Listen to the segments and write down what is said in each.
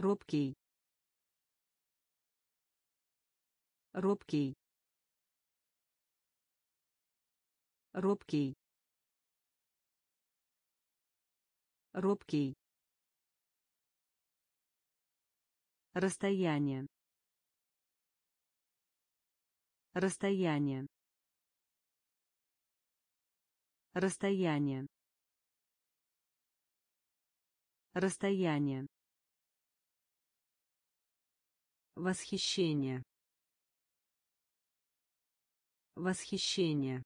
робкий. Робкий. Робкий. Робкий. Расстояние. Расстояние. Расстояние. Расстояние восхищение. Восхищение.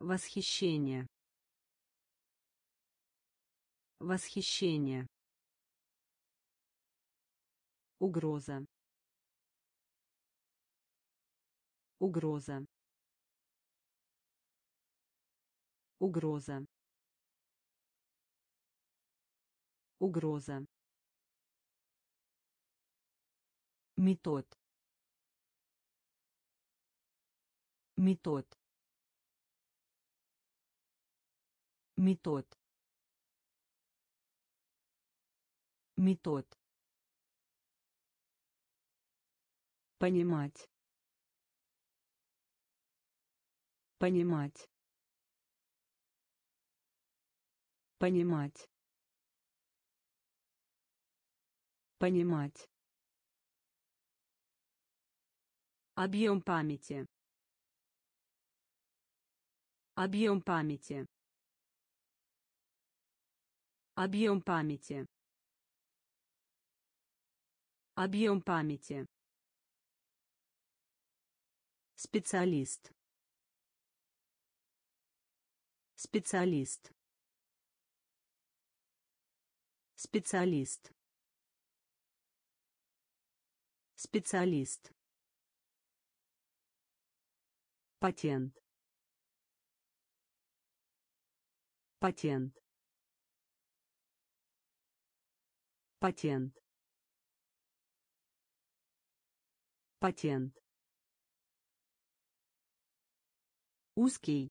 Восхищение. Восхищение. Угроза. Угроза. Угроза. Угроза метод. Метод. Метод. Метод. Понимать. Понимать. Понимать. Понимать объем памяти. Объем памяти. Объем памяти. Объем памяти. Специалист. Специалист. Специалист. Специалист патент. Патент. Патент. Патент. Узкий.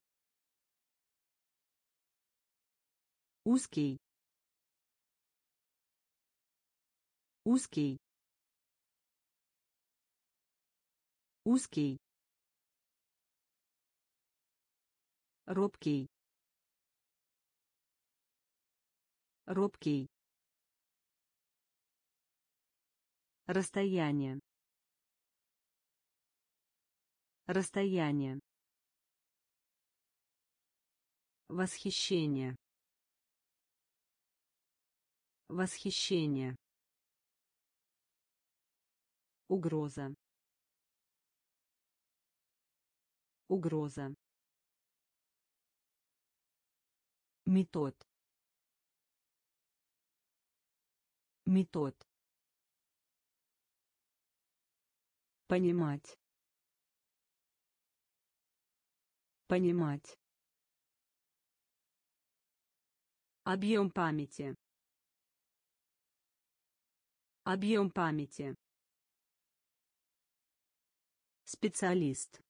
Узкий. Узкий. Узкий робкий. Робкий. Расстояние. Расстояние. Восхищение. Восхищение. Угроза. Угроза метод. Метод. Понимать. Понимать. Объем памяти. Объем памяти. Специалист.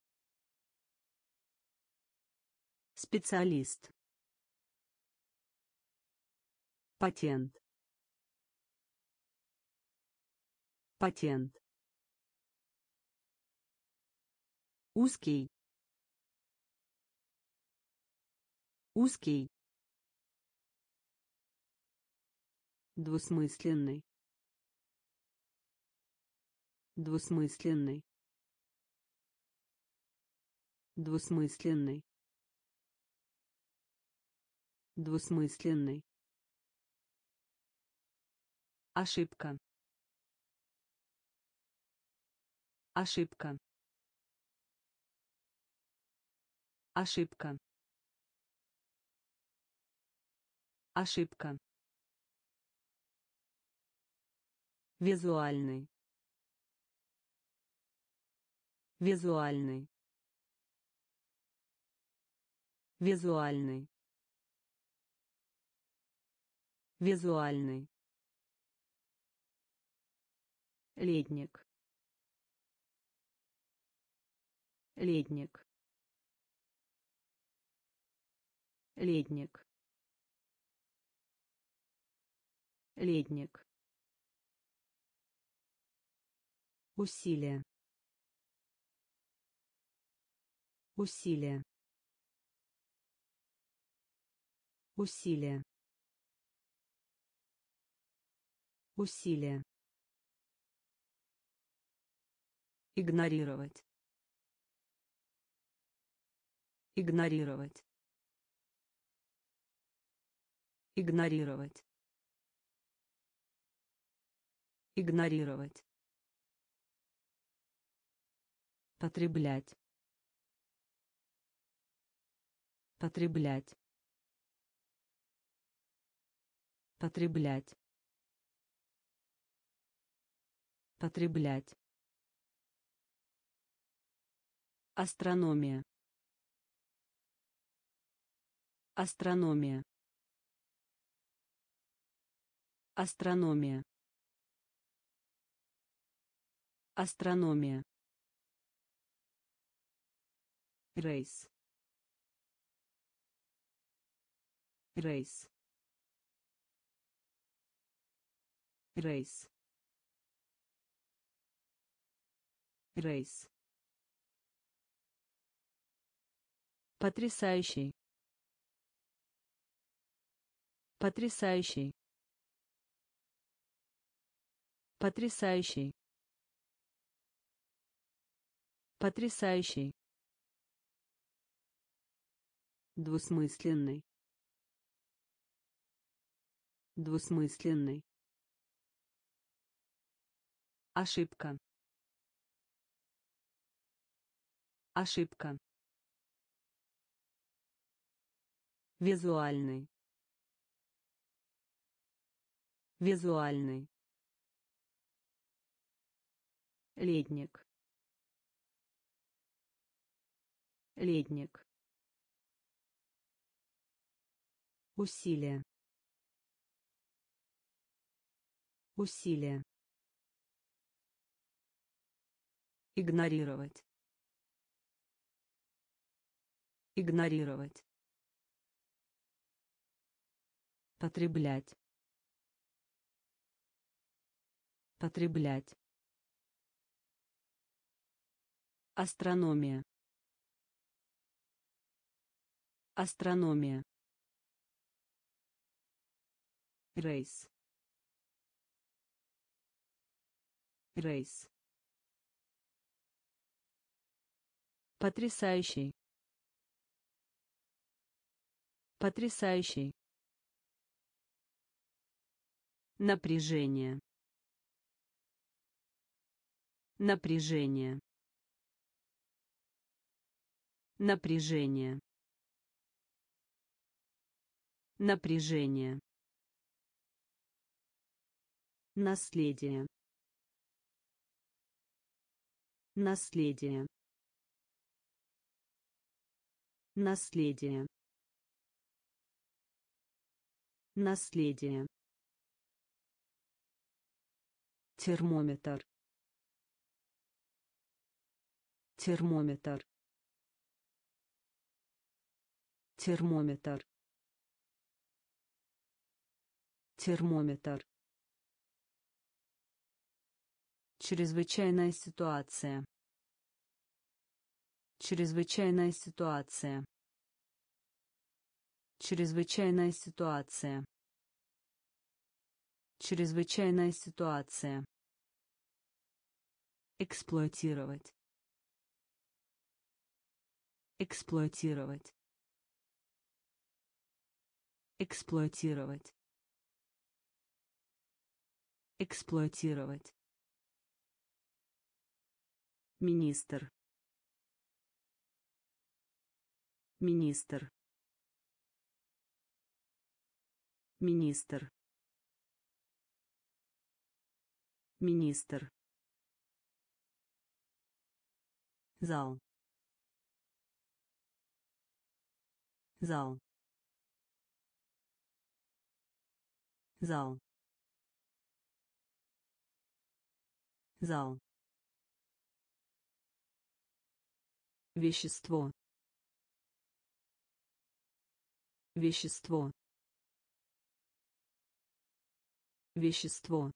Специалист патент. Патент. Узкий. Узкий. Двусмысленный. Двусмысленный. Двусмысленный. Двусмысленный ошибка. Ошибка. Ошибка. Ошибка. Визуальный. Визуальный. Визуальный. Визуальный летник летник летник ледник. Усилие усилие усилие усилие игнорировать. Игнорировать. Игнорировать. Игнорировать. Потреблять. Потреблять. Потреблять. Потреблять астрономия. Астрономия. Астрономия. Астрономия. Рейс рейс рейс рейс потрясающий. Потрясающий. Потрясающий. Потрясающий. Двусмысленный. Двусмысленный. Ошибка. Ошибка визуальный. Визуальный. Ледник ледник усилие усилие игнорировать. Игнорировать потреблять. Потреблять. Астрономия. Астрономия. Рейс. Рейс. Потрясающий. Потрясающий напряжение напряжение напряжение напряжение Наследие. Наследие. Наследие. Наследие. Термометр. Термометр. Термометр. Термометр. Чрезвычайная ситуация. Чрезвычайная ситуация. Чрезвычайная ситуация. Чрезвычайная ситуация. Эксплуатировать. Эксплуатировать. Эксплуатировать. Эксплуатировать министр министр министр министр зал. Зал. Зал. Зал. Вещество. Вещество. вещество.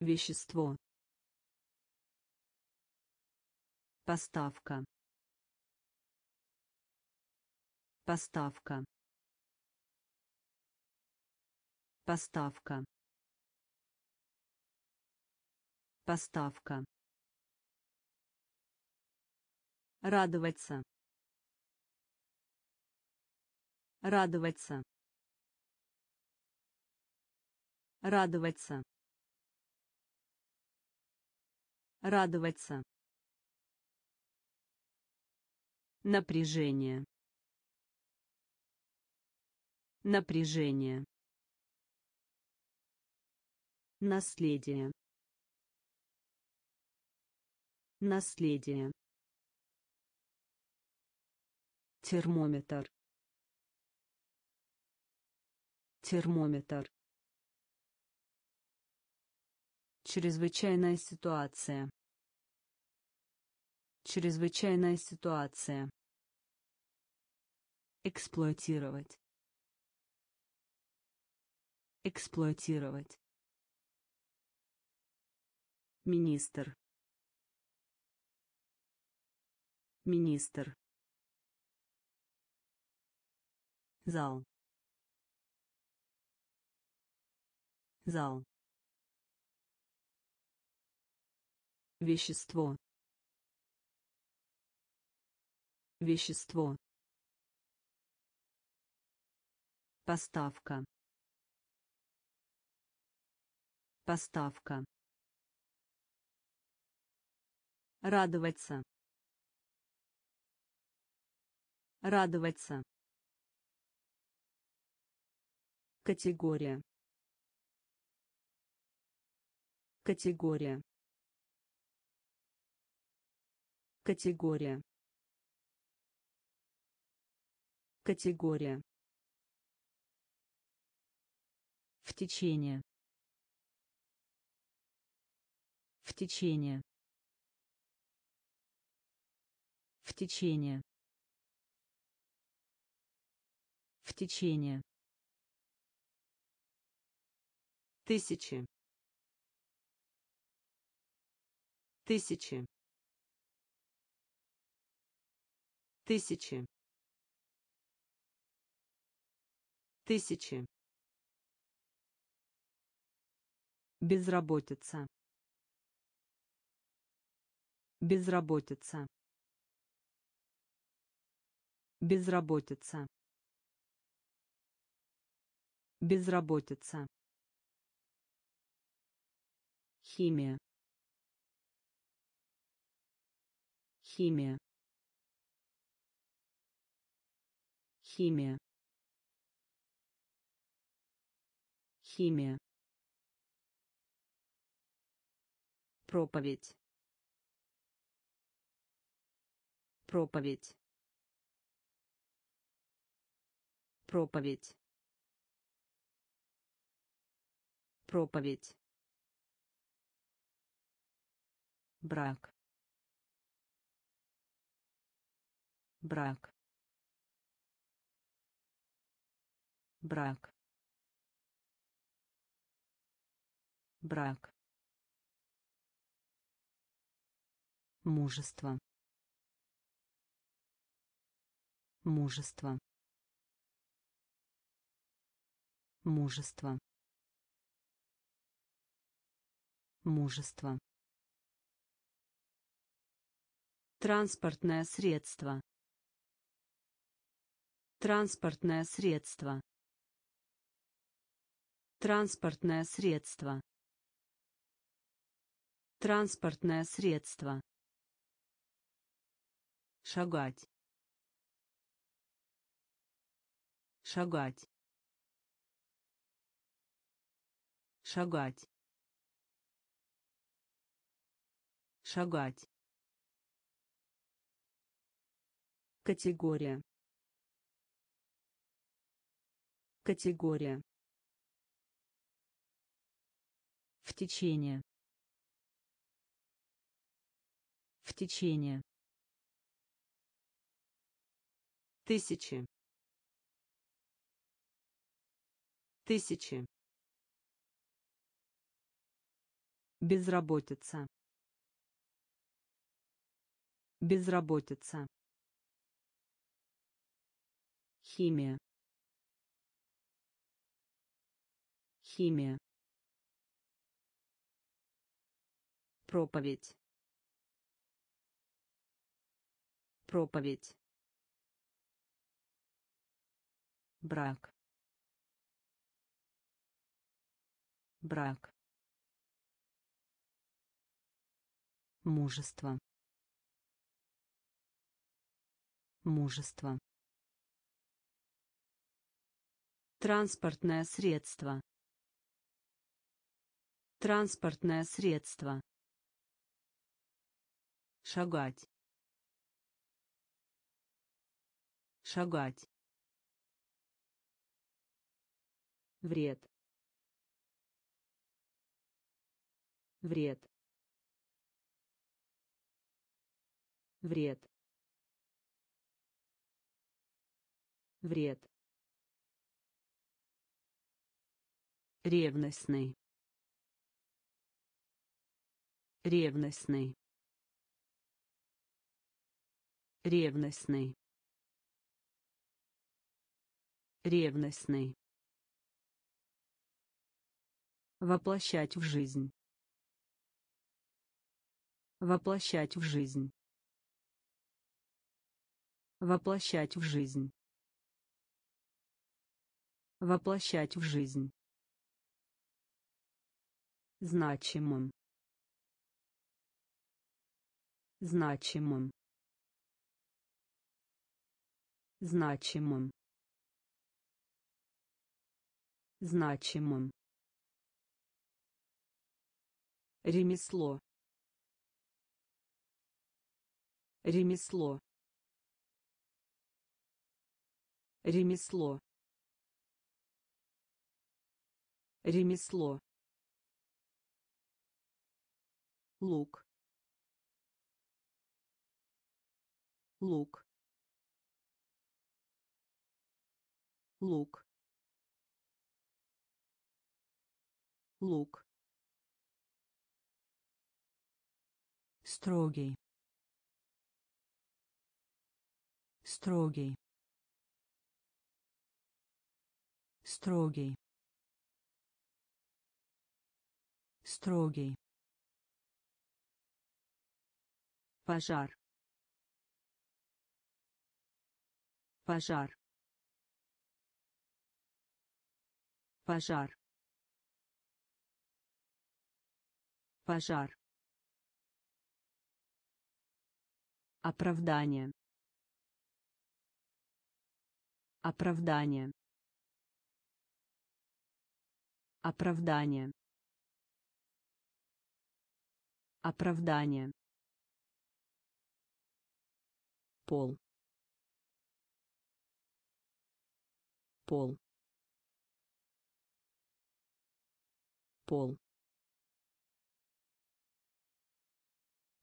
Вещество поставка. Поставка. Поставка. Поставка. Радоваться. Радоваться. Радоваться. Радоваться напряжение. Напряжение. Наследие. Наследие. Термометр. Термометр. Чрезвычайная ситуация. Чрезвычайная ситуация эксплуатировать. Эксплуатировать. Министр. Министр. Зал. Зал. Вещество. Вещество поставка. Поставка. Радоваться. Радоваться. Категория. Категория. Категория. Категория в течение. В течение. В течение. В течение. Тысячи. Тысячи. Тысячи. Тысячи безработица. Безработица. Безработица. Безработица. Химия. Химия. Химия. Химия проповедь. Проповедь. Проповедь. Проповедь. Брак. Брак. Брак. Брак мужество. Мужество. Мужество. Мужество. Транспортное средство. Транспортное средство. Транспортное средство. Транспортное средство шагать. Шагать. Шагать. Шагать. Категория. Категория. В течение. В течение тысячи Тысячи. Безработица. Безработица. Химия. Химия. Проповедь. Проповедь. Брак. Брак. Мужество. Мужество. Транспортное средство. Транспортное средство. Шагать. Шагать. Вред. Вред. Вред. Вред. Ревностный. Ревностный. Ревностный. Ревностный. Воплощать в жизнь. Воплощать в жизнь. Воплощать в жизнь. Воплощать в жизнь. Значимым. Значимым. Значимым. Значимым. Ремесло. Ремесло. Ремесло. Ремесло. лук лук лук лук строгий. Строгий. Строгий. Строгий. Пожар. Пожар. Пожар. Пожар оправдание. Оправдание. Оправдание. Оправдание. Пол. Пол. Пол.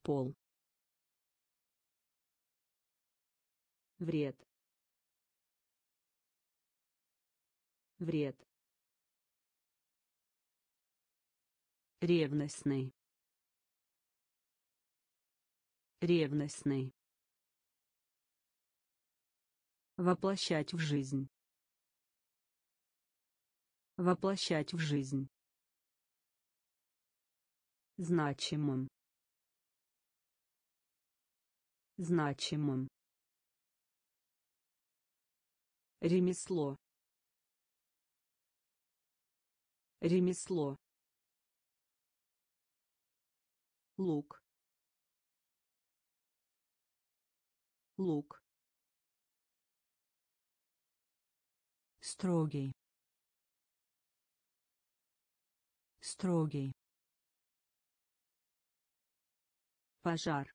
Пол вред вред ревностный ревностный Воплощать в жизнь. Воплощать в жизнь. Значимым. Значимым. Ремесло. Ремесло. Лук. Лук. строгий строгий пожар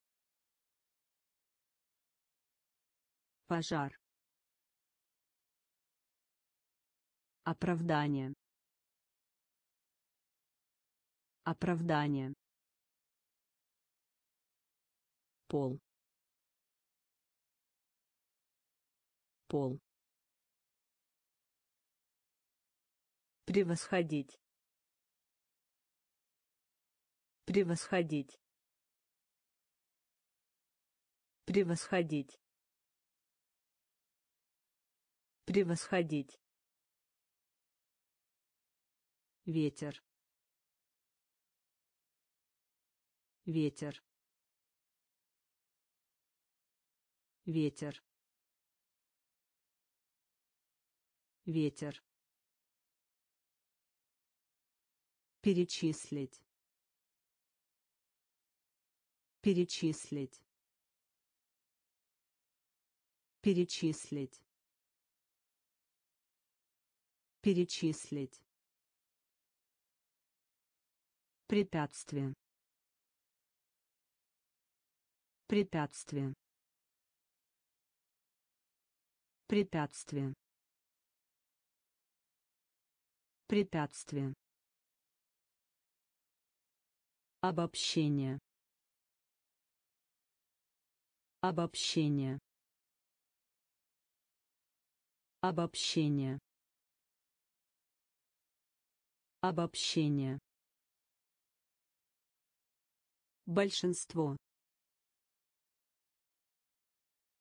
пожар оправдание оправдание пол пол Превосходить. Превосходить. Превосходить. Превосходить. Ветер. Ветер. Ветер. Ветер. Перечислить. Перечислить. Перечислить. Перечислить. Препятствие. Препятствие. Препятствие. Препятствие. Обобщение. Обобщение. Обобщение. Обобщение. Большинство.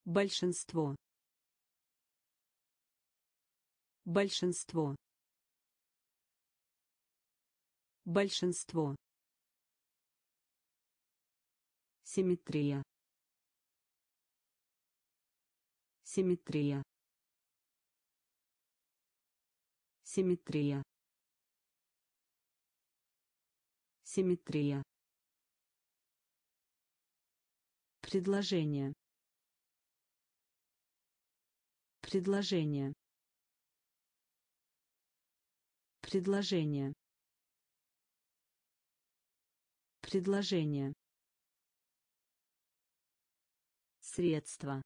Большинство. Большинство. Большинство. Симметрия. Симметрия. Симметрия. Симметрия. Предложение. Предложение. Предложение. Предложение. Средство.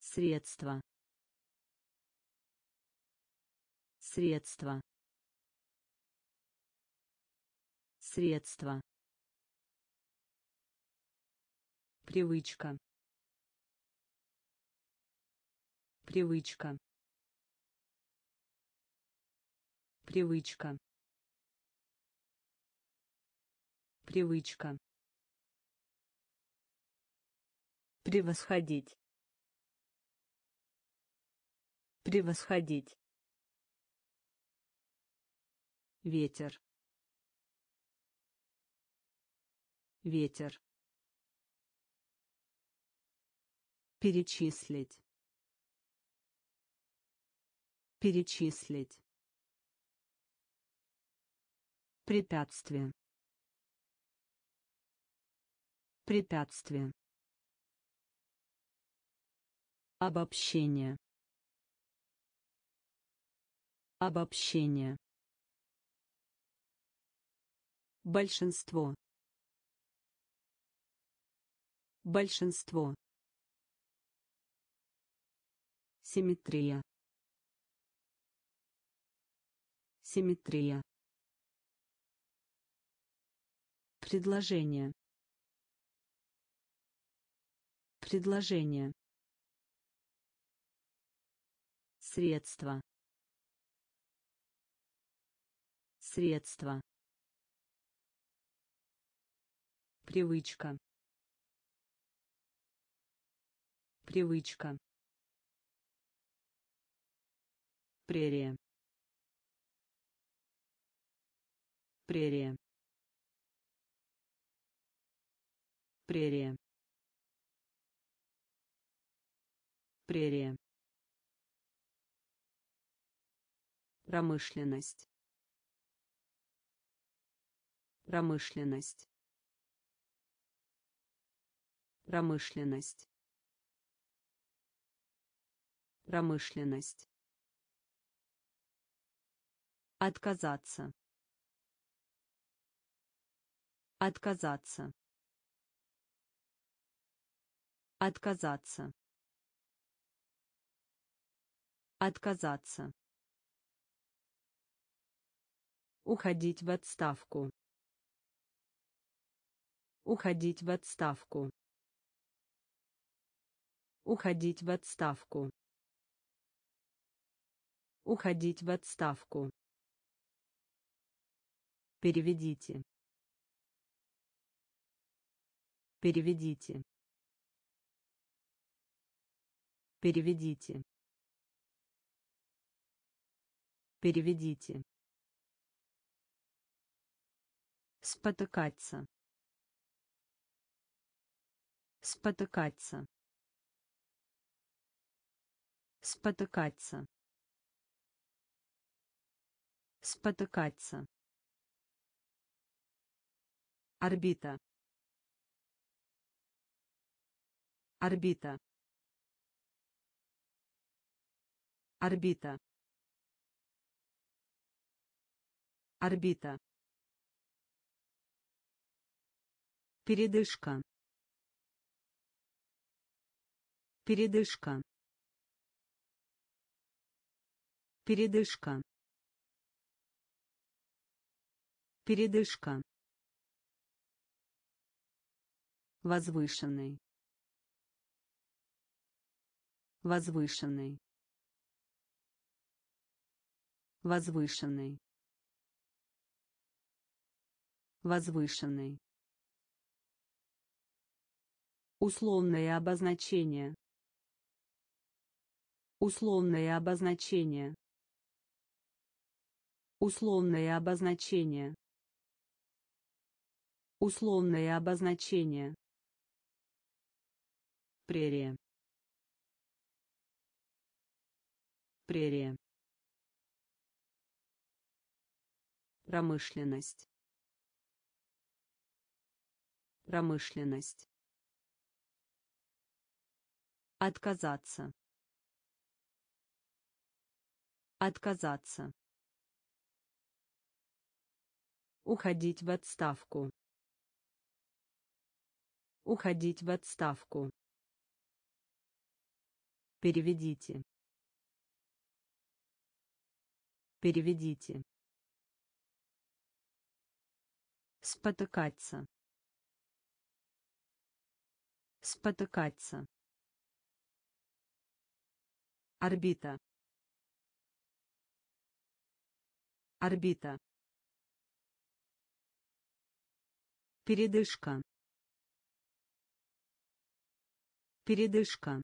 Средство. Средство. Средство. Привычка. Привычка. Привычка. Привычка. Превосходить. Превосходить. Ветер. Ветер. Перечислить. Перечислить. Препятствие. Препятствие. Обобщение. Обобщение. Большинство. Большинство. Симметрия. Симметрия. Предложение. Предложение. Средство. Средство. Привычка. Привычка. Прерия. Прерия. Прерия. Прерия. Промышленность. Промышленность. Промышленность. Промышленность. Отказаться. Отказаться. Отказаться. Отказаться. Уходить в отставку. Уходить в отставку. Уходить в отставку. Уходить в отставку. Переведите. Переведите. Переведите. Переведите. Спотыкаться. Спотыкаться. Спотыкаться. Спотыкаться. Орбита. Орбита. Орбита. Орбита. Передышка. Передышка. Передышка. Передышка. Возвышенный. Возвышенный. Возвышенный. Возвышенный. Условное обозначение. Условное обозначение. Условное обозначение. Условное обозначение. Прерия. Прерия. Промышленность. Промышленность. Отказаться. Отказаться. Уходить в отставку. Уходить в отставку. Переведите. Переведите. Спотыкаться. Спотыкаться. Орбита. Орбита. Передышка. Передышка.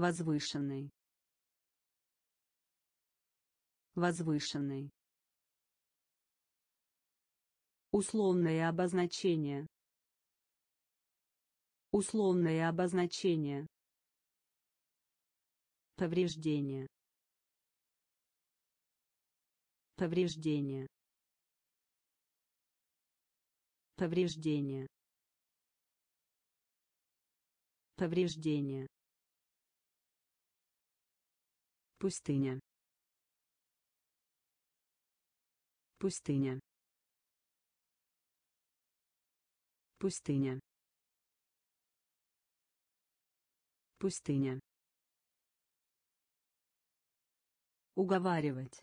Возвышенный. Возвышенный. Условное обозначение. Условное обозначение. Повреждение. Повреждение. Повреждение. Повреждение. Пустыня. Пустыня. Пустыня. Пустыня. Уговаривать.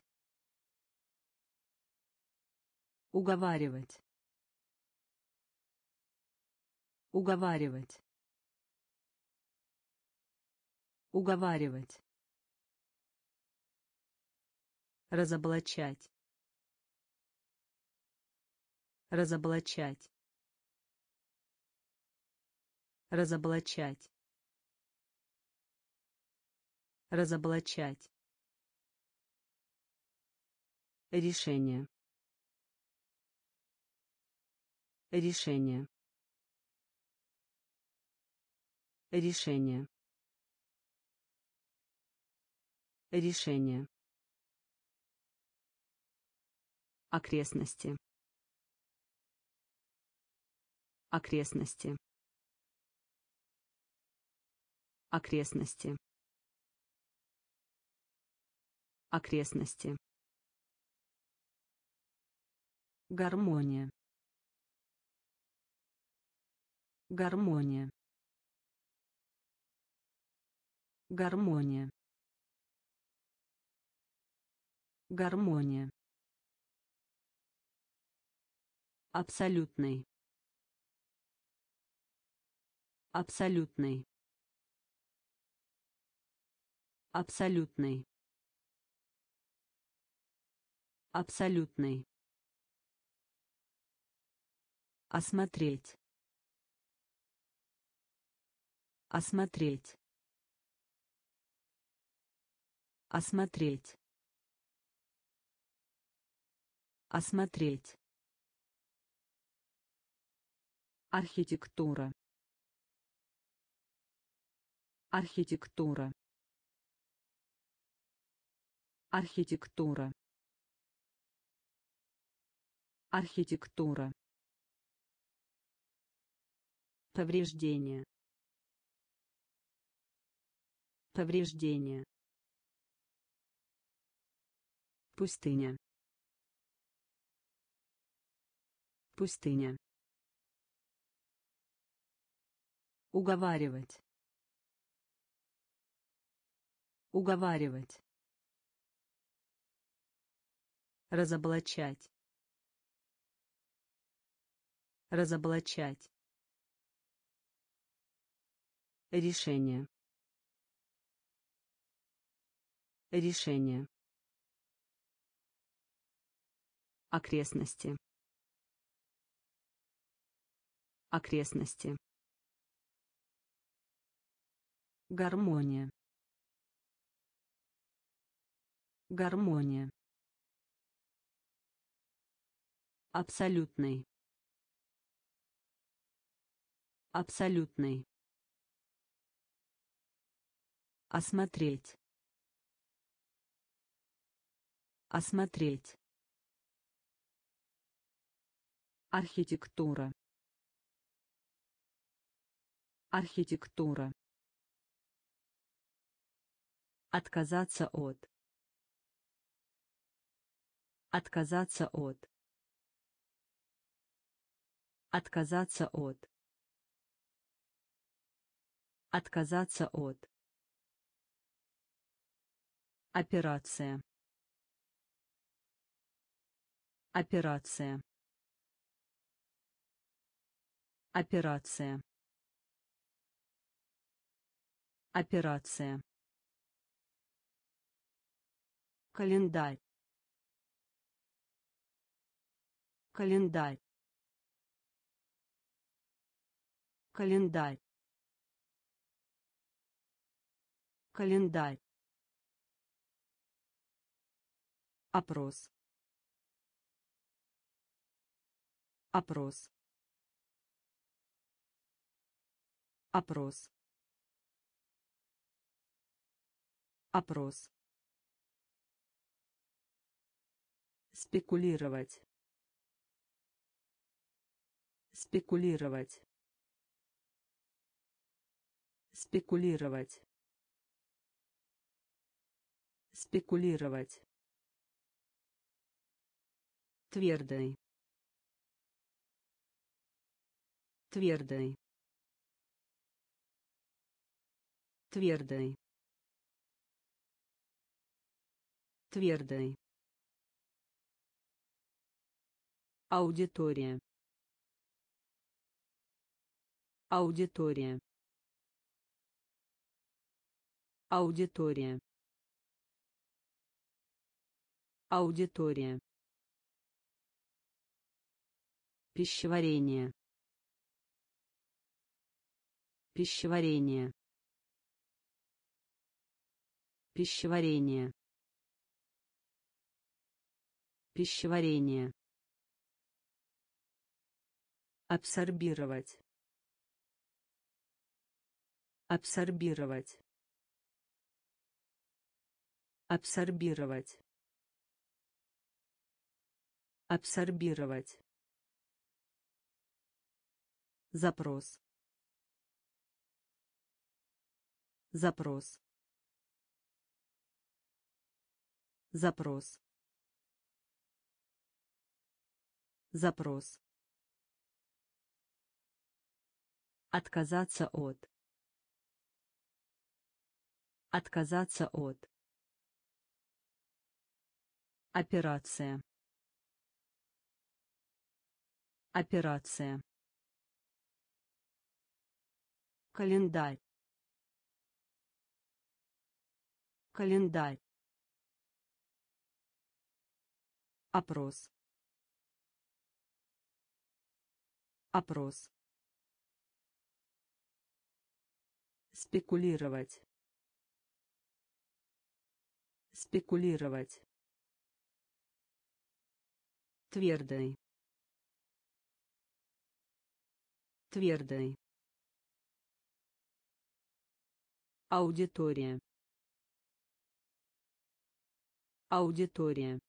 Уговаривать. Уговаривать. Уговаривать. Разоблачать. Разоблачать. Разоблачать. Разоблачать. Решение. Решение. Решение. Решение. Окрестности. Окрестности. Окрестности. Окрестности. Гармония. Гармония. Гармония. Гармония. Абсолютный. Абсолютный. Абсолютный. Абсолютный. Осмотреть. Осмотреть. Осмотреть. Осмотреть. Архитектура. Архитектура. Архитектура. Архитектура. Повреждение. Повреждение. Пустыня. Пустыня. Уговаривать. Уговаривать. Разоблачать. Разоблачать. Решение. Решение. Окрестности. Окрестности. Гармония. Гармония. Абсолютный. Абсолютный. Осмотреть. Осмотреть. Архитектура. Архитектура. Отказаться от. Отказаться от. Отказаться от. Отказаться от. Операция. Операция. Операция. Операция. Календарь. Календарь. Календарь. Календарь. Опрос. Опрос. Опрос. Опрос. Спекулировать. Спекулировать. Спекулировать. Спекулировать. Твердый. Твердый. Твердый. Твердый. Аудитория. Аудитория. Аудитория. Аудитория. Пищеварение. Пищеварение. Пищеварение. Пищеварение. Абсорбировать. Абсорбировать. Абсорбировать. Абсорбировать. Запрос. Запрос. Запрос. Запрос. Отказаться от. Отказаться от. Операция. Операция. Календарь. календарь опрос опрос спекулировать. Спекулировать. Твердый твердый аудитория. Аудитория.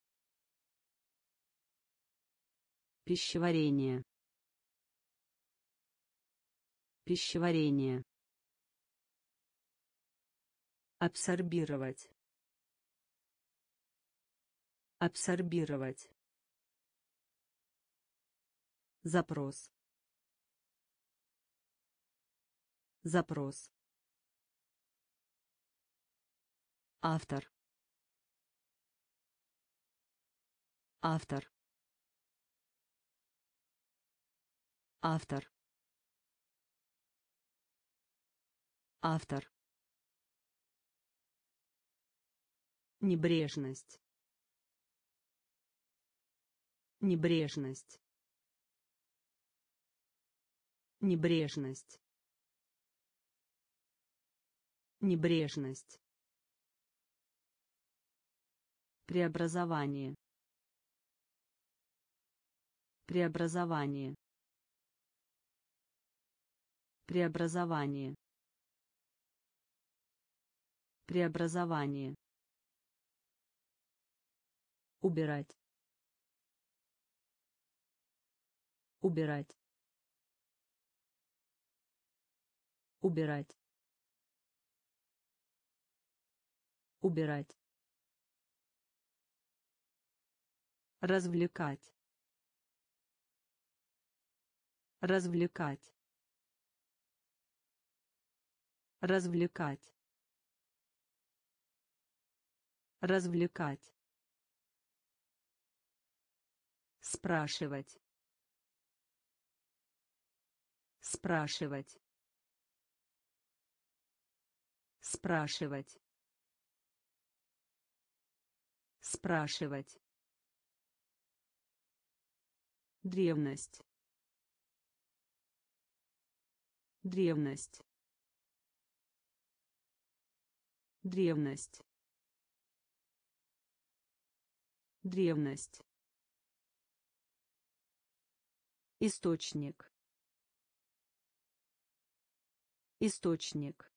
Пищеварение. Пищеварение абсорбировать. Абсорбировать. Запрос. Запрос. Автор. Автор. Автор. Автор Небрежность. Небрежность. Небрежность. Небрежность. Преобразование. Преобразование. Преобразование. Преобразование убирать. Убирать. Убирать. Убирать. Развлекать. Развлекать. Развлекать. Развлекать спрашивать. Спрашивать. Спрашивать. Спрашивать. Древность. Древность. Древность. Древность Источник. Источник.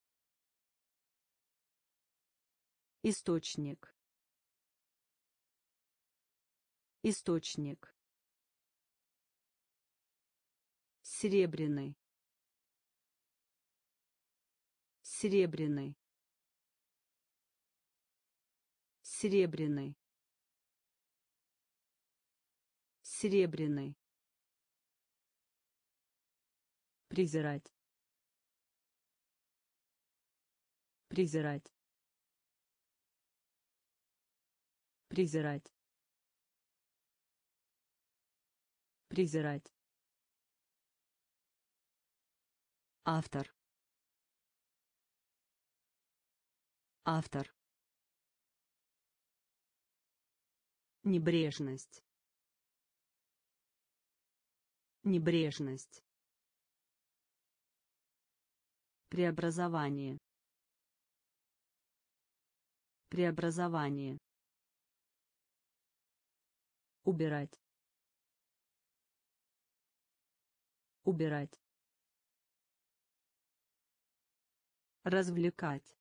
Источник. Источник. Серебряный. Серебряный. Серебряный. Серебряный. Презирать. Презирать. Презирать. Презирать. Автор. Автор. Небрежность. Небрежность Преобразование. Преобразование. Убирать. Убирать. Развлекать.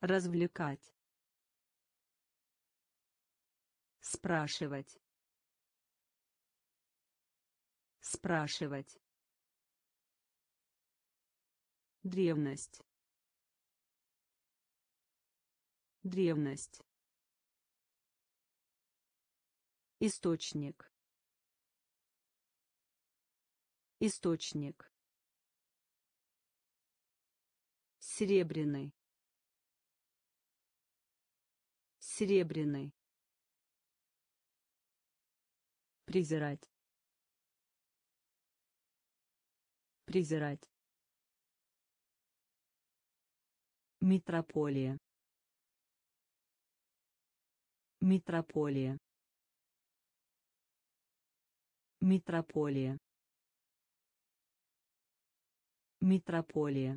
Развлекать. Спрашивать. Спрашивать. Древность. Древность. Источник. Источник. Серебряный. Серебряный. Презирать. Презирать. Метрополия. Метрополия. Метрополия. Метрополия.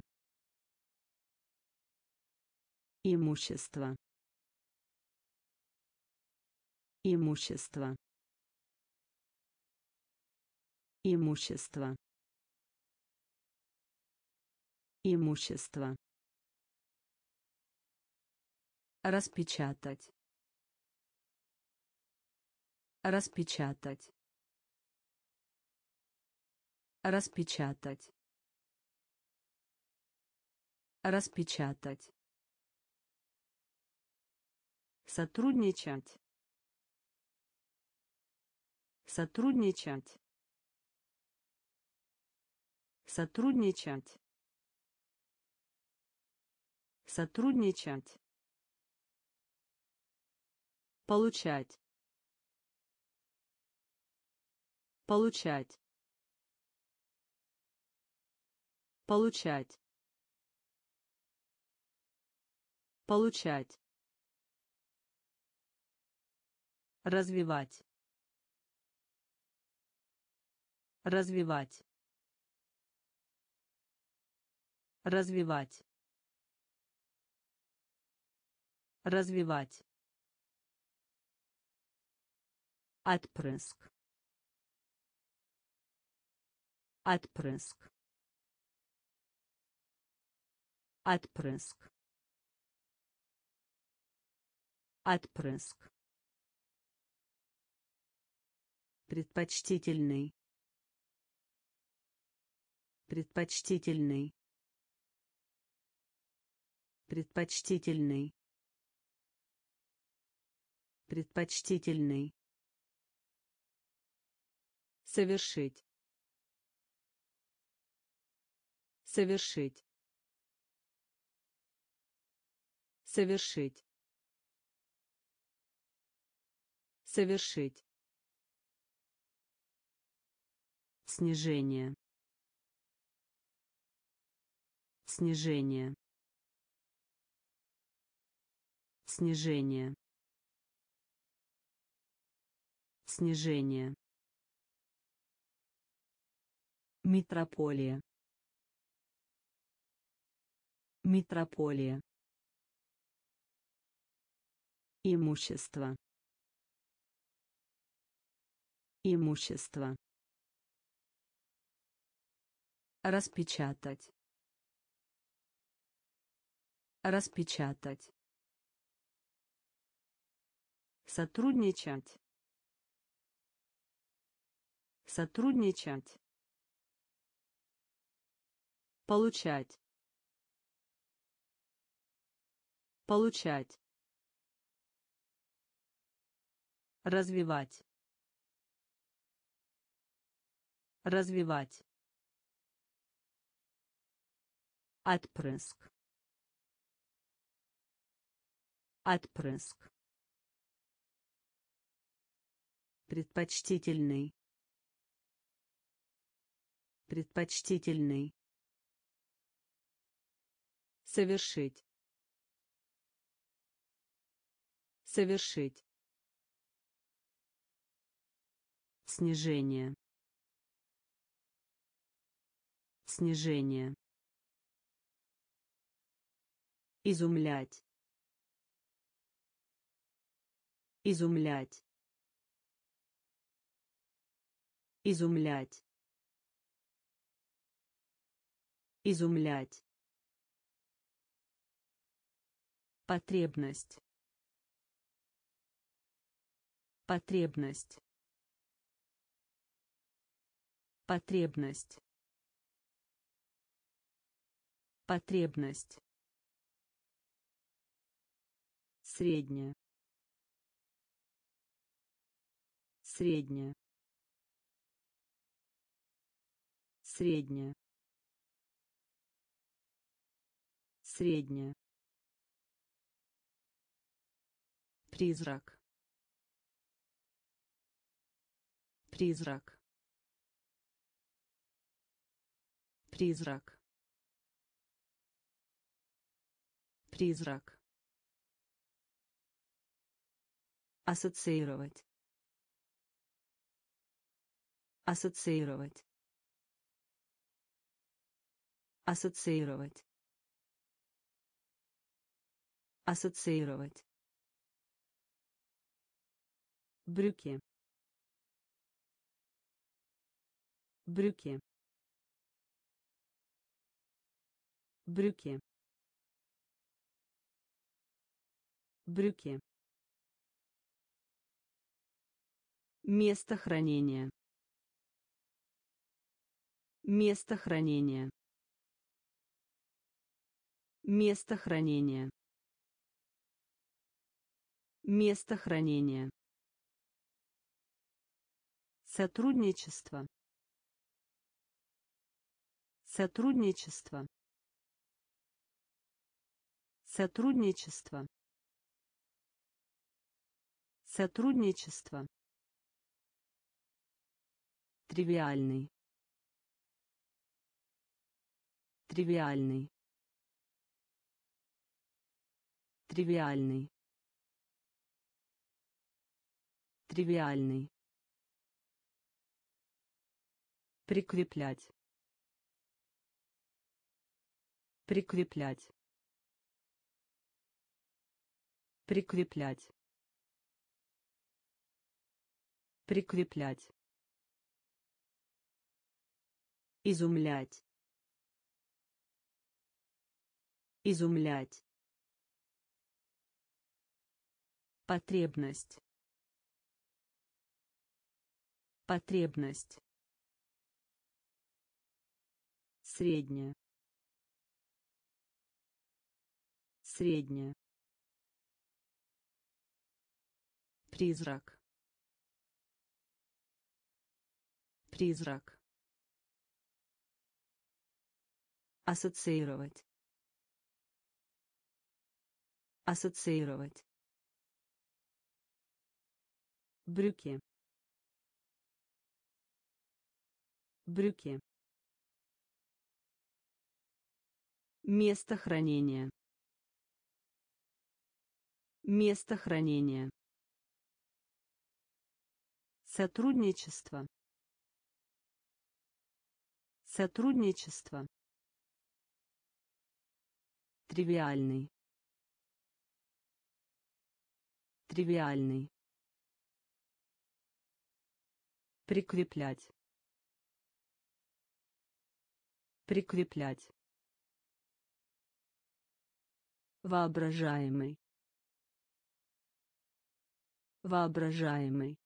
Имущество. Имущество. Имущество. Имущество. Распечатать. Распечатать. Распечатать. Распечатать. Сотрудничать. Сотрудничать. Сотрудничать. Сотрудничать. Получать. Получать. Получать. Получать. Развивать. Развивать. Развивать. Развивать. Отпрыск. Отпрыск. Отпрыск. Отпрыск. Предпочтительный. Предпочтительный. Предпочтительный. Предпочтительный. Совершить. Совершить. Совершить. Совершить. Снижение. Снижение. Снижение. Снижение. Метрополия. Метрополия. Имущество. Имущество. Распечатать. Распечатать. Сотрудничать. Сотрудничать. Получать. Получать. Развивать. Развивать. Отпрыск. Отпрыск. Предпочтительный. Предпочтительный. Совершить. Совершить. Снижение. Снижение. Изумлять. Изумлять. Изумлять. Изумлять. Потребность. Потребность. Потребность. Потребность. Средняя. Средняя. Средняя. Средняя. Призрак. Призрак. Призрак. Призрак. Ассоциировать. Ассоциировать. Ассоциировать. Ассоциировать. Брюки. Брюки. Брюки. Брюки. Место хранения. Место хранения. Место хранения. Место хранения. Сотрудничество. Сотрудничество. Сотрудничество. Сотрудничество. Тривиальный. Тривиальный. Тривиальный. Тривиальный. Прикреплять. Прикреплять. Прикреплять. Прикреплять. Изумлять. Изумлять. Потребность. Потребность. Средняя. Средняя. Призрак. Призрак. Ассоциировать. Ассоциировать. Брюки. Брюки. Место хранения. Место хранения. Сотрудничество. Сотрудничество. Тривиальный. Тривиальный. Прикреплять. Прикреплять. Воображаемый. Воображаемый.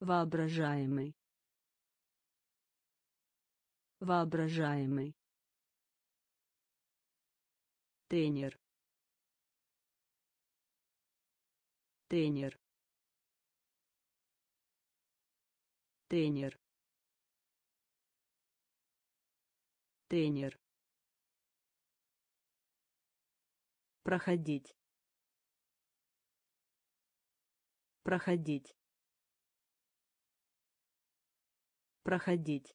Воображаемый. Воображаемый. Тренер. Тренер. Тренер. Тренер. Проходить. Проходить. Проходить.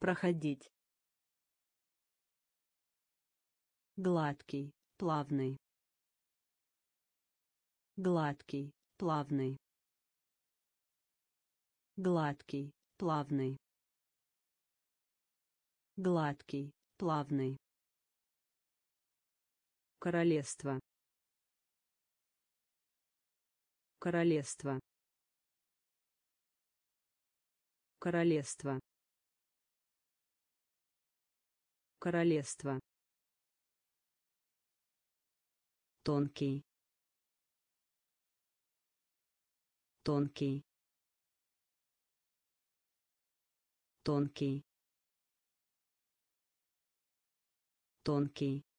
Проходить. Гладкий, плавный. Гладкий, плавный. Гладкий, плавный. Гладкий, плавный. Королевство. Королевство. Королевство. Королевство. Тонкий. Тонкий. Тонкий. Тонкий.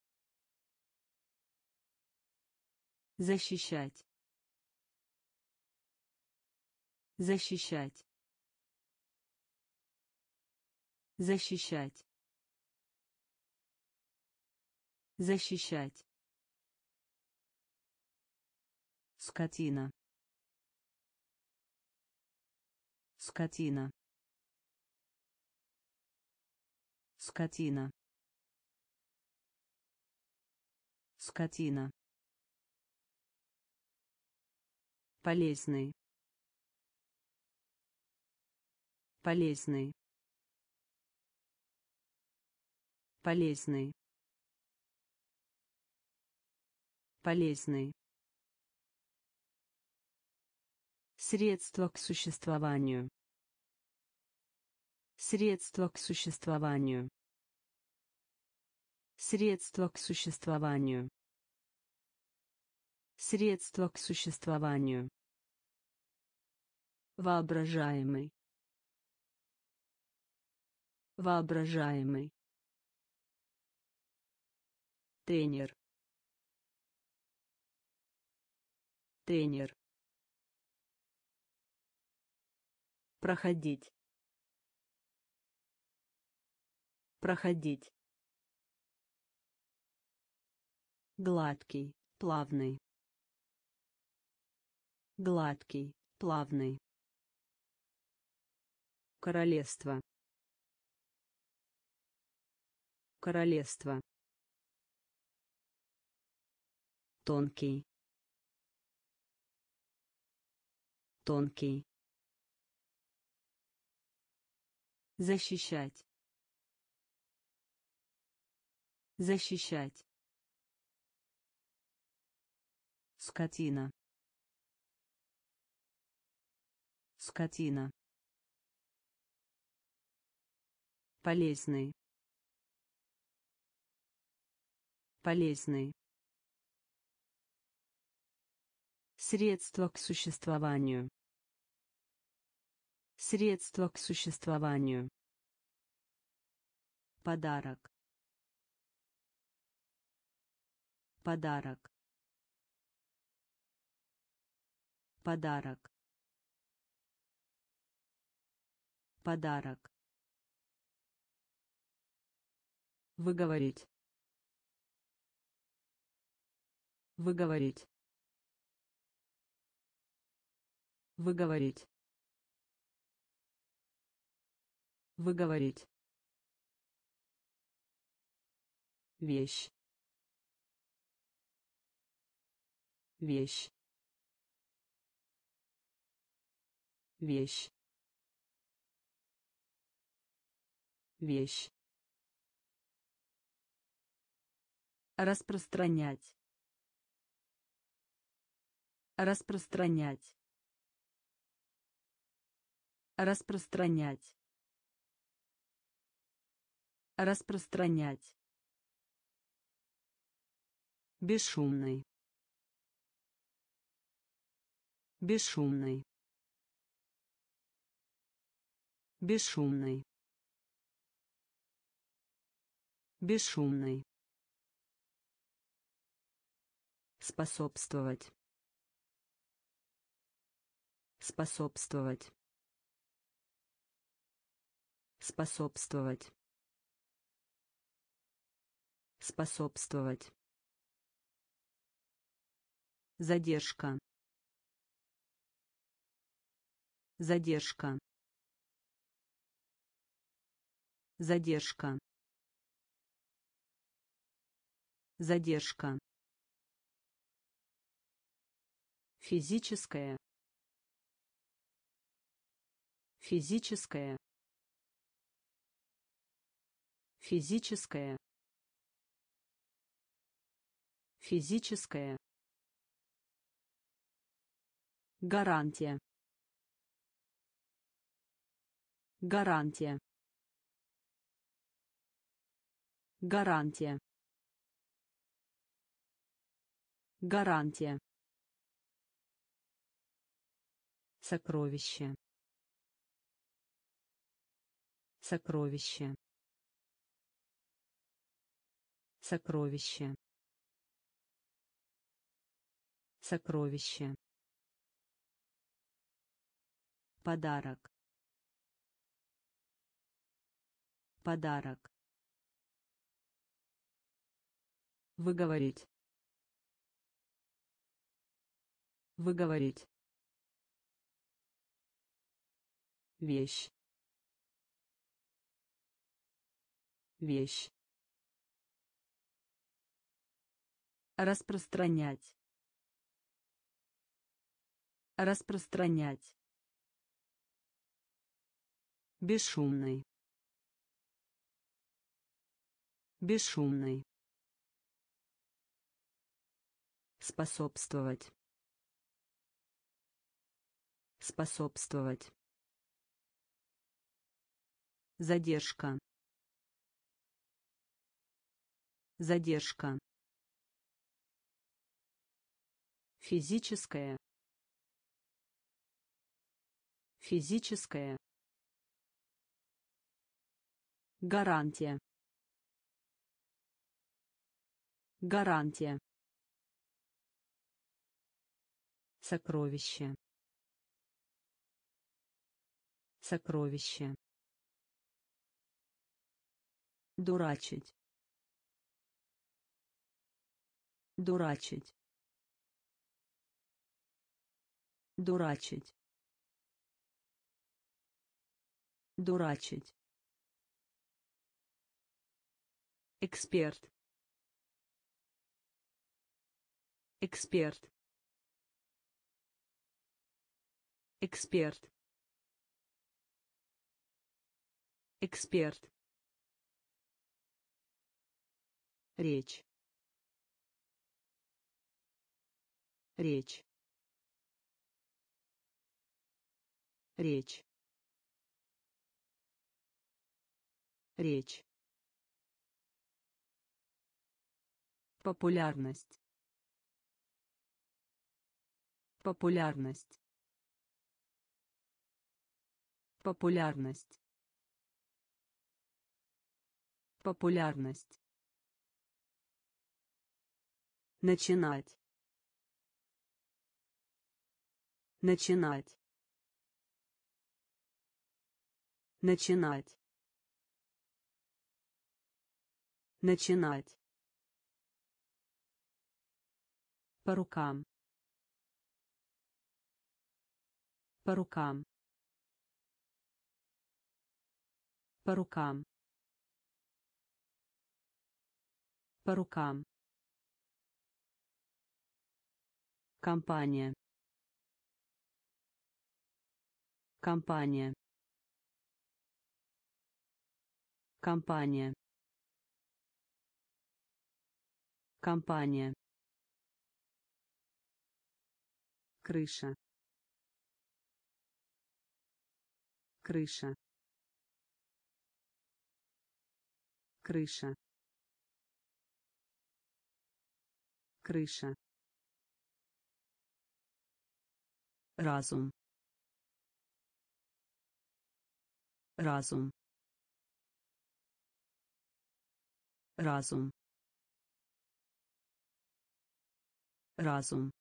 Защищать. Защищать. Защищать. Защищать. Скотина. Скотина. скотина скотина полезный полезный полезный полезный Средство к существованию. Средство к существованию. Средство к существованию. Средство к существованию. Воображаемый. Воображаемый. Тренер. Тренер. Проходить. Проходить. Гладкий, плавный. Гладкий, плавный. Королевство. Королевство. Тонкий. Тонкий. Защищать. Защищать. Скотина. Скотина. Полезный. Полезный. Средство к существованию. Средство к существованию. Подарок. Подарок. Подарок. Подарок. Выговорить. Выговорить. Выговорить. Выговорить. Вещь. Вещь. Вещь. Вещь. Распространять. Распространять. Распространять. Распространять. Бесшумный. Бесшумный. Бесшумный. Бесшумный. Способствовать. Способствовать. Способствовать. Способствовать. Задержка. Задержка. Задержка. Задержка. Физическое. Физическое. Физическое. Физическое. Гарантия. Гарантия. Гарантия. Гарантия. Сокровище. Сокровище. Сокровище. Сокровище. Подарок. Подарок. Выговорить. Выговорить. Вещь. вещь. Распространять. Распространять. Бесшумный. Бесшумный. Способствовать. Способствовать задержка задержка физическое физическое гарантия гарантия сокровище сокровище дурачить. Дурачить. Дурачить. Дурачить. Эксперт. Эксперт. Эксперт. Эксперт речь. Речь. Речь. Речь. Популярность. Популярность. Популярность. Популярность начинать. Начинать. Начинать. Начинать. По рукам. По рукам. По рукам. По рукам компания. Компания. Компания. Компания. Крыша. Крыша. Крыша. Крыша разум. Разум. Разум. Разум.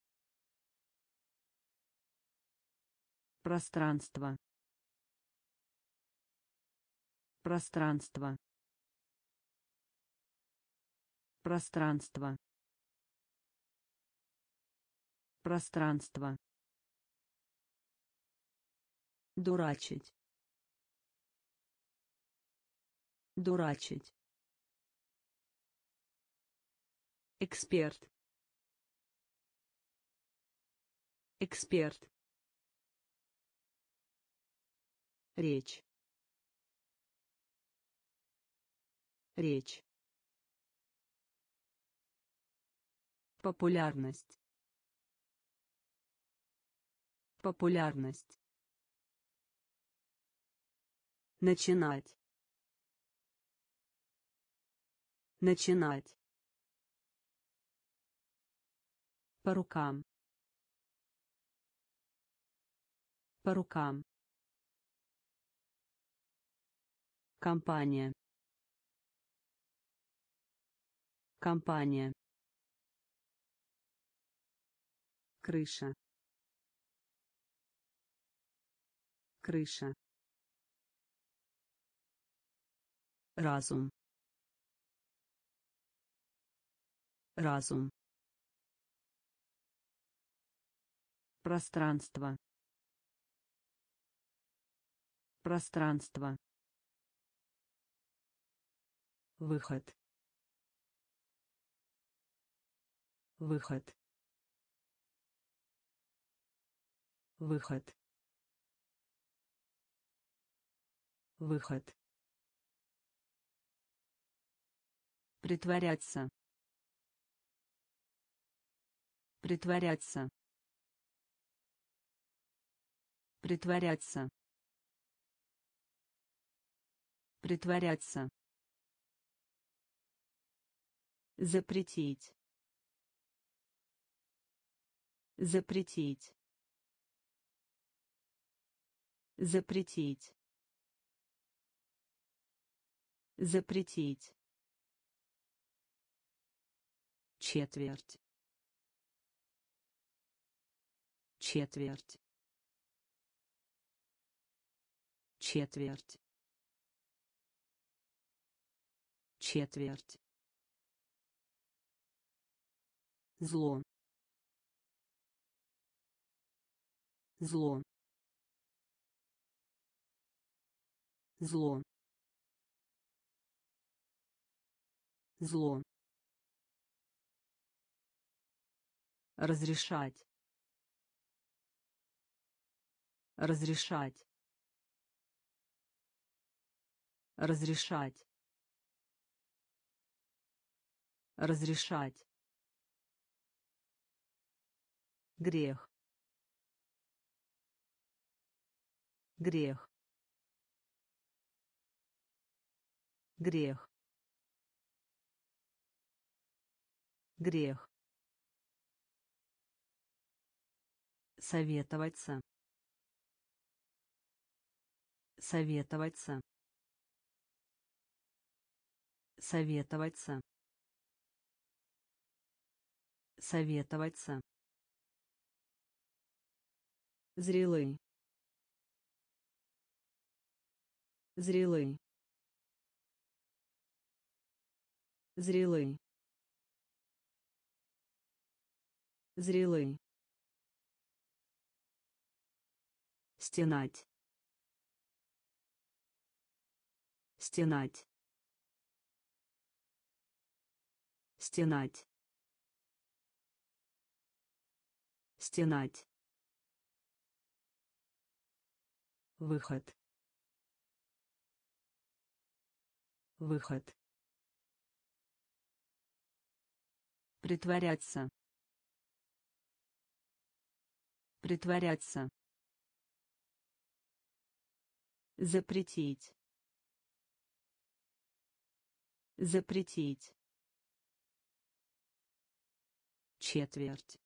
Пространство. Пространство. Пространство. Пространство дурачить. Дурачить. Эксперт. Эксперт. Речь. Речь. Популярность. Популярность начинать. Начинать. По рукам. По рукам. Компания. Компания. Крыша. Крыша разум. Разум. Пространство. Пространство. Выход. Выход. Выход. Выход притворяться. Притворяться. Притворяться. Притворяться. Запретить. Запретить. Запретить. Запретить четверть четверть четверть четверть. Зло. Зло. Зло. Зло разрешать. Разрешать. Разрешать. Разрешать. Грех. Грех. Грех. Грех советоваться. Советоваться. Советоваться. Советоваться. Зрелый. Зрелый. Зрелый. Зрелый стенать. Стенать. Стенать. Стенать. Выход. Выход. Притворяться. Притворяться запретить. Запретить. Четверть.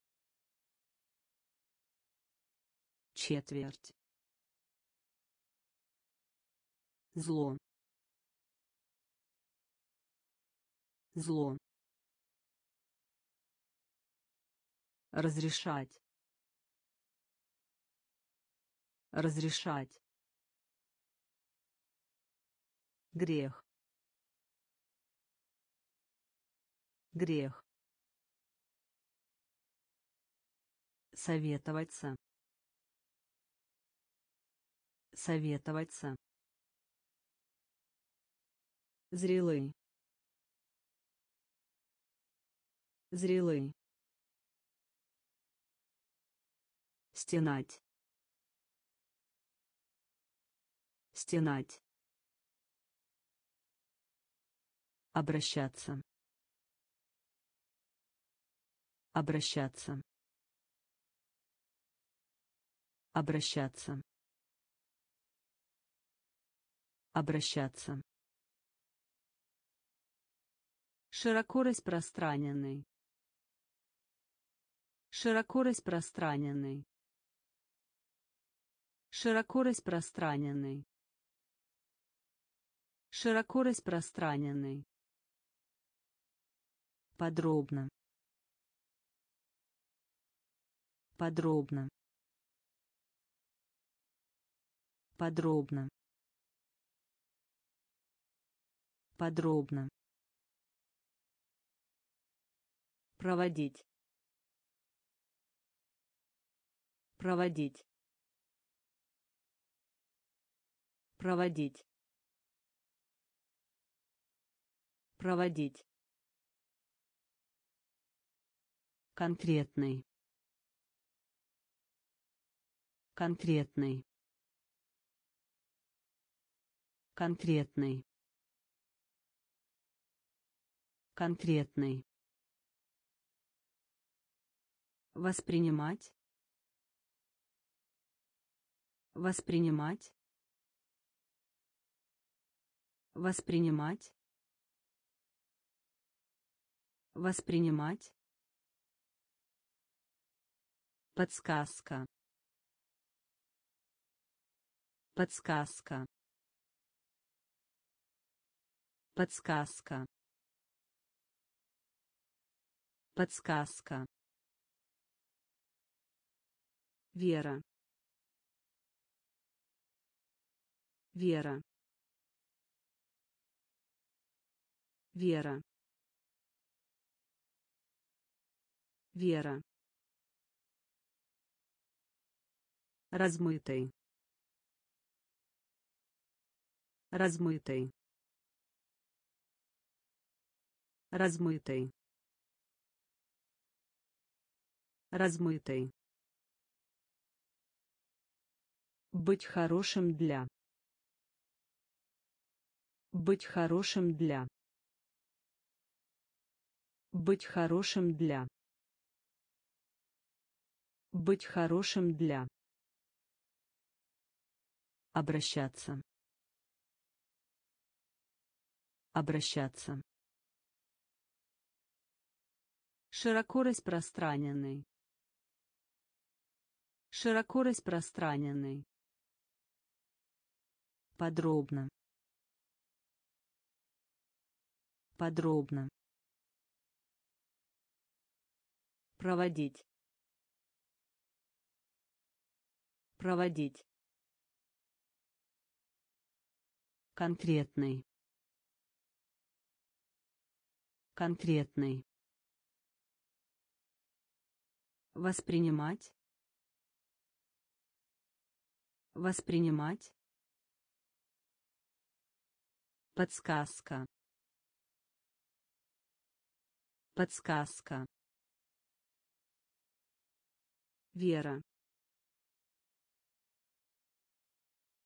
Четверть. Зло. Зло. Разрешать. Разрешать грех. Грех. Советоваться. Советоваться. Зрелый. Зрелый. Стенать. Стенать обращаться. Обращаться. Обращаться. Обращаться. Широко распространенный. Широко распространенный. Широко распространенный. Широко распространенный подробно. Подробно. Подробно. Подробно. Проводить. Проводить. Проводить. Проводить. Конкретный. Конкретный. Конкретный. Конкретный. Воспринимать. Воспринимать. Воспринимать. Воспринимать. Подсказка. Подсказка. Подсказка. Подсказка. Вера. Вера. Вера. Вера. Размытый. Размытый. Размытый. Размытый. Быть хорошим для. Быть хорошим для. Быть хорошим для. Быть хорошим для. Обращаться. Обращаться. Широко распространенный. Широко распространенный. Подробно. Подробно. Проводить. Проводить. Конкретный. Конкретный. Воспринимать. Воспринимать. Подсказка. Подсказка. Вера.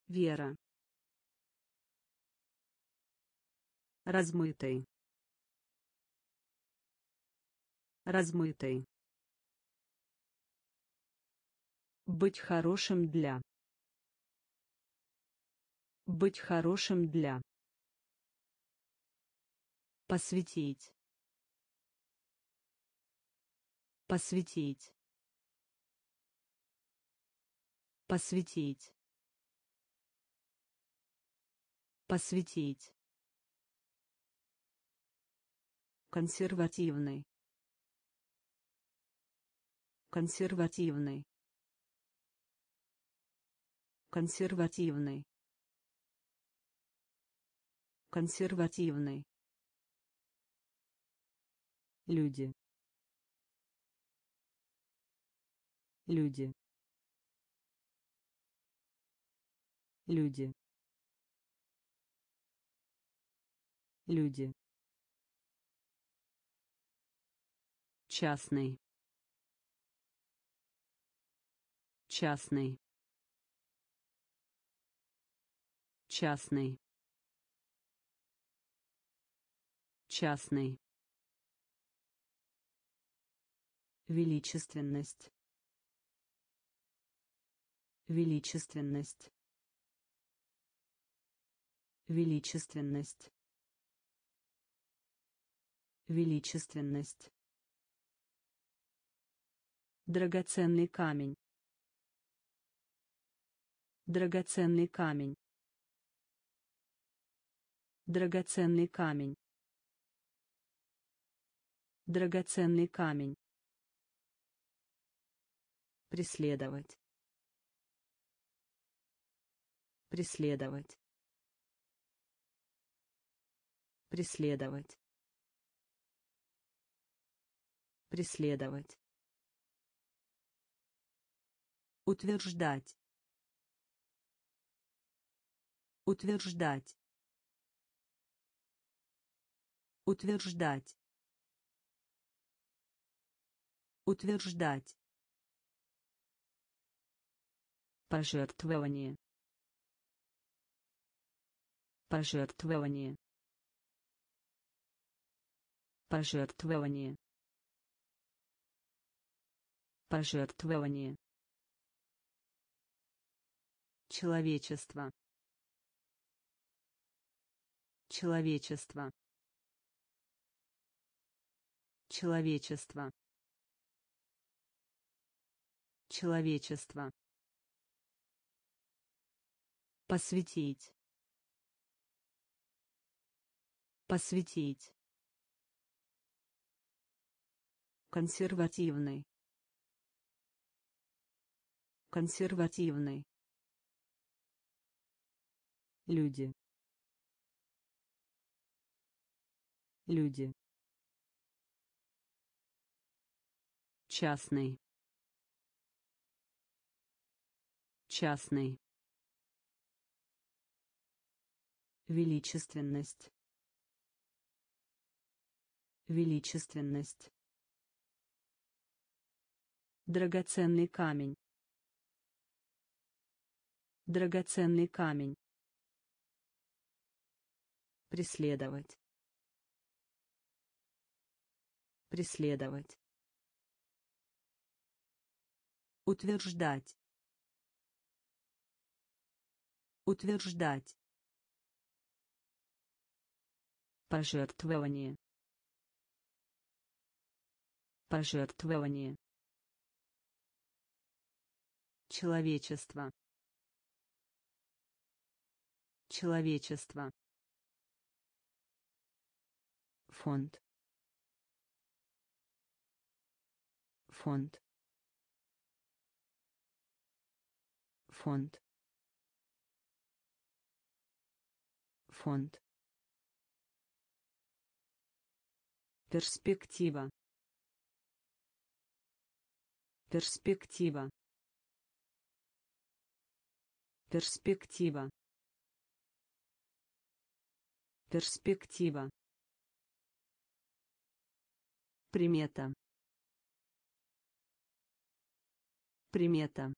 Вера. Размытый. Размытый. Быть хорошим для. Быть хорошим для. Посвятить. Посвятить. Посвятить. Посвятить. Консервативный. Консервативный. Консервативный. Консервативный. Люди. Люди. Люди. Люди. Частный. Частный. Частный. Частный. Величественность. Величественность. Величественность. Величественность. Драгоценный камень. Драгоценный камень. Драгоценный камень. Драгоценный камень. Преследовать. Преследовать. Преследовать. Преследовать. Утверждать. Утверждать. утверждать. Утверждать. Пожертвование. Пожертвование. Пожертвование. Пожертвование человечество. Человечество. Человечество. Человечество. Посвятить. Посвятить. Консервативный. Консервативный люди. Люди. Частный. Частный. Величественность. Величественность. Драгоценный камень. Драгоценный камень преследовать. Преследовать. Утверждать. Утверждать. Пожертвование. Пожертвование. Человечество. Человечество фонд. Фонд. Фонд. Фонд. Перспектива. Перспектива. Перспектива. Перспектива примета. Примета.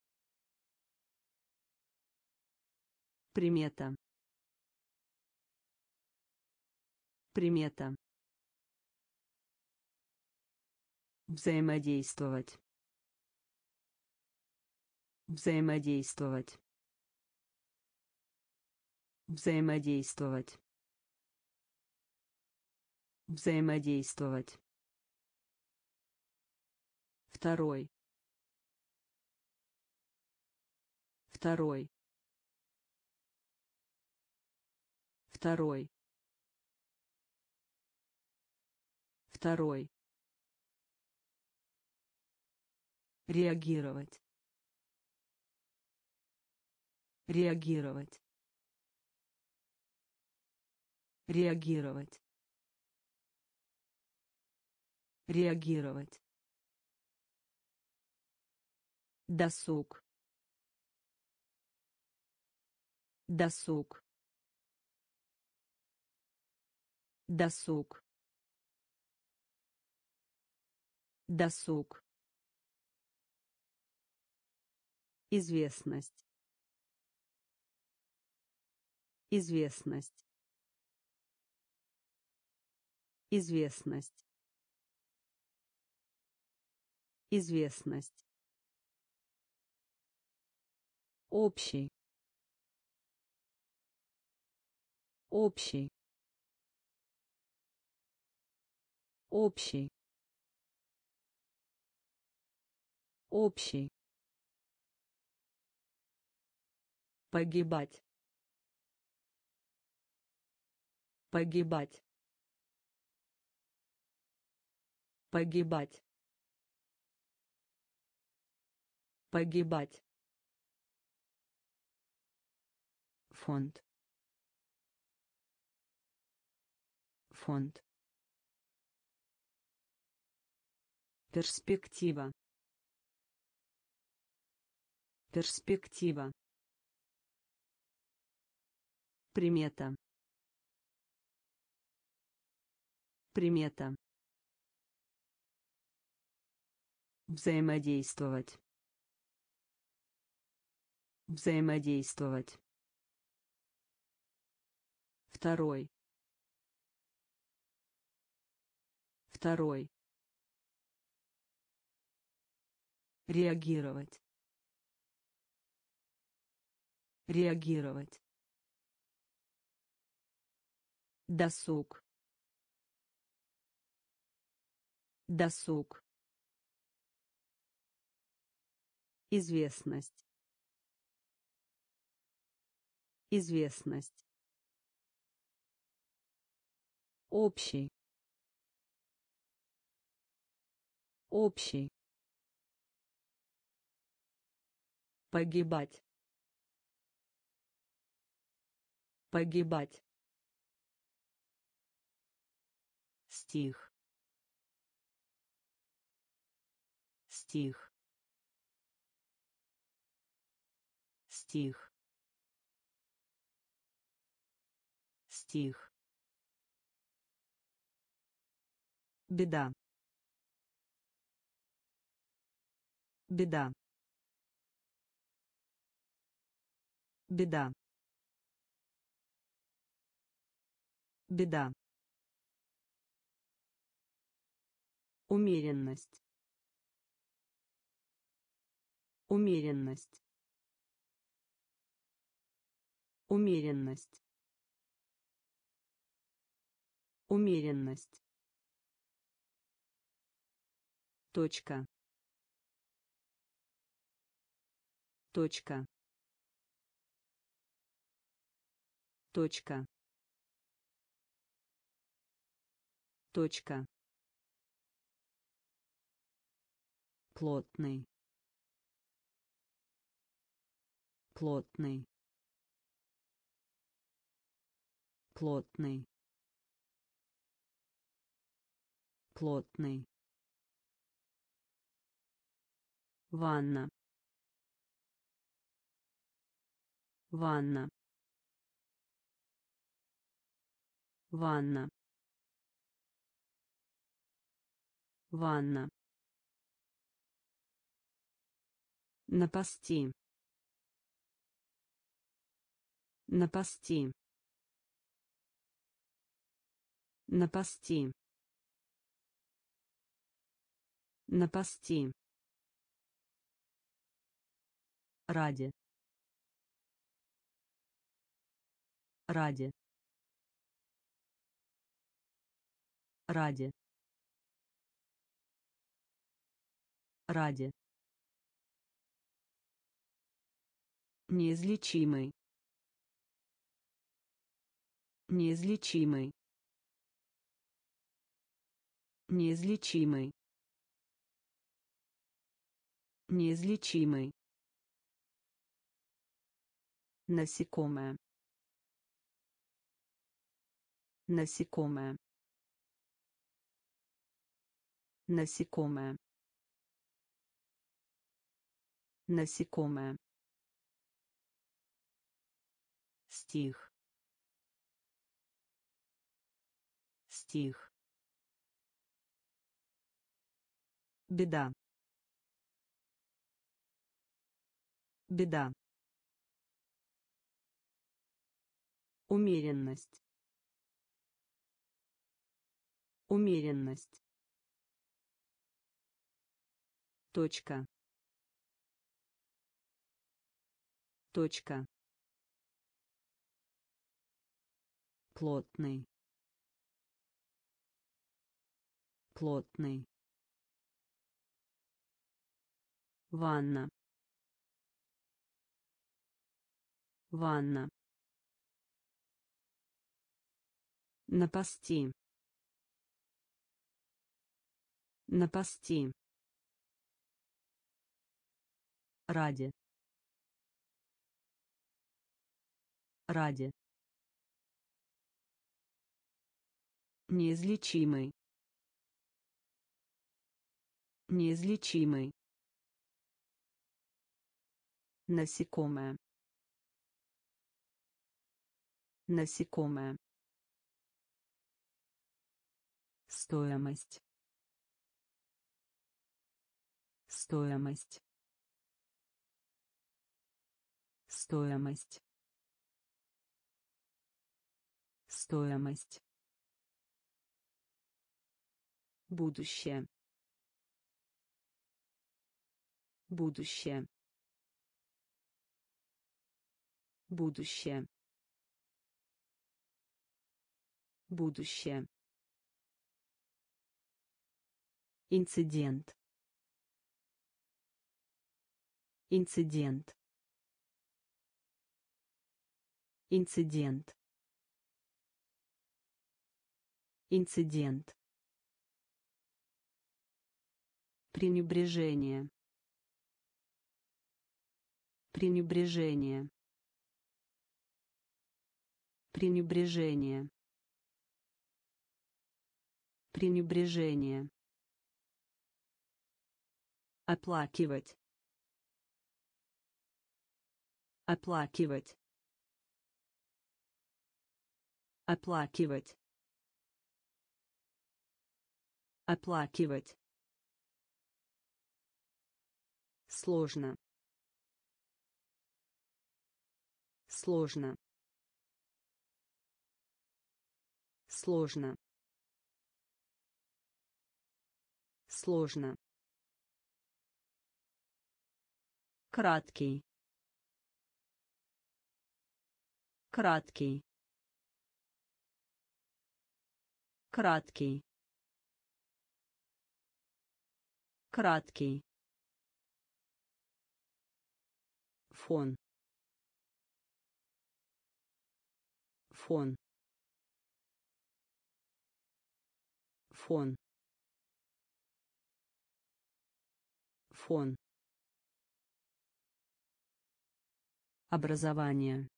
Примета. Примета. Взаимодействовать. Взаимодействовать. Взаимодействовать. Взаимодействовать второй. Второй. Второй. Второй. Реагировать. Реагировать. Реагировать. Реагировать досуг досуг досуг досуг. Известность известность известность известность общий. Общий. Общий. Общий. Погибать. Погибать. Погибать. Погибать фонд фонд перспектива перспектива примета Примета. Взаимодействовать. Взаимодействовать. Второй. Второй. Реагировать. Реагировать. Досуг. Досуг. Известность. Известность. Общий. Общий. Погибать. Погибать. Стих. Стих. Стих. Стих. Беда. Беда. Беда. Беда. Умеренность. Умеренность. Умеренность. Умеренность. Точка. Точка. Точка. Точка. Плотный. Плотный. Плотный. Плотный. Ванна. Ванна. Ванна. Ванна. Напасти. Напасти. Напасти. Напасти. Ради. Ради. Ради. Ради. Неизлечимый. Неизлечимый. Неизлечимый. Неизлечимый. Насекомое. Насекомое. Насекомое. Насекомое. Стих. Стих. Беда. Беда. Умеренность. Умеренность. Точка. Точка. Плотный. Плотный. Ванна. Ванна. Напасти. Напасти. Ради. Ради. Неизлечимый. Неизлечимый. Насекомое. Насекомое. Стоимость. Стоимость. Стоимость. Стоимость. Будущее. Будущее. Будущее. Будущее инцидент. Инцидент. Инцидент. Инцидент. Пренебрежение. Пренебрежение. Пренебрежение. Пренебрежение оплакивать. Оплакивать. Оплакивать. Оплакивать. Сложно. Сложно. Сложно. Сложно краткий. Краткий. Краткий. Краткий. Фон. Фон. Фон. Фон образование.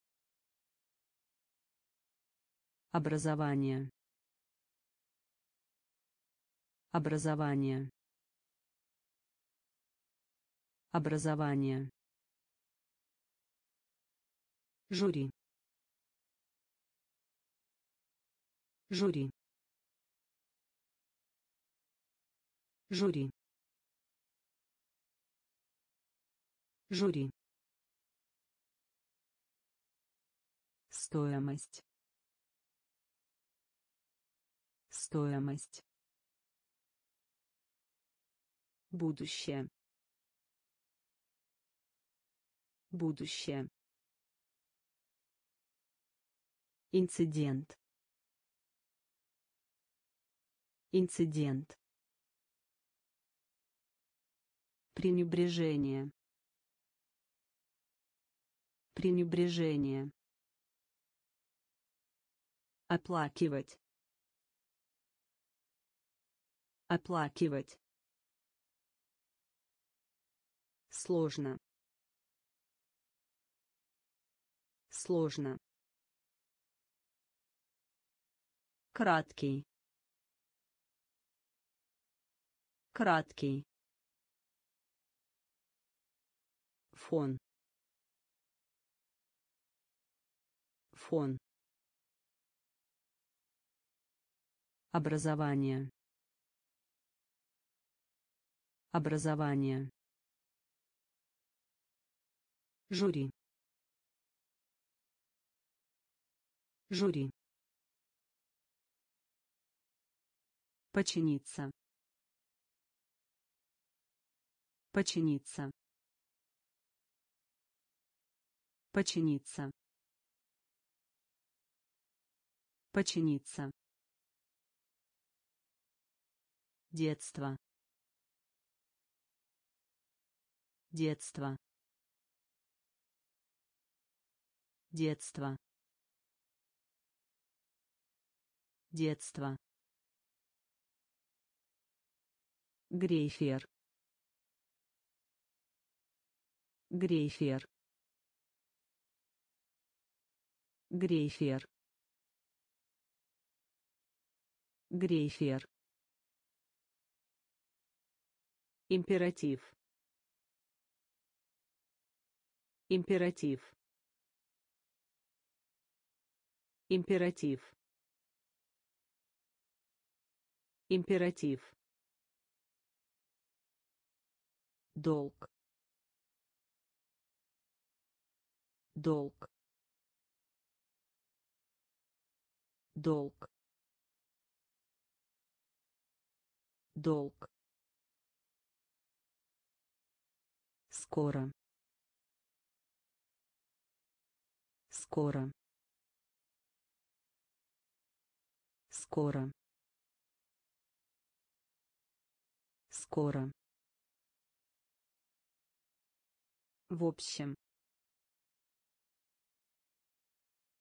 Образование. Образование. Образование. Жюри. Жюри. Жюри. Жюри стоимость. Стоимость. Будущее. Будущее. Инцидент. Инцидент. Пренебрежение. Пренебрежение оплакивать. Оплакивать. Сложно. Сложно. Краткий. Краткий. Фон. Фон образование образование жюри жюри Починиться. Починиться. Починиться. Починиться. Детство. Детство. Детство. Детство. Грейфер. Грейфер. Грейфер. Грейфер. Императив. Императив. Императив. Императив. Долг. Долг. Долг. Долг. Скоро. Скоро. Скоро. Скоро. В общем.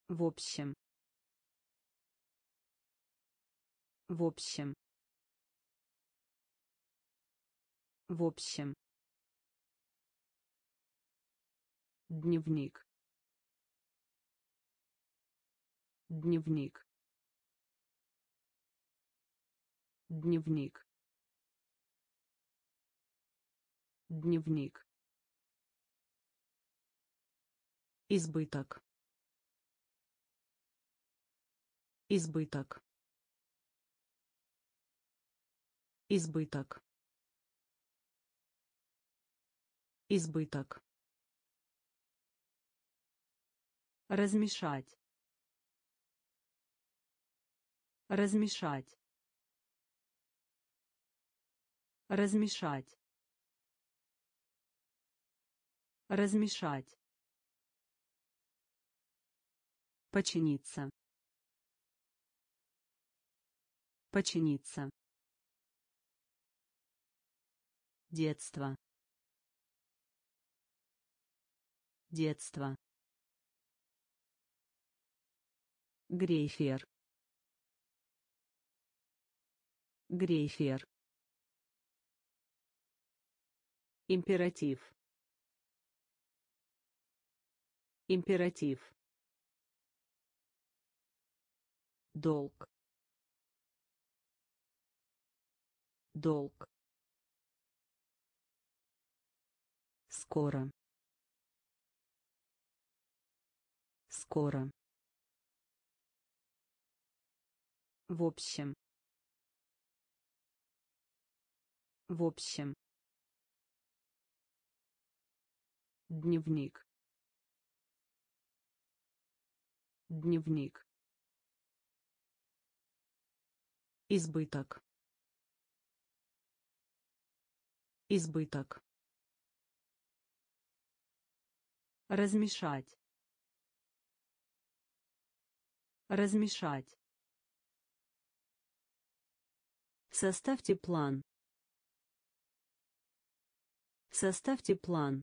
В общем. В общем. В общем. Дневник. Дневник. Дневник. Дневник. Избыток. Избыток. Избыток. Избыток. Размешать. Размешать. Размешать. Размешать. Починиться. Починиться. Детство. Детство. Грейфер. Грейфер. Императив. Императив. Долг. Долг. Скоро. Скоро. В общем. В общем. Дневник. Дневник. Избыток. Избыток. Размешать. Размешать. Составьте план. Составьте план.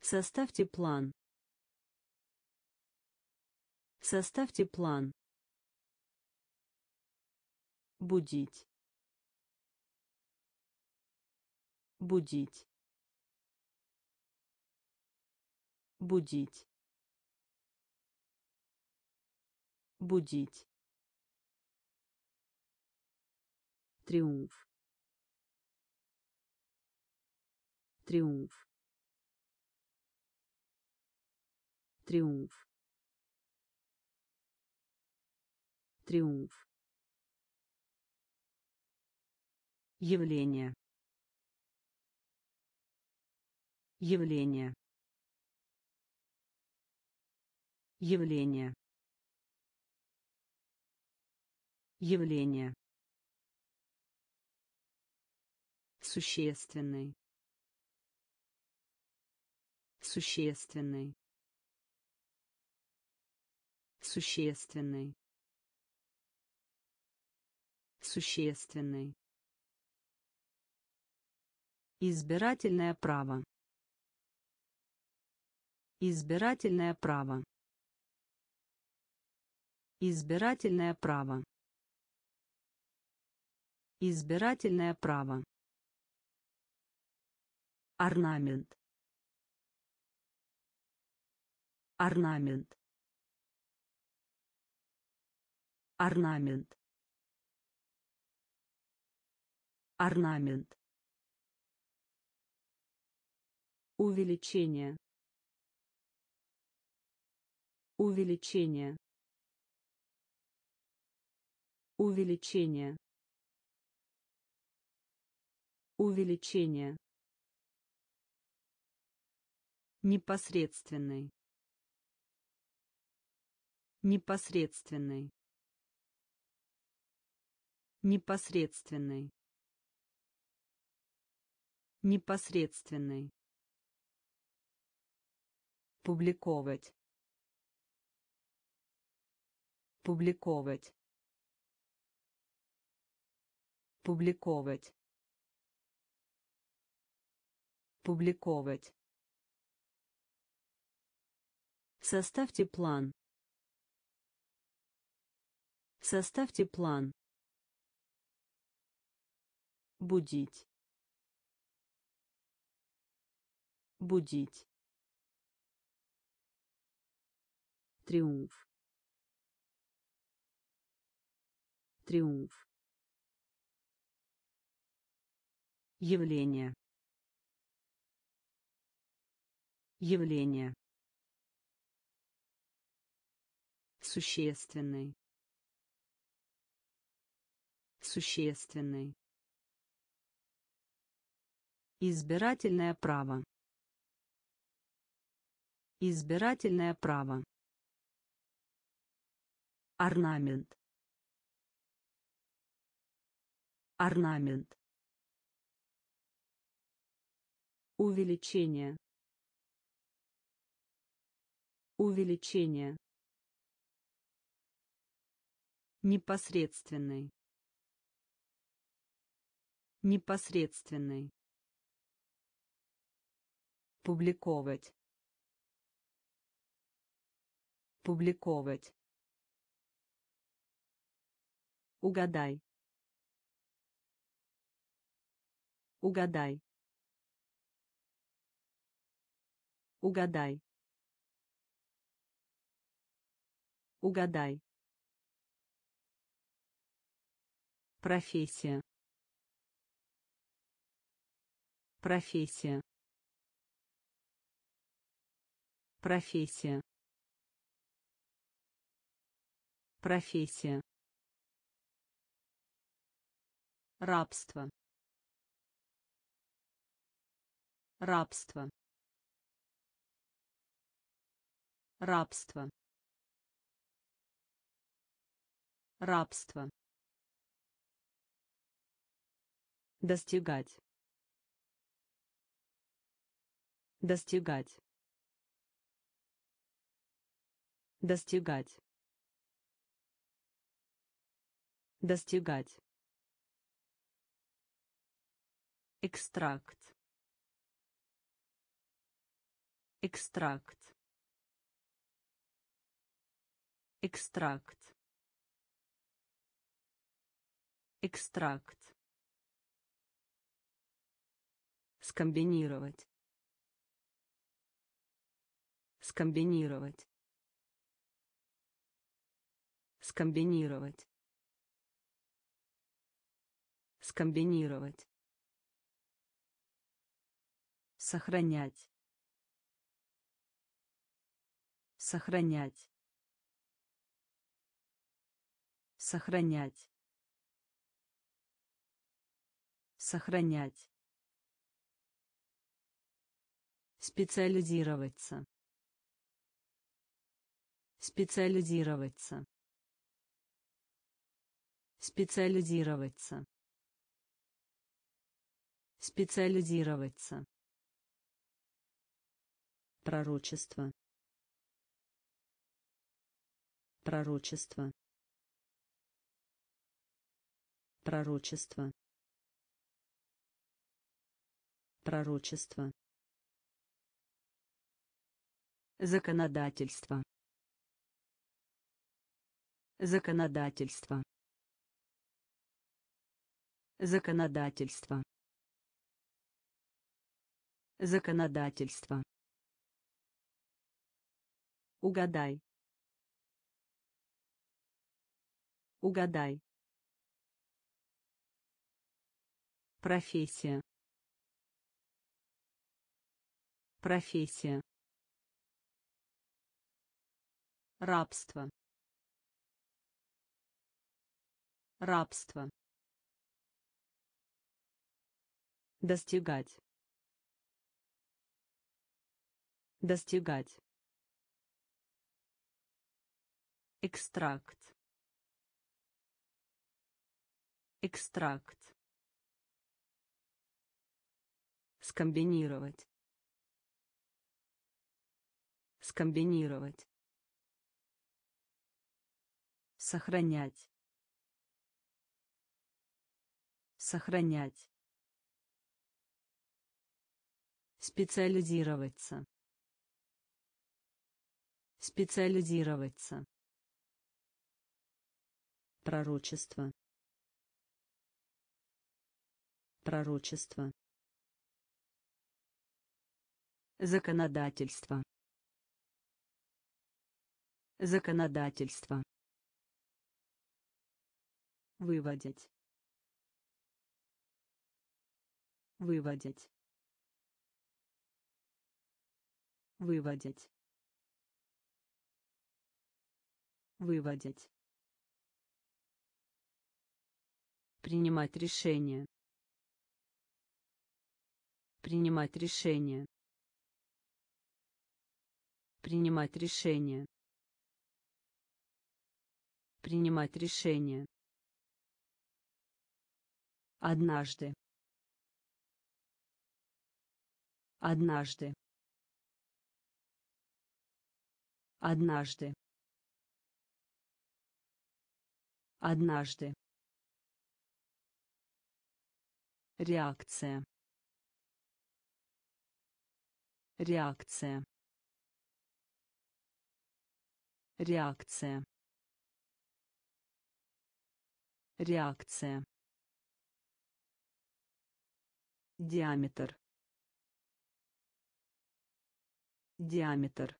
Составьте план. Составьте план. Будить. Будить. Будить. Будить. Триумф. Триумф. Триумф. Триумф. Явление. Явление. Явление. Явление. Существенный. Существенный. Существенный. Существенный. Избирательное право. Избирательное право. Избирательное право. Избирательное право. Орнамент. Орнамент. Орнамент. Орнамент. Увеличение. Увеличение. Увеличение. Увеличение. Непосредственный. Непосредственный. Непосредственный. Непосредственный. Публиковать. Публиковать. Публиковать. Публиковать. Составьте план. Составьте план. Будить. Будить. Триумф. Триумф. Явление. Явление. Существенный. Существенный. Избирательное право. Избирательное право. Орнамент. Орнамент. Увеличение. Увеличение. Непосредственный. Непосредственный. Публиковать. Публиковать. Угадай. Угадай. Угадай. Угадай. Профессия. Профессия. Профессия. Профессия. Рабство. Рабство. Рабство. Рабство. Достигать. Достигать. Достигать. Достигать. Экстракт. Экстракт. Экстракт. Экстракт. Скомбинировать. Скомбинировать. Скомбинировать. Скомбинировать. Сохранять. Сохранять. Сохранять. Сохранять. Специализироваться. Специализироваться. Специализироваться. Специализироваться. Пророчество. Пророчество. Пророчество. Пророчество. Законодательство. Законодательство. Законодательство. Законодательство. Угадай. Угадай. Профессия. Профессия. Рабство. рабство. Достигать. Достигать. Экстракт. Экстракт. Скомбинировать. Скомбинировать сохранять. Сохранять. Специализироваться. Специализироваться. Пророчество. Пророчество. Законодательство. Законодательство выводить. Выводить. Выводить. Выводить. Принимать решение. Принимать решение. Принимать решение. Принимать решение однажды. Однажды. Однажды. Однажды. Реакция. Реакция. Реакция. Реакция диаметр. Диаметр.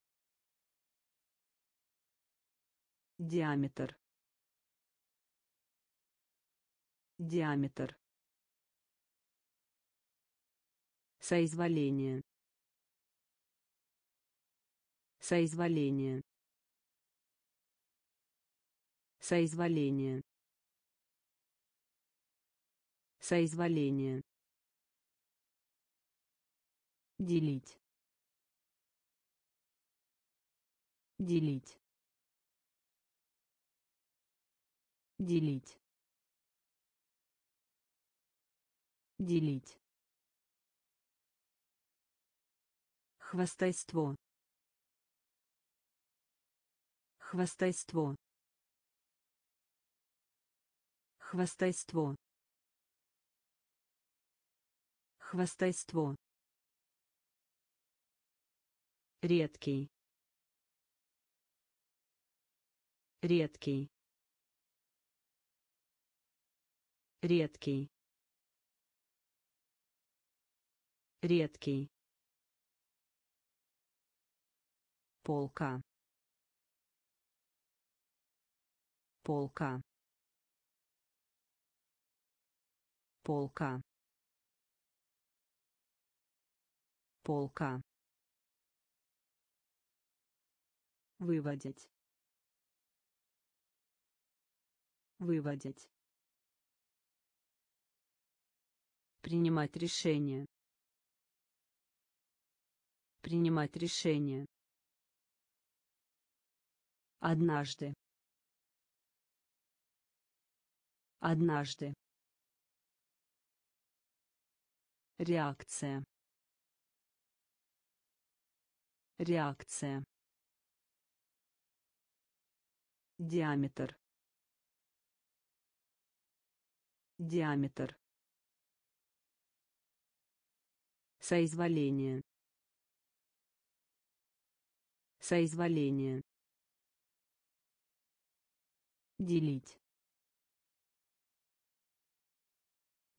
Диаметр. Диаметр. Соизволение. Соизволение. Соизволение. Соизволение делить. Делить. Делить. Делить. Хвастайство хвастайство хвастайство хвастайство редкий. Редкий. Редкий. Редкий. Полка. Полка. Полка. Полка выводить. Выводить. Принимать решение. Принимать решение. Однажды. Однажды. Реакция. Реакция диаметр. Диаметр. Соизволение. Соизволение. Делить.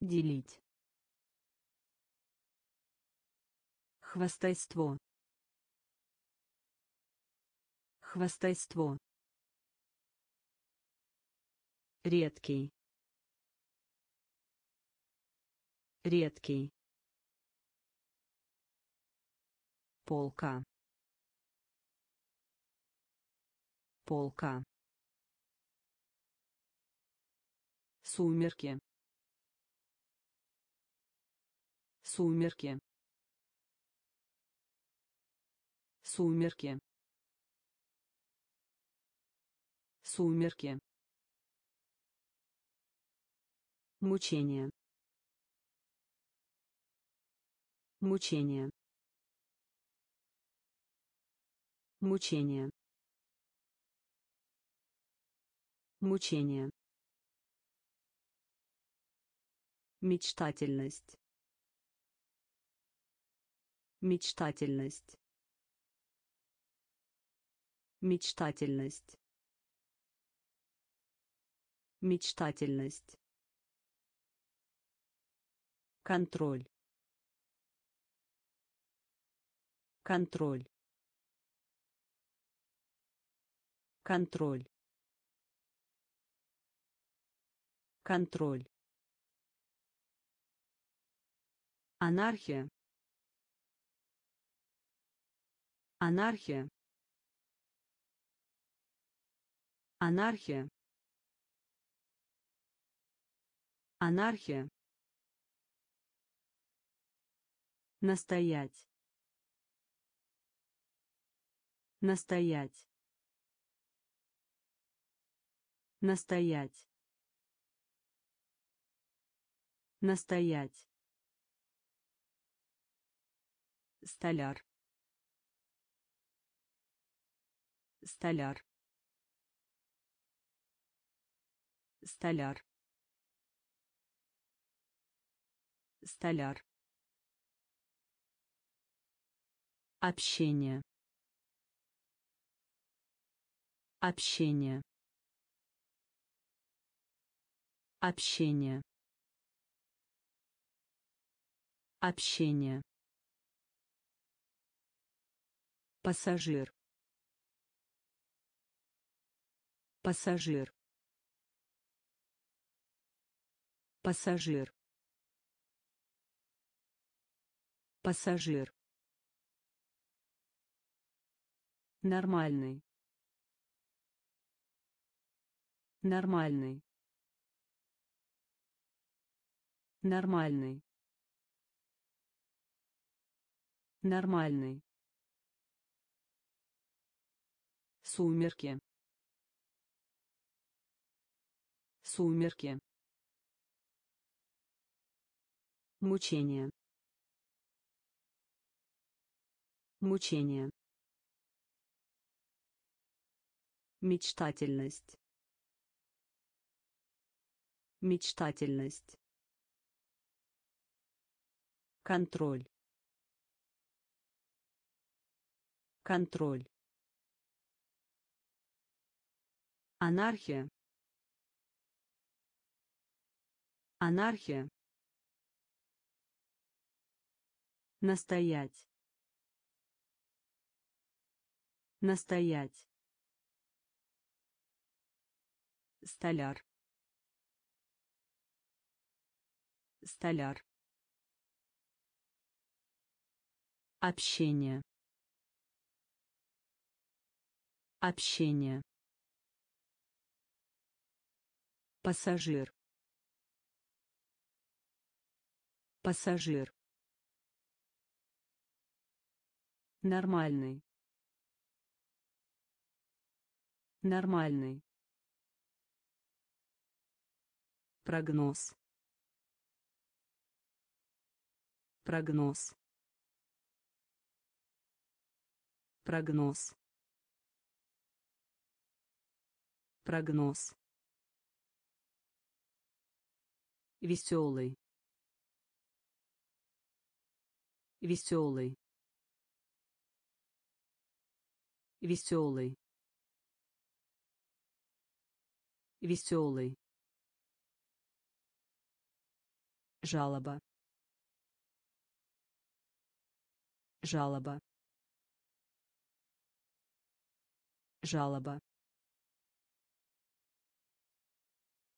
Делить. Хвастайство хвастайство редкий. Редкий. Полка. Полка. Сумерки. Сумерки. Сумерки. Сумерки мучение. Мучение. Мучение. Мучение. Мечтательность. Мечтательность. Мечтательность. Мечтательность контроль. Контроль. Контроль. Контроль. Анархия. Анархия. Анархия. Анархия настоять. Настоять. Настоять. Настоять. Столяр. Столяр. Столяр. Столяр общение. Общение. Общение. Общение. Пассажир. Пассажир. Пассажир. Пассажир нормальный. Нормальный. Нормальный. Нормальный. Сумерки. Сумерки. Мучение мучение мечтательность. Мечтательность. Контроль. Контроль. Анархия. Анархия. Настоять. Настоять столяр. Столяр. Общение. Общение. Пассажир. Пассажир. Нормальный. Нормальный прогноз. Прогноз. Прогноз. Прогноз. Веселый. Веселый. Веселый. Веселый жалоба. Жалоба. Жалоба.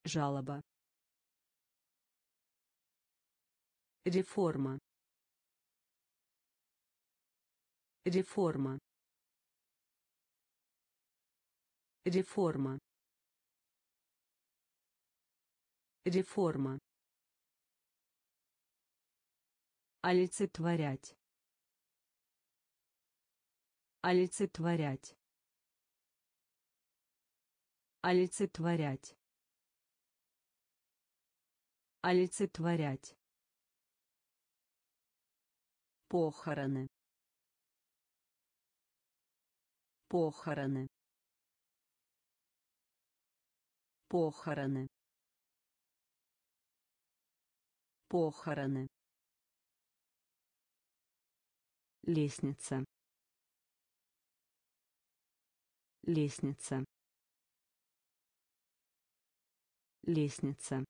Жалоба. Реформа. Реформа. Реформа. Реформа. Олицетворять. Олицетворять. Олицетворять. Олицетворять. Похороны. Похороны. Похороны. Похороны. Лестница. Лестница. Лестница.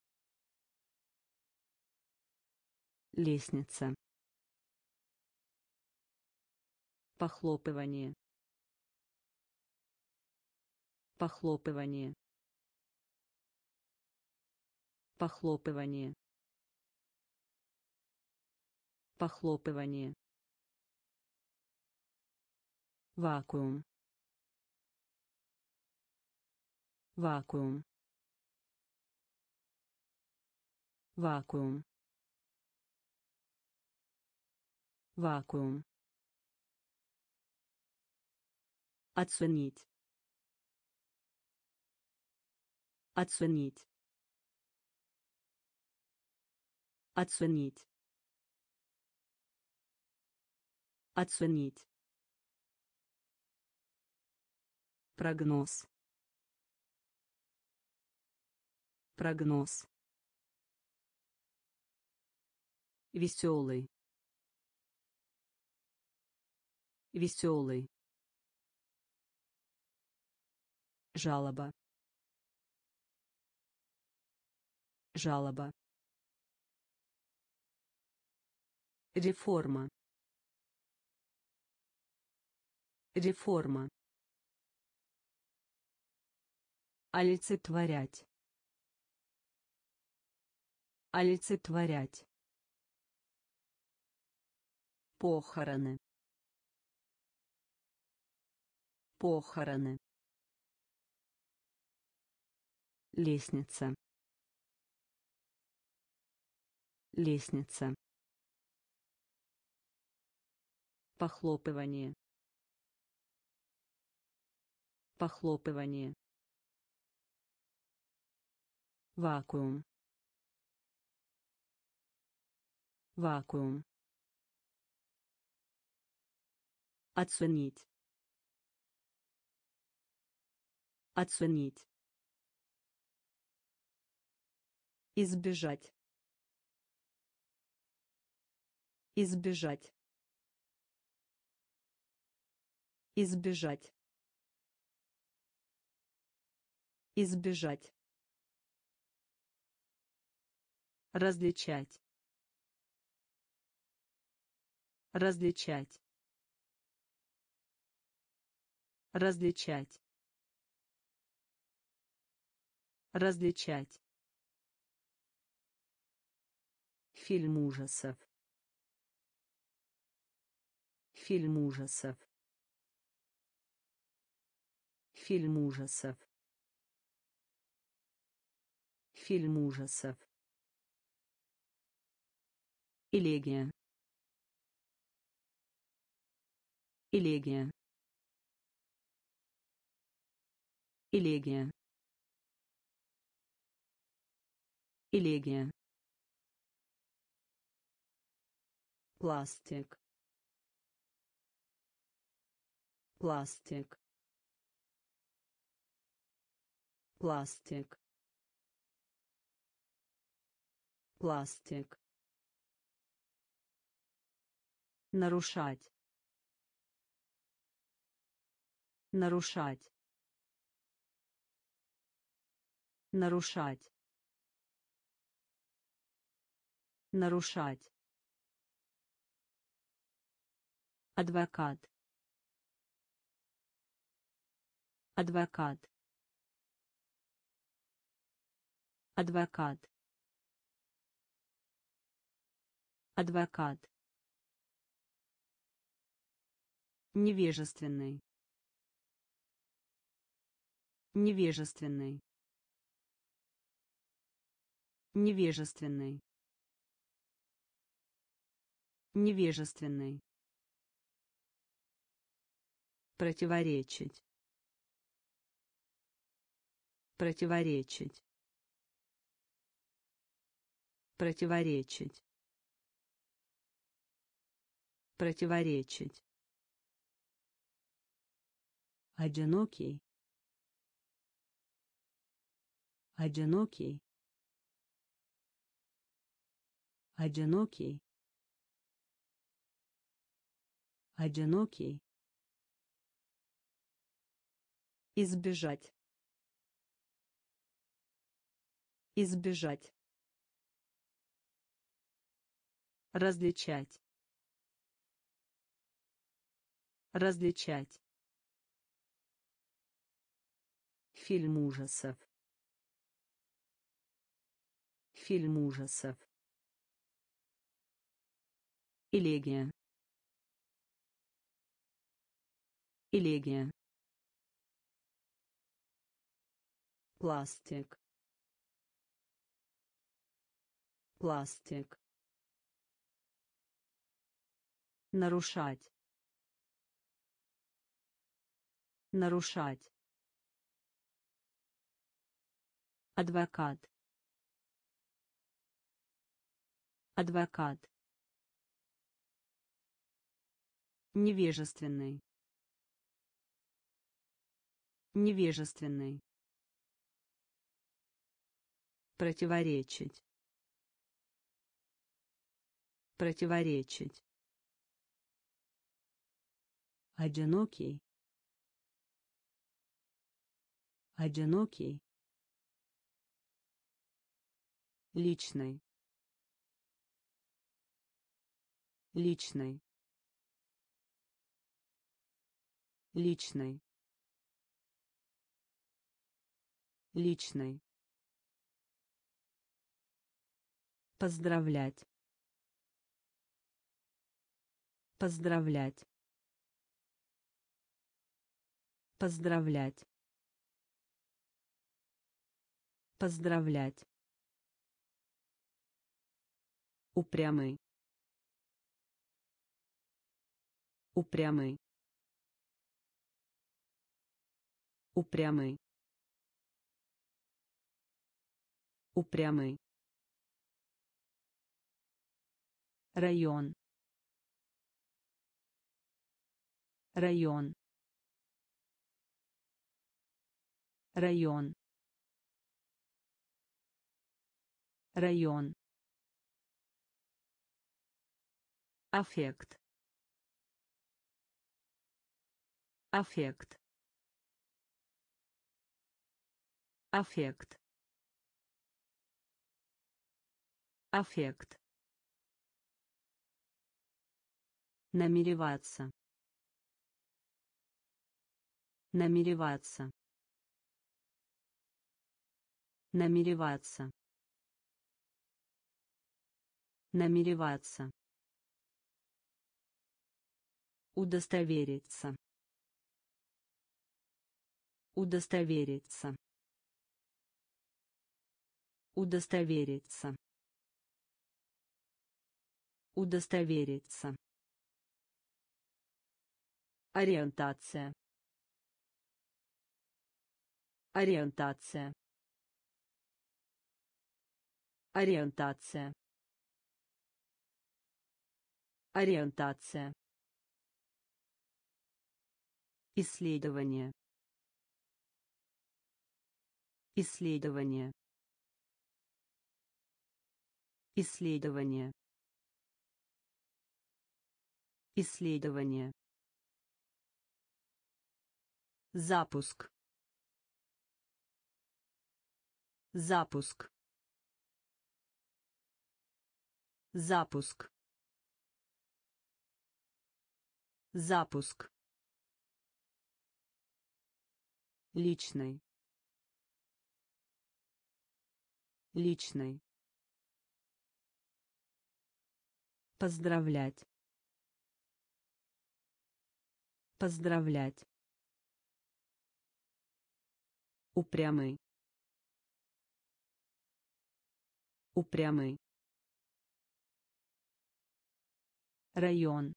Лестница. Похлопывание. Похлопывание. Похлопывание. Похлопывание. Вакуум. Вакуум. Вакуум. Вакуум. Оценить. Оценить. Оценить. Оценить. Прогноз. Прогноз. Веселый. Веселый. Жалоба. Жалоба. Реформа. Реформа. Олицетворять. Олицетворять. Похороны. Похороны. Лестница. Лестница. Похлопывание. Похлопывание. Вакуум. Вакуум. Оценить. Оценить. Избежать. Избежать. Избежать. Избежать. Различать. Различать. Различать. Различать. Фильм ужасов. Фильм ужасов. Фильм ужасов. Фильм ужасов. Элегия. Элегия. Элегия. Элегия. пластик пластик пластик пластик нарушать. Нарушать. Нарушать. Нарушать. Адвокат. Адвокат. Адвокат. Адвокат невежественный невежественный невежественный невежественный противоречить. Противоречить. Противоречить. Противоречить одинокий. Одинокий. Одинокий. Одинокий. Избежать. Избежать. Различать. Различать фильм ужасов. Фильм ужасов. Элегия элегия пластик. Пластик. Нарушать. Нарушать адвокат. Адвокат. Невежественный. Невежественный. Противоречить. Противоречить. Одинокий. Одинокий личный личный личный личный Поздравлять. Поздравлять. Поздравлять. Поздравлять. Упрямый. Упрямый. Упрямый. Упрямый. район район район район аффект аффект аффект аффект. Намереваться намереваться намереваться намереваться удостовериться удостовериться удостовериться удостовериться Ориентация. Ориентация. Ориентация. Ориентация. Исследование. Исследование. Исследование. Исследование. Запуск. Запуск. Запуск. Запуск. Личный. Личный. Поздравлять. Поздравлять. Упрямый. упрямый район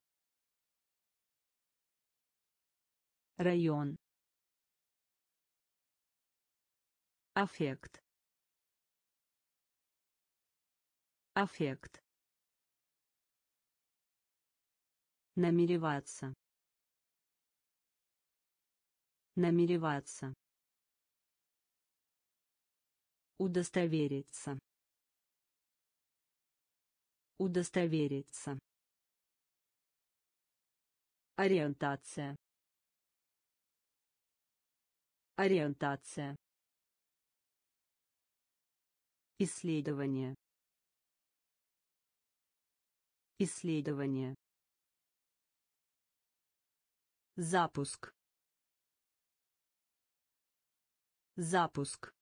район аффект аффект намереваться намереваться удостовериться удостовериться ориентация ориентация исследование. Исследование. Запуск. Запуск.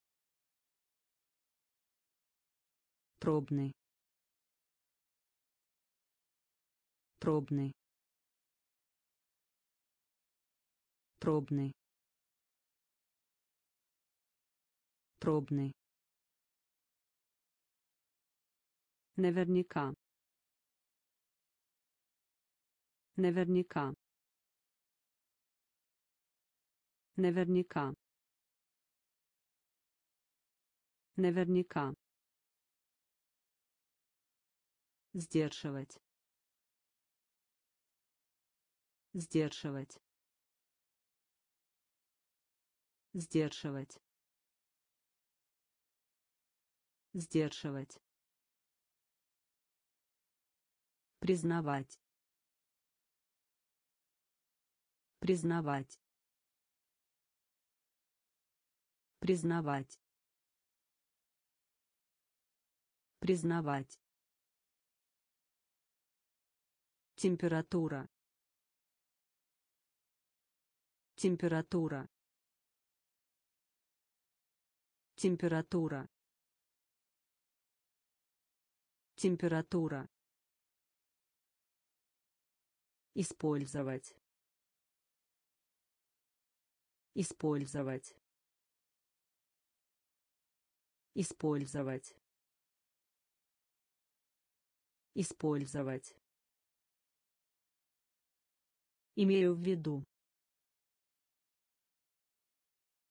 Пробный. Пробный. Пробный. Пробный наверняка. Наверняка. Наверняка. Наверняка. Сдерживать. Сдерживать. Сдерживать. Сдерживать признавать. Признавать. Признавать. Признавать. Температура. Температура. Температура. Температура использовать использовать использовать использовать Имею в виду.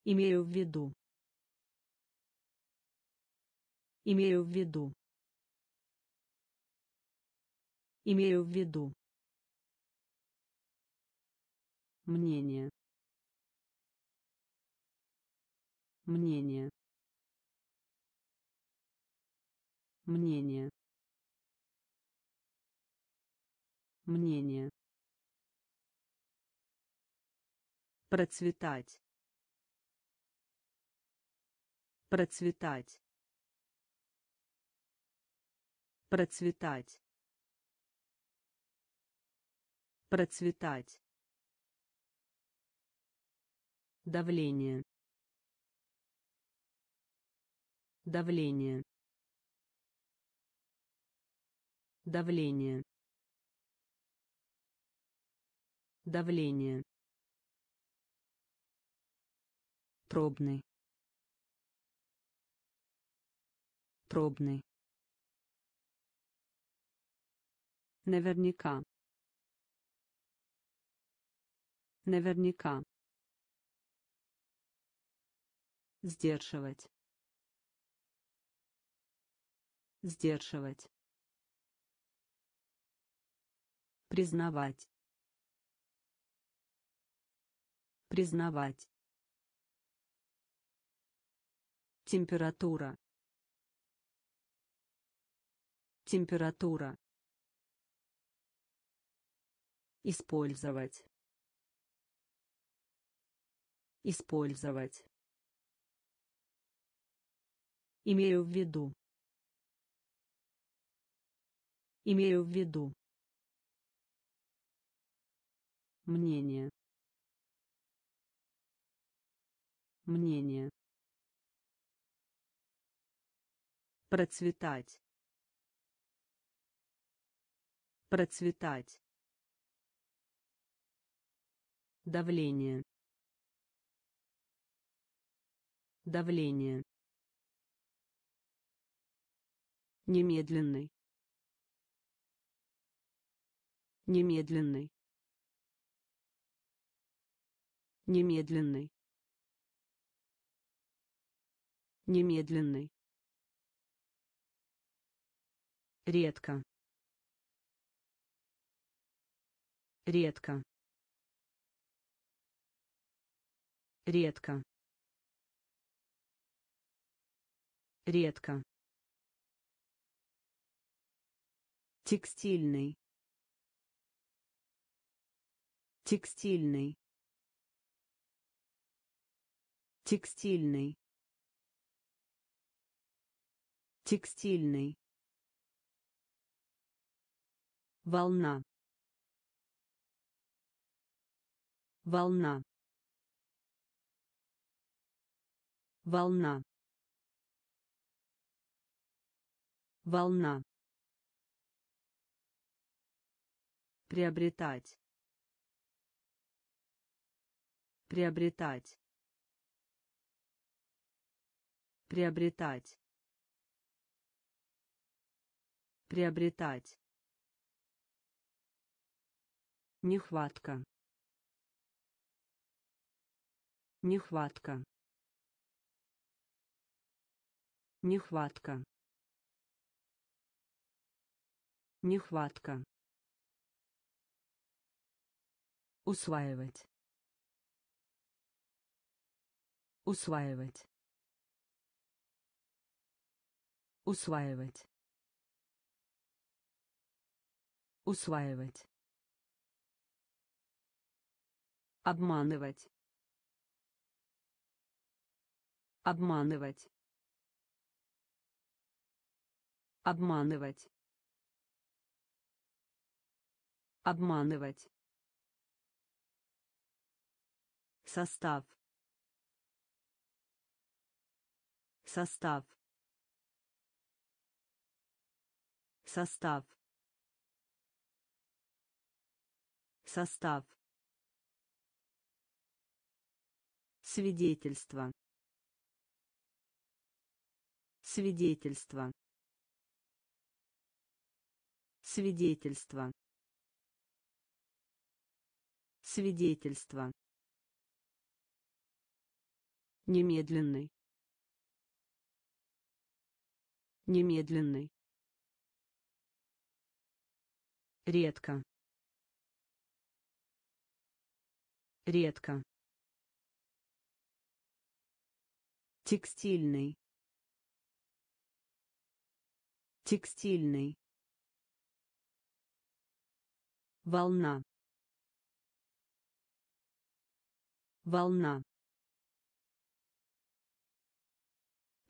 Имею в виду. Имею в виду. Имею в виду. Мнение. Мнение. Мнение. Мнение. Процветать. Процветать. Процветать. Процветать. Давление. Давление. Давление. Давление. пробный пробный наверняка наверняка сдерживать. Сдерживать. Признавать. Признавать. Температура. Температура. Использовать. Использовать имею в виду имею в виду мнение мнение Процветать. Процветать. Давление. Давление. Немедленный. Немедленный. Немедленный. Немедленный. Редко. Редко. Редко. Редко текстильный. Текстильный. Текстильный. Текстильный. Волна. Волна. Волна. Волна приобретать. Приобретать. Приобретать. Приобретать. Нехватка. Нехватка. Нехватка. Нехватка усваивать. Усваивать. Усваивать. Усваивать. Обманывать. Обманывать. Обманывать. Обманывать состав. Состав. Состав. Состав. Свидетельство. Свидетельство. Свидетельство. Свидетельство немедленный. Немедленный. Редко. Редко. Текстильный. Текстильный. Волна. Волна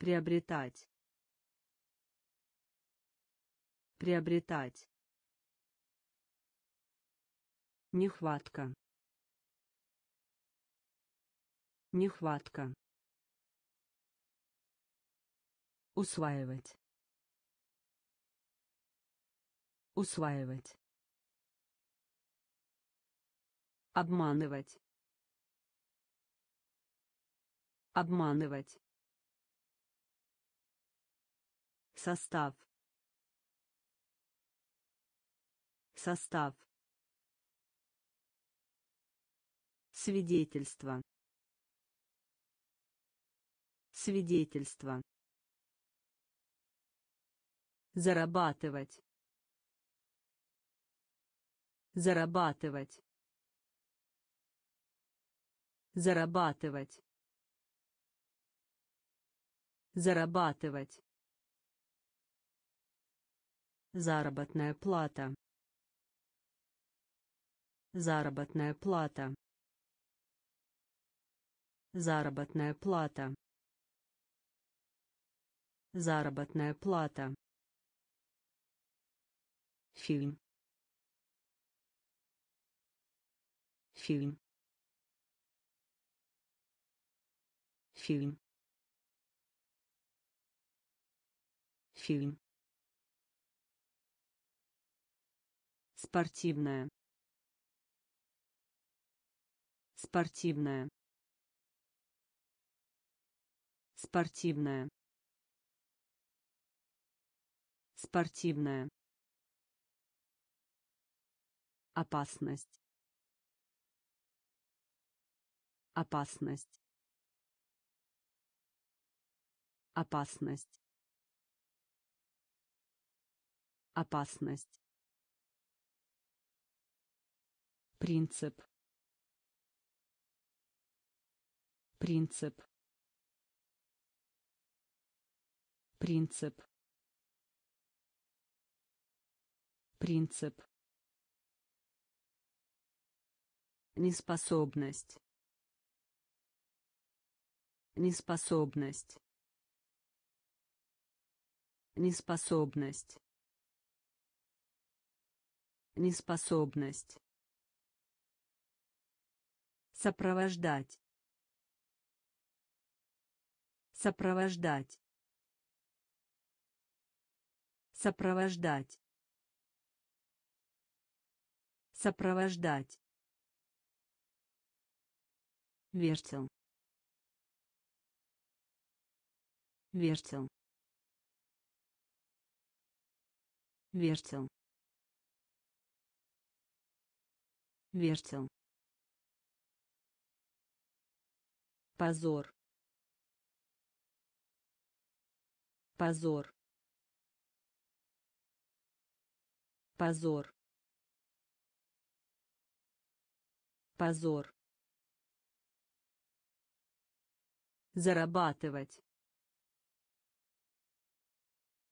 приобретать. Приобретать. Нехватка. Нехватка. Усваивать. Усваивать. Обманывать. Обманывать состав состав свидетельство свидетельство зарабатывать зарабатывать зарабатывать зарабатывать заработная плата. Заработная плата. Заработная плата. Заработная плата. Фильм. Фильм. Фильм. Фильм спортивная спортивная спортивная Спортивная. Опасность. Опасность. Опасность. Опасность. Принцип. Принцип. Принцип. Принцип. Неспособность. Неспособность. Неспособность. Неспособность. Сопровождать. Сопровождать. Сопровождать. Сопровождать. Вертел. Вертел. Вертел. Вертел. Позор. Позор. Позор. Позор. Зарабатывать.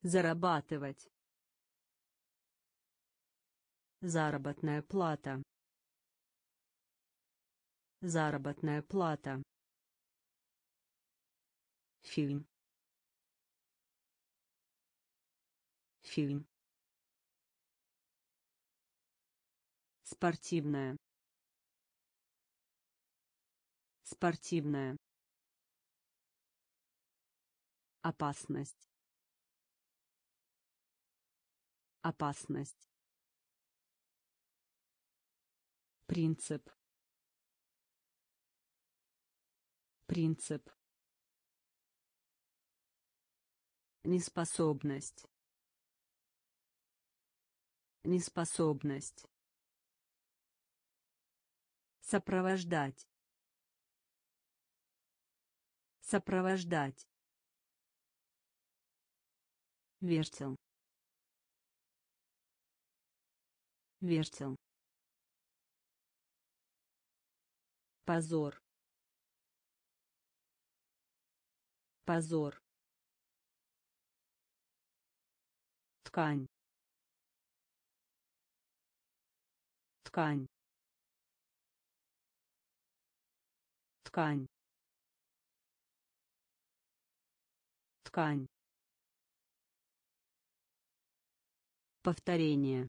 Зарабатывать. Заработная плата. Заработная плата. Фильм. Фильм. Спортивная. Спортивная. Опасность. Опасность. Принцип. Принцип. Неспособность. Неспособность. Сопровождать. Сопровождать. Вертел. Вертел. Позор. Позор. Ткань. Ткань. Ткань. Ткань. Повторение.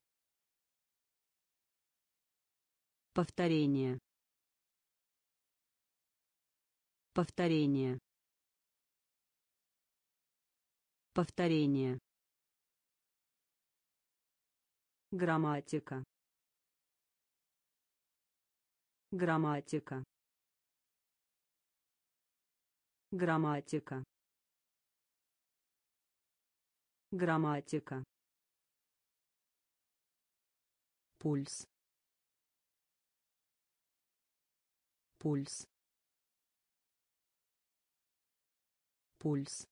Повторение. Повторение. Повторение. Грамматика. Грамматика. Грамматика. Грамматика. Пульс. Пульс. Пульс.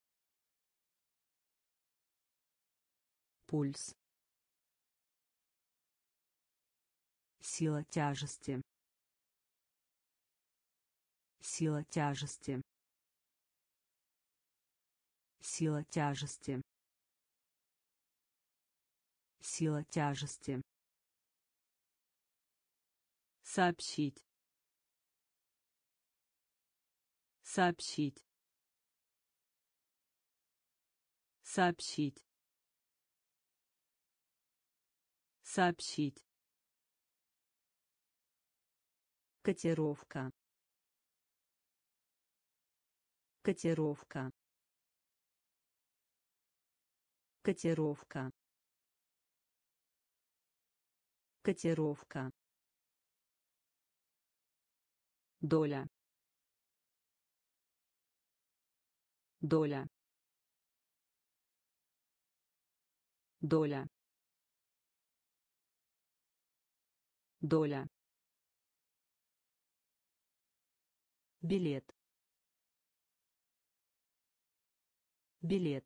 Пульс. Сила тяжести. Сила тяжести. Сила тяжести. Сила тяжести. Сообщить. Сообщить. Сообщить. Сообщить. Котировка. Котировка. Котировка. Котировка. Доля. Доля. доля доля билет. Билет.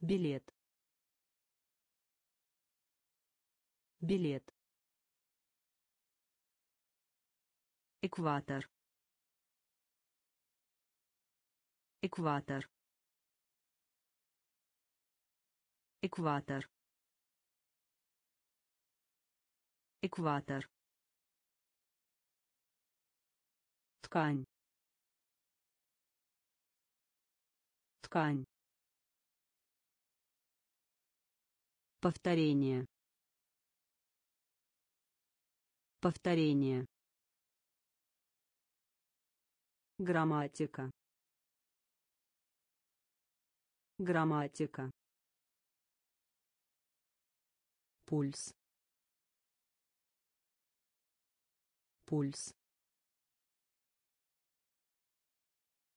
Билет. Билет. Экватор. Экватор. Экватор. Экватор ткань. Ткань. Повторение. Повторение. Грамматика. Грамматика. Пульс. Пульс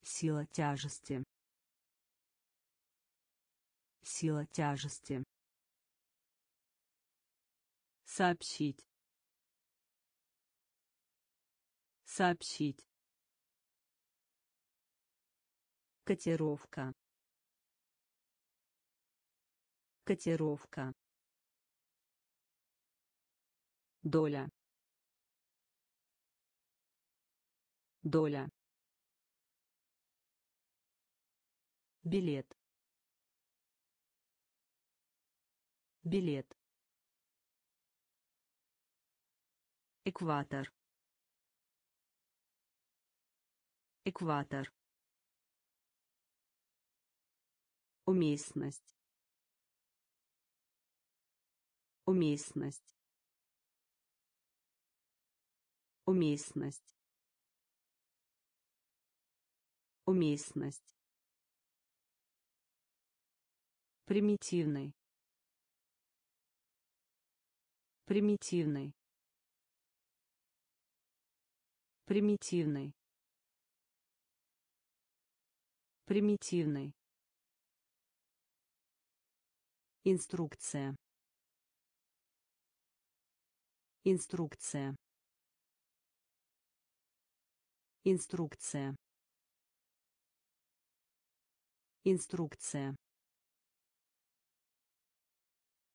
сила тяжести. Сила тяжести. Сообщить. Сообщить. Котировка. Котировка. Доля. Доля билет. Билет. Экватор. Экватор. Уместность. Уместность. Уместность. Уместность примитивный. Примитивный. Примитивный. Примитивный. Инструкция. Инструкция. Инструкция. Инструкция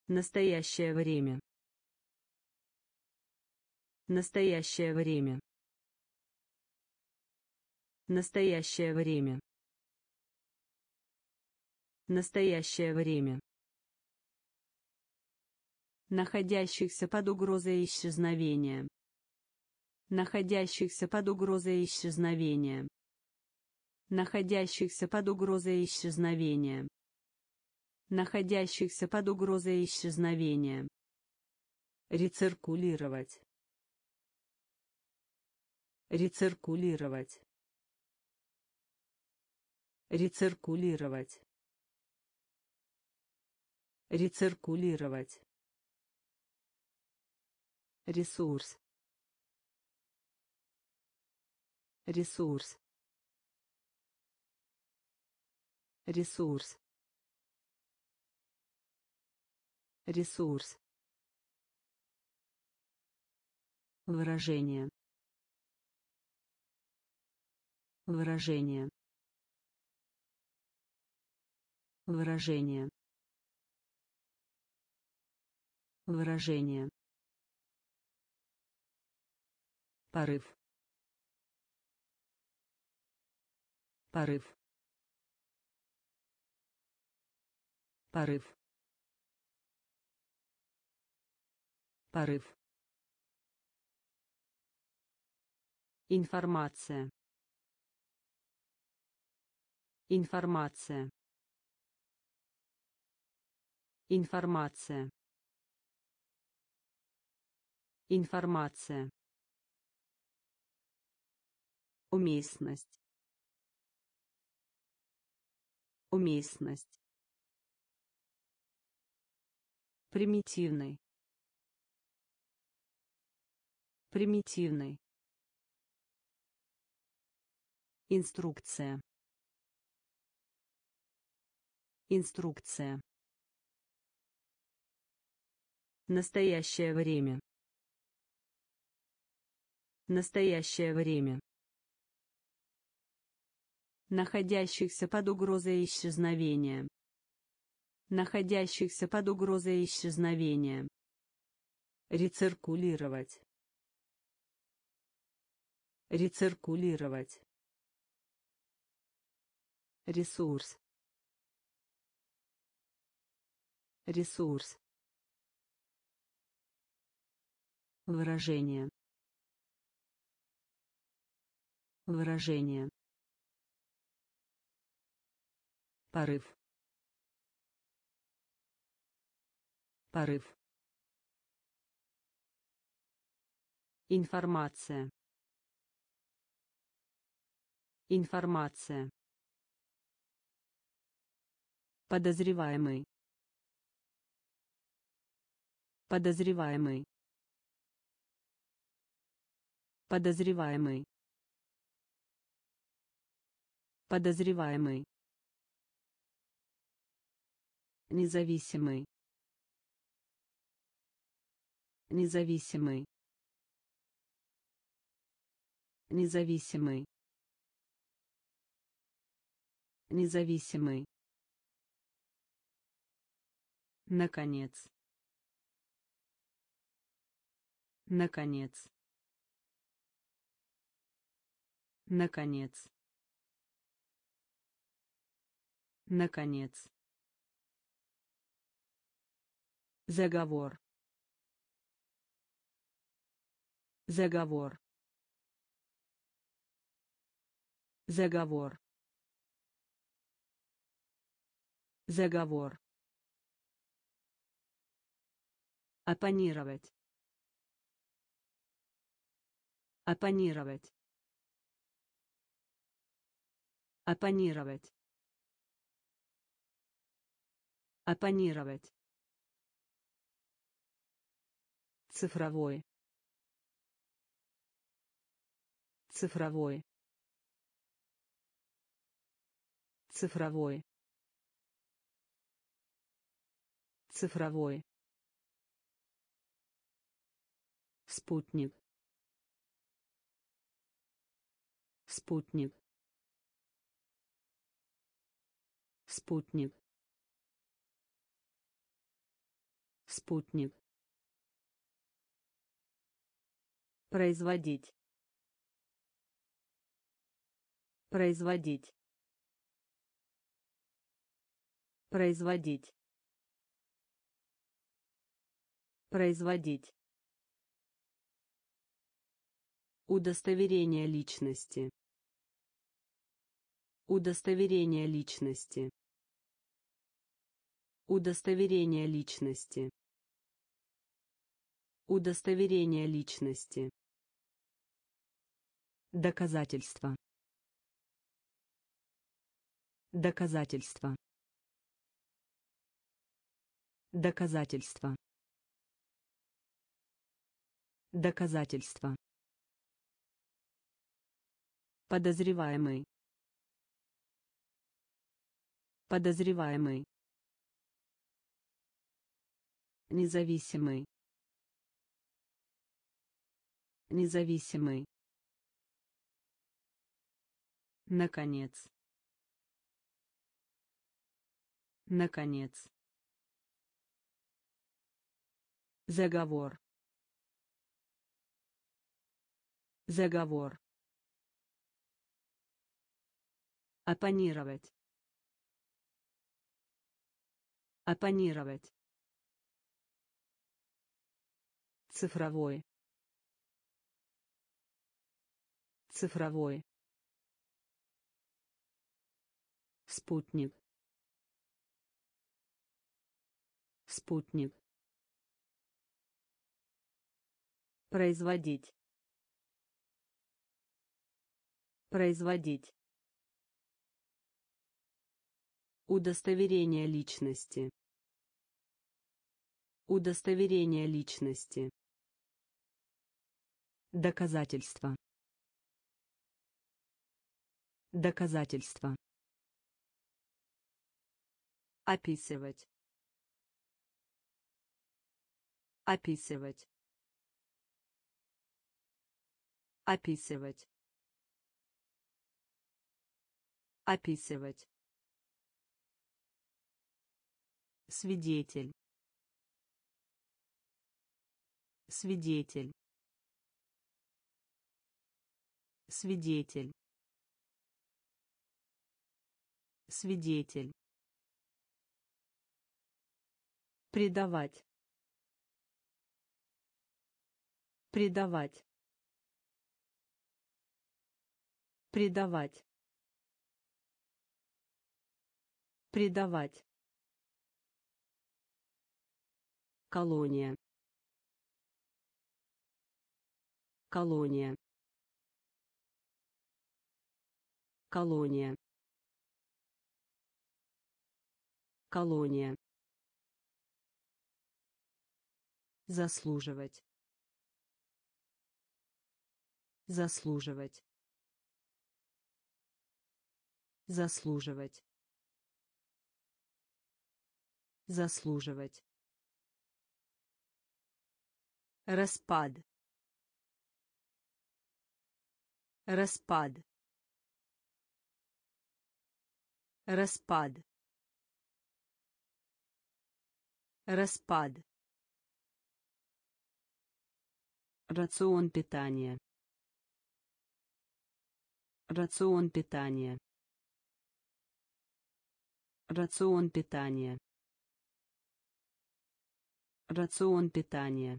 Настоящее время. Настоящее время. Настоящее время. Настоящее время. Находящихся под угрозой исчезновения. Находящихся под угрозой исчезновения. Находящихся под угрозой исчезновения находящихся под угрозой исчезновения. Рециркулировать. Рециркулировать. Рециркулировать. Рециркулировать. Ресурс. Ресурс. Ресурс. Ресурс. Выражение. Выражение. Выражение. Выражение. Порыв. Порыв. Порыв. Порыв. Информация. Информация. Информация. Информация. Уместность. Уместность. Примитивный. Примитивный. Инструкция. Инструкция. Настоящее время. Настоящее время. Находящихся под угрозой исчезновения. Находящихся под угрозой исчезновения. Рециркулировать. Рециркулировать. Ресурс. Ресурс. Выражение. Выражение. Порыв. Порыв. Информация. Информация. Подозреваемый. Подозреваемый. Подозреваемый. Подозреваемый. Независимый. Независимый. Независимый. Независимый. Наконец. Наконец. Наконец. Наконец. Заговор. Заговор. Заговор. Заговор. Оппонировать. Оппонировать. Оппонировать. Оппонировать. Цифровой. Цифровой. Цифровой. Цифровой. Спутник. Спутник. Спутник. Спутник. Производить. Производить. Производить. Производить. Удостоверение личности. Удостоверение личности. Удостоверение личности. Удостоверение личности. Доказательство. Доказательство. Доказательство. Доказательство. Подозреваемый. Подозреваемый. Независимый. Независимый. Наконец. Наконец. Заговор. Заговор. Оппонировать. Оппонировать. Цифровой. Цифровой. Спутник. Спутник. Производить. Производить. Удостоверение личности. Удостоверение личности. Доказательство. Доказательство. описывать описывать описывать описывать. Свидетель. Свидетель. Свидетель. Свидетель. Предавать. Предавать. Предавать предавать. Колония. Колония. Колония. Колония. Заслуживать. Заслуживать. Заслуживать заслуживать. Распад. Распад. Распад. Распад. Рацион питания. Рацион питания. Рацион питания рацион питания.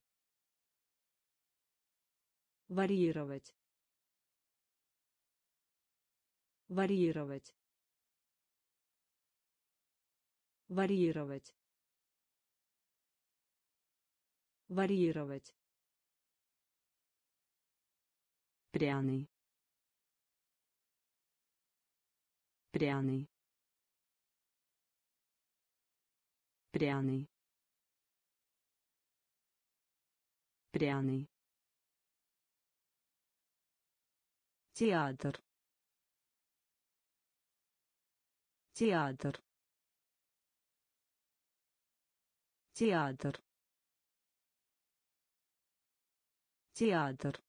Варьировать. Варьировать. Варьировать. Варьировать. Пряный. Пряный. Пряный пряный. Театр. Театр. Театр. Театр.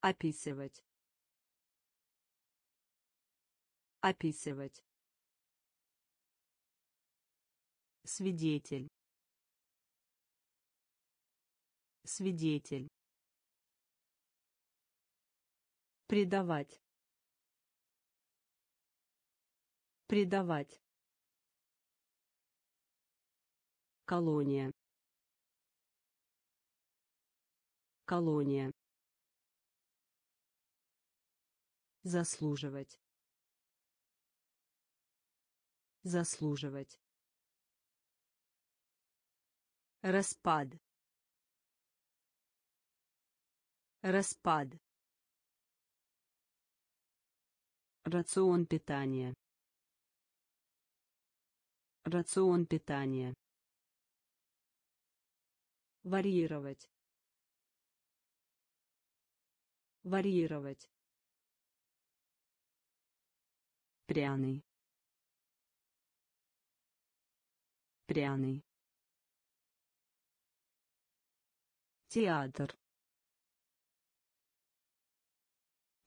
Описывать. Описывать. Свидетель свидетель. Предавать. Предавать. Колония. Колония. Заслуживать. Заслуживать. Распад распад. Рацион питания. Рацион питания. Варьировать. Варьировать. Пряный. Пряный. Театр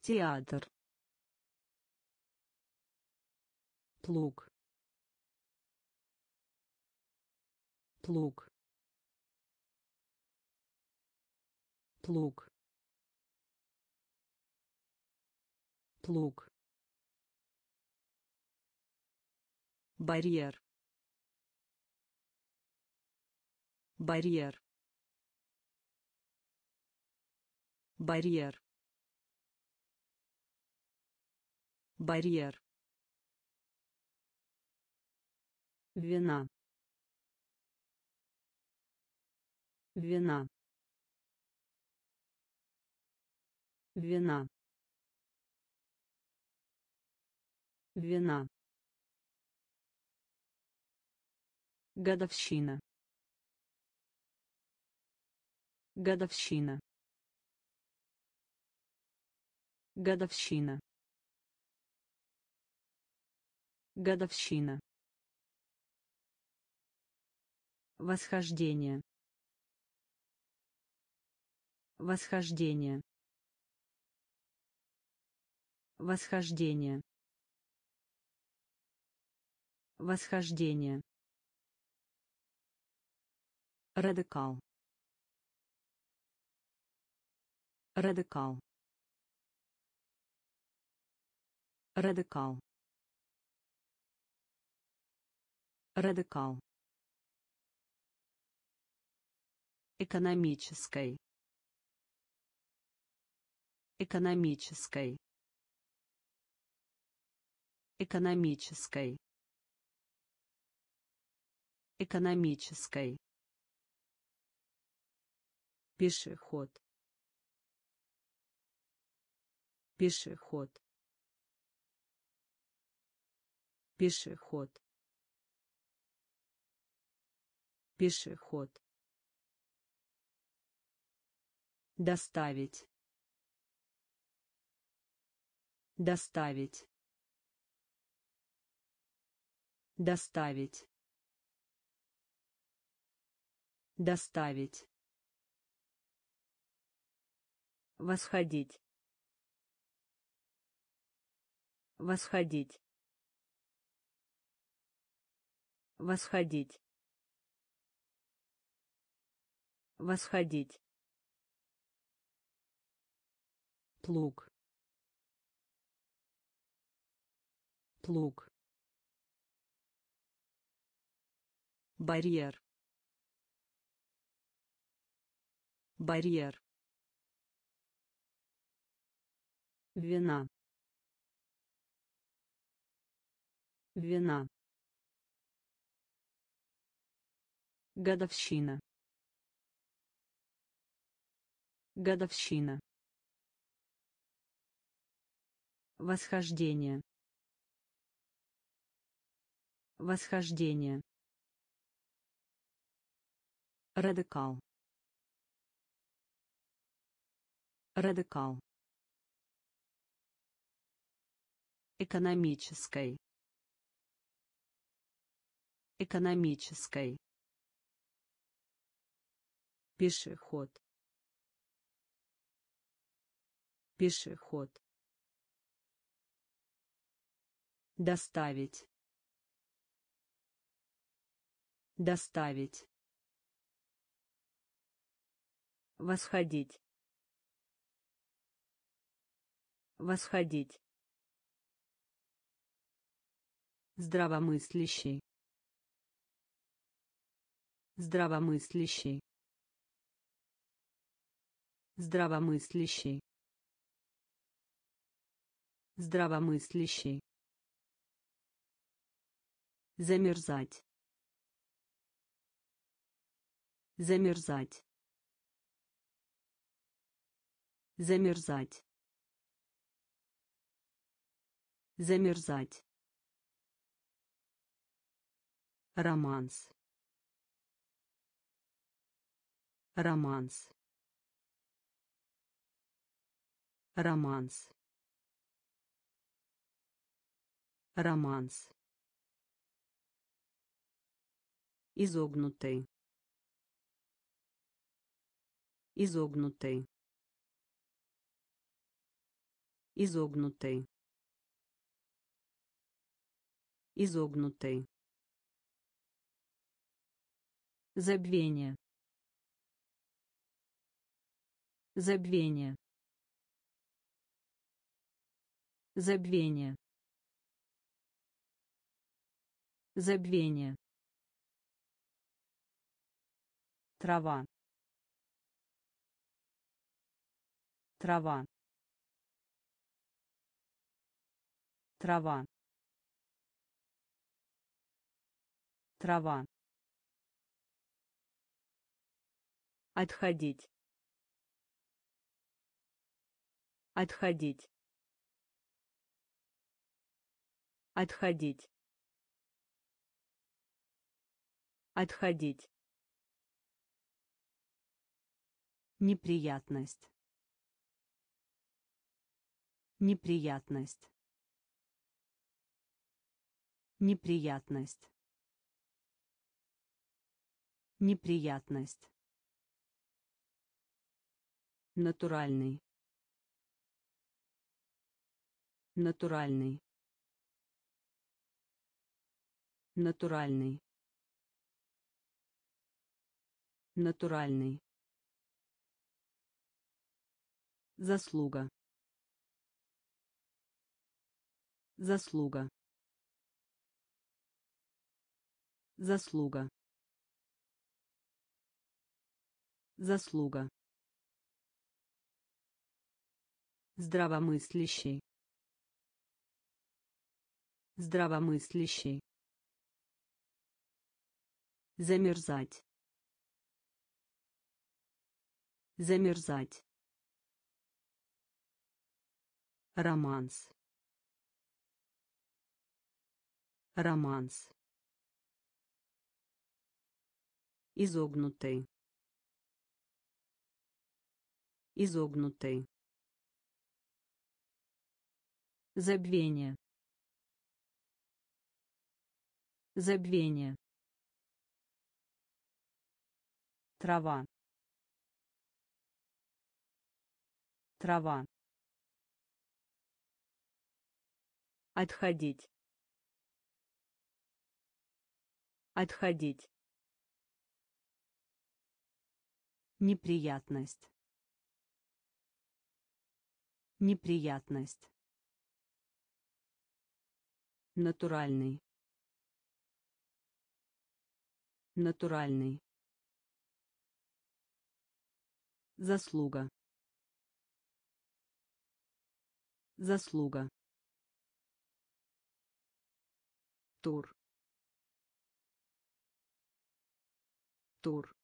театр плуг плуг плуг плуг барьер барьер барьер барьер. Вина. Вина. Вина. Вина. Годовщина. Годовщина. Годовщина Годовщина. Восхождение. Восхождение. Восхождение. Восхождение. Радикал. Радикал. Радикал. Радикал. экономической. Экономической. Экономической. Экономической. Пешеход. Пешеход. Пешеход пешеход доставить. Доставить. Доставить. Доставить. Восходить. Восходить. Восходить восходить. Плуг. Плуг. Барьер. Барьер. Вина. Вина. Годовщина годовщина Восхождение. Восхождение. Радикал. Радикал. Экономической. Экономической. Пешеход. Пешеход. доставить. Доставить. Восходить. Восходить. Здравомыслящий. Здравомыслящий. Здравомыслящий здравомыслящий. Замерзать. Замерзать. Замерзать. Замерзать. Романс. Романс. Романс романс. Изогнутый. Изогнутый. Изогнутый. Изогнутый. Забвение. Забвение. Забвение забвение. Трава. Трава. Трава. Трава. Отходить. Отходить. Отходить отходить Неприятность. Неприятность. Неприятность. Неприятность. Натуральный. Натуральный. Натуральный. Натуральный. Заслуга. Заслуга. Заслуга. Заслуга. Здравомыслящий. Здравомыслящий. Замерзать. Замерзать. Романс. Романс. Изогнутый. Изогнутый. Забвение. Забвение. Трава. Трава. Отходить. Отходить. Неприятность. Неприятность. Натуральный. Натуральный. Заслуга. Заслуга. тур. Тур.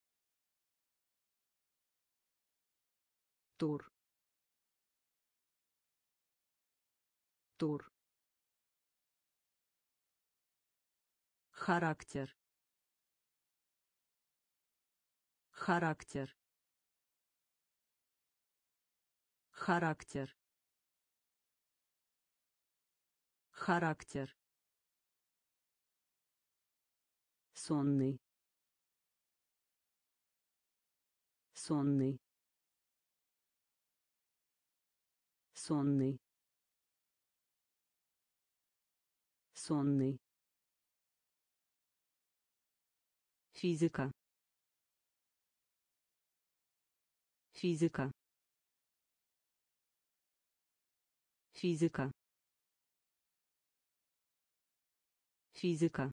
Тур. Тур. Характер. Характер. Характер характер. Сонный. Сонный. Сонный. Сонный. Физика. Физика. Физика физика.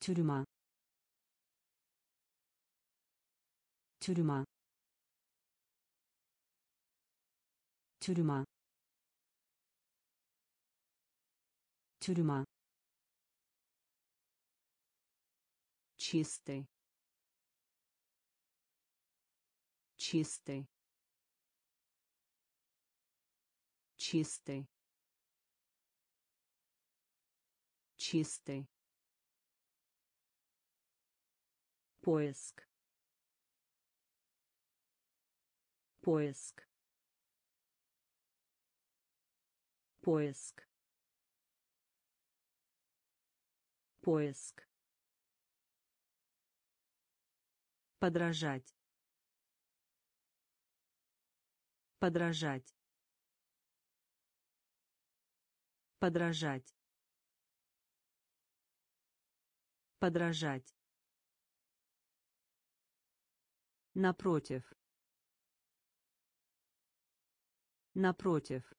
Тюрьма. Тюрьма. Тюрьма. Тюрьма. Чистый. Чистый. Чистый чистый. Поиск. Поиск. Поиск. Поиск. Подражать. Подражать. Подражать подражать напротив напротив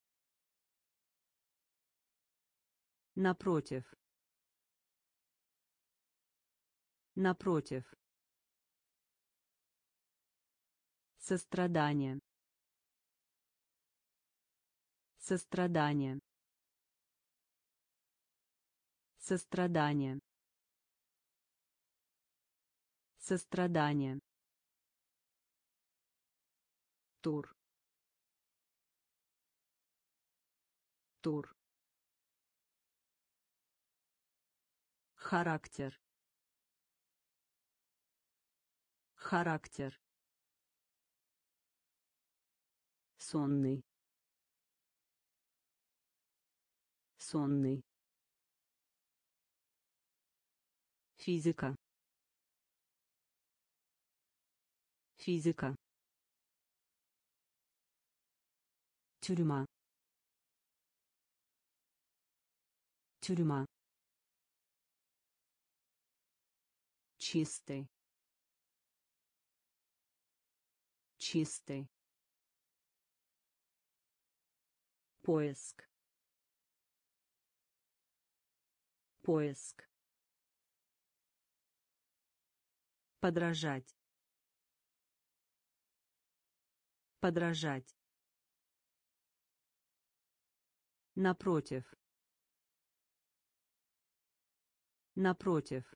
напротив напротив Сострадание. Сострадание. Сострадание. Сострадание. Тур. Тур. Характер. Характер. сонный сонный физика физика. Тюрьма. Тюрьма. Чистый. Чистый. Поиск. Поиск. Подражать подражать. Напротив. Напротив.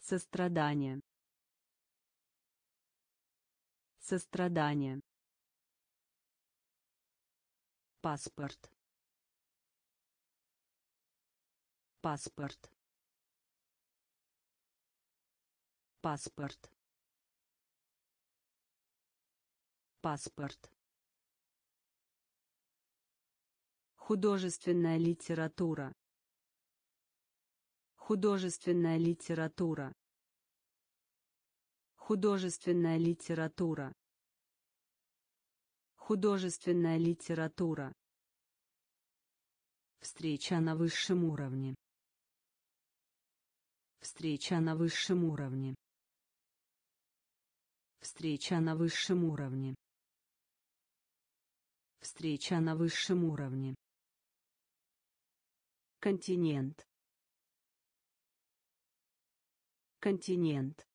Сострадание. Сострадание. Паспорт. Паспорт. Паспорт паспорт. Художественная литература. Художественная литература. Художественная литература. Художественная литература. Встреча на высшем уровне. Встреча на высшем уровне. Встреча на высшем уровне встреча на высшем уровне. Континент. Континент.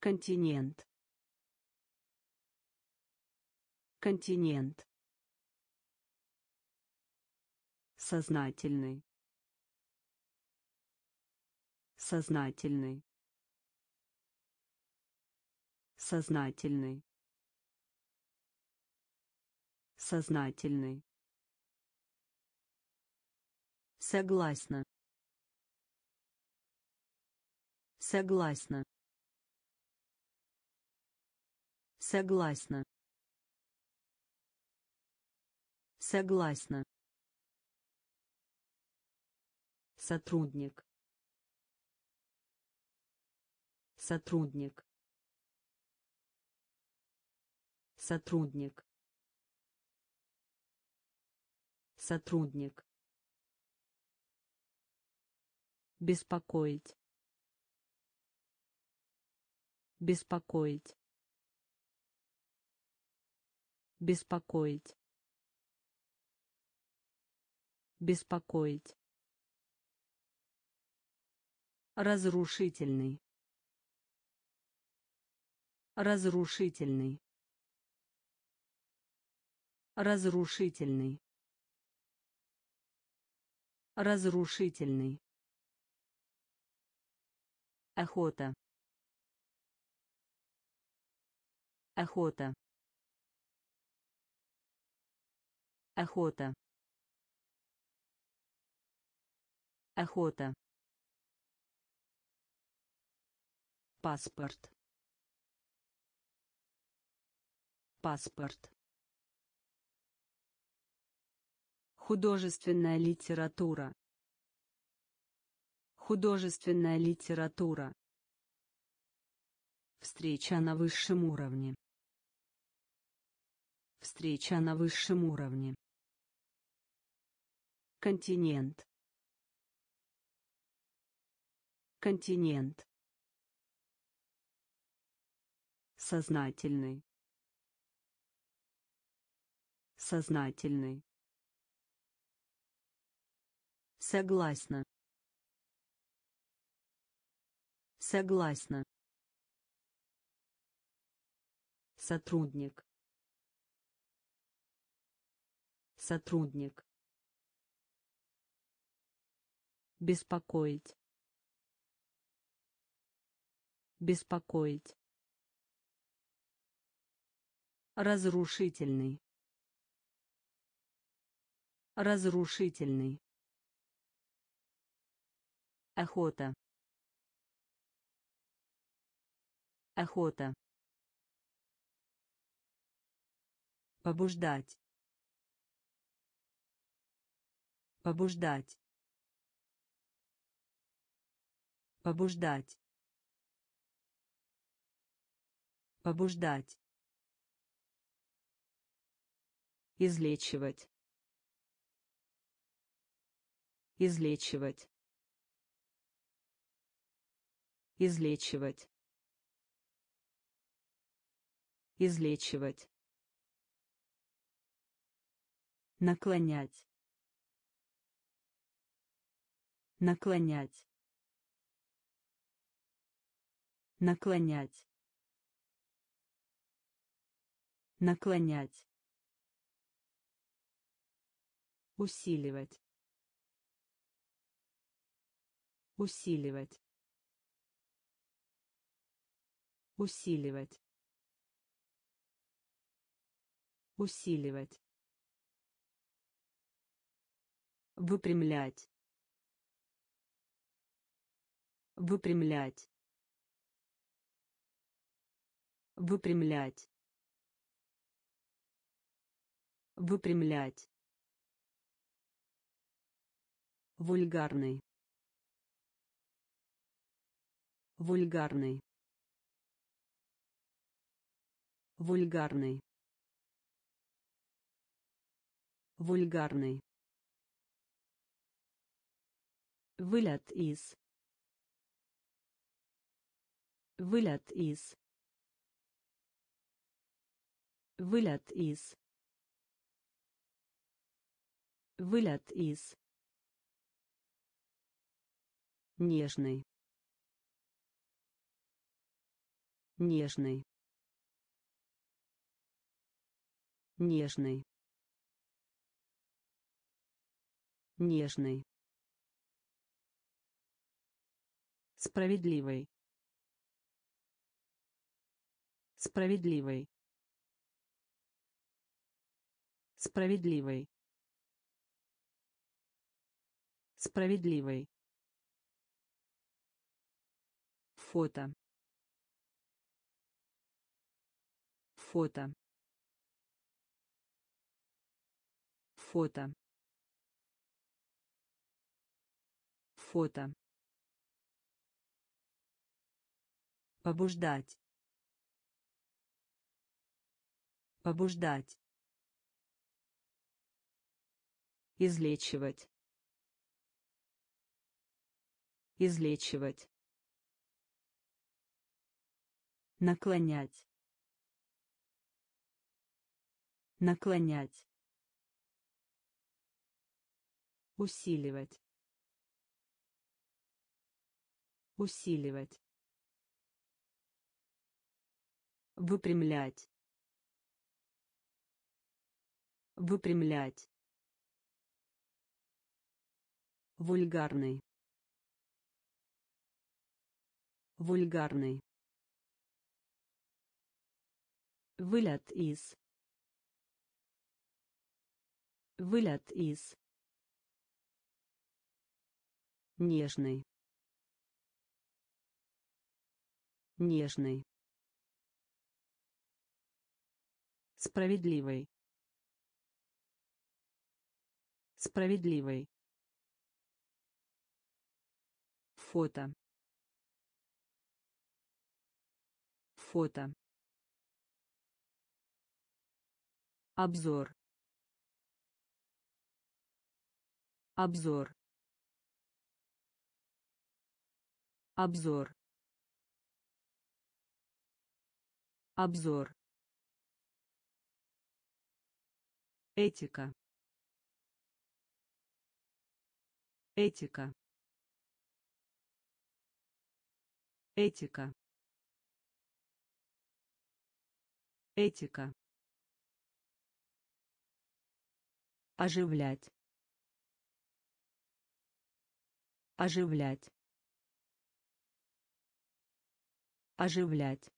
Континент. Континент. Сознательный. Сознательный. Сознательный сознательный Согласна. Согласна. Согласна. Согласна. Сотрудник. Сотрудник. Сотрудник. Сотрудник. беспокоить. Беспокоить. Беспокоить. Беспокоить. Разрушительный. Разрушительный. Разрушительный разрушительный. Охота. Охота. Охота. Охота. Паспорт. Паспорт художественная литература Художественная литература. Встреча на высшем уровне. Встреча на высшем уровне. Континент. Континент. Сознательный. Сознательный. Согласна. Согласна. Сотрудник. Сотрудник. Беспокоить. Беспокоить. Разрушительный. Разрушительный. Охота. охота Побуждать. Побуждать. Побуждать. Побуждать. Излечивать. Излечивать. Излечивать. Излечивать. Наклонять. Наклонять. Наклонять. Наклонять. Усиливать. Усиливать. Усиливать. Усиливать. Выпрямлять. Выпрямлять. Выпрямлять. Выпрямлять. Вульгарный. Вульгарный. Вульгарный. Вульгарный. Вылет из. Вылет из. Вылет из. Вылет из. Нежный. Нежный. Нежный. Нежный. Справедливый. Справедливый. Справедливый. Справедливый. Фото. Фото. Фото. Фото. Побуждать. Побуждать. Излечивать. Излечивать. Наклонять. Наклонять. Усиливать. Усиливать. Выпрямлять. Выпрямлять. Вульгарный. Вульгарный. Вылет из. Вылет из. Нежный. Нежный. Справедливый. Справедливый. Фото. Фото. Обзор. Обзор. Обзор. Обзор. Этика. Этика. Этика. Этика. Оживлять. Оживлять. Оживлять.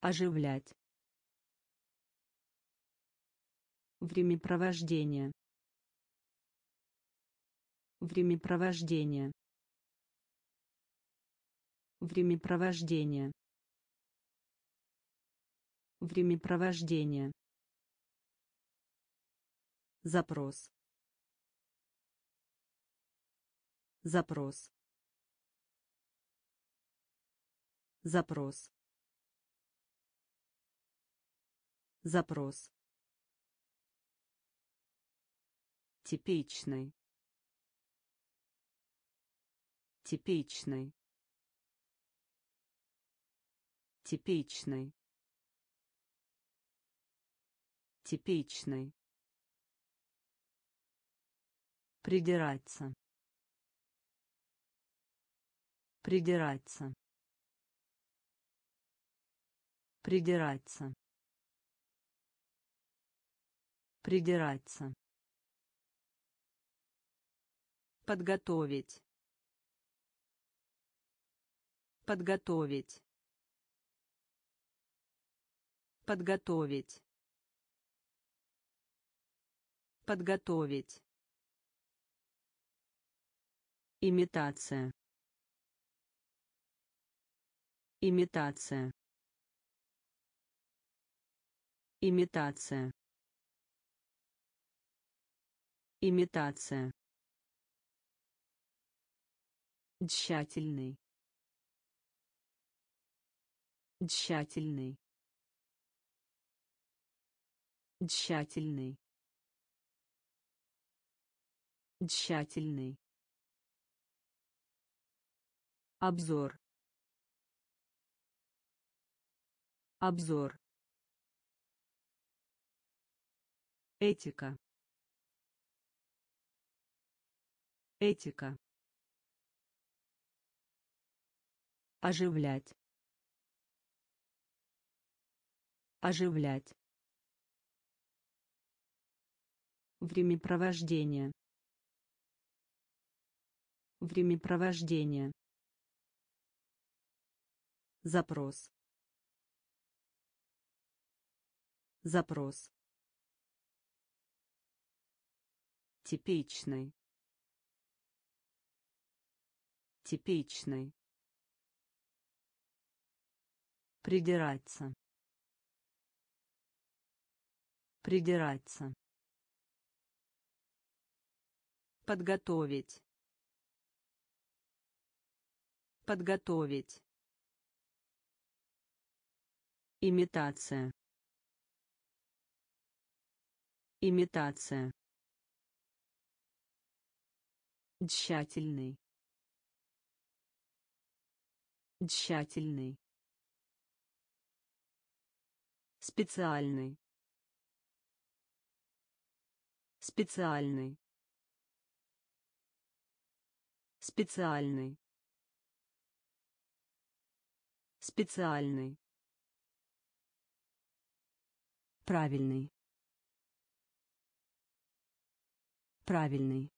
Оживлять. Времяпровождение. Времяпровождение. Времяпровождение. Времяпровождение. Запрос. Запрос. Запрос. Запрос. Типичный. Типичный. Типичный. Типичный. Придираться. Придираться. Придираться. Придираться. Подготовить. Подготовить. Подготовить. Подготовить. Имитация. Имитация. Имитация. Имитация. Тщательный. Тщательный. Тщательный. Тщательный. Обзор. Обзор. Этика. Этика. Оживлять. Оживлять. Времяпровождение. Времяпровождение. Запрос. Запрос. Типичный. Типичный. Придираться. Придираться. Подготовить. Подготовить. Имитация. Имитация. Тщательный. Тщательный. Специальный. Специальный. Специальный. Специальный. Правильный. Правильный.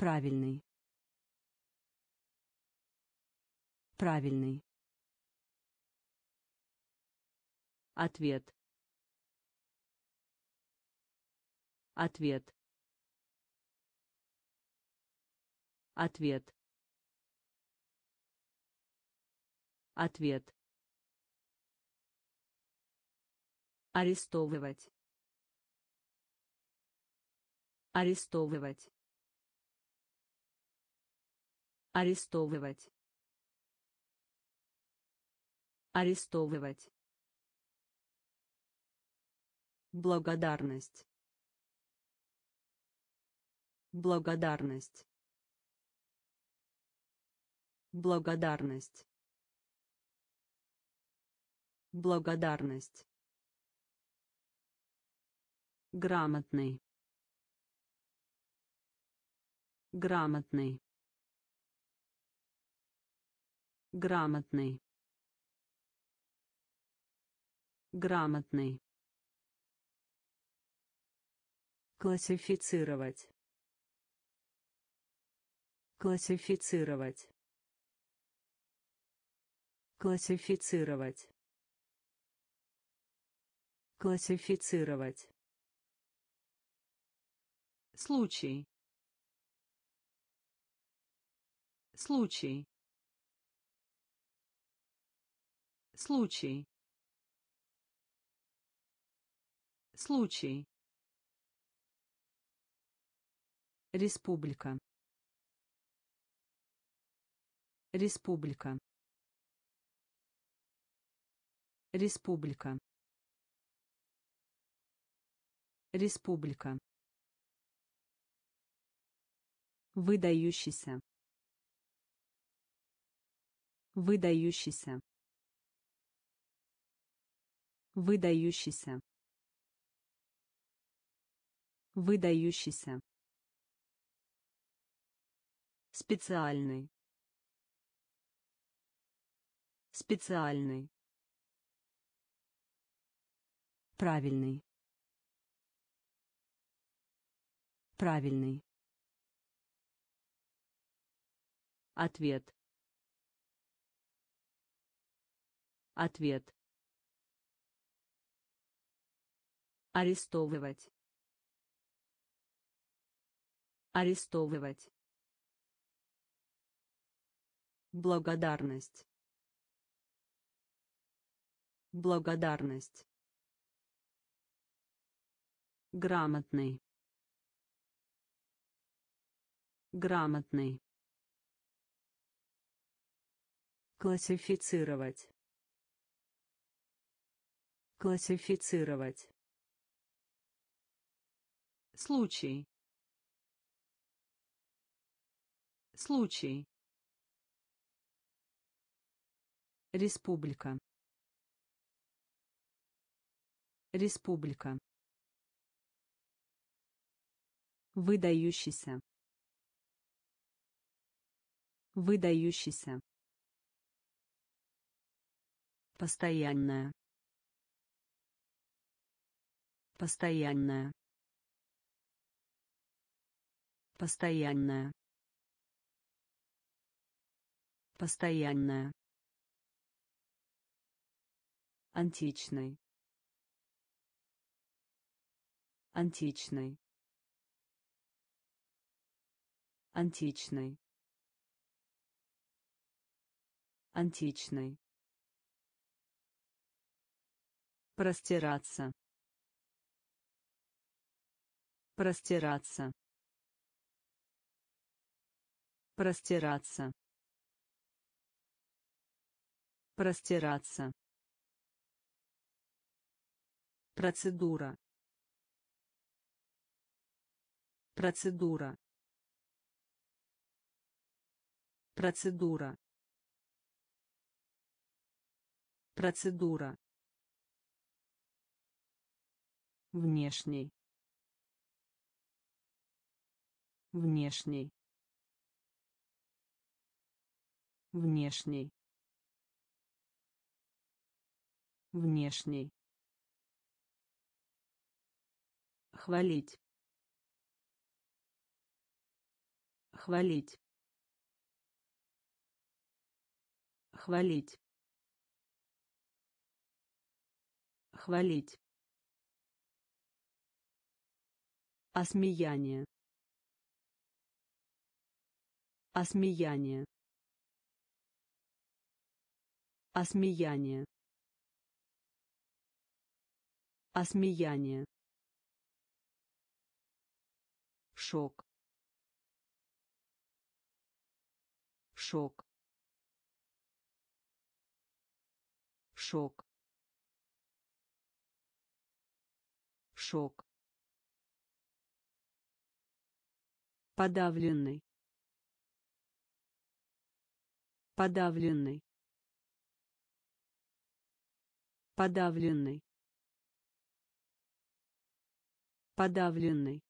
Правильный. Правильный. Ответ. Ответ. Ответ. Ответ. Арестовывать. Арестовывать. Арестовывать. Арестовывать. Благодарность. Благодарность. Благодарность. Благодарность. Грамотный. Грамотный. Грамотный. Грамотный. Классифицировать. Классифицировать. Классифицировать. Классифицировать. Случай. Случай. Случай. Случай. Республика. Республика. Республика. Республика. Выдающийся. Выдающийся. Выдающийся. Выдающийся. Специальный. Специальный. Правильный. Правильный. Ответ. Ответ. Арестовывать. Арестовывать. Благодарность. Благодарность. Грамотный. Грамотный. Классифицировать. Классифицировать. Случай. Случай. Республика. Республика. Выдающийся. Выдающийся. Постоянная. Постоянная. Постоянная. Постоянная. Античный. Античный. Античный. Античный. Простираться. Простираться. Простираться. Простираться. Процедура. Процедура. Процедура. Процедура. Внешний. Внешний. Внешний. Внешний. Хвалить. Хвалить. Хвалить. Хвалить. Осмеяние. Осмеяние. Осмеяние. Осмеяние. Шок. Шок. Шок. Шок. Подавленный. Подавленный. Подавленный. Подавленный.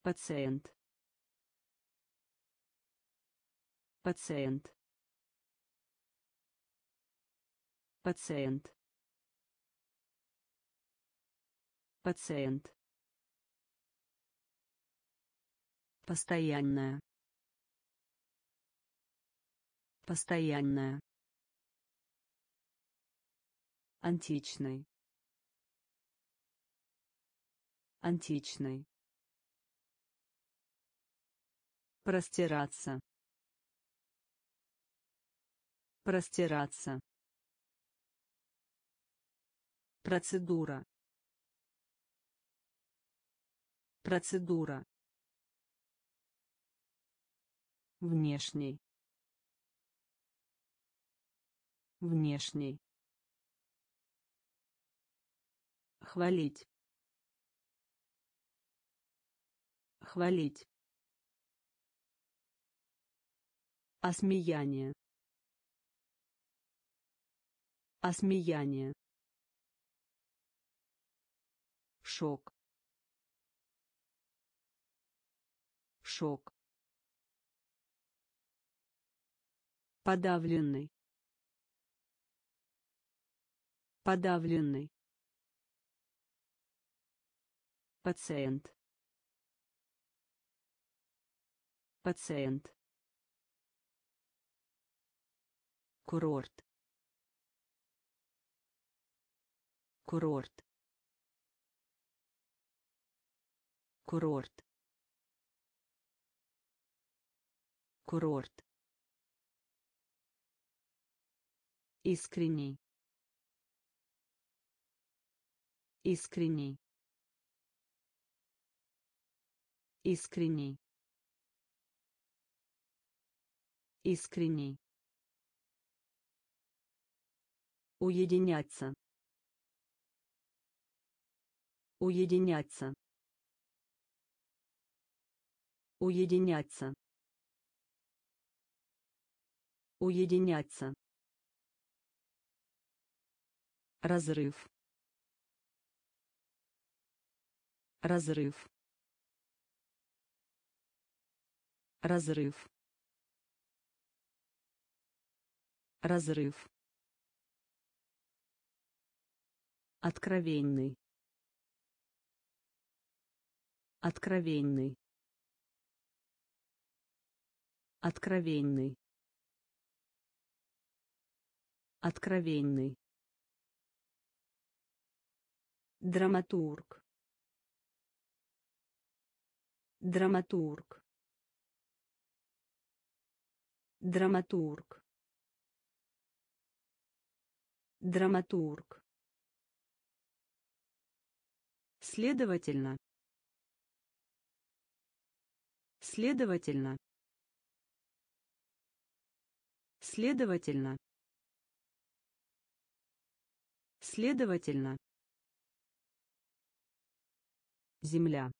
Пациент. Пациент. Пациент. Пациент. Постоянная. Постоянная. Античный. Античный. Простираться. Простираться. Процедура. Процедура. Внешний. Внешний. Хвалить. Хвалить. Осмеяние. Осмеяние. Шок. Шок. Подавленный. Подавленный. Пациент. Пациент. Курорт. Курорт. Курорт. Курорт. Искренний. Искренний. Искренний. Искренний. Уединяться. Уединяться. Уединяться. Уединяться. Разрыв. Разрыв. Разрыв. Разрыв. Откровенный. Откровенный. Откровенный. Откровенный. Драматург. Драматург. Драматург. Драматург. Следовательно. Следовательно. Следовательно. Следовательно. Земля.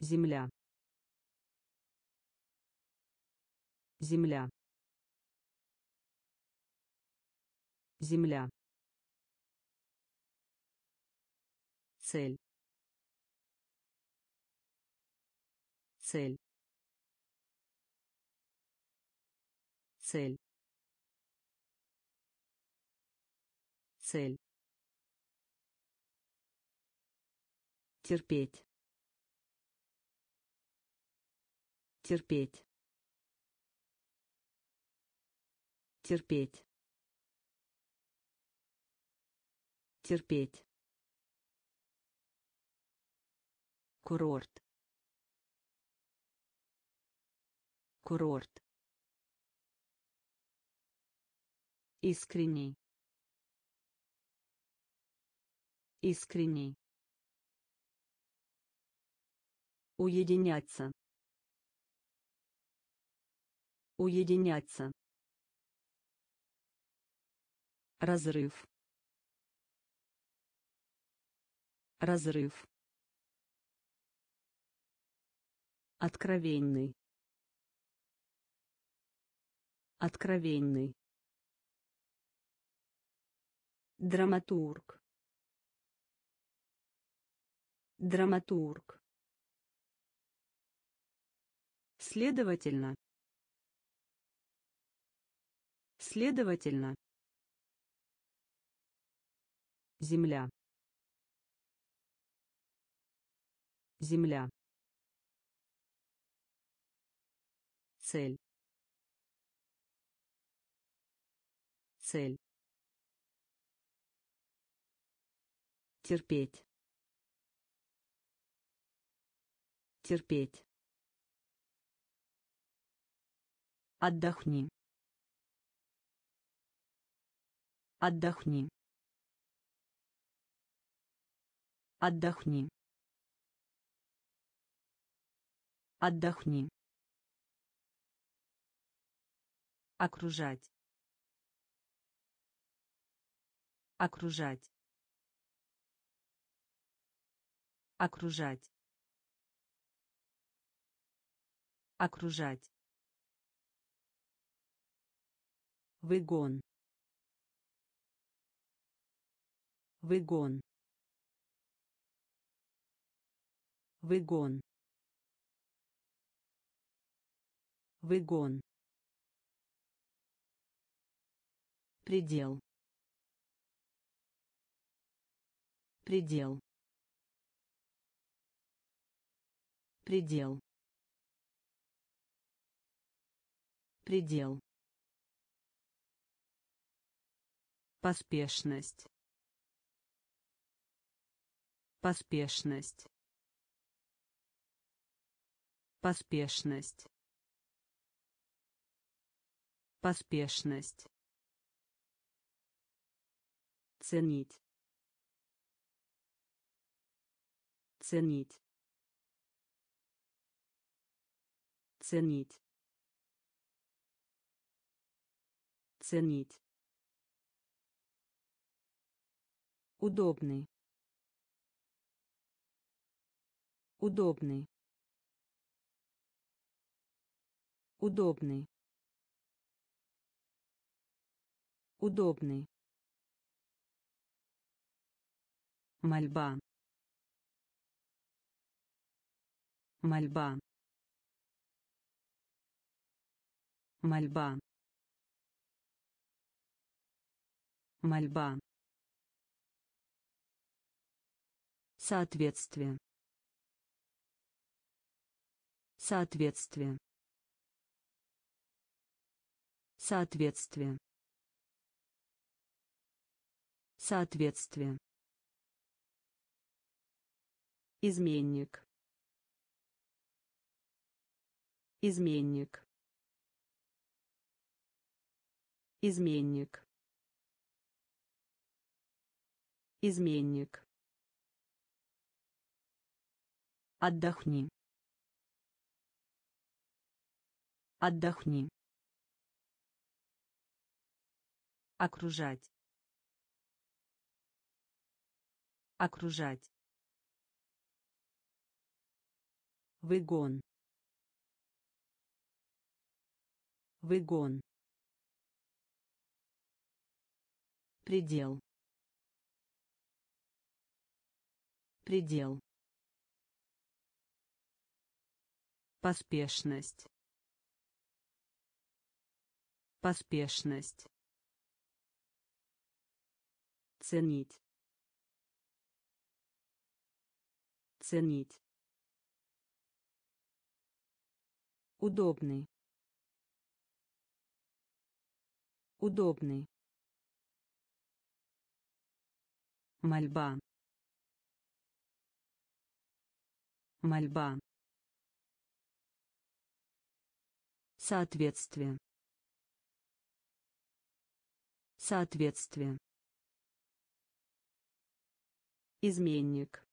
Земля. Земля. Земля. Цель. Цель. Цель. Цель. терпеть терпеть терпеть. Терпеть. Курорт. Курорт. Искренний. Искренний. Уединяться. Уединяться. Разрыв. Разрыв. Откровенный. Откровенный. Драматург. Драматург. Следовательно. Следовательно. Земля. Земля. Цель. Цель. Терпеть. Терпеть. Отдохни. Отдохни. Отдохни. Отдохни. Окружать. Окружать. Окружать. Окружать. Выгон. Выгон. Выгон. Выгон. Предел. Предел. Предел. Предел. Поспешность. Поспешность. Поспешность. Поспешность. Ценить. Ценить. Ценить. Ценить. Удобный. Удобный. Удобный. Удобный. Мольба. Мольба. Мольба. Мольба. Соответствие. Соответствие. Соответствие. Соответствие. Изменник. Изменник. Изменник. Изменник. Отдохни. Отдохни. Окружать. Окружать. Выгон. Выгон. Предел. Предел. Поспешность. Поспешность. Ценить. Ценить. Удобный. Удобный. Мольба. Мольба. Соответствие. Соответствие. Изменник.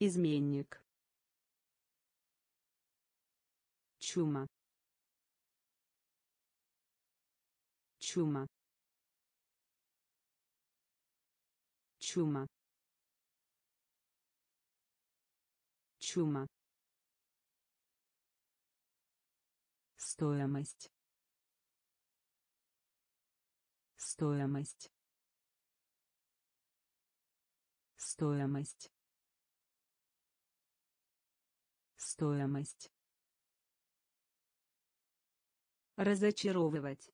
Изменник. Чума. Чума. Чума. Чума. Стоимость. Стоимость. Стоимость. Стоимость. Разочаровывать.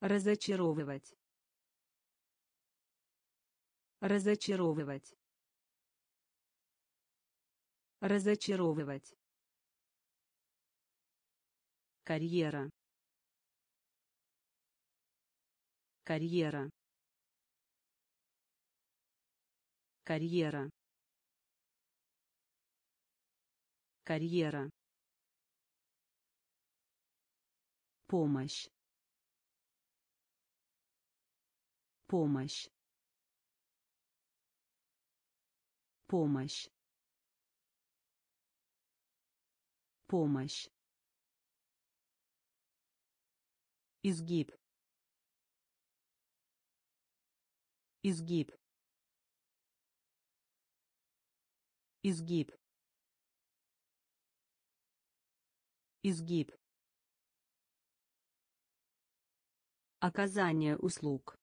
Разочаровывать. Разочаровывать. Разочаровывать. Карьера. Карьера. Карьера. карьера. Помощь. Помощь. Помощь. Помощь. Изгиб. Изгиб изгиб. Изгиб. Оказание услуг.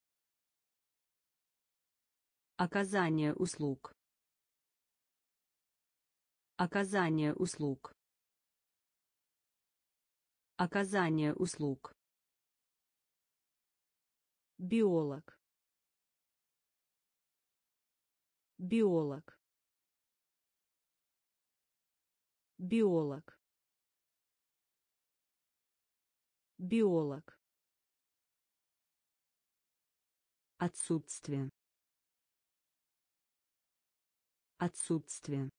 Оказание услуг. Оказание услуг. Оказание услуг. Биолог. Биолог биолог. Биолог. Отсутствие. Отсутствие.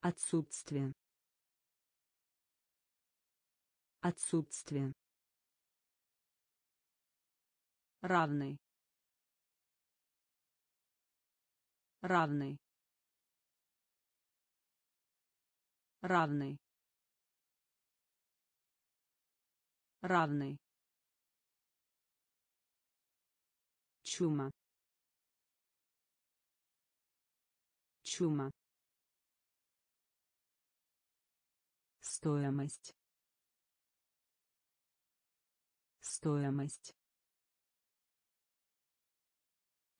Отсутствие. Отсутствие. Равный. Равный равный. Равный. Чума. Чума. Стоимость. Стоимость.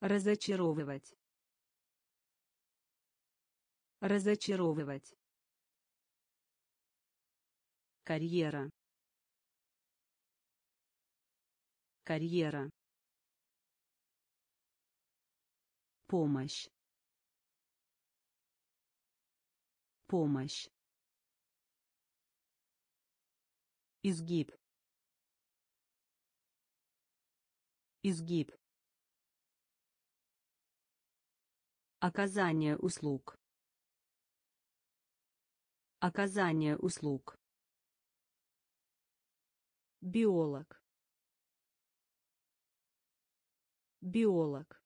Разочаровывать. Разочаровывать карьера. Карьера. Помощь. Помощь. Изгиб. Изгиб. Оказание услуг. Оказание услуг биолог. Биолог.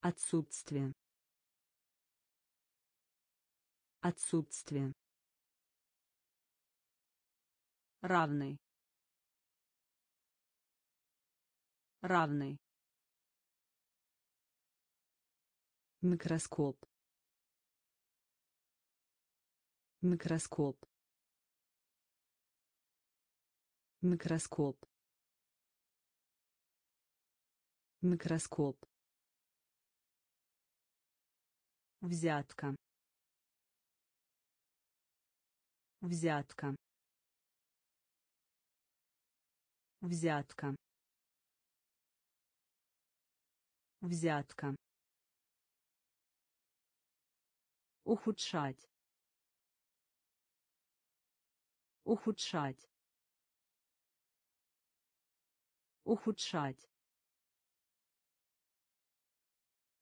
Отсутствие. Отсутствие. Равный. Равный. Микроскоп. Микроскоп микроскоп. Микроскоп. Взятка. Взятка. Взятка. Взятка. Ухудшать. Ухудшать ухудшать.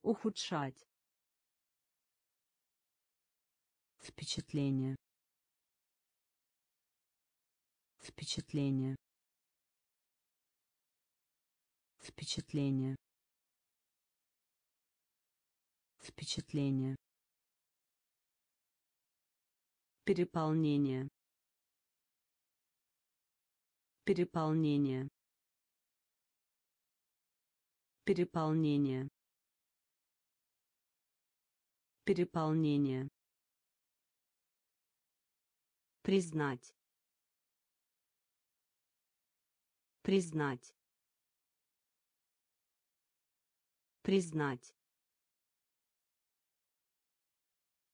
Ухудшать. Впечатление. Впечатление. Впечатление. Впечатление. Переполнение. Переполнение. Переполнение. Переполнение. Признать. Признать. Признать.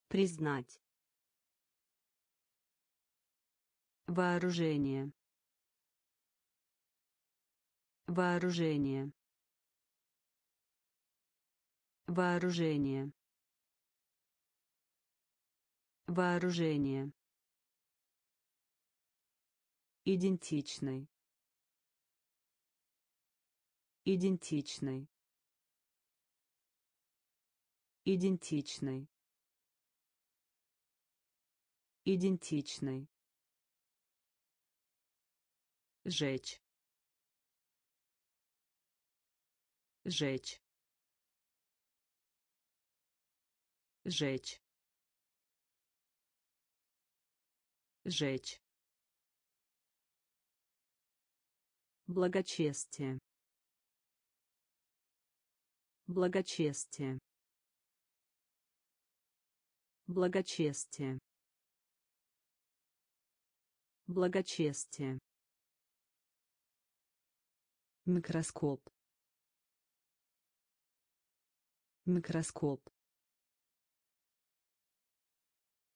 Признать. Вооружение. Вооружение. Вооружение. Вооружение. Идентичный. Идентичный. идентичный идентичный жечь жечь жечь. Жечь. Благочестие. Благочестие. Благочестие. Благочестие. Микроскоп. Микроскоп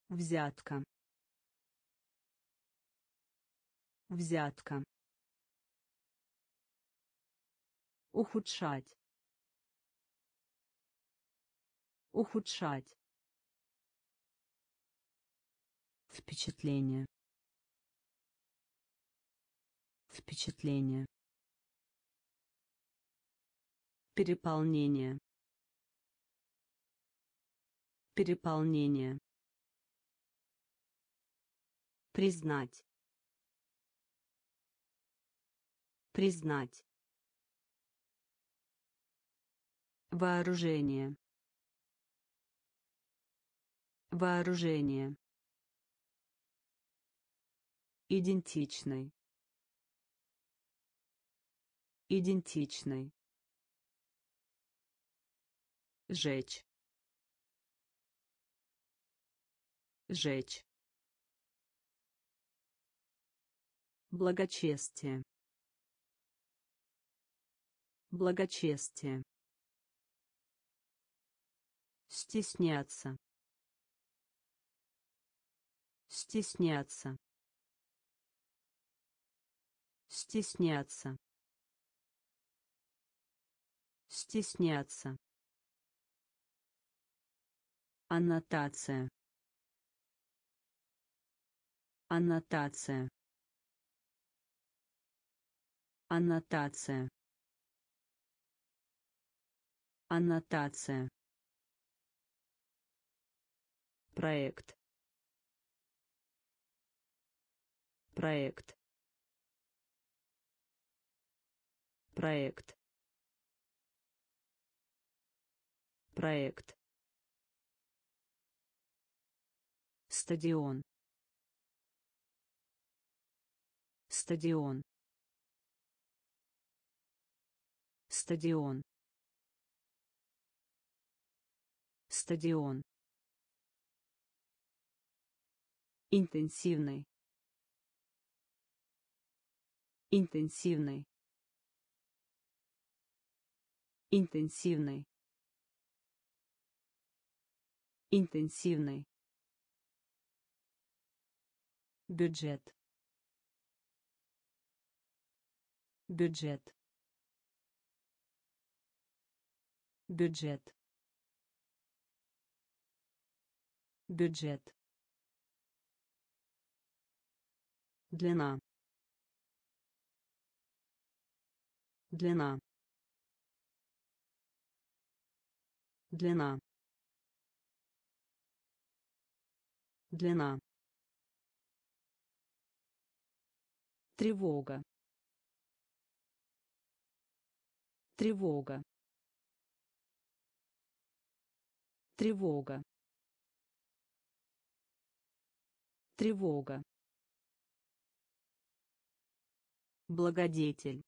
взятка. Взятка. Ухудшать. Ухудшать. Впечатление. Впечатление. Переполнение. Переполнение признать. Признать. Вооружение. Вооружение. Идентичный. Идентичный. Жечь. Жечь благочестие. Благочестие. Стесняться. Стесняться. Стесняться. Стесняться. Аннотация. Аннотация. Аннотация. Аннотация. Проект. Проект. Проект. Проект. Стадион. Стадион. Стадион. Стадион. Интенсивный. Интенсивный. Интенсивный. Интенсивный. бюджет бюджет бюджет. Бюджет. Длина. Длина. Длина. Длина. Тревога. Тревога. Тревога. Тревога. Благодетель.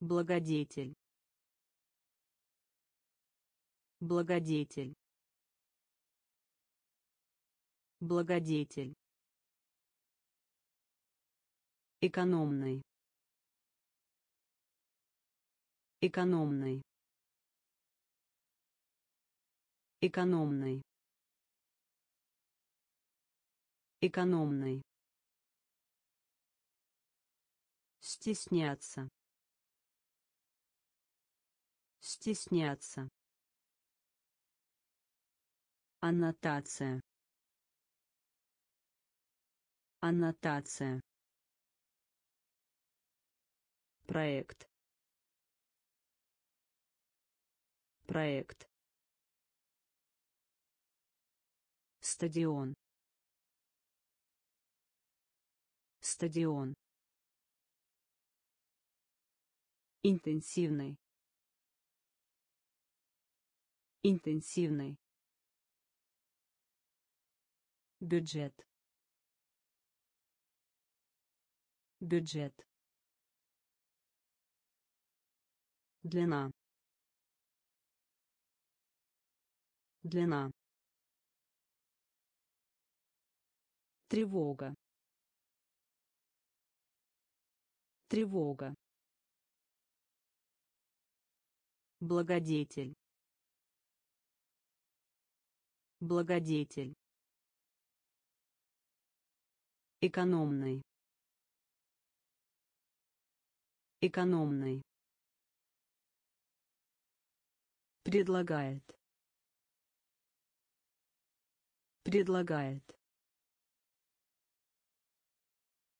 Благодетель. Благодетель. Благодетель. Экономный. Экономный. Экономный. Экономный. Стесняться. Стесняться. Аннотация. Аннотация. Проект. проект стадион. Стадион. Интенсивный. Интенсивный. Бюджет. Бюджет. Длина. Длина тревога. Тревога. Благодетель. Благодетель. Экономный. Экономный. Предлагает. Предлагает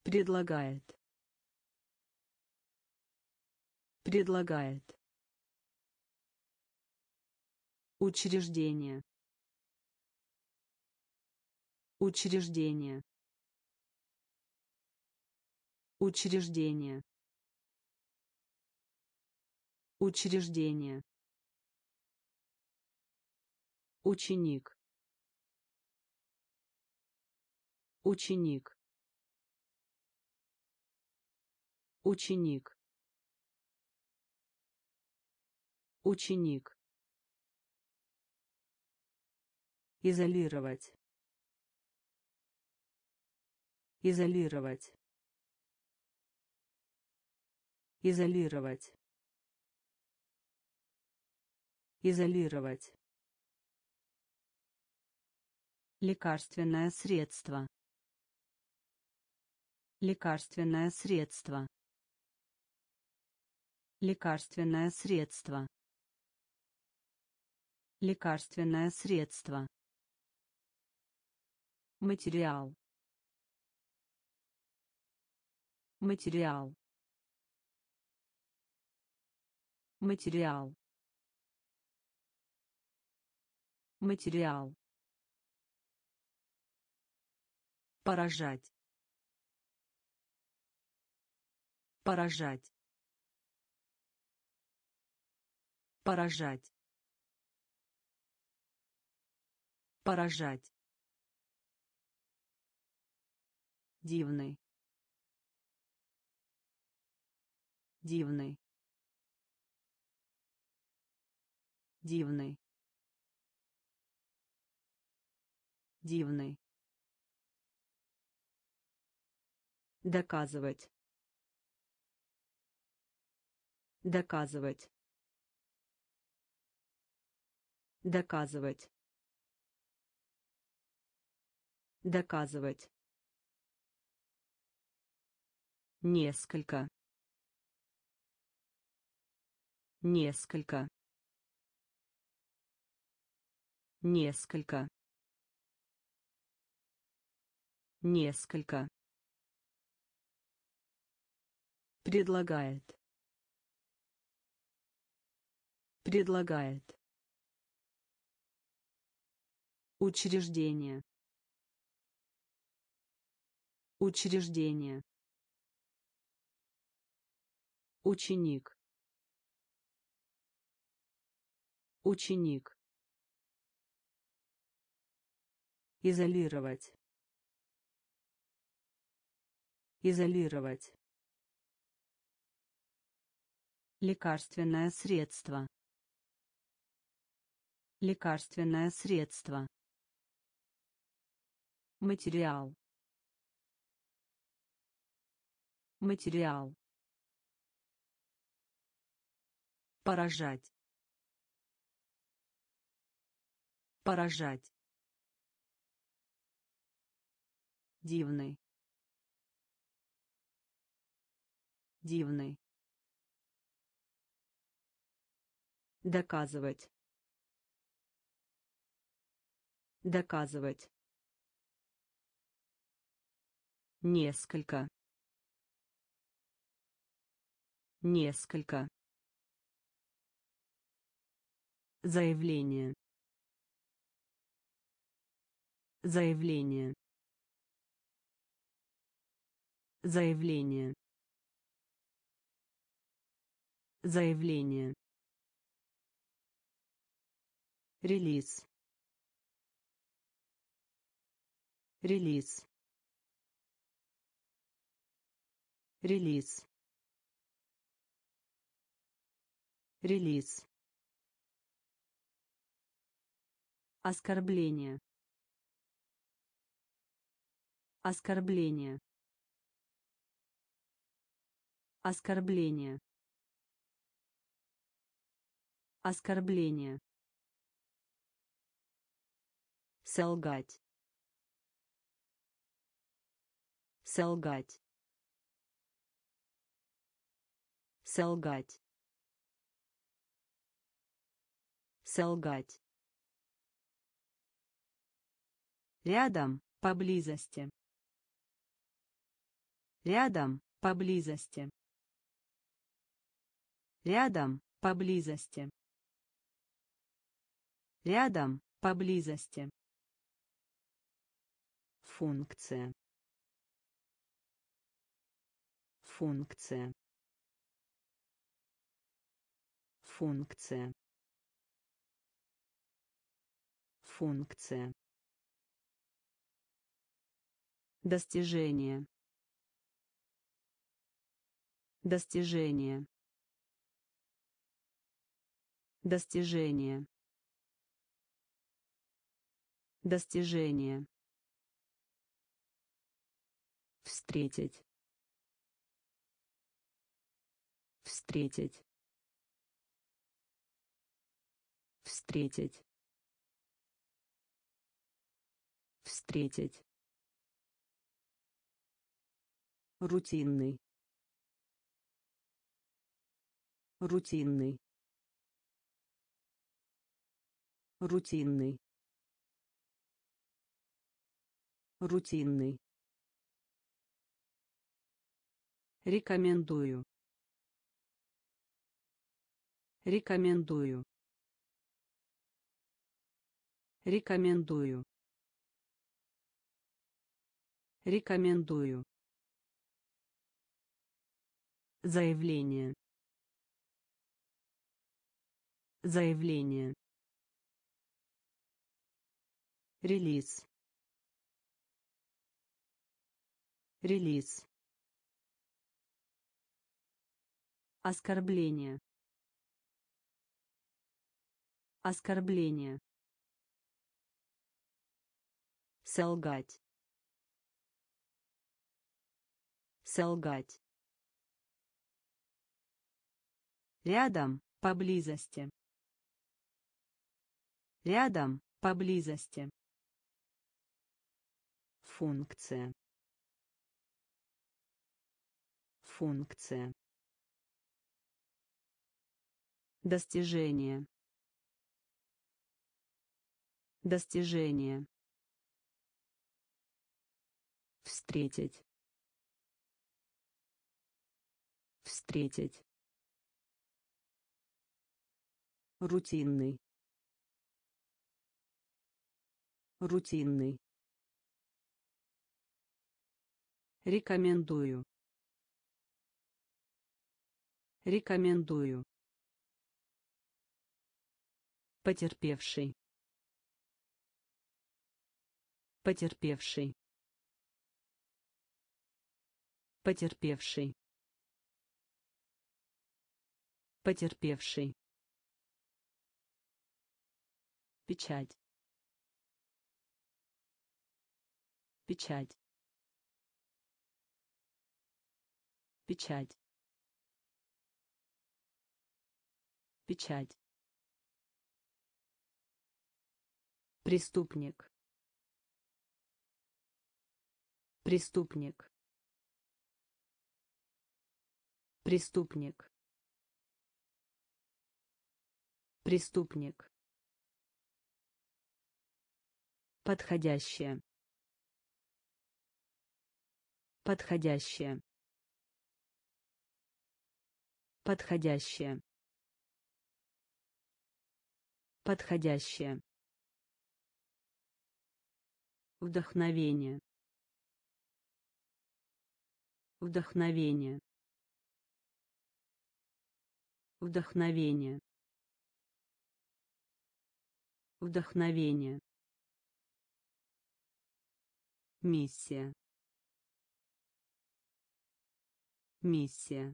предлагает предлагает Учреждение. Учреждение. Учреждение. Учреждение. Ученик. Ученик. Ученик. Ученик. изолировать. Изолировать. Изолировать. Изолировать. Лекарственное средство. Лекарственное средство лекарственное средство. Лекарственное средство. Материал. Материал. Материал. Материал. Поражать. Поражать поражать. Поражать. Дивный. Дивный. Дивный. Дивный. Доказывать. Доказывать доказывать доказывать Несколько. Несколько. Несколько. Несколько. Предлагает. Предлагает. Учреждение. Учреждение. Ученик. Ученик. Изолировать. Изолировать. Лекарственное средство. Лекарственное средство. Материал. Материал. Поражать. Поражать. Дивный. Дивный. Доказывать. Доказывать. Несколько. Несколько. Заявление. Заявление. Заявление. Заявление. Релиз. Релиз. Релиз. Релиз. Оскорбление. Оскорбление. Оскорбление. Оскорбление. Солгать. Солгать. Солгать. Солгать. Рядом, поблизости. Рядом, поблизости. Рядом, поблизости. Рядом, поблизости. Функция. Функция. Функция. Функция. Достижение. Достижение. Достижение. Достижение. Встретить. Встретить. Встретить. Встретить. Рутинный. Рутинный. Рутинный. Рутинный. Рекомендую. Рекомендую. Рекомендую. Рекомендую. Заявление. Заявление. Релиз. Релиз. Оскорбление. Оскорбление. Солгать. Солгать. Рядом, поблизости. Рядом, поблизости. Функция. Функция. Достижение. Достижение. Встретить. Встретить. Рутинный. Рутинный. Рекомендую. Рекомендую. Потерпевший. Потерпевший. Потерпевший. Потерпевший. Печать. Печать. Печать. Печать. Преступник. Преступник. Преступник. Преступник. Подходящее. Подходящее. Подходящее. Подходящее. Вдохновение. Вдохновение. Вдохновение. Вдохновение. Миссия. Миссия.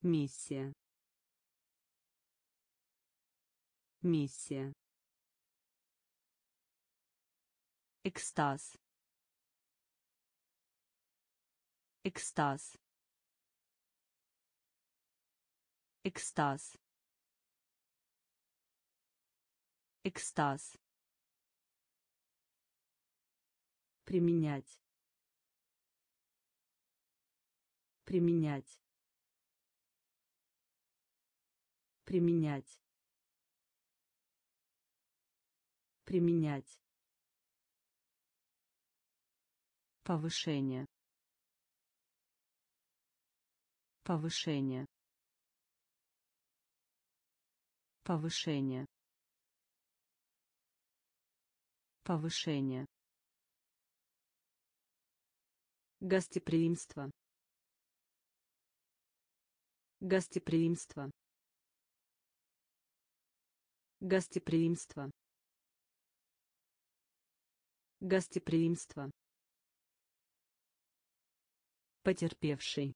Миссия. Миссия. Экстаз. Экстаз. Экстаз. Экстаз. Применять. Применять. Применять. Применять. Повышение. Повышение. Повышение. Повышение. Гостеприимство. Гостеприимство. Гостеприимство. Гостеприимство. Потерпевший.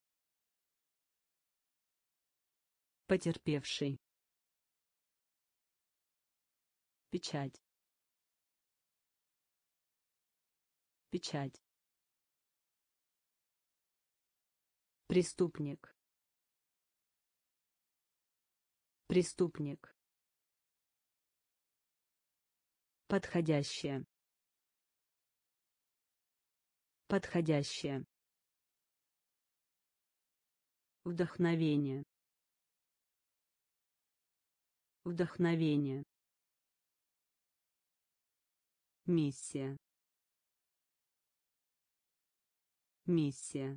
Потерпевший. Печать. Печать. Преступник. Преступник. Подходящее. Подходящее. Вдохновение. Вдохновение. Миссия. Миссия.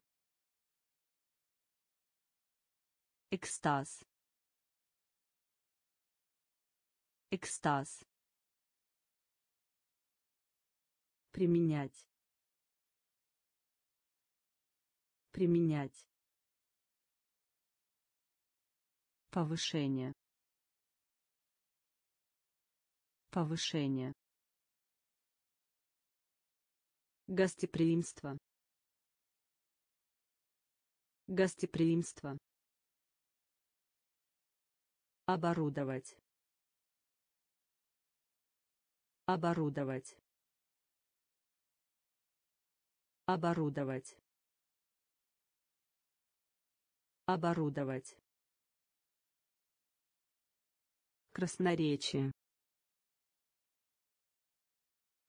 Экстаз. Экстаз. Применять. Применять. Повышение. Повышение. Гостеприимство. Гостеприимство. Оборудовать. Оборудовать. Оборудовать. Оборудовать. Красноречие.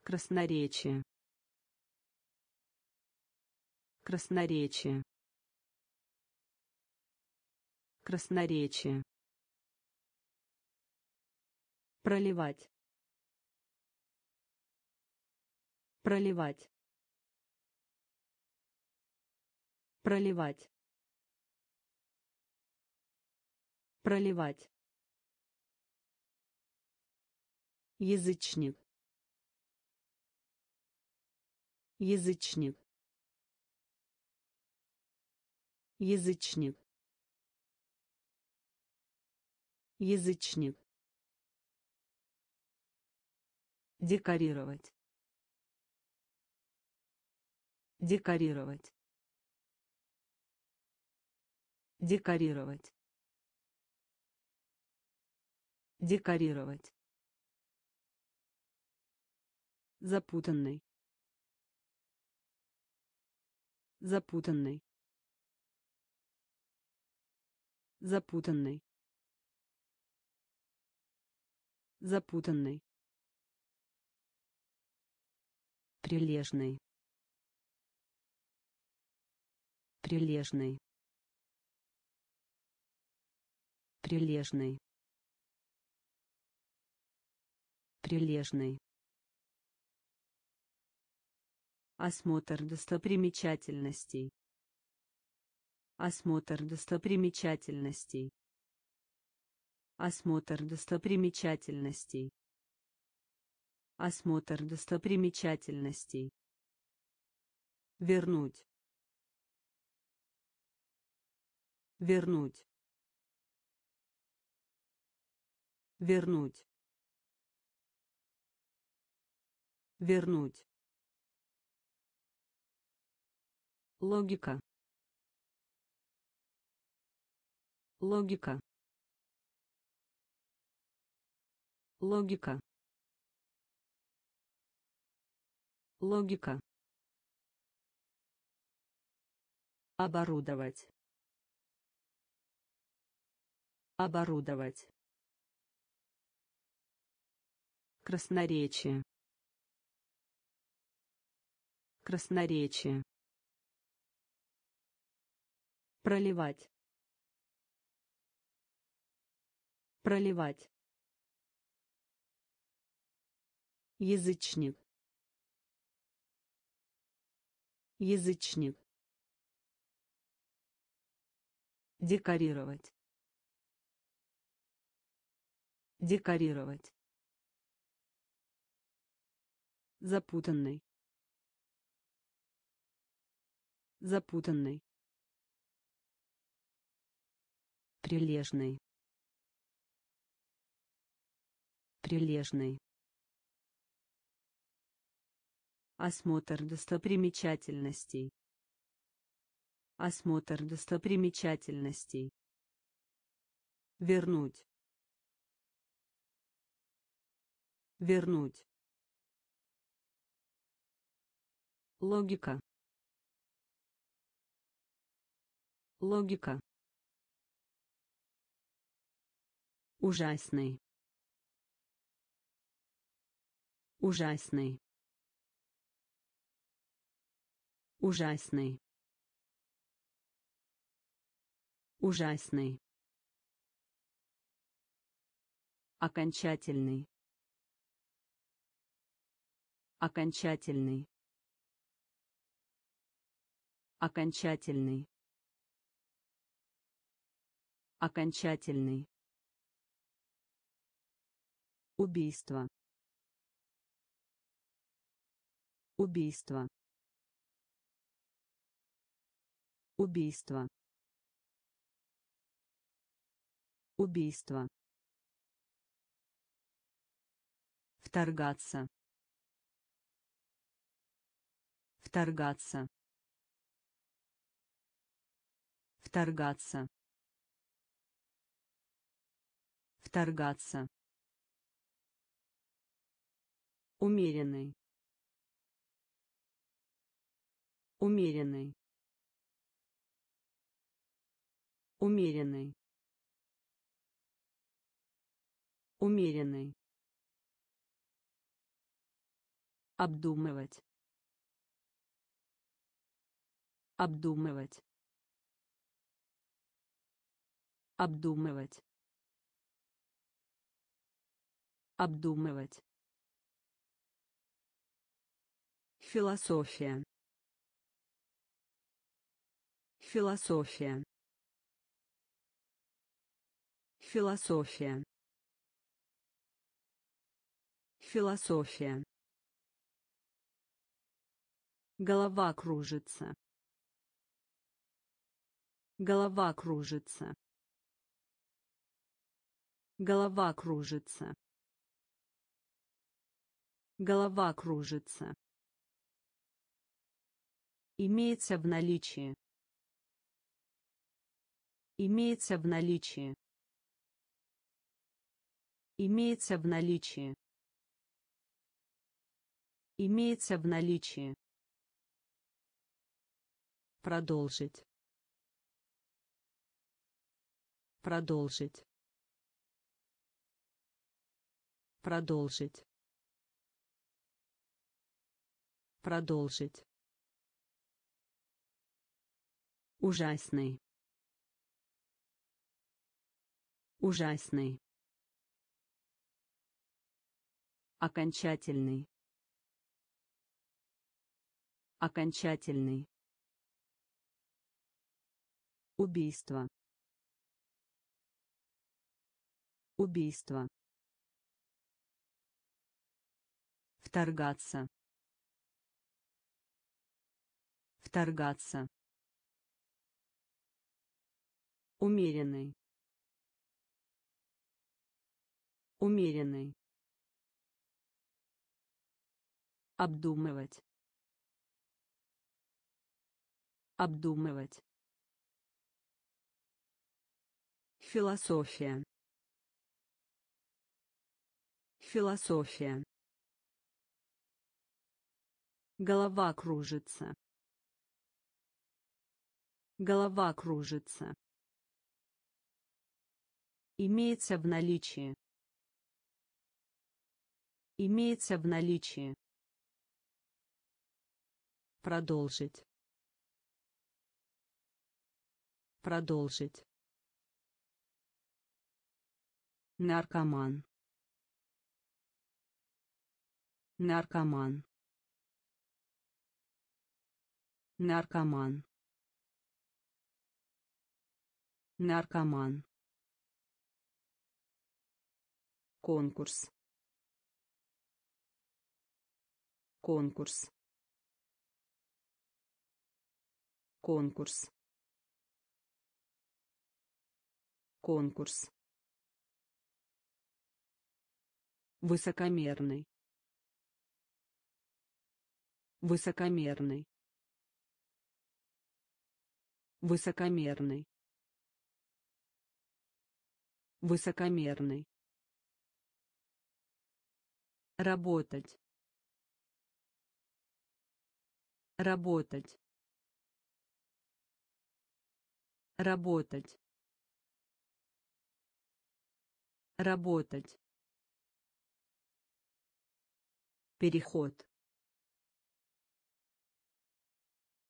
Красноречие. Красноречие. Красноречие. Проливать. Проливать. Проливать. Проливать. Язычник. Язычник. Язычник. Язычник. Декорировать. Декорировать. Декорировать. Декорировать. Запутанный. Запутанный. Запутанный. Запутанный. Прилежный. Прилежный. Прилежный. Прилежный. Осмотр достопримечательностей. Осмотр достопримечательностей. Осмотр достопримечательностей. Осмотр достопримечательностей. Вернуть. Вернуть. Вернуть. Вернуть. Логика. Логика. Логика. Логика. Оборудовать. Оборудовать. Красноречие. Красноречие. Проливать. Проливать. Язычник. Язычник. Декорировать. Декорировать. Запутанный. Запутанный. Прилежный. Прилежный. Осмотр достопримечательностей. Осмотр достопримечательностей. Вернуть. Вернуть. Логика. Логика. Ужасный. Ужасный. Ужасный. Ужасный. Окончательный. Окончательный. Окончательный. Окончательный. Убийство. Убийство. Убийство. Убийство. Вторгаться. Вторгаться. Вторгаться. Вторгаться. Умеренный. Умеренный. Умеренный. Умеренный. Обдумывать. Обдумывать. Обдумывать. Обдумывать. Философия. Философия. Философия. Философия. Голова кружится. Голова кружится. Голова кружится. Голова кружится. Имеется в наличии. Имеется в наличии. Имеется в наличии. Имеется в наличии. Продолжить. Продолжить. Продолжить. Продолжить. Ужасный. Ужасный. Окончательный. Окончательный. Убийство. Убийство. Вторгаться. Вторгаться. Умеренный. Умеренный. Обдумывать. Обдумывать. Философия. Философия. Голова кружится. Голова кружится. Имеется в наличии. Имеется в наличии. Продолжить. Продолжить. Наркоман. Наркоман. Наркоман. Наркоман. Конкурс. Конкурс. Конкурс. Конкурс. Высокомерный. Высокомерный. Высокомерный. Высокомерный. Работать. Работать. Работать. Работать. Переход.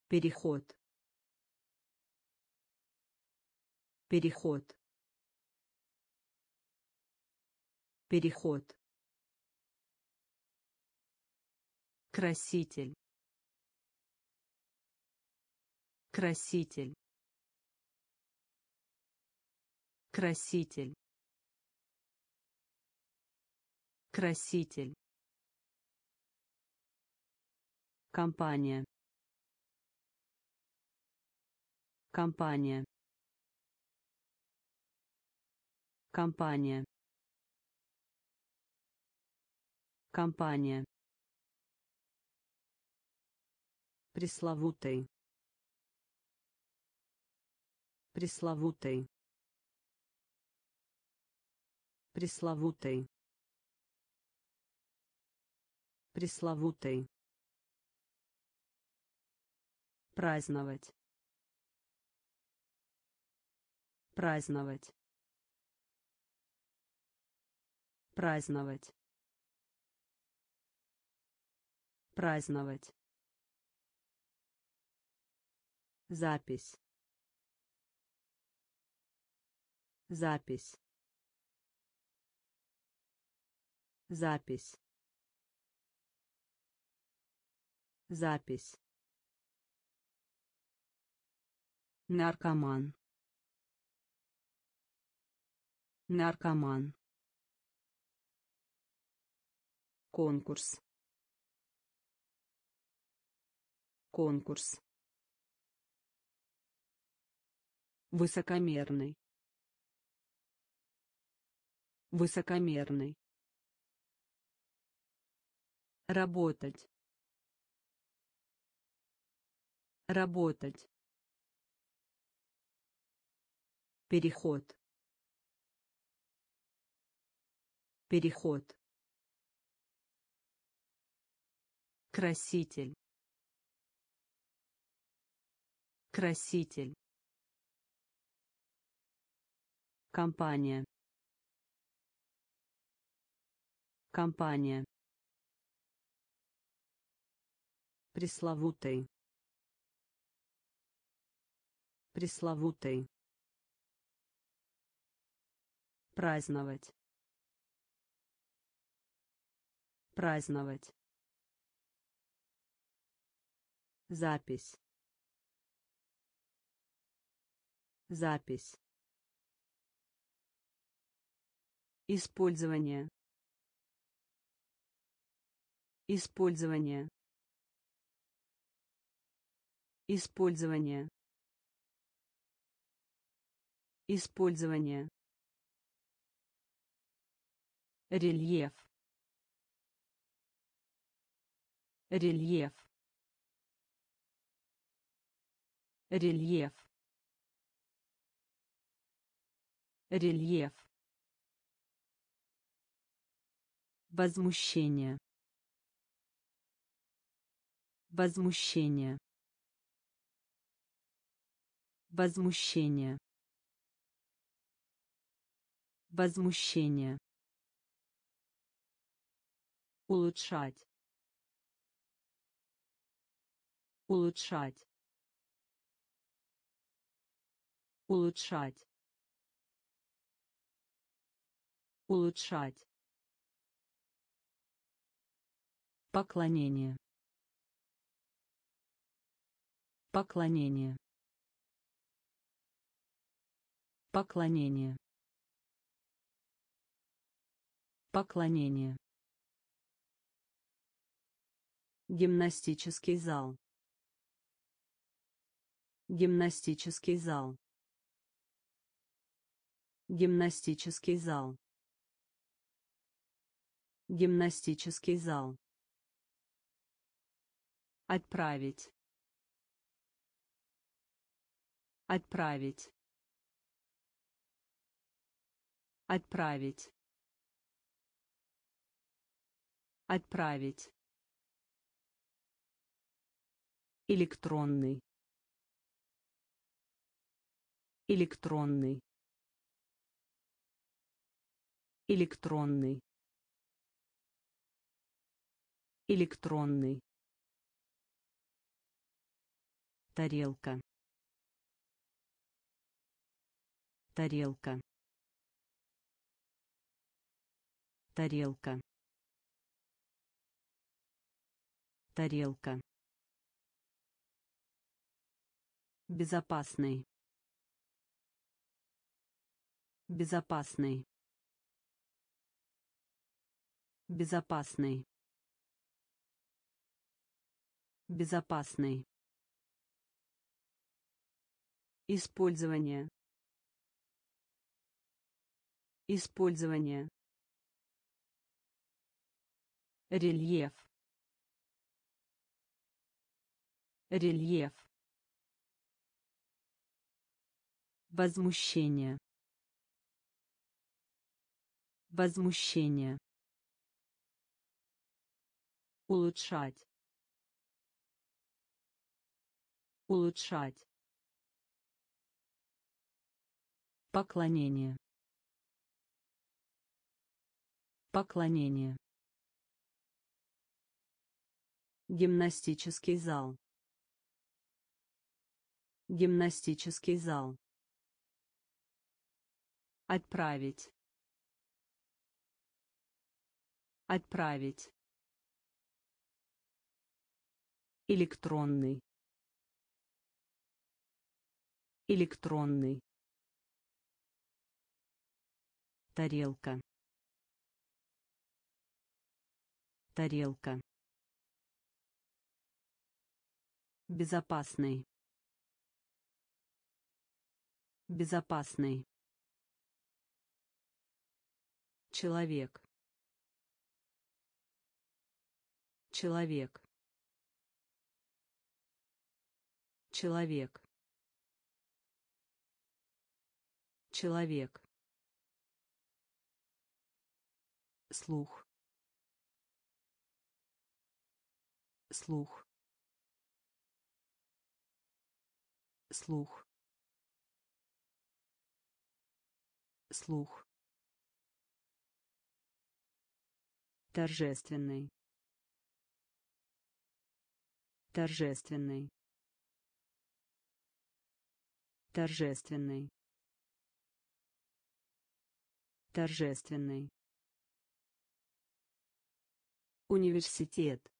Переход. Переход. Переход. Краситель. Краситель. Краситель. Краситель. Компания. Компания. Компания. Компания. Пресловутый. Пресловутый. Пресловутый. Пресловутый. Праздновать. Праздновать. Праздновать. Праздновать. Запись. Запись. Запись. Запись. Наркоман. Наркоман. Конкурс. Конкурс. Высокомерный. Высокомерный. Работать. Работать. Переход. Переход. Краситель. Краситель. Компания. Компания. Пресловутый. Пресловутый. Праздновать. Праздновать. Запись. Запись. Использование. Использование. Использование. Использование. Рельеф. Рельеф. Рельеф. Рельеф. Возмущение. Возмущение. Возмущение. Возмущение. Улучшать. Улучшать. Улучшать. Улучшать. Поклонение. Поклонение. Поклонение. Поклонение. Гимнастический зал. Гимнастический зал. Гимнастический зал. Гимнастический зал. Отправить. Отправить. Отправить. Отправить. Электронный. Электронный. Электронный. Электронный. Тарелка. Тарелка. Тарелка. Тарелка. Безопасный. Безопасный. Безопасный. Безопасный. Использование. Использование. Рельеф. Рельеф. Возмущение. Возмущение. Улучшать. Улучшать. Поклонение. Поклонение. Гимнастический зал. Гимнастический зал. Отправить. Отправить. Электронный. Электронный. Тарелка. Тарелка. Безопасный. Безопасный. Человек. Человек. Человек. Человек. Слух. Слух. Слух. Слух. Торжественный. Торжественный. Торжественный. Торжественный. Университет.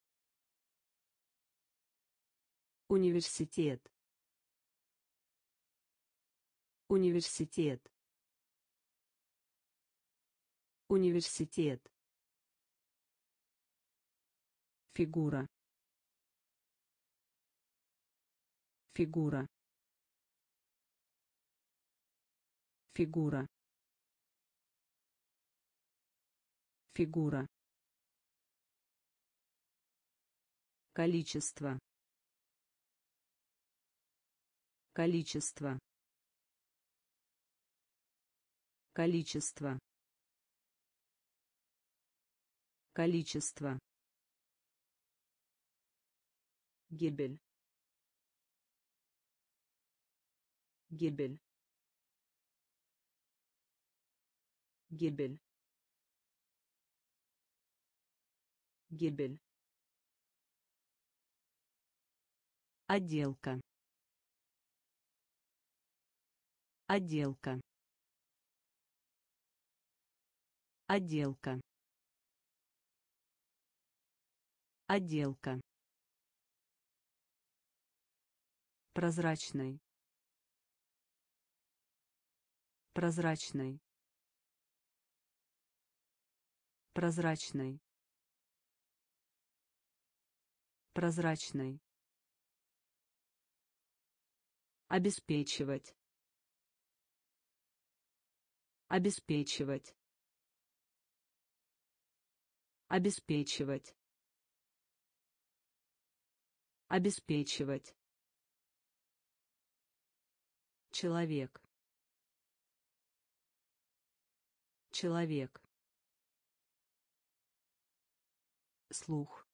Университет. Университет. Университет. Фигура. Фигура. Фигура. Фигура. Количество. Количество. Количество. Количество. Гибель. Гибель. Гибель. Гибель. Отделка. Отделка. Отделка. Отделка. Прозрачный. Прозрачный. Прозрачный. Прозрачный. Обеспечивать. Обеспечивать. Обеспечивать. Обеспечивать. Человек. Человек. Слух.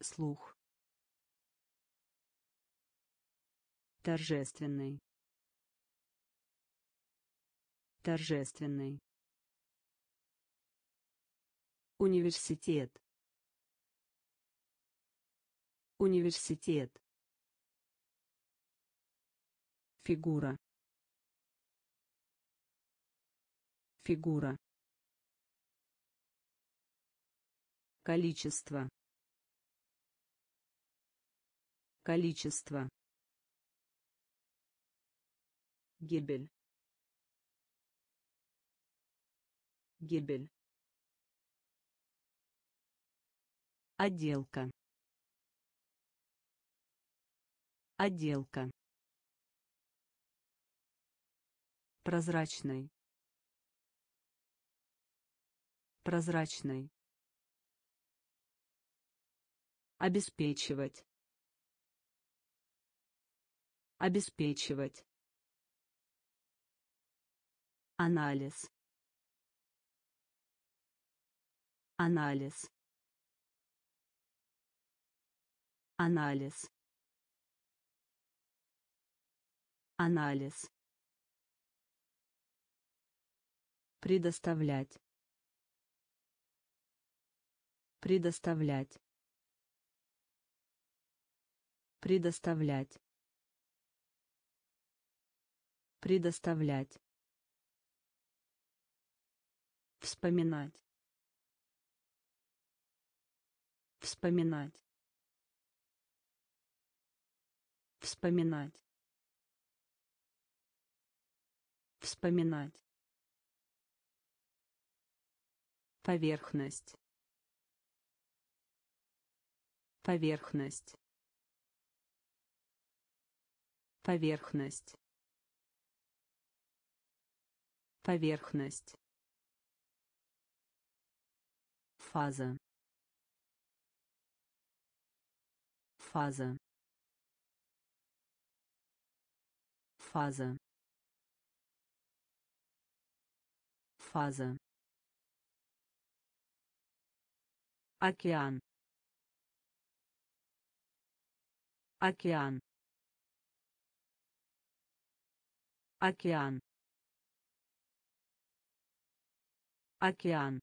Слух. Торжественный. Торжественный. Университет. Университет. Фигура. Фигура. Количество. Количество. Гибель. Гибель. Отделка. Отделка. Прозрачный. Прозрачный. Обеспечивать. Обеспечивать. Анализ. Анализ. Анализ. Анализ. Предоставлять. Предоставлять. Предоставлять. Предоставлять. Вспоминать. Вспоминать. Вспоминать. Вспоминать. Поверхность. Поверхность. Поверхность. Поверхность. Фаза. Фаза. Фаза. Фаза. Океан. Океан. Океан. Океан.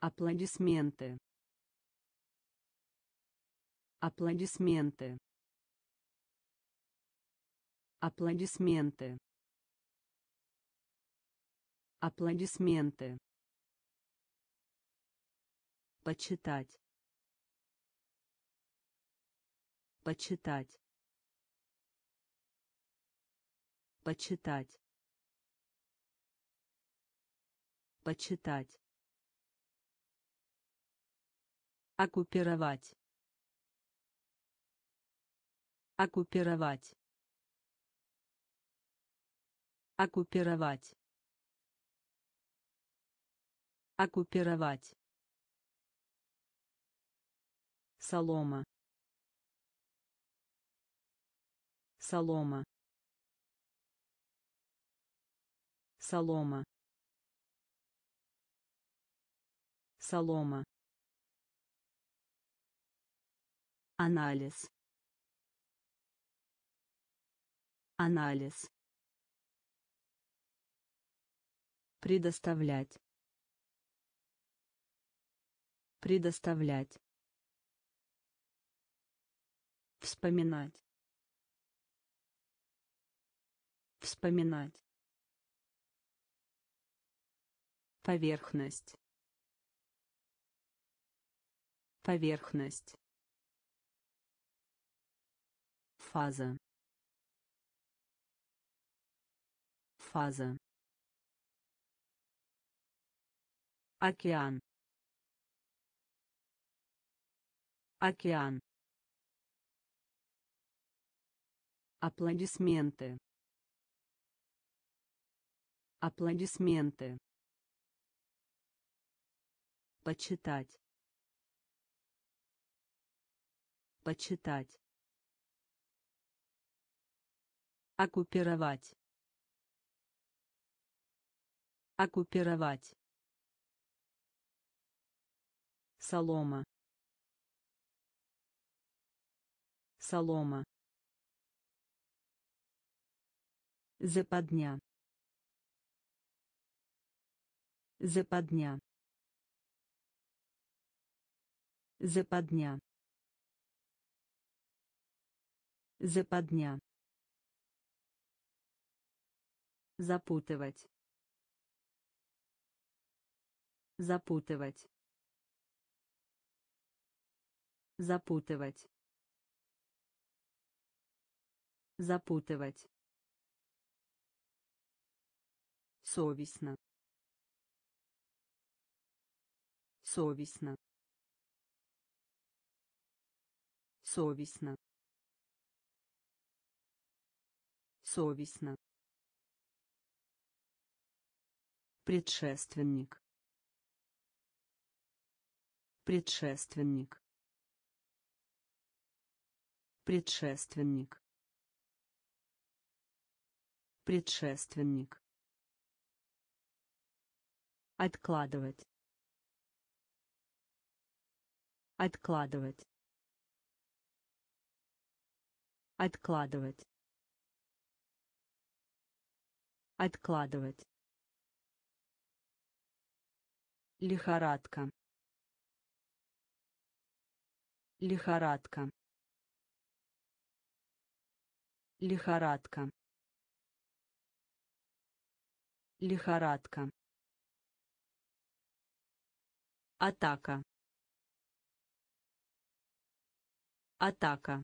Аплодисменты. Аплодисменты. Аплодисменты. Аплодисменты. Почитать. Почитать. Почитать. Почитать. Оккупировать. Оккупировать. Оккупировать. Оккупировать. Солома. Солома. Солома. Солома. Анализ. Анализ. Предоставлять. Предоставлять. Вспоминать. Вспоминать. Поверхность. Поверхность. Фаза. Фаза. Океан. Океан. Аплодисменты. Аплодисменты. Почитать. Почитать. Оккупировать. Оккупировать. Солома. Солома. Западня. Западня. Западня. Западня. Запутывать. Запутывать. Запутывать. Запутывать. Совестно. Совестно. Совестно. Совестно. Предшественник. Предшественник. Предшественник. Предшественник. Откладывать. Откладывать. Откладывать. Откладывать. Лихорадка. Лихорадка. Лихорадка. Лихорадка. Атака. Атака.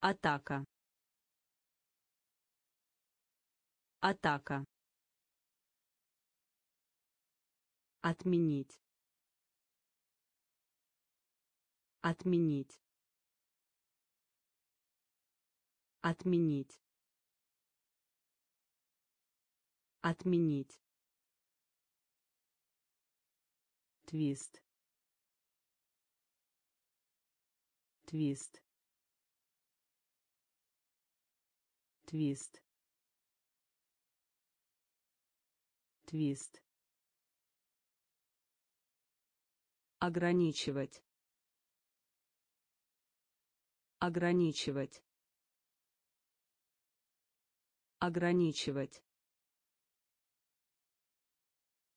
Атака. Атака. Отменить. Отменить. Отменить. Отменить. Твист. Твист. Твист. Твист. Ограничивать. Ограничивать. Ограничивать.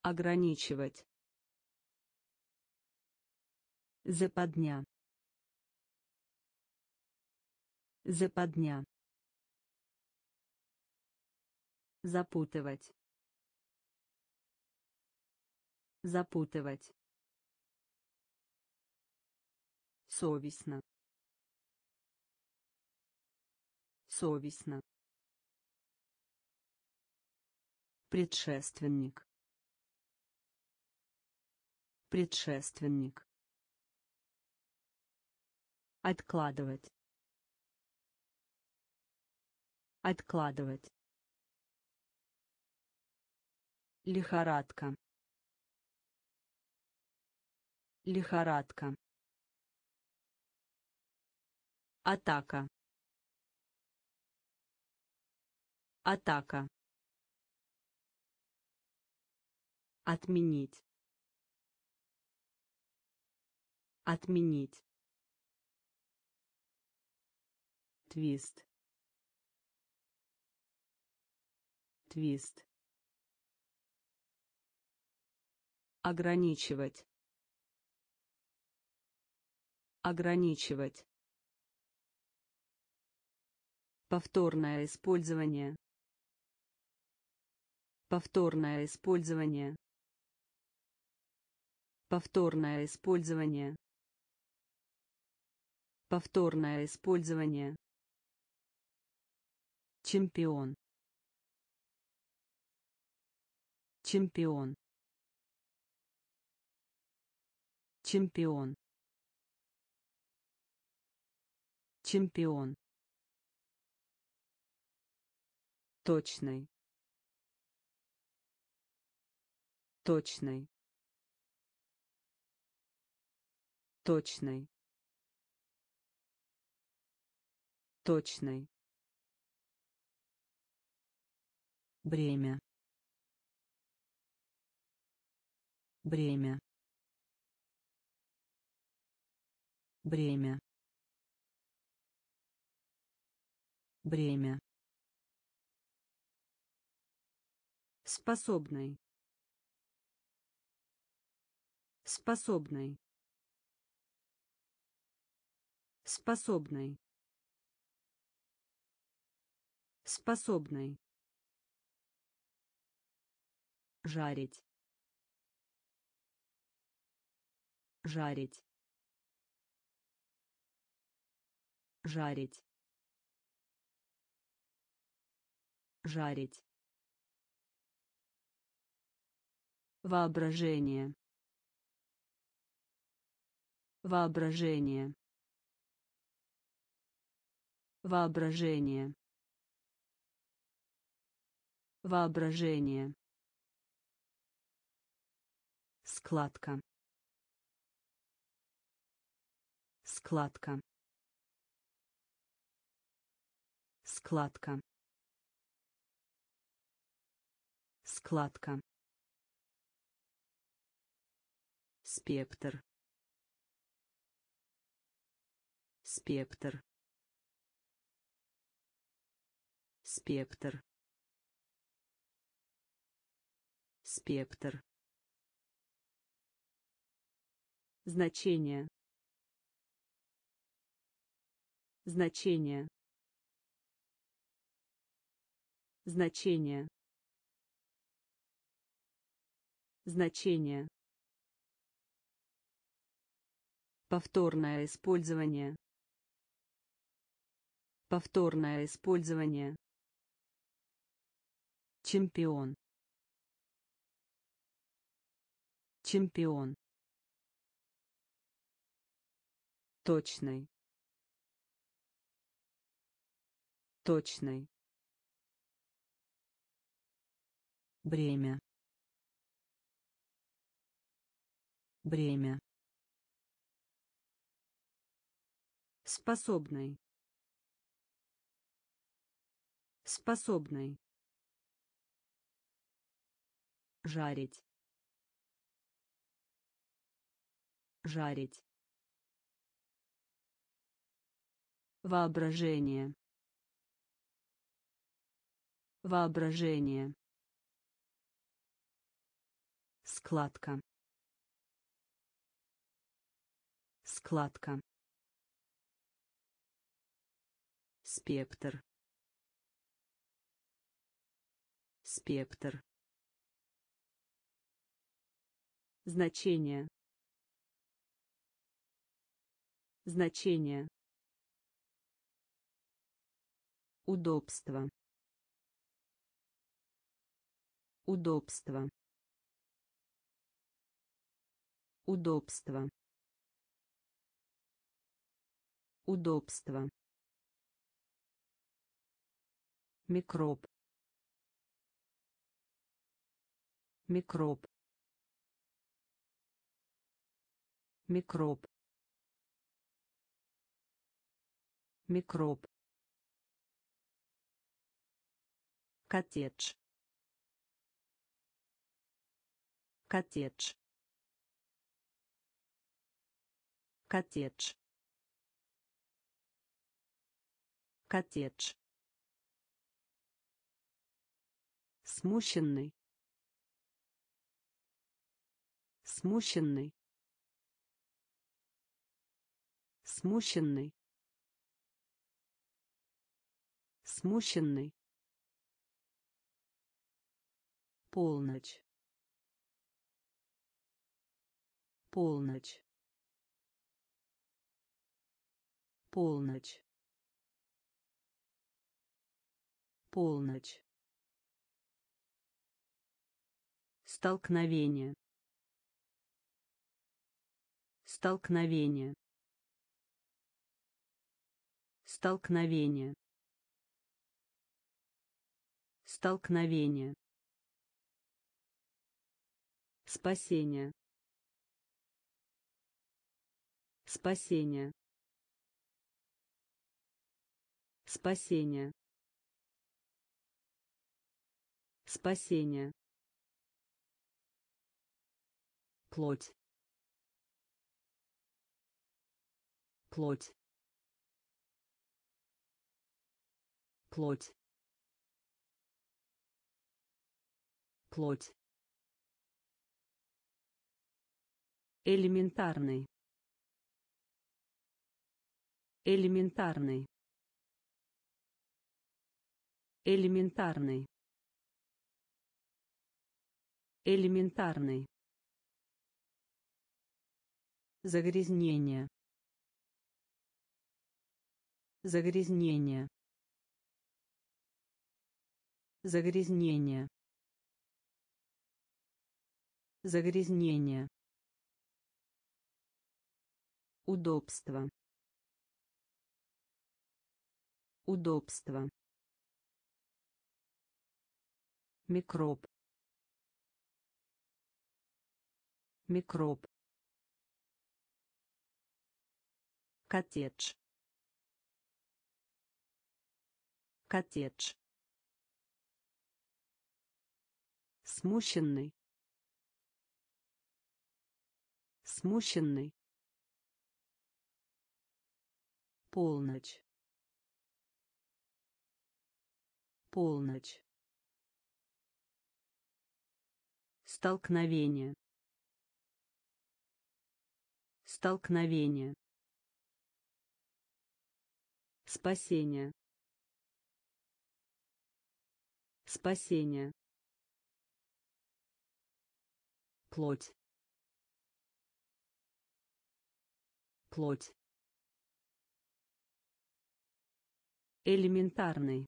Ограничивать. Западня. Западня. Запутывать. Запутывать. Совестно. Совестно. Предшественник. Предшественник. Откладывать. Откладывать. Лихорадка. Лихорадка. Атака. Атака. Отменить. Отменить. Твист. Твист. Ограничивать. Ограничивать. Повторное использование. Повторное использование. Повторное использование. Повторное использование. Чемпион. Чемпион. Чемпион. Чемпион. Точный. Точный. Точный. Точный. Бремя. Бремя. Бремя. Бремя. Способный. Способный. Способный. Способный. Жарить. Жарить. Жарить. Жарить. Воображение. Воображение. Воображение. Воображение. Складка. Складка. Складка. Складка. Спектр. Спектр. Спектр. Спектр. Значение. Значение. Значение. Значение. Повторное использование. Повторное использование. Чемпион. Чемпион. Точный. Точный. Бремя. Бремя. Способный. Способный. Жарить. Жарить. Воображение. Воображение. Складка. Складка. Спектр. Спектр. Значение. Значение. Удобство. Удобство. Удобство. Удобство. Микроб. Микроб. Микроб. Микроб. Коттедж. Коттедж. Коттедж. Коттедж. Смущенный. Смущенный. Смущенный. Смущенный. Полночь. Полночь. Полночь. Полночь. Столкновение. Столкновение. Столкновение. Столкновение. Спасение. Спасение. Спасение. Спасение. Плоть. Плоть. Плоть. Плоть. Элементарный. Элементарный. Элементарный. Элементарный. Загрязнение. Загрязнение. Загрязнение. Загрязнение. Удобство. Удобство. Микроб. Микроб. Коттедж. Коттедж. Смущенный. Смущенный. Полночь. Полночь. Столкновение. Столкновение. Спасение. Спасение. Плоть. Плоть. Элементарный.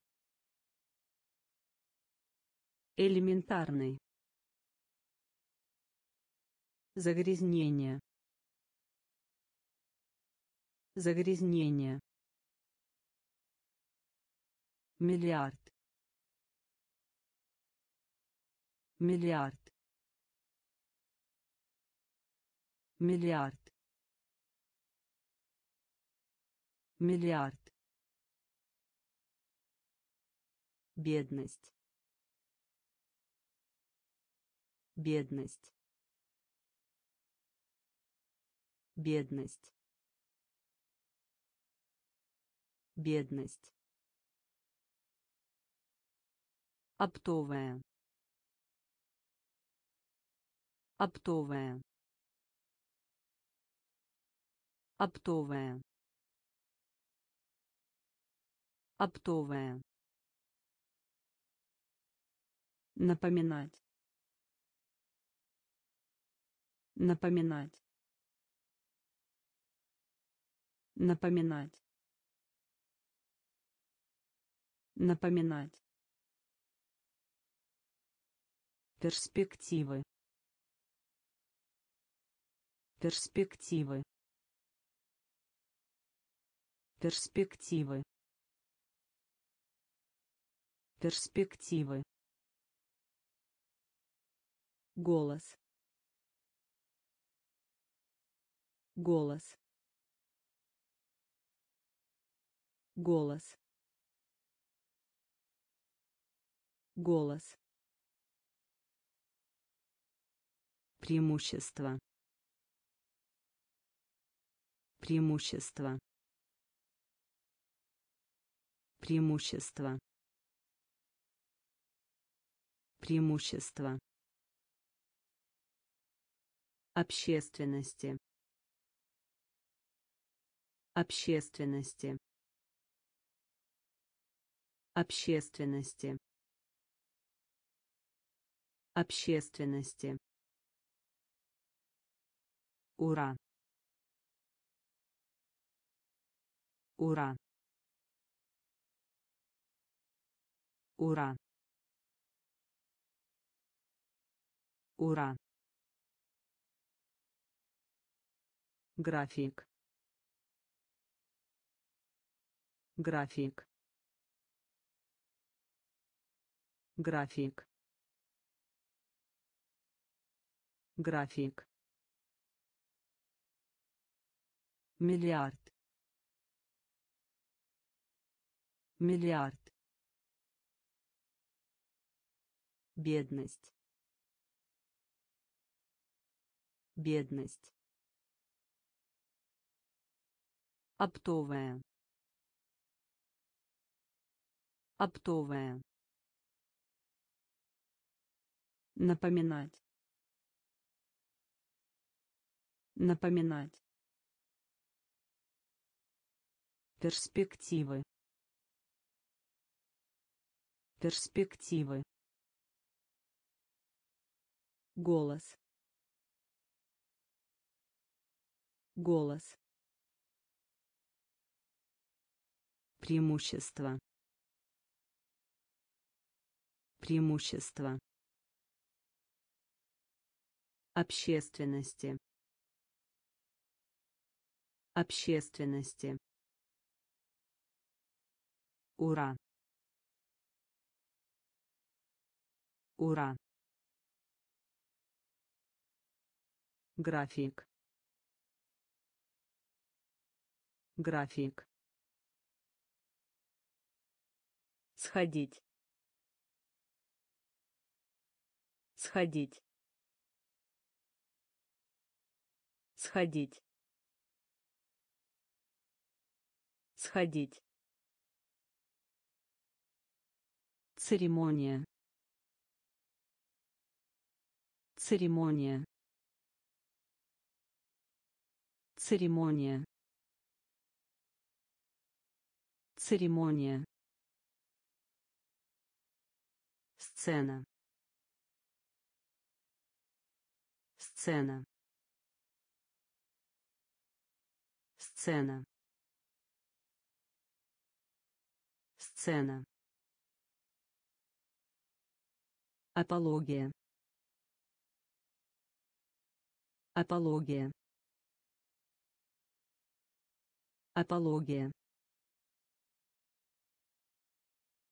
Элементарный. Загрязнение. Загрязнение. Миллиард. Миллиард. Миллиард. Миллиард. Бедность. Бедность. Бедность. Бедность. Оптовая. Оптовая. Оптовая. Оптовая. Напоминать. Напоминать. Напоминать. Напоминать. Перспективы. Перспективы. Перспективы. Перспективы. Голос. Голос. Голос. Голос. Преимущество. Преимущество. Преимущество. Преимущество. Общественности. Общественности. Общественности. Общественности. Ура. Ура. Ура. Ура. График. График. График. График. Миллиард. Миллиард. Бедность. Бедность. Оптовая. Оптовая. Напоминать. Напоминать. Перспективы. Перспективы. Голос. Голос. Преимущество. Преимущество. Общественности. Общественности. Ура. Ура. График. График. Сходить. Сходить. Сходить. Сходить. Церемония. Церемония. Церемония. Церемония. Сцена. Сцена. Сцена. Сцена. Апология. Апология. Апология.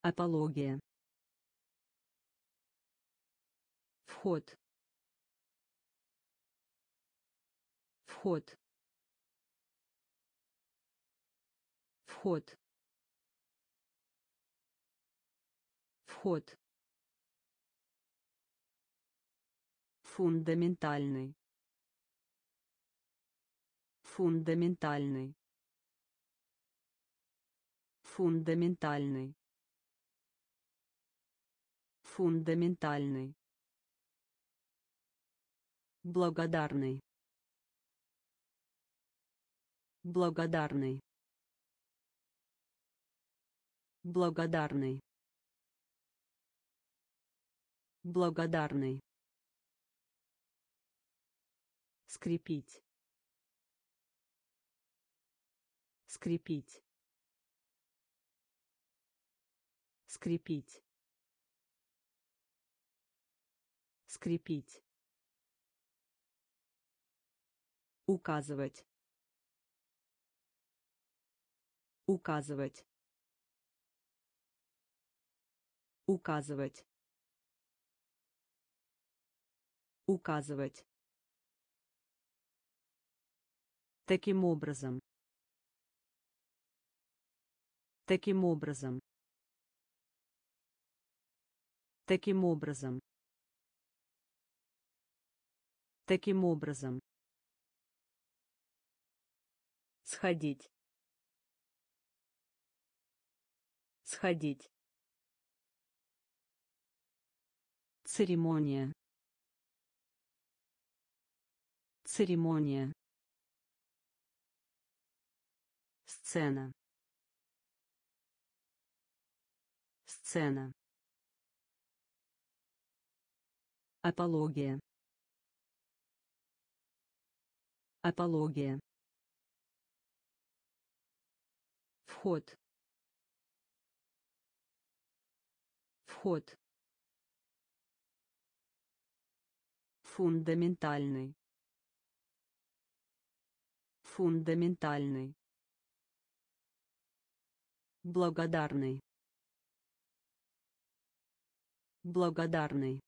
Апология. Вход. Вход. Вход. Вход. Фундаментальный. Фундаментальный. Фундаментальный. Фундаментальный. Благодарный. Благодарный. Благодарный. Благодарный. Скрепить. Скрепить. скрепить. Скрепить. Указывать. Указывать. Указывать. Указывать. Таким образом таким образом. Таким образом. Таким образом. Сходить. Сходить. Церемония. Церемония. Сцена сцена апология. Апология. Вход. Вход. Фундаментальный. Фундаментальный. Благодарный благодарный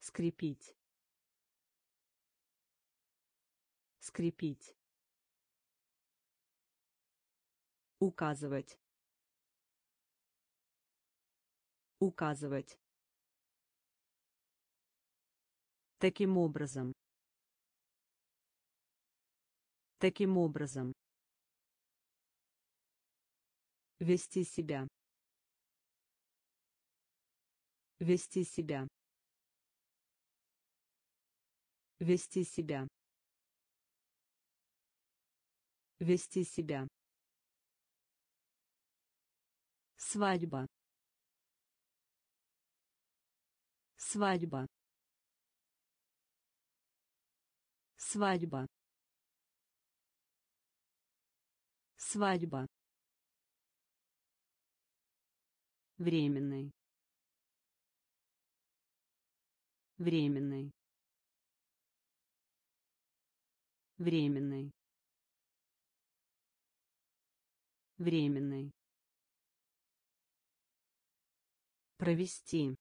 скрепить. Скрепить. Указывать. Указывать. Таким образом. Таким образом. Вести себя вести себя. Вести себя. Вести себя. Свадьба. Свадьба. Свадьба. Свадьба. Временный временный. Временный. Временный. Провести.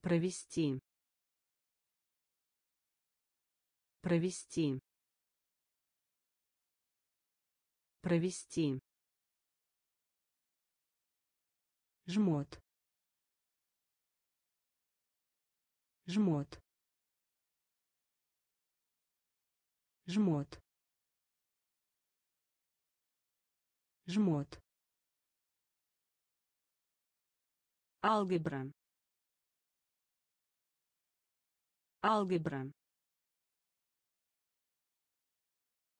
Провести. Провести. Провести. Жмот жмот. Жмот. Жмот. Алгебра. Алгебра.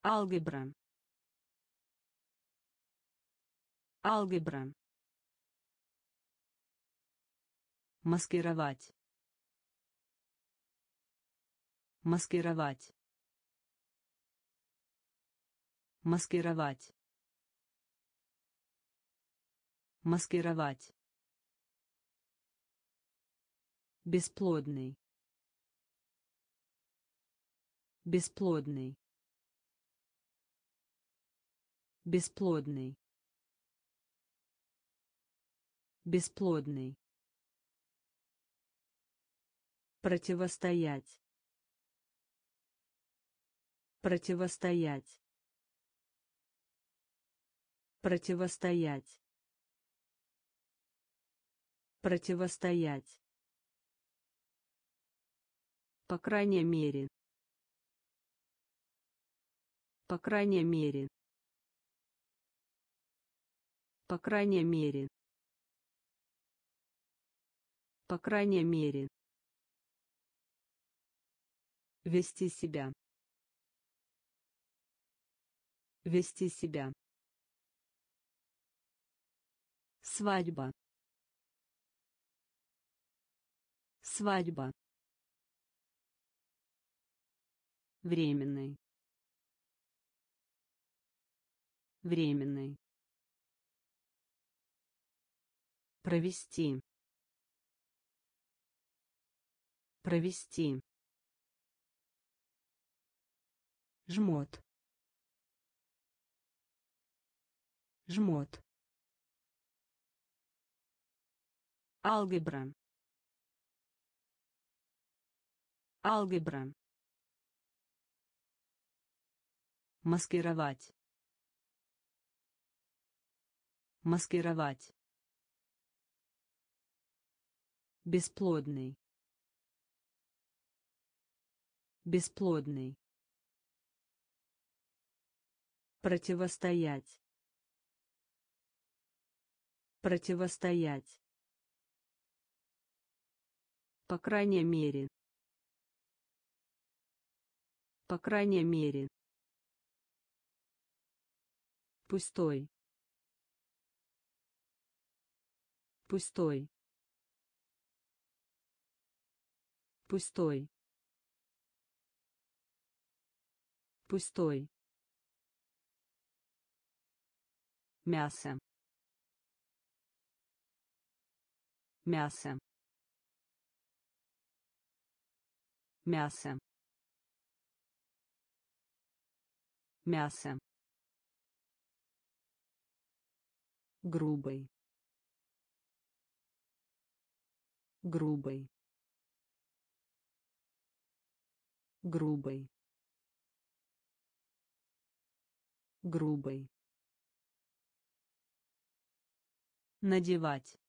Алгебра. Алгебра. Маскировать маскировать. Маскировать. Маскировать. Бесплодный. Бесплодный. Бесплодный. Бесплодный. Противостоять противостоять. Противостоять. Противостоять. По крайней мере. По крайней мере. По крайней мере. По крайней мере. Вести себя вести себя. Свадьба. Свадьба. Временный. Временный. Провести. Провести. Жмот жмот. Алгебра. Алгебра. Маскировать. Маскировать. Бесплодный. Бесплодный. Противостоять противостоять. По крайней мере. По крайней мере. Пустой. Пустой. Пустой. Пустой. Мясо мясо. Мясо. Мясо. Грубый. Грубый. Грубый. Грубый. Надевать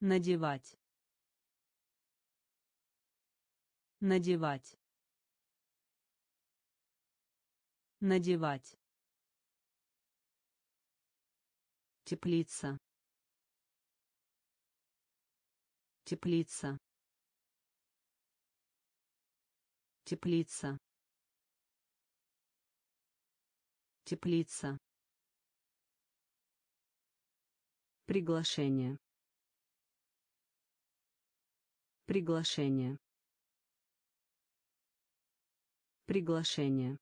надевать. Надевать. Надевать. Теплица. Теплица. Теплица. Теплица. Приглашение приглашение. Приглашение.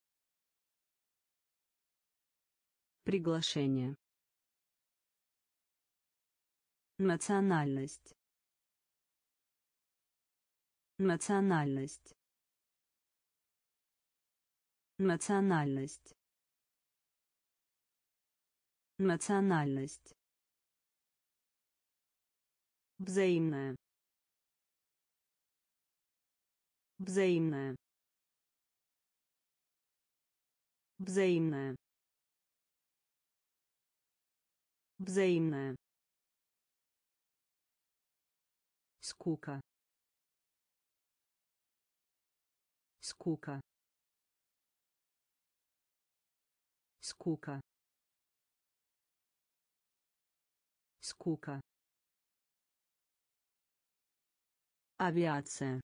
Приглашение. Национальность. Национальность. Национальность. Национальность. Взаимная взаимная взаимная взаимная скука. Скука. Скука. Скука. Авиация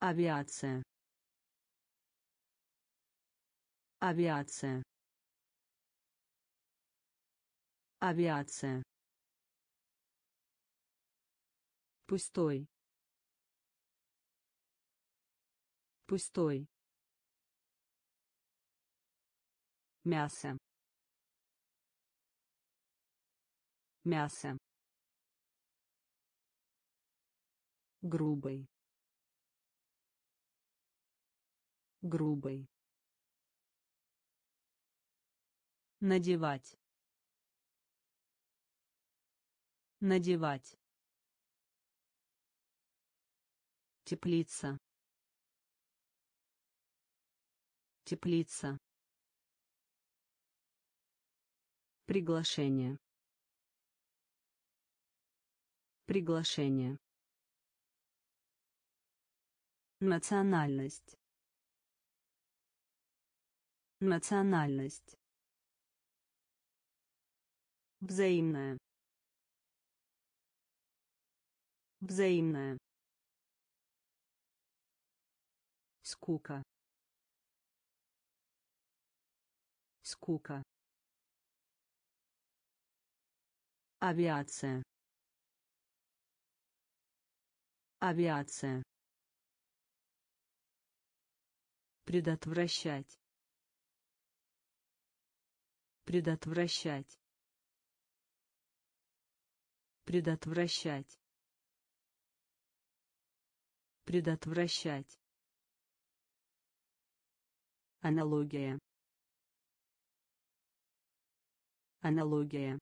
авиация авиация авиация пустой пустой мясо мясо грубый грубый надевать. Надевать. Теплица. Теплица. Приглашение. Приглашение. Национальность национальность. Взаимная. Взаимная. Скука. Скука. Авиация. Авиация. Предотвращать предотвращать. Предотвращать. Предотвращать. Аналогия. Аналогия.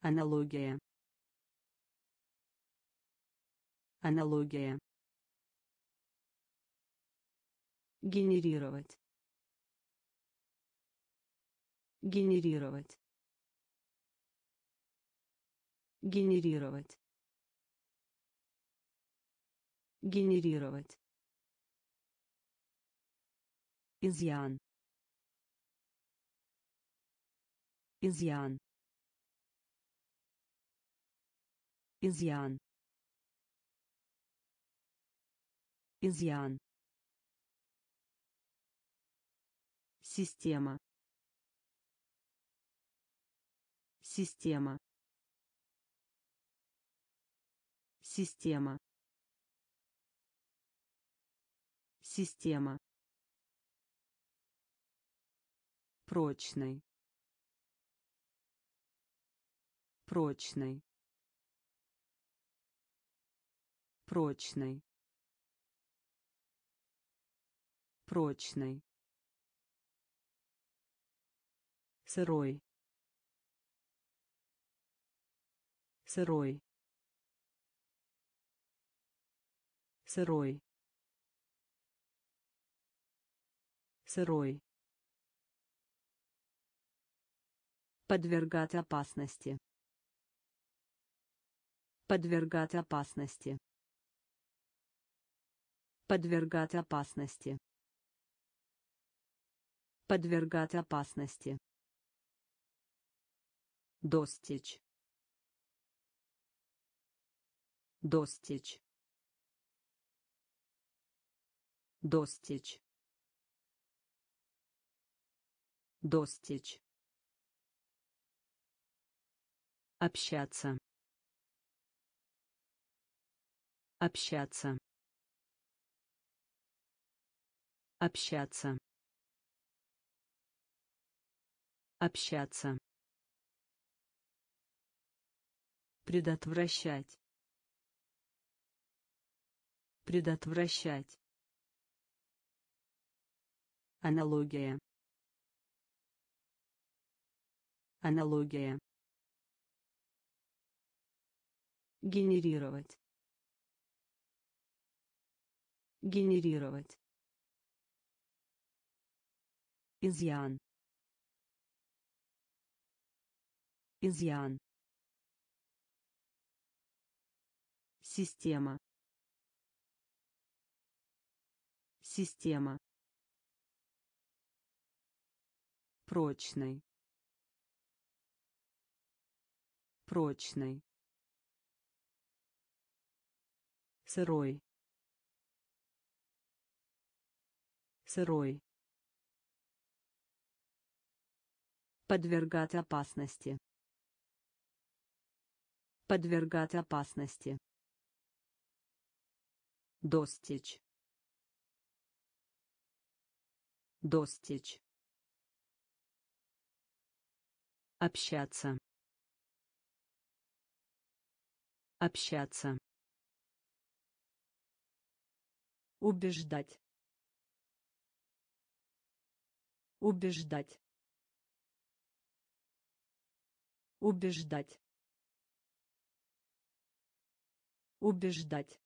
Аналогия. Аналогия. Генерировать генерировать. Генерировать. Генерировать. Изъян. Изъян. Изъян. Изъян. Система. Система. Система. Система. Прочный. Прочный. Прочный. Прочный. сырой сырой. Сырой. Сырой. Подвергать опасности. Подвергать опасности. Подвергать опасности. Подвергать опасности. Достичь достичь. Достичь. Достичь. Общаться. Общаться. Общаться. Общаться. Предотвращать предотвращать. Аналогия. Аналогия. Генерировать. Генерировать. Изъян. Изъян. Система. Система. Прочный. Прочный. Сырой. Сырой. Подвергать опасности. Подвергать опасности достичь достичь. Общаться. Общаться. Убеждать. Убеждать. Убеждать. Убеждать.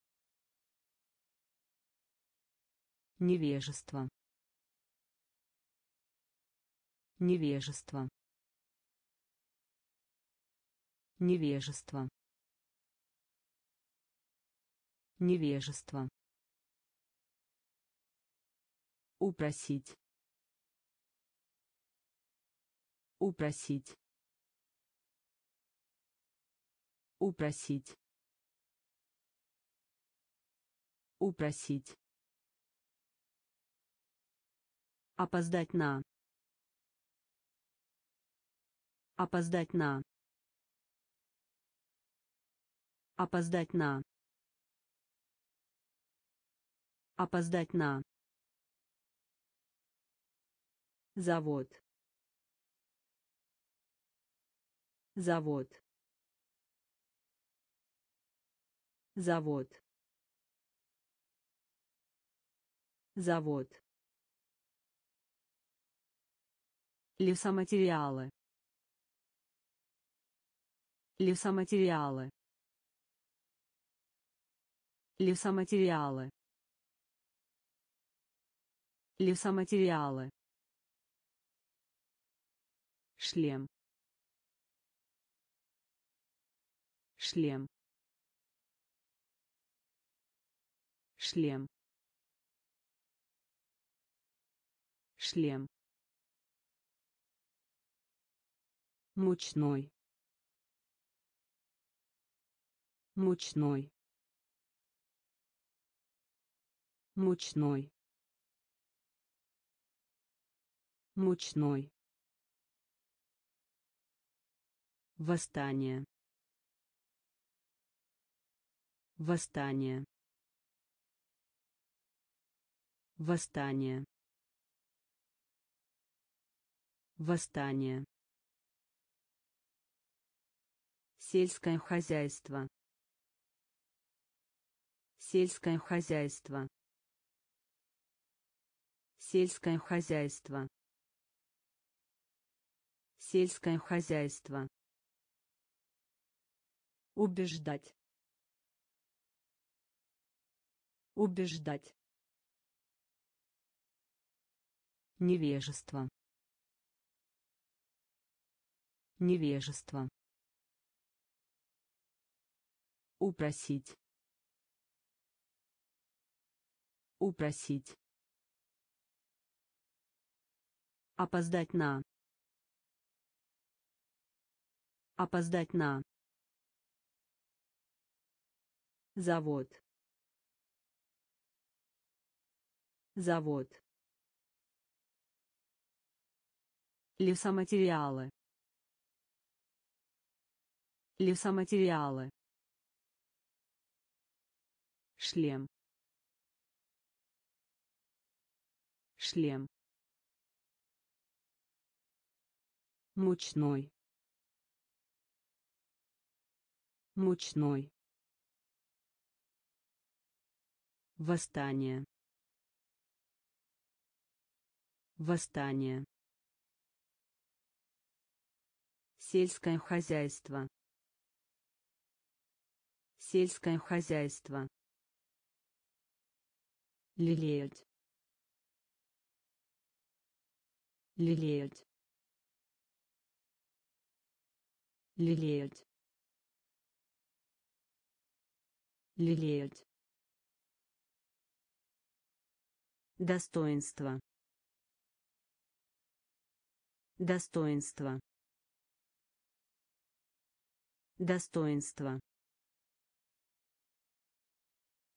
Невежество. Невежество. Невежество. Невежество. Упросить. Упросить. Упросить. Упросить. Опоздать на. Опоздать на. Опоздать на. Опоздать на. Завод. Завод. Завод. Завод. Лесоматериалы. Лесоматериалы. Лесоматериалы. Лесоматериалы. Шлем. Шлем. Шлем. Шлем. мучной мучной. Мучной. Мучной. Восстание. Восстание. Восстание. Восстание. Сельское хозяйство. Сельское хозяйство. Сельское хозяйство. Сельское хозяйство. Убеждать. Убеждать. Невежество. Невежество. Упросить. Упросить. Опоздать на. Опоздать на. Завод. Завод. Лесоматериалы. Лесоматериалы шлем шлем. Мучной. Мучной. Восстание. Восстание. Сельское хозяйство. Сельское хозяйство. Лелеять лелеять лелеять лелеять достоинство. Достоинство. Достоинство.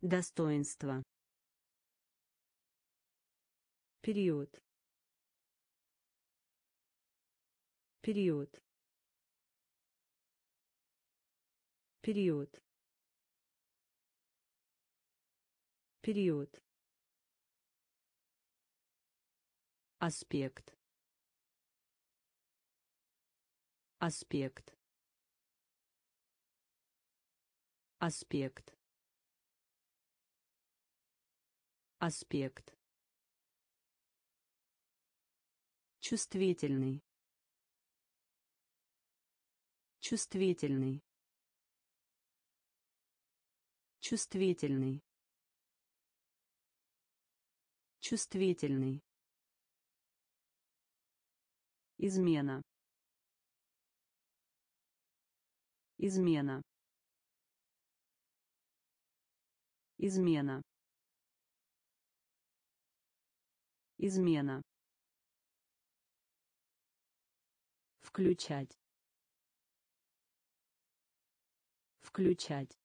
Достоинство. Период период. Период. Период. Аспект. Аспект. Аспект. Аспект. Чувствительный. Чувствительный. Чувствительный. Чувствительный. Измена. Измена. Измена. Измена. Включать. Включать.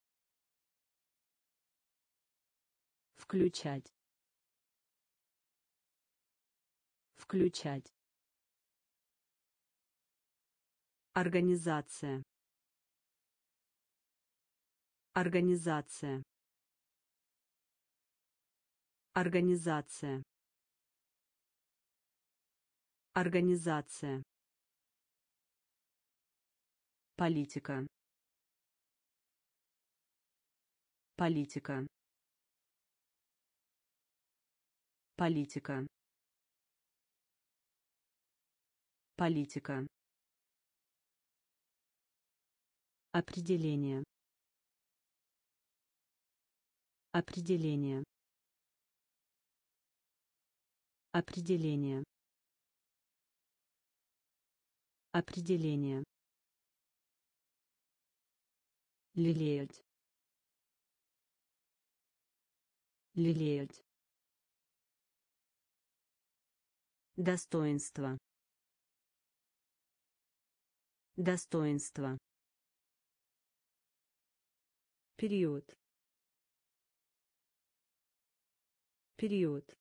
Включать. Включать. Организация. Организация. Организация. Организация. Политика. Политика. Политика. Политика. Определение. Определение. Определение. Определение. Лелеять. Лелеять. Достоинство. Достоинство. Период. Период.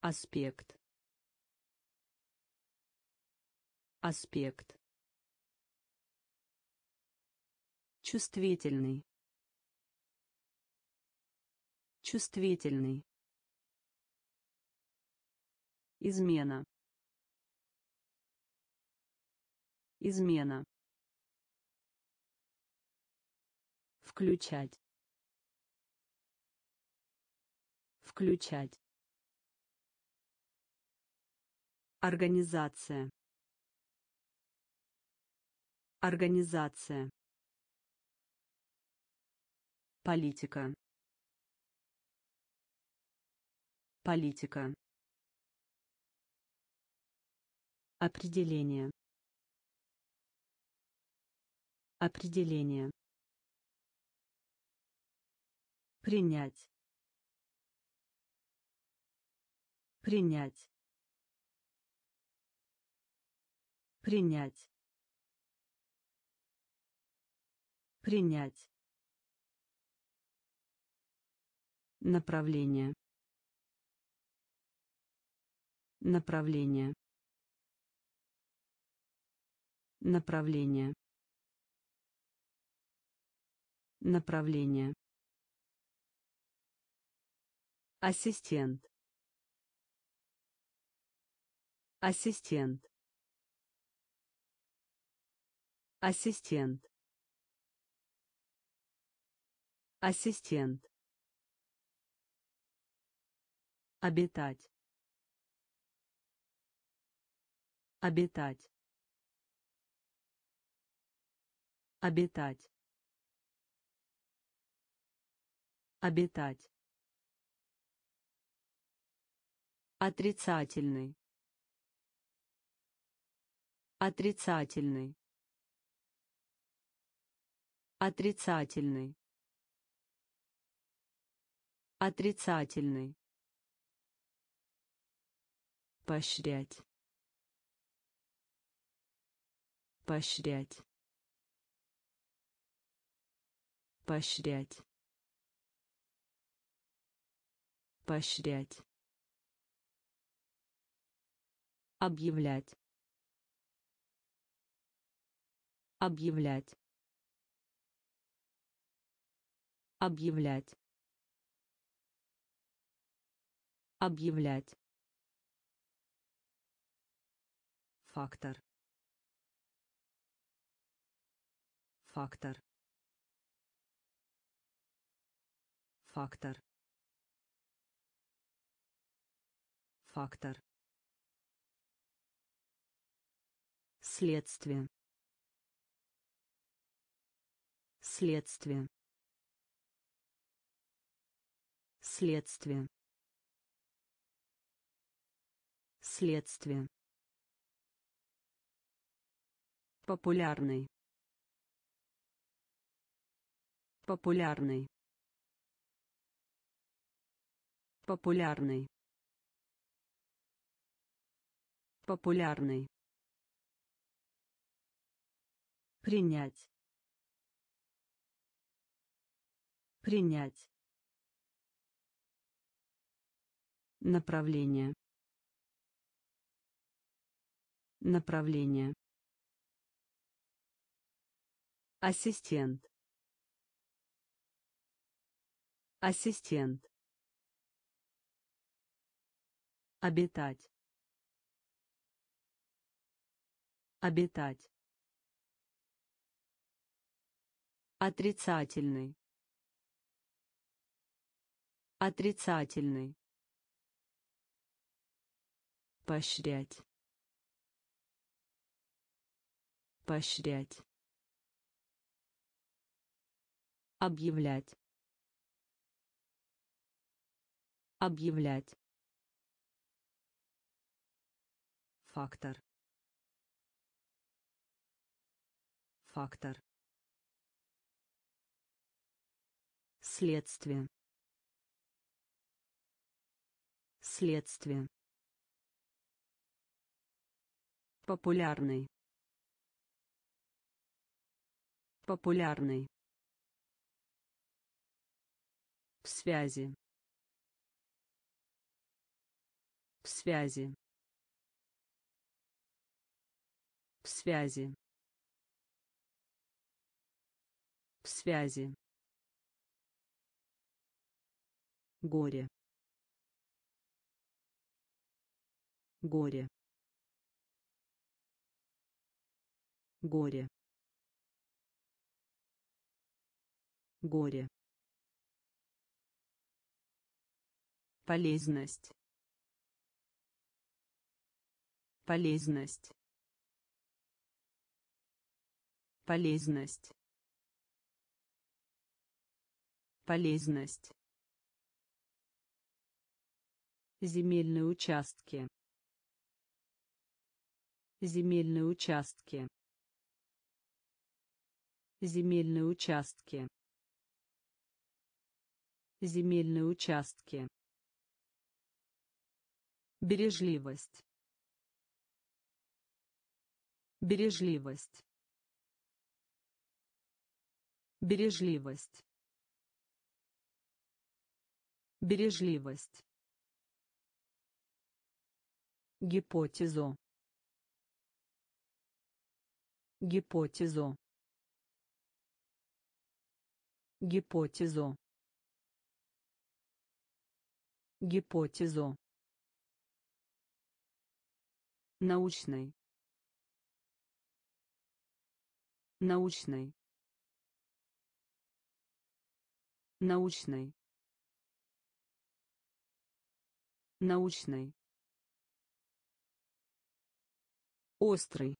Аспект. Аспект. Чувствительный. Чувствительный. Измена. Измена. Включать. Включать. Организация. Организация. Политика. Политика. Определение. Определение. Принять. Принять. Принять. Принять. Направление. Направление. Направление. Направление. Ассистент. Ассистент. Ассистент. Ассистент. Обитать. Обитать. Обитать. Обитать. Отрицательный. Отрицательный. Отрицательный. Отрицательный. Поощрять. Поощрять. Поощрять. Поощрять. Объявлять. Объявлять. Объявлять. Объявлять. Фактор. Фактор. Фактор. Фактор. Следствие. Следствие. Следствие. Следствие. Популярный. Популярный. Популярный. Популярный. Принять. Принять. Направление. Направление. Ассистент. Ассистент. Обитать. Обитать. Отрицательный. Отрицательный. Поощрять. Поощрять. Объявлять. Объявлять. Фактор. Фактор. Следствие. Следствие. Популярный. Популярный. В связи. В связи. В связи. В связи. горе горе горе горе полезность полезность. Полезность. Полезность. Земельные участки. Земельные участки. Земельные участки. Земельные участки. Бережливость. Бережливость. Бережливость. Бережливость. Гипотезу. Гипотезу. Гипотезу. Гипотезу научный научный научный научный острый.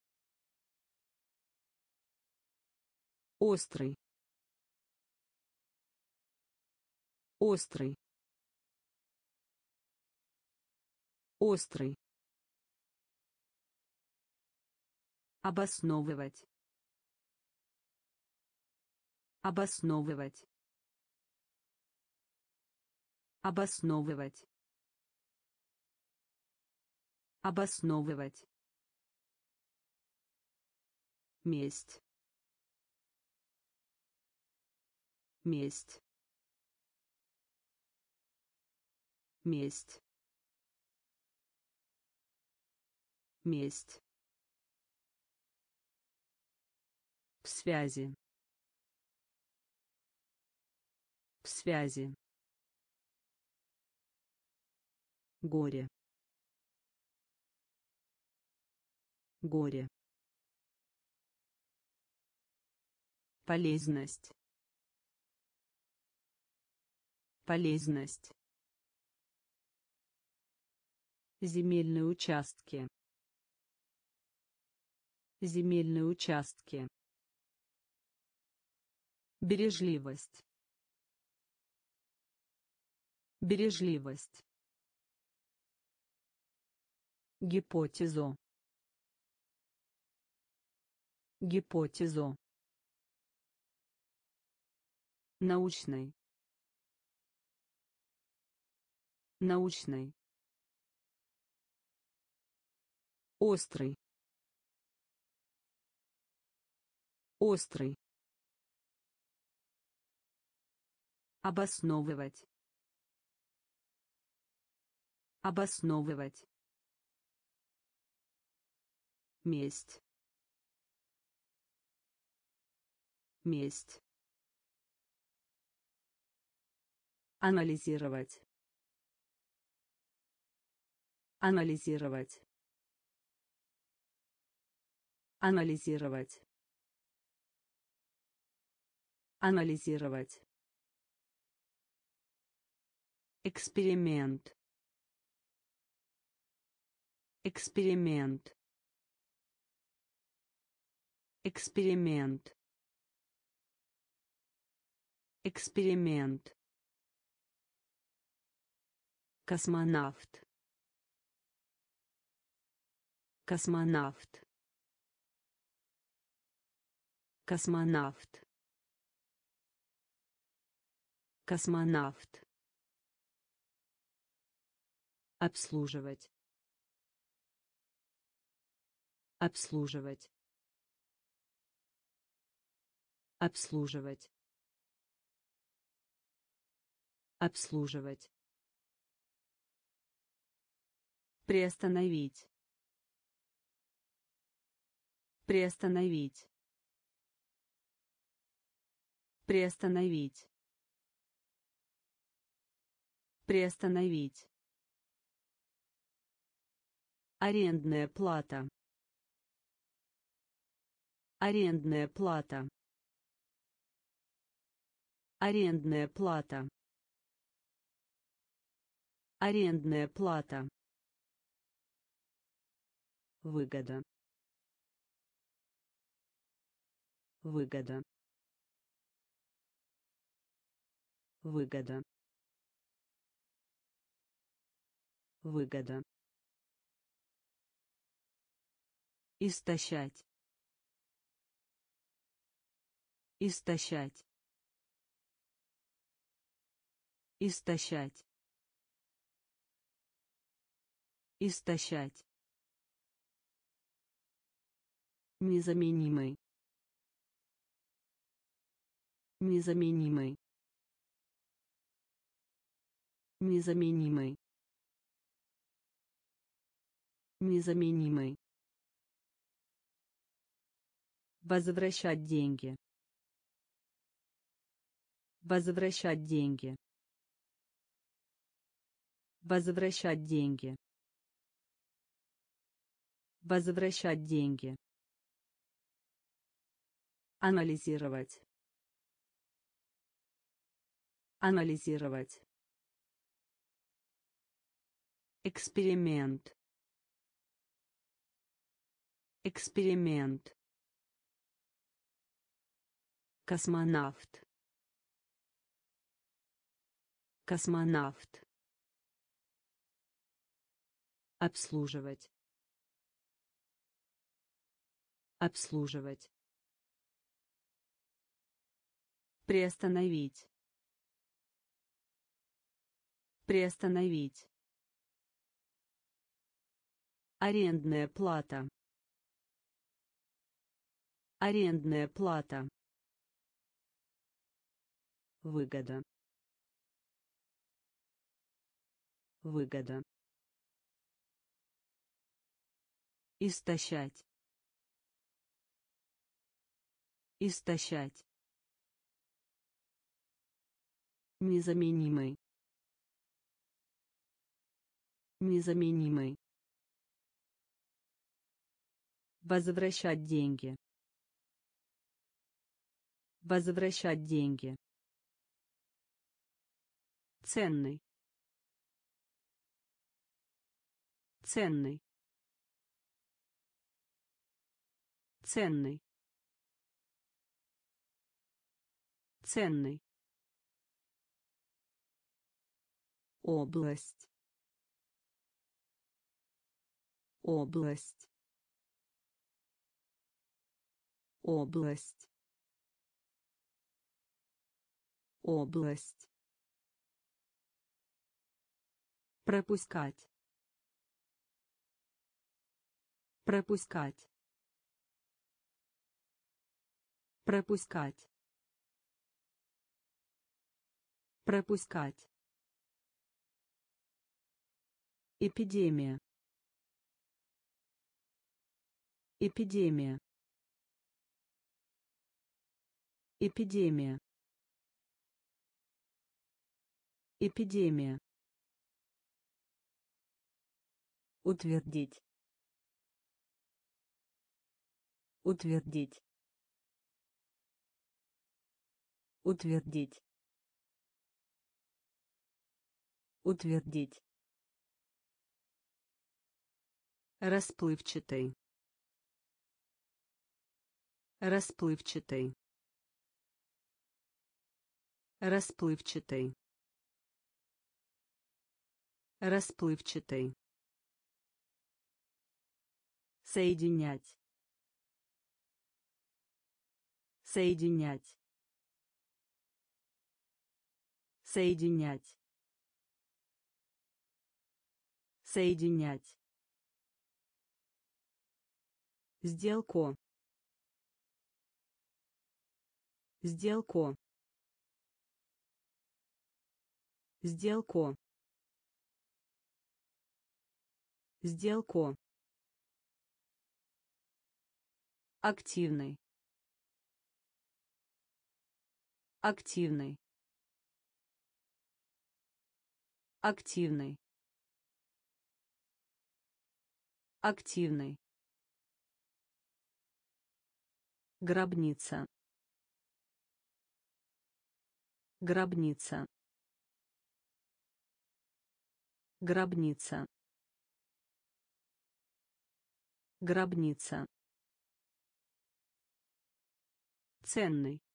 Острый. Острый. Острый. Обосновывать. Обосновывать. Обосновывать. Обосновывать. Месть. Месть. Месть. Месть. В связи. Связи. Горе. Горе. Полезность. Полезность. Земельные участки. Земельные участки. Бережливость. Бережливость. Гипотезу. Гипотезу. Научный. Научный. Острый. Острый. Обосновывать. Обосновывать. Месть. Месть. анализировать анализировать анализировать анализировать эксперимент эксперимент. Эксперимент. Эксперимент. Космонавт. Космонавт. Космонавт. Космонавт. Обслуживать обслуживать. Обслуживать. Обслуживать. Приостановить. Приостановить. Приостановить. Приостановить. Арендная плата арендная плата. Арендная плата. Арендная плата. Выгода. Выгода. Выгода. Выгода. Истощать истощать. Истощать. Истощать. Незаменимый. Незаменимый. Незаменимый. Незаменимый. Возвращать деньги возвращать деньги. Возвращать деньги. Возвращать деньги. Анализировать. Анализировать. Эксперимент. Эксперимент. Космонавт космонавт. Обслуживать. Обслуживать. Приостановить. Приостановить. Арендная плата. Арендная плата. Выгода выгода. Истощать. Истощать. Незаменимый. Незаменимый. Возвращать деньги. Возвращать деньги. Ценный ценный. Ценный. Ценный. Область. Область. Область. Область. Пропускать пропускать пропускать пропускать эпидемия эпидемия эпидемия Эпидемия. Утвердить. Утвердить. Утвердить. Утвердить. Расплывчатый. Расплывчатый. Расплывчатый. Расплывчатый. Соединять. Соединять. Соединять. Соединять. Сделку. Сделку. Сделку. Сделку. Активный. Активный. Активный. Активный. Гробница. Гробница. Гробница. Гробница. Ценный.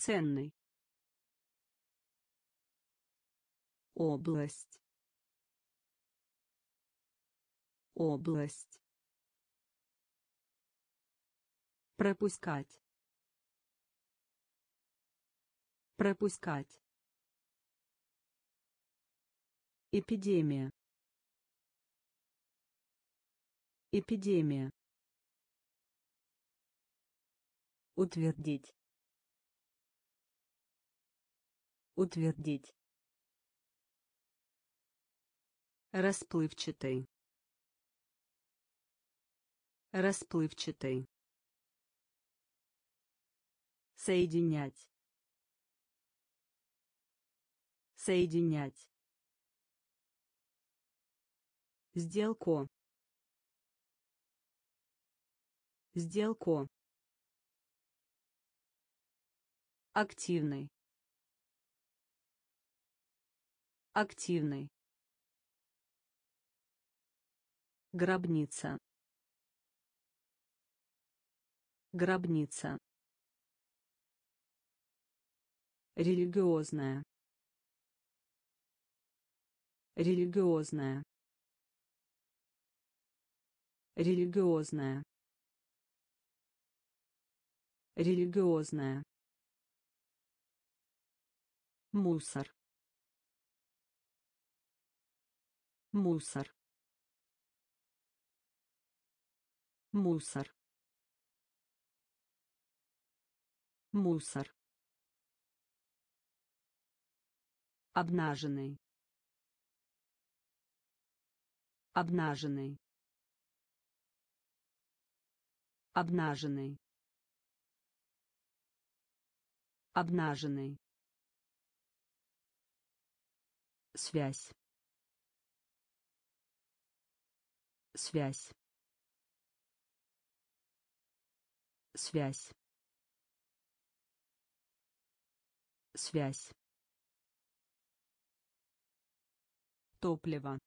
Ценный. Область. Область. Пропускать. Пропускать. Эпидемия. Эпидемия. Утвердить. Утвердить. Расплывчатый. Расплывчатый. Соединять. Соединять. Сделку. Сделку. Активный. Активный. Гробница. Гробница. Религиозная. Религиозная. Религиозная. Религиозная. Мусор. Мусор. Мусор. Мусор. Обнаженный. Обнаженный. Обнаженный. Обнаженный. Связь. Связь. Связь. Связь. Топливо.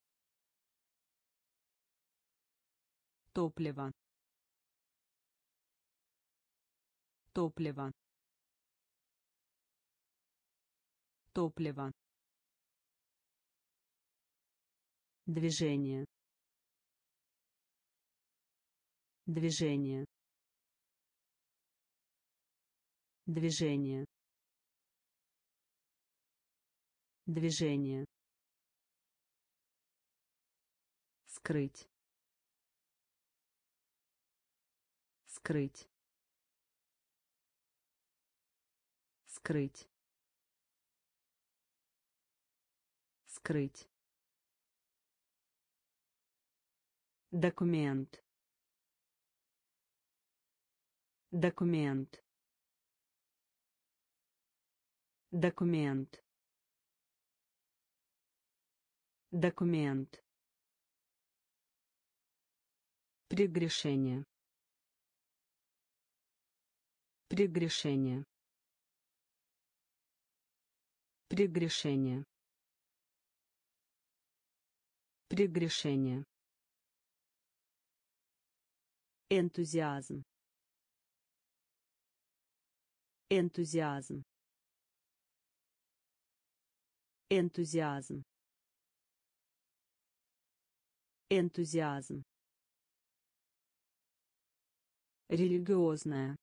Топливо. Топливо. Топливо. Движение. Движение. Движение. Движение. Скрыть. Скрыть. Скрыть. Скрыть. Документ. Документ. документ документ Прегрешение. Прегрешение. Прегрешение. Прегрешение. Энтузиазм. Энтузиазм. Энтузиазм. Энтузиазм. Религиозная.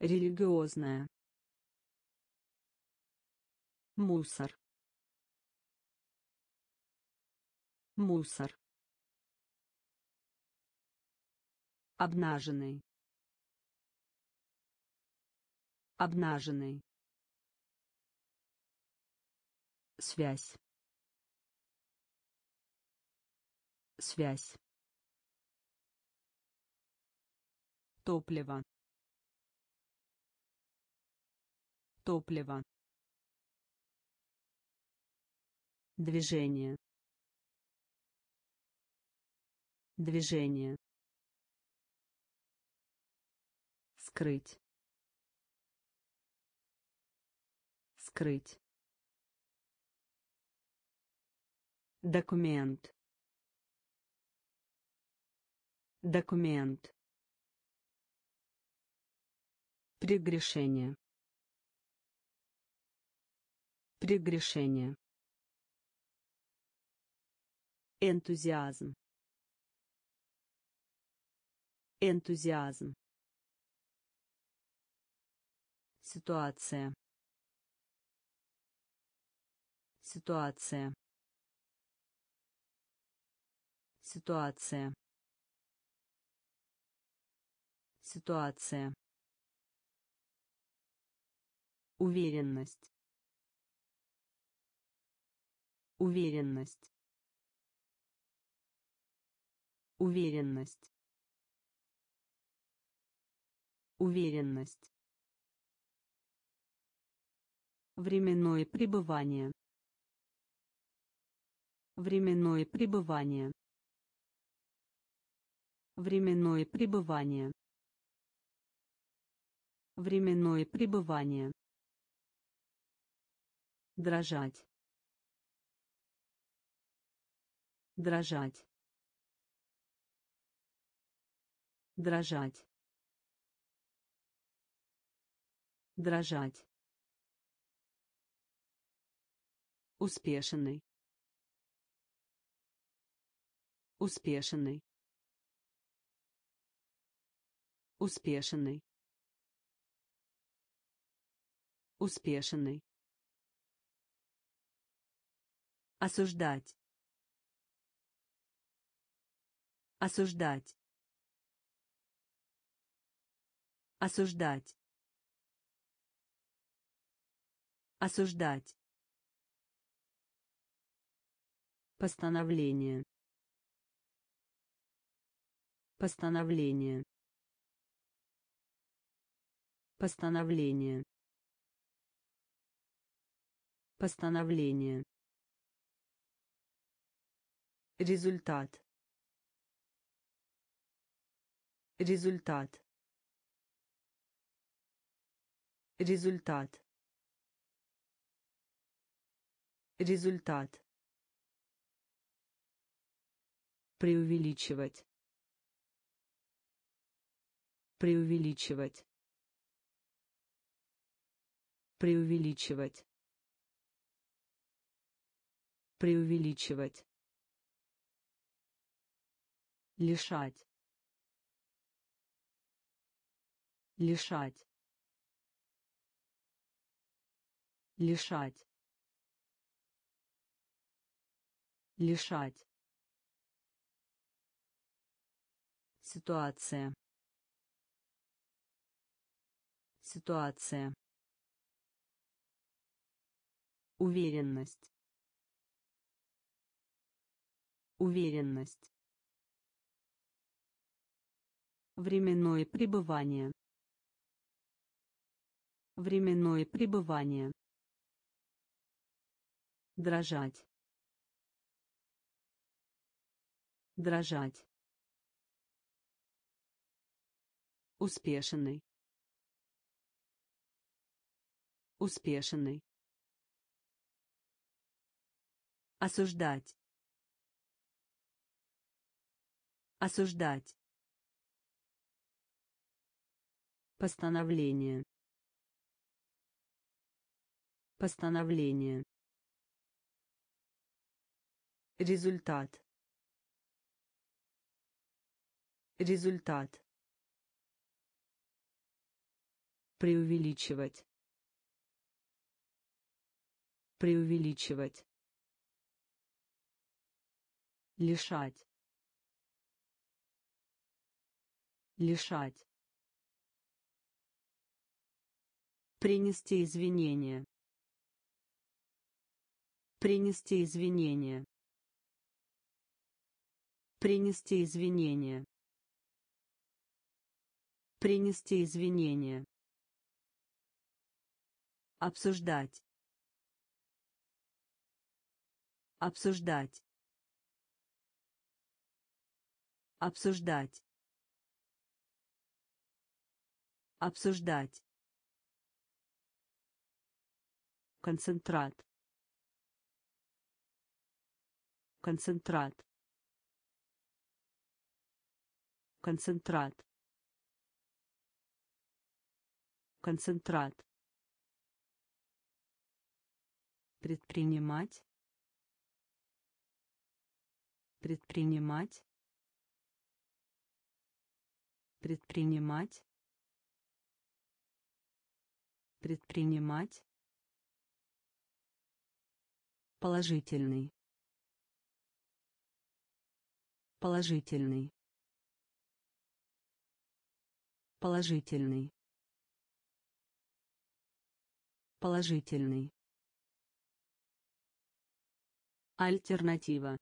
Религиозная. Мусор. Мусор. Обнаженный. Обнаженный. Связь. Связь. Топливо. Топливо. Движение. Движение. Скрыть. Скрыть. Документ. Документ. Прегрешение. Прегрешение. Энтузиазм. Энтузиазм. Ситуация. Ситуация. Ситуация. Ситуация. Уверенность. Уверенность. Уверенность. Уверенность. Временное пребывание. Временное пребывание. Временное пребывание. Временное пребывание. Дрожать. Дрожать. Дрожать. Дрожать. Успешный успешный успешный успешный Осуждать. Осуждать. Осуждать. Осуждать. Постановление. Постановление. Постановление. Постановление. Результат. Результат. Результат. Результат. Преувеличивать. Преувеличивать. Преувеличивать. Преувеличивать. Лишать. Лишать. Лишать. Лишать. Ситуация ситуация уверенность уверенность Временное пребывание. Временное пребывание. Дрожать. Дрожать. Успешный. Успешный. Осуждать. Осуждать. Постановление. Постановление. Результат. Результат. Преувеличивать. Преувеличивать. Лишать. Лишать. Принести извинения. Принести извинения. Принести извинения. Принести извинения. Обсуждать. Обсуждать. Обсуждать. Обсуждать. Концентрат. Концентрат. Концентрат. Концентрат. Предпринимать. Предпринимать. Предпринимать. Предпринимать. Положительный. Положительный. Положительный. Положительный. Альтернатива.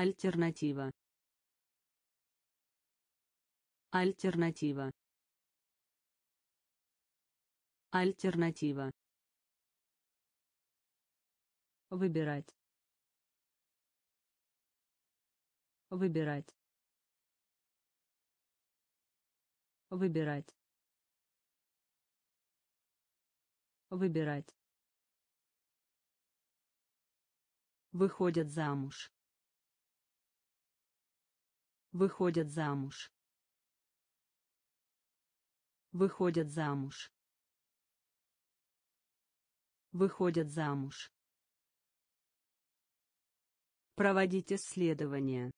Альтернатива. Альтернатива. Альтернатива. Выбирать. Выбирать. Выбирать. Выбирать. Выходят замуж. Выходят замуж. Выходят замуж. Выходят замуж. Проводить исследования.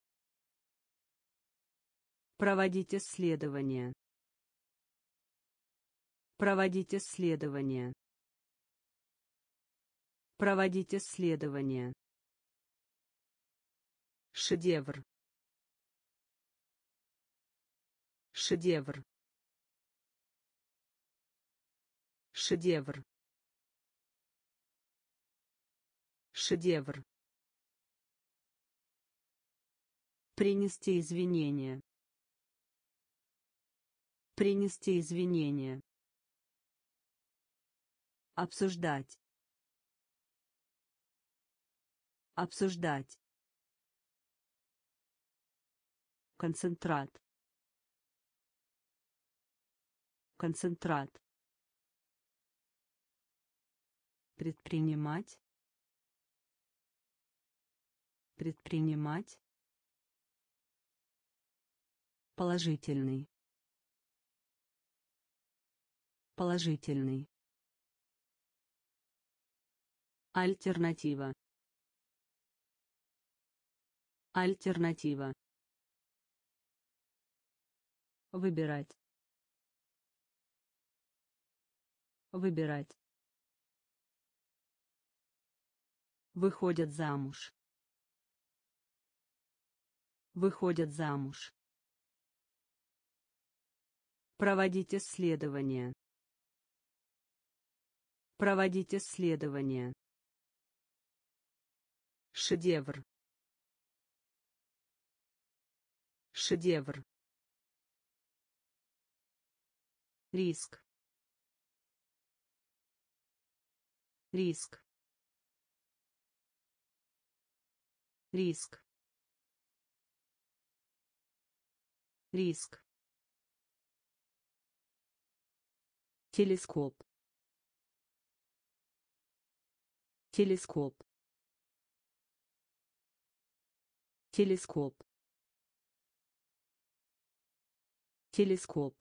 Проводить исследования. Проводить исследования. Проводить исследования. Шедевр. Шедевр. Шедевр. Шедевр. Принести извинения. Принести извинения. Обсуждать. Обсуждать. Концентрат. Концентрат. Предпринимать. Предпринимать. Положительный. Положительный. Альтернатива. Альтернатива. Выбирать. Выбирать. Выходят замуж. Выходят замуж. Проводить исследования. Проводить исследования. Шедевр. Шедевр. риск риск. Риск. Риск. Телескоп. Телескоп. Телескоп. Телескоп.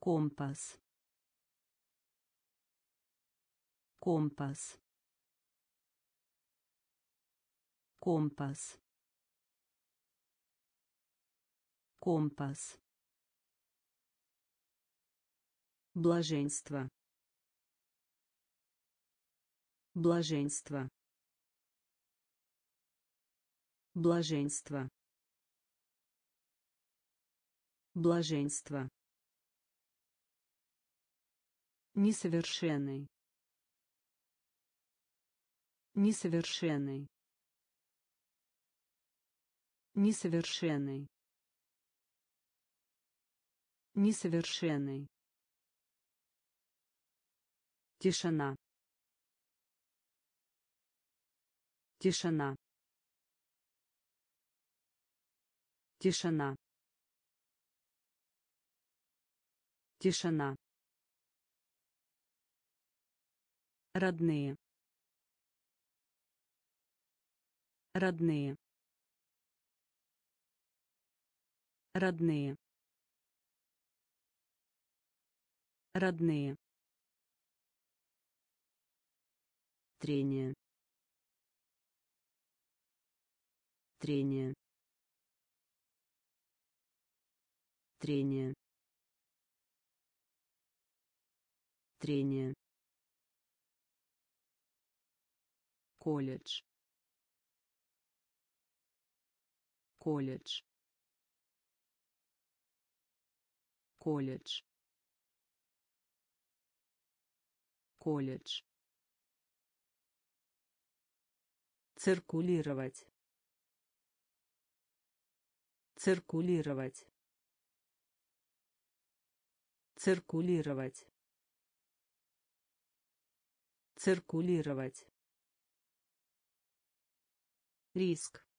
Компас компас. Компас. Компас. Блаженство. Блаженство. Блаженство. Блаженство. Несовершенный несовершенный несовершенный несовершенный тишина. Тишина. Тишина. Тишина. Родные родные. Родные. Родные. Трение. Трение. Трение. Трение. Колледж колледж. Колледж. Колледж. Циркулировать. Циркулировать. Циркулировать. Циркулировать. Риск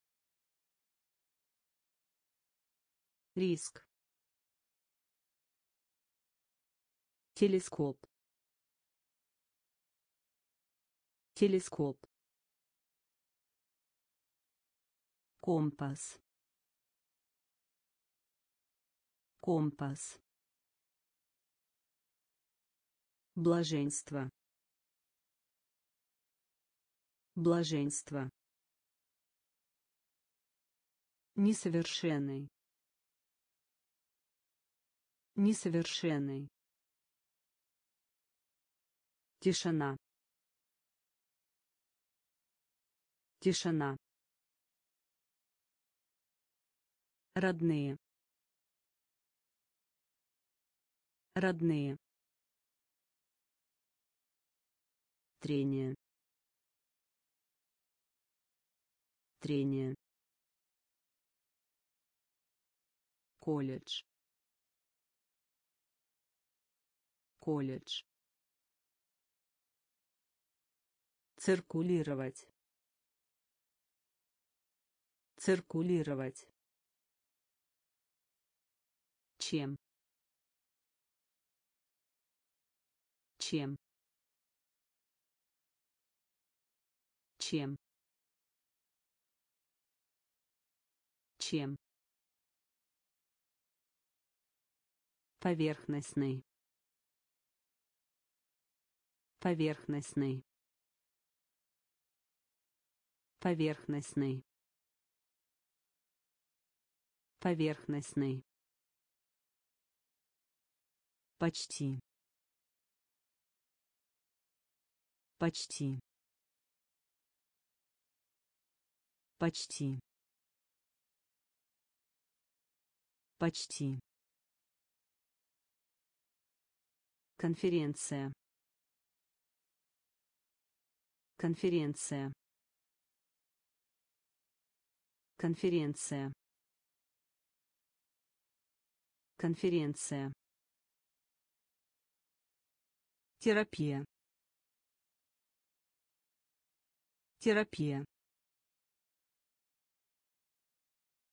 риск. Телескоп. Телескоп. Компас. Компас. Блаженство. Блаженство. Несовершенный несовершенный тишина. Тишина. Родные. Родные. Трение. Трение. Колледж колледж. Циркулировать. Циркулировать. Чем? Чем? Чем? Чем? Поверхностный поверхностный. Поверхностный. Поверхностный. Почти. Почти. Почти. Почти. Конференция конференция конференция Конференция. Терапия. Терапия.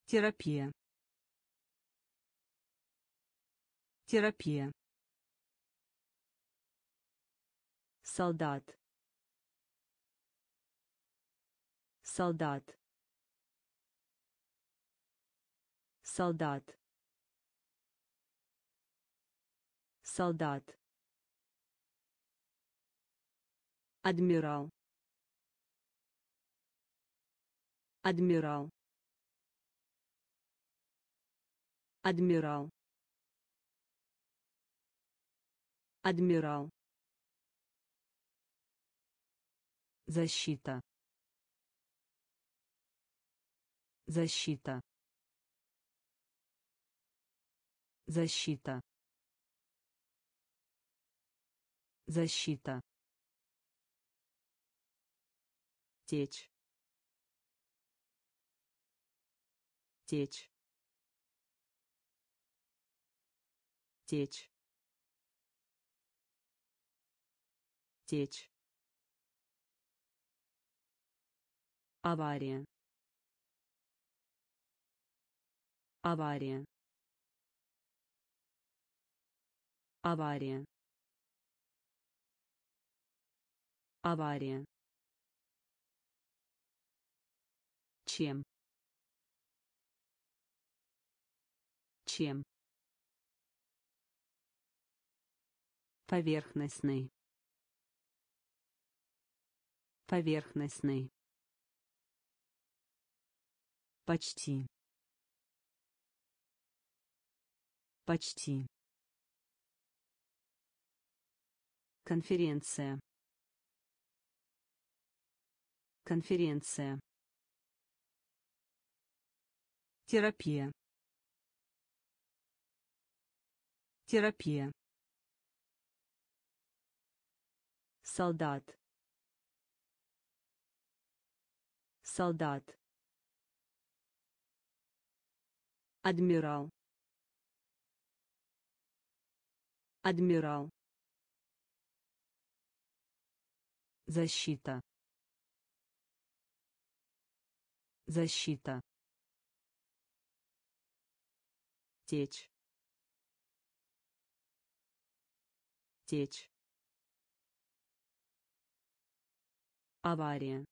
Терапия. Терапия. солдат солдат. Солдат. Солдат. Адмирал. Адмирал. Адмирал. Адмирал. Защита. Защита. Защита. Защита. Течь. Течь. Течь. Течь. Авария. Авария. Авария. Авария. Чем? Чем? Поверхностный. Поверхностный. Почти. Почти. Конференция. Конференция. Терапия. Терапия. Солдат. Солдат. Адмирал. Адмирал. Защита. Защита. Течь. Течь. Авария.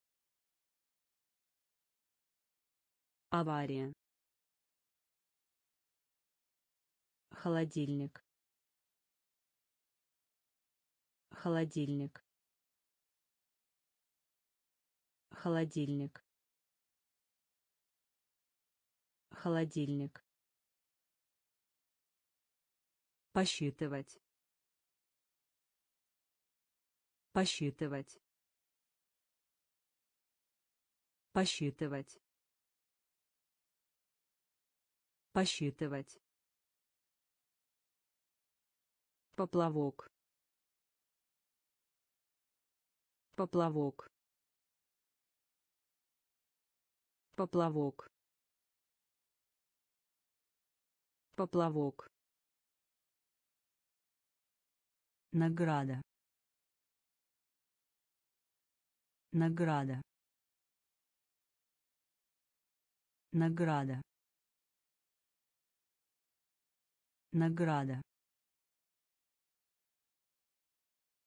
Авария. холодильник холодильник. Холодильник. Холодильник. Посчитывать. Посчитывать. Посчитывать. Посчитывать. Поплавок. Поплавок. Поплавок. Поплавок. Награда. Награда. Награда. Награда.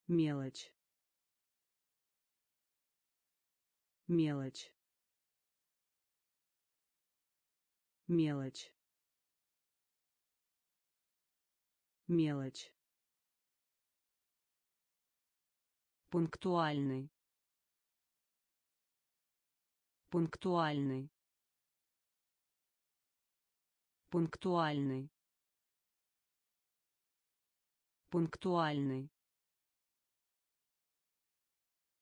мелочь мелочь. Мелочь. Мелочь. Пунктуальный. Пунктуальный. Пунктуальный. Пунктуальный.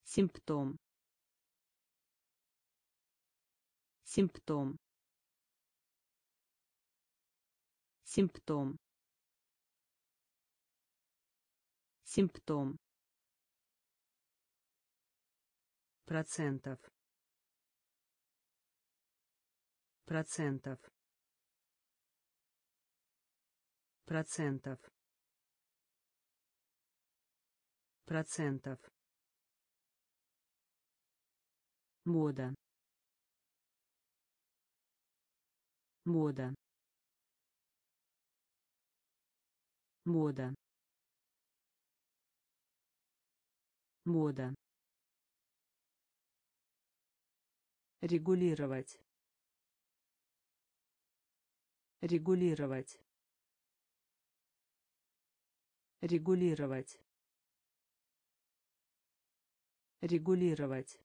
Симптом. Симптом. Симптом. Симптом. Процентов. Процентов. процентов процентов мода мода. Мода. Мода. Регулировать. Регулировать. Регулировать. Регулировать.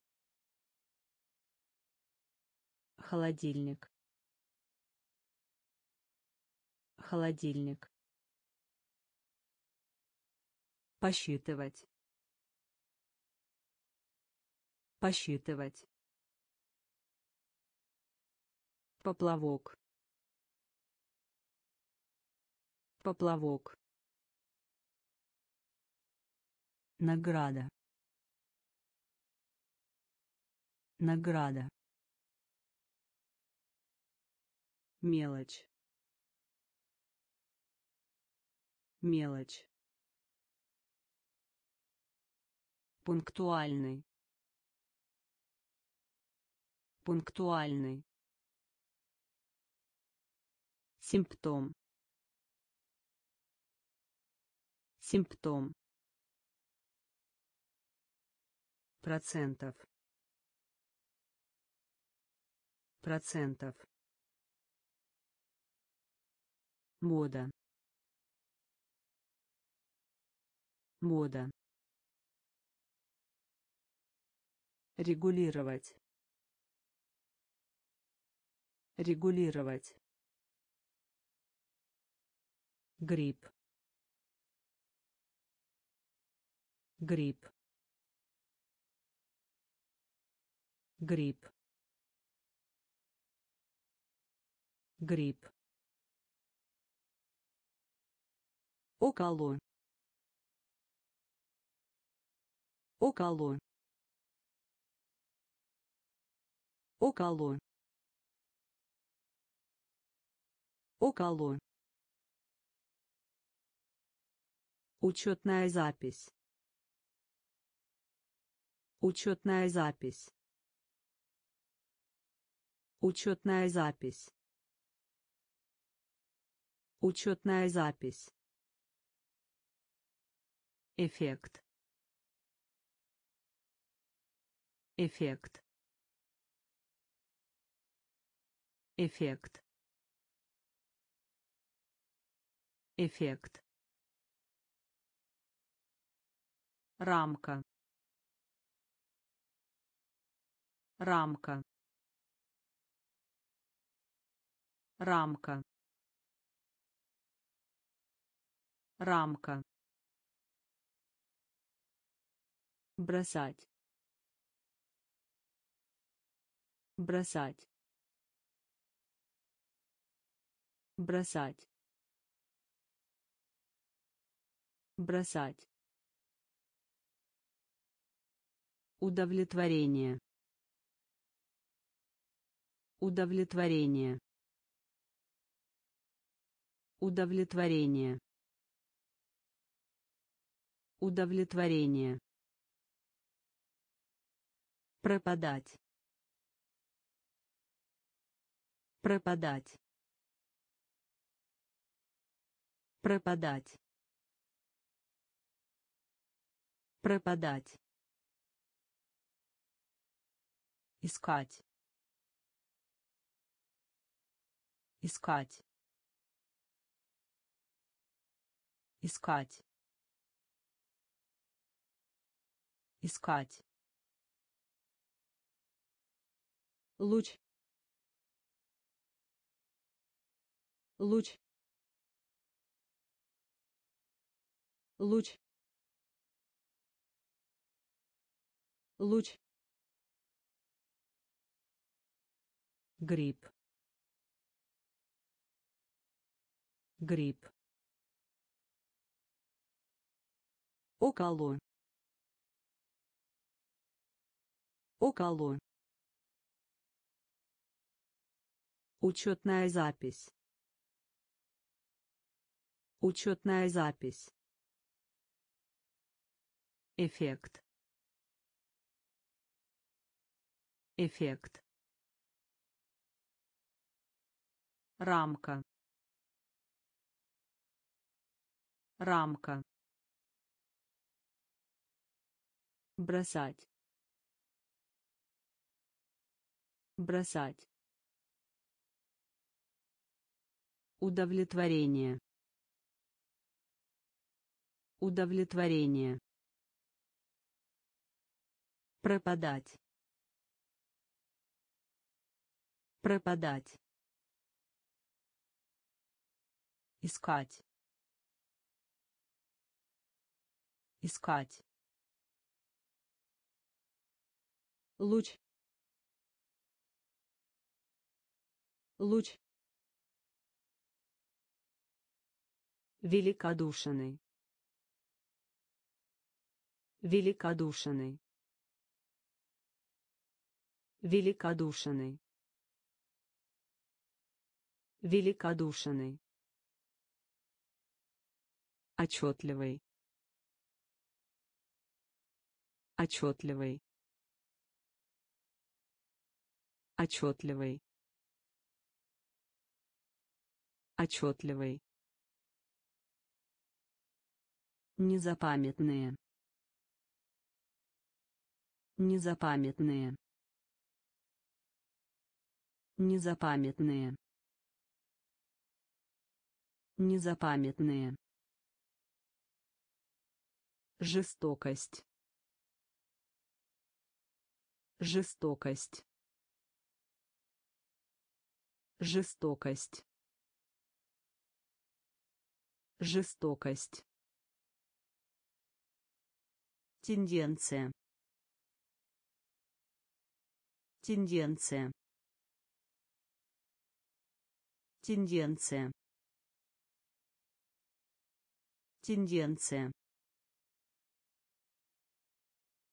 Холодильник холодильник. Посчитывать. Посчитывать. Поплавок. Поплавок. Награда. Награда. Мелочь мелочь. Пунктуальный. Пунктуальный. Симптом. Симптом. Процентов. Процентов. Мода мода. Регулировать. Регулировать. Грипп. Грипп. Грипп. Грипп. Около около. Около. Около. Учетная запись. Учетная запись. Учетная запись. Учетная запись. Эффект эффект. Эффект. Эффект. Рамка. Рамка. Рамка. Рамка. Бросать бросать бросать бросать. Удовлетворение удовлетворение. Удовлетворение удовлетворение. Пропадать пропадать. Пропадать. Пропадать. Искать. Искать. Искать. Искать. Луч луч. Луч. Луч. Грипп грипп около. Около. Учетная запись Учетная запись. Эффект. Эффект. Рамка. Рамка. Бросать. Бросать. Удовлетворение. Удовлетворение. Пропадать. Пропадать. Искать. Искать. Луч. Луч. Великодушный. Великодушный. Великодушный. Великодушный. Отчетливый. Отчетливый. Отчетливый. Отчетливый. Незапамятные. Незапамятные. Незапамятные. Незапамятные. Жестокость. Жестокость. Жестокость. Жестокость. Тенденция. Тенденция. Тенденция. Тенденция.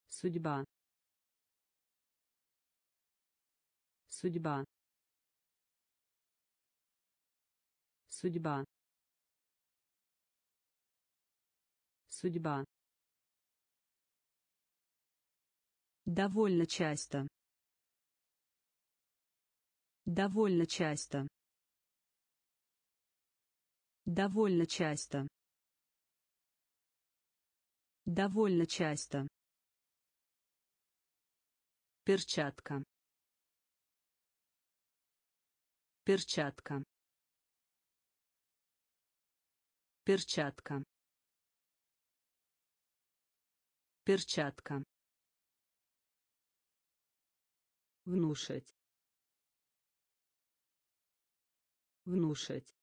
Судьба. Судьба. Судьба. Судьба. Довольно часто. Довольно часто. Довольно часто. Довольно часто. Перчатка. Перчатка. Перчатка. Перчатка. Внушить. Внушить.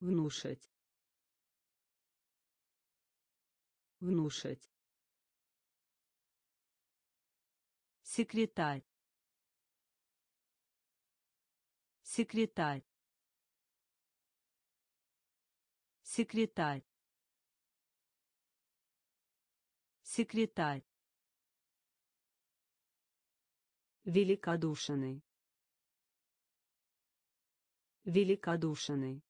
Внушить. Внушить. Секретарь. Секретарь. Секретарь. Секретарь. Великодушный. Великодушный.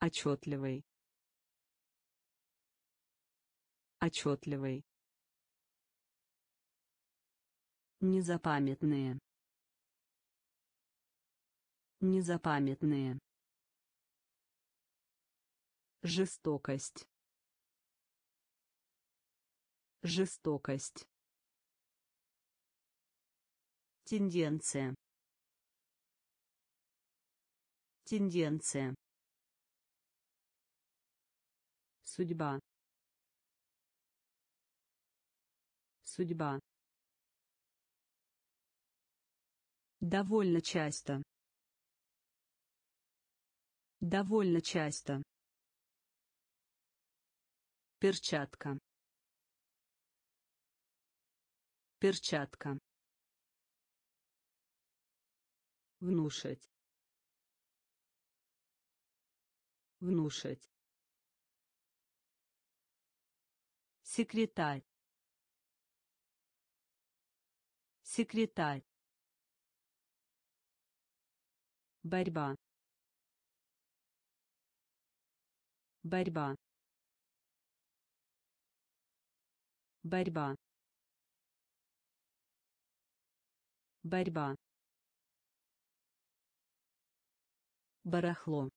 Отчетливый. Отчетливый. Незапамятные. Незапамятные. Жестокость. Жестокость. Тенденция. Тенденция. Судьба. Судьба. Довольно часто. Довольно часто. Перчатка. Перчатка. Внушить. Внушить. Секретарь. Секретарь. борьба борьба борьба борьба барахло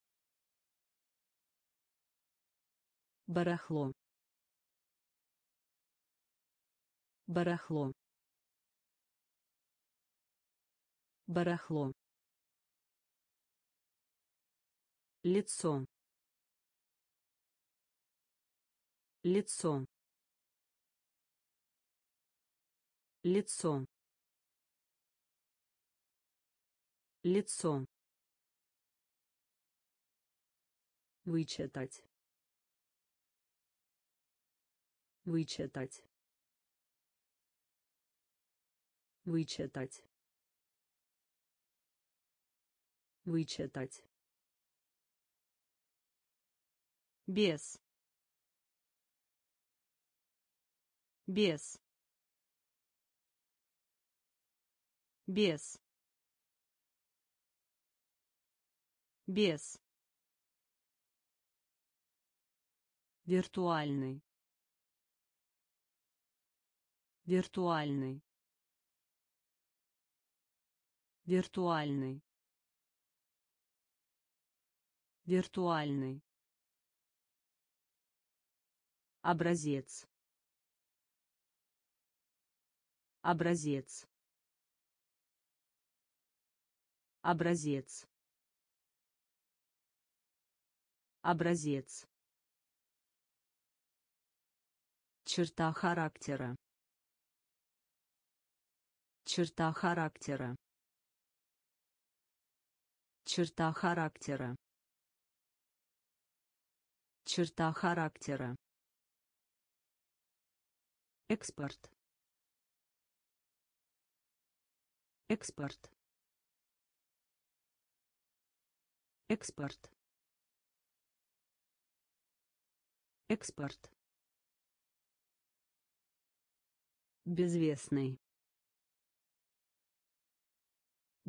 барахло. Барахло. Барахло. Лицо. Лицо. Лицо. Лицо. Вычитать вычитать. Вычитать. Вычитать. Без. Без. Без. Без. Виртуальный виртуальный. Виртуальный. Виртуальный. Образец. Образец. Образец. Образец. Черта характера черта характера. Черта характера. Черта характера. Экспорт. Экспорт. Экспорт. Экспорт. Безвестный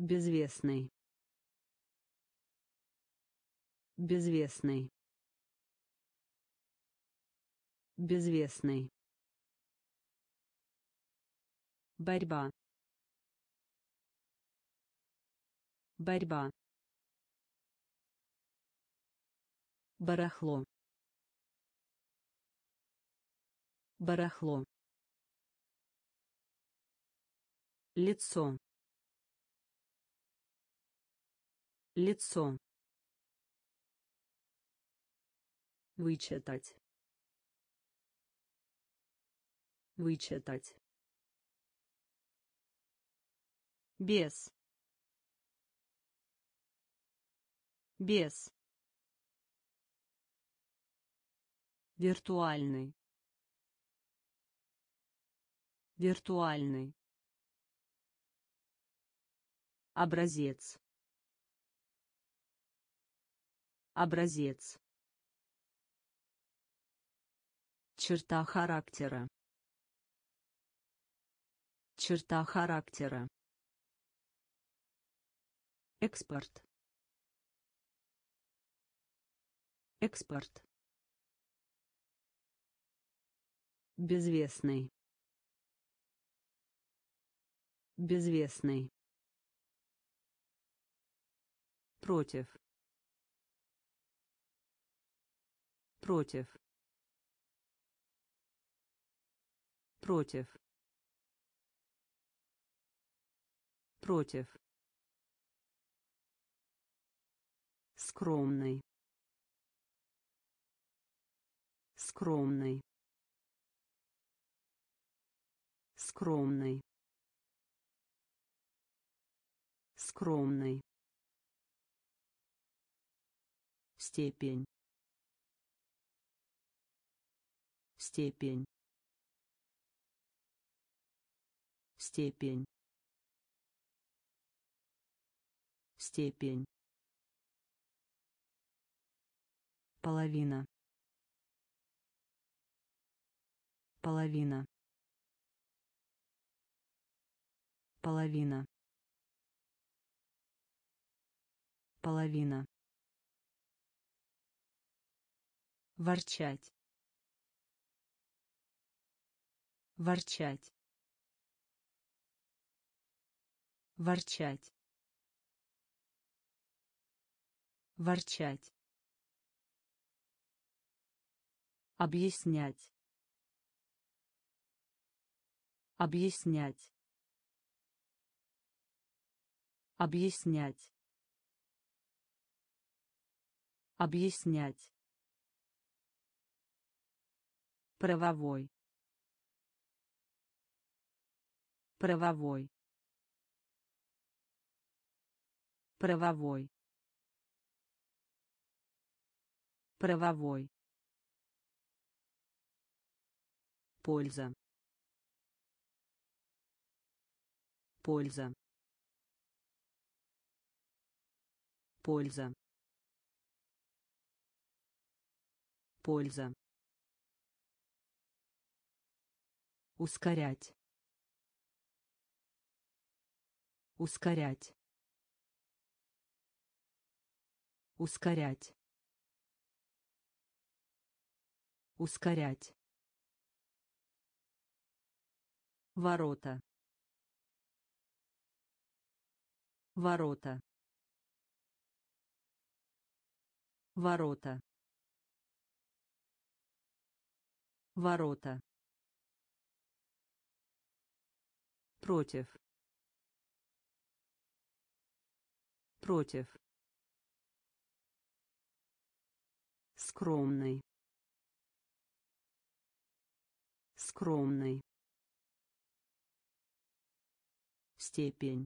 безвестный. Безвестный. Безвестный. Борьба. Борьба. Барахло. Барахло. Лицо лицо. Вычитать. Вычитать. Без. Без. Виртуальный. Виртуальный. Образец образец. Черта характера. Черта характера. Экспорт. Экспорт. Безвестный. Безвестный. Против против. Против. Против. Скромный. Скромный. Скромный. Скромный. Степень степень. Степень. Степень. Половина. Половина. Половина. Половина. Ворчать ворчать. Ворчать. Ворчать. Объяснять. Объяснять. Объяснять. Объяснять. Правовой правовой. Правовой. Правовой. Польза. Польза. Польза. Польза. Ускорять ускорять. Ускорять. Ускорять. Ворота. Ворота. Ворота. Ворота. Против против. Скромный. Скромный. Степень.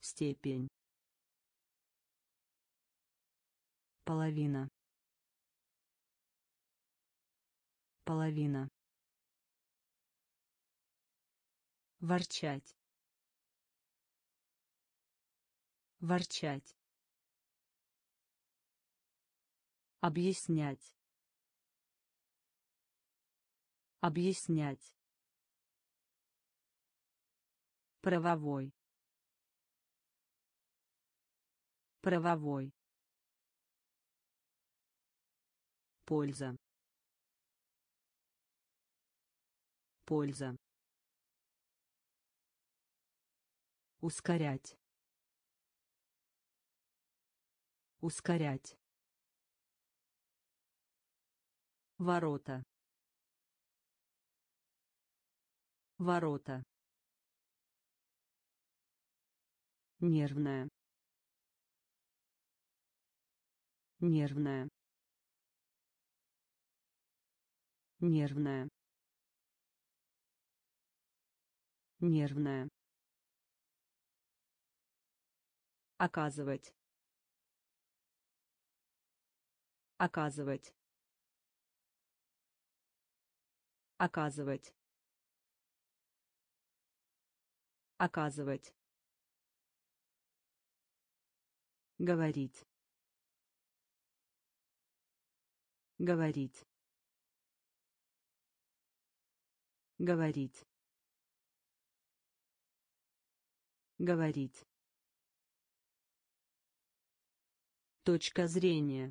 Степень. Половина. Половина. Ворчать ворчать. Объяснять. Объяснять. Правовой. Правовой. Польза. Польза. Ускорять ускорять. Ворота. Ворота. Нервная. Нервная. Нервная. Нервная. Оказывать оказывать. Оказывать. Оказывать. Говорить. Говорить. Говорить. Говорить. Точка зрения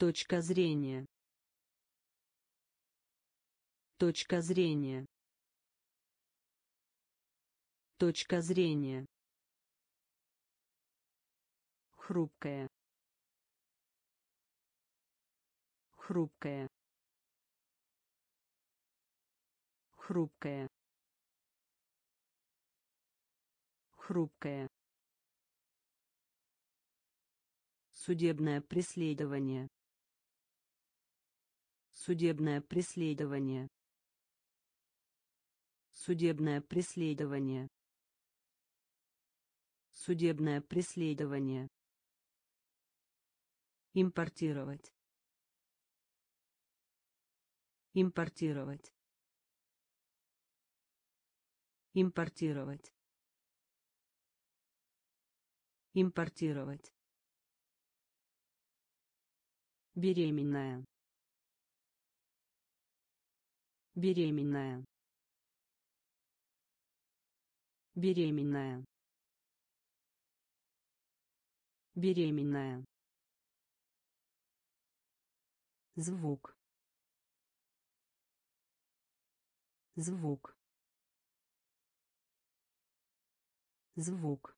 точка зрения. Точка зрения. Точка зрения. Хрупкая. Хрупкая. Хрупкая. Хрупкая. Судебное преследование судебное преследование. Судебное преследование. Судебное преследование. Импортировать. Импортировать. Импортировать. Импортировать. Беременная беременная. Беременная. Беременная. Звук. Звук. Звук.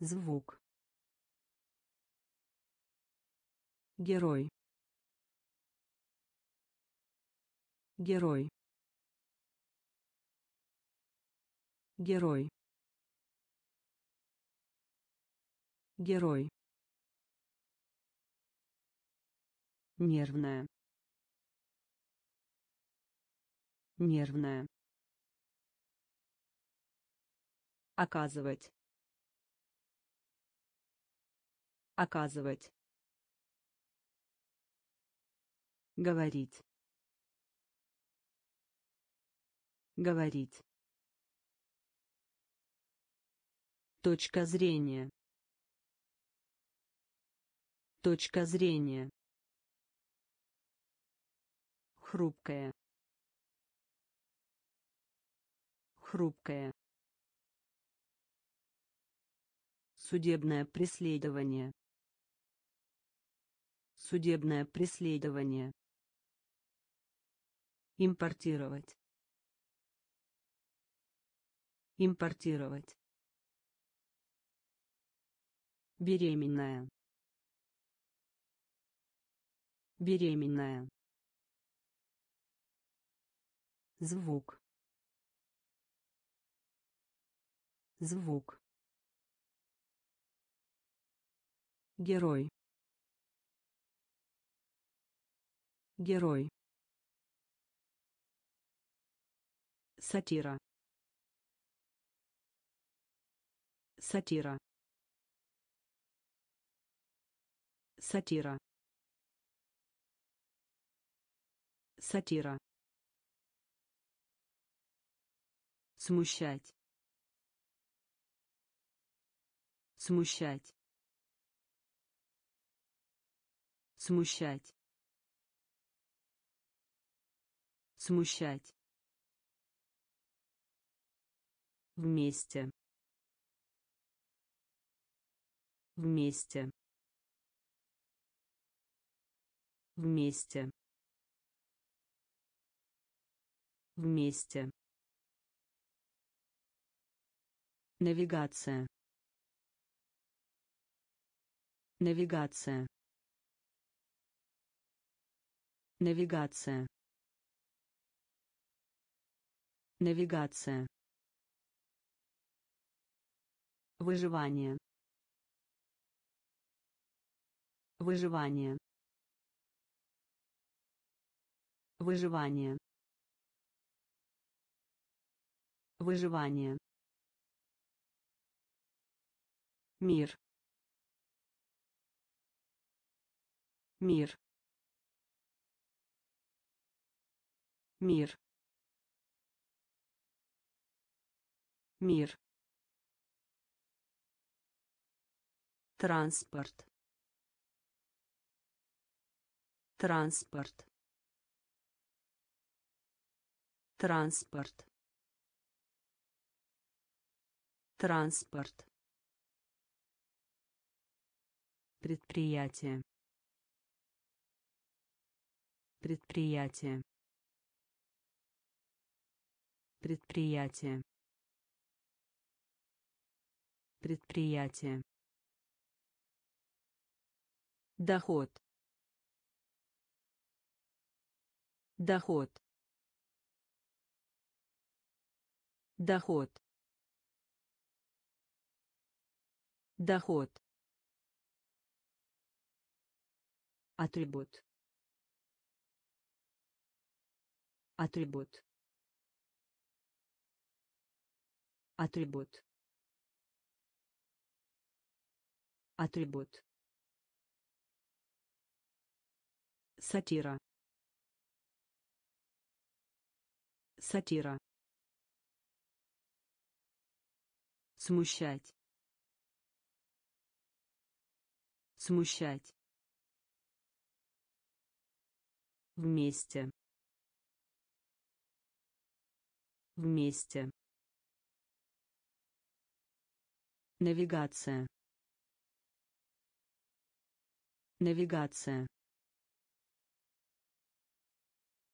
Звук. Герой герой. Герой. Герой. Нервная. Нервная. Оказывать. Оказывать. Говорить говорить. Точка зрения. Точка зрения. Хрупкая. Хрупкая. Судебное преследование. Судебное преследование. Импортировать импортировать. Беременная. Беременная. Звук. Звук. Герой. Герой. Сатира сатира. Сатира. Сатира. Смущать. Смущать. Смущать. Смущать. Вместе вместе. Вместе. Вместе. Навигация. Навигация. Навигация. Навигация. Выживание выживание. Выживание. Выживание. Мир. Мир. Мир. Мир. Транспорт транспорт. Транспорт. Транспорт. Предприятие. Предприятие. Предприятие. Предприятие. Доход доход. Доход. Доход. Атрибут. Атрибут. Атрибут. Атрибут. Сатира сатира смущать смущать вместе Вместе. Навигация. Навигация.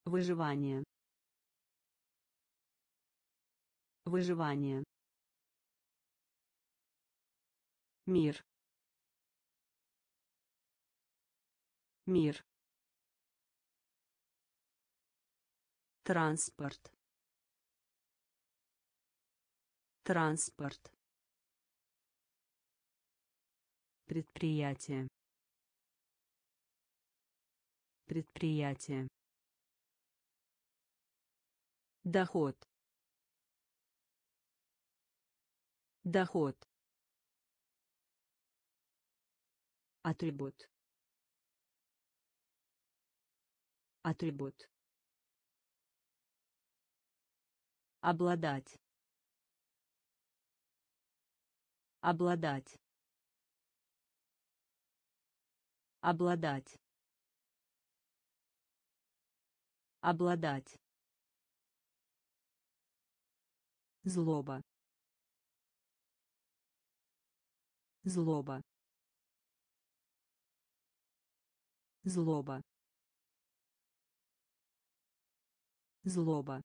Выживание. Выживание. Мир. Мир. Транспорт. Транспорт. Предприятие. Предприятие. Доход. Доход. Атрибут. Атрибут. Обладать. Обладать. Обладать. Обладать. Злоба. Злоба. Злоба. Злоба.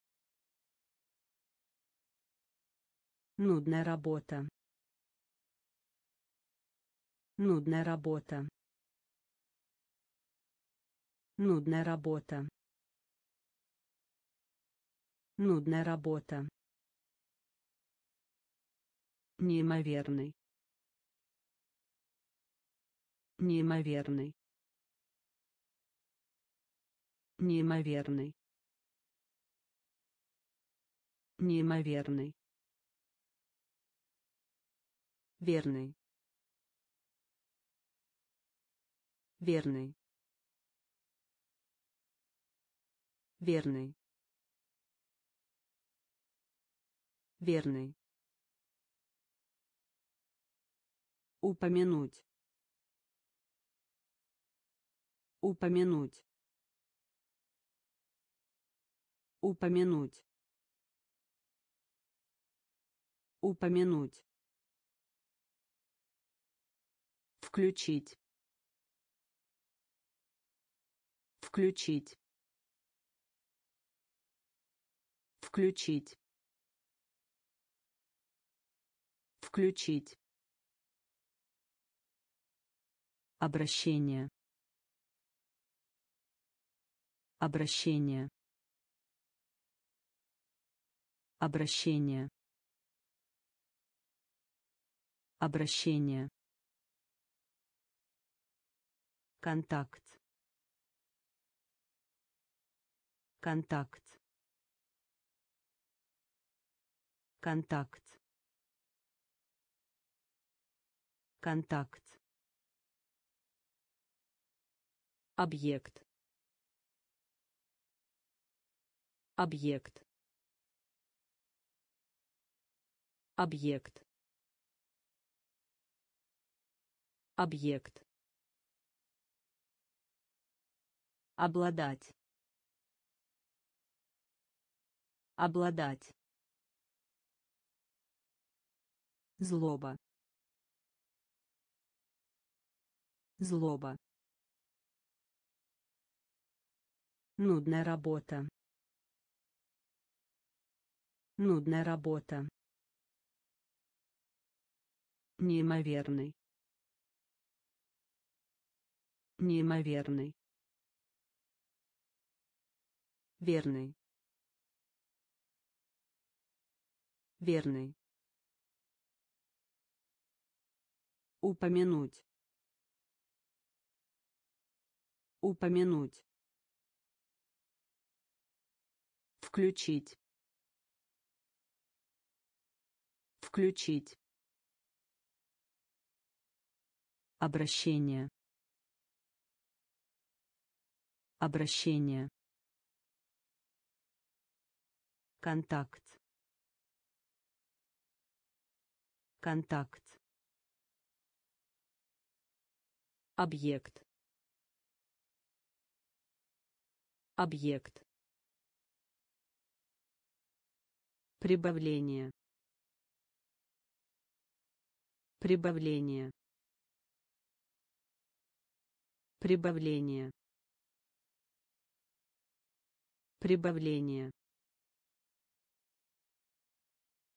Нудная работа. Нудная работа. Нудная работа. Нудная работа. Неимоверный. Неимоверный. Неимоверный. Неимоверный. Верный. Верный. Верный. Верный. Упомянуть. Упомянуть. Упомянуть. Упомянуть. Включить. Включить. Включить. Включить. Обращение. Обращение. Обращение. Обращение. Контакт. Контакт. Контакт. Контакт. Объект. Объект. Объект. Объект. Обладать. Обладать. Злоба. Злоба. Нудная работа. Нудная работа. Неимоверный. Неимоверный. Верный. Верный. Упомянуть. Упомянуть. Включить. Включить. Обращение. Обращение. Контакт. Контакт. Объект. Объект. Прибавление. Прибавление. Прибавление. Прибавление.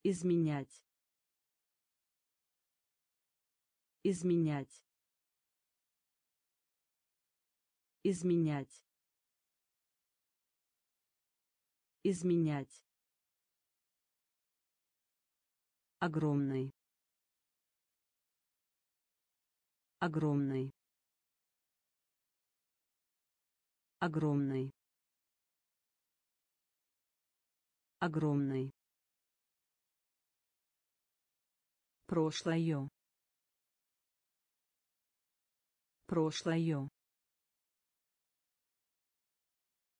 Изменять. Изменять. Изменять. Изменять. Огромный. Огромный. Огромный. Огромный. Прошлое. Прошлое.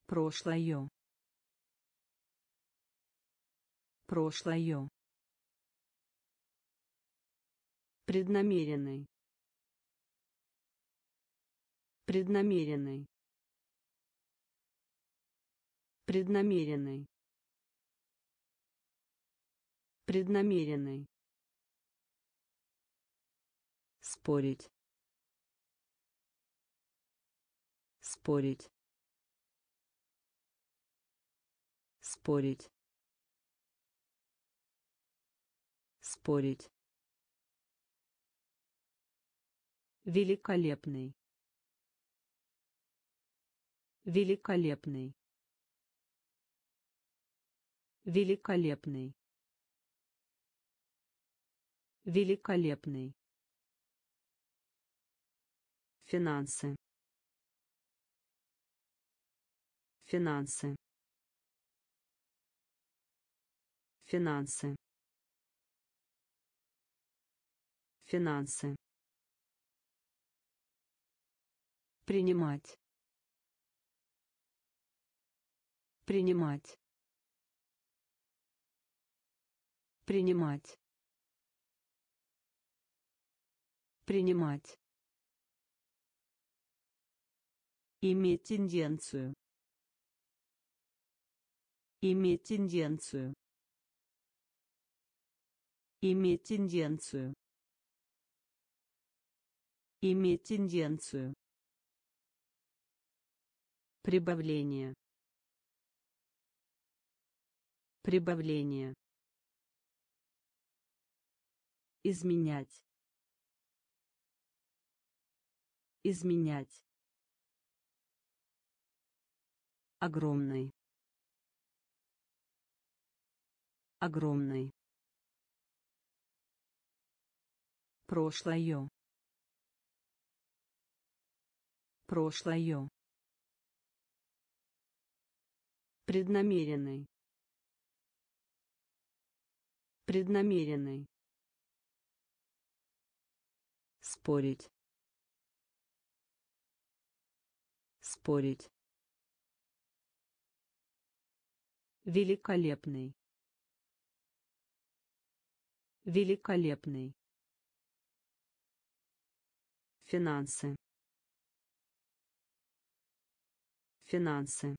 Прошлое. Прошлое. Преднамеренный. Преднамеренный. Преднамеренный. Преднамеренный. Спорить. Спорить. Спорить. Спорить. Великолепный. Великолепный. Великолепный. Великолепный. Финансы. Финансы. Финансы. Финансы. Принимать. Принимать. Принимать. Принимать. Иметь тенденцию. Иметь тенденцию. Иметь тенденцию. Иметь тенденцию. Прибавление. Прибавление. Изменять. Изменять. Огромный. Огромный. Прошлое. Прошлое. Преднамеренный. Преднамеренный. Спорить. Спорить. Великолепный. Великолепный. Финансы. Финансы.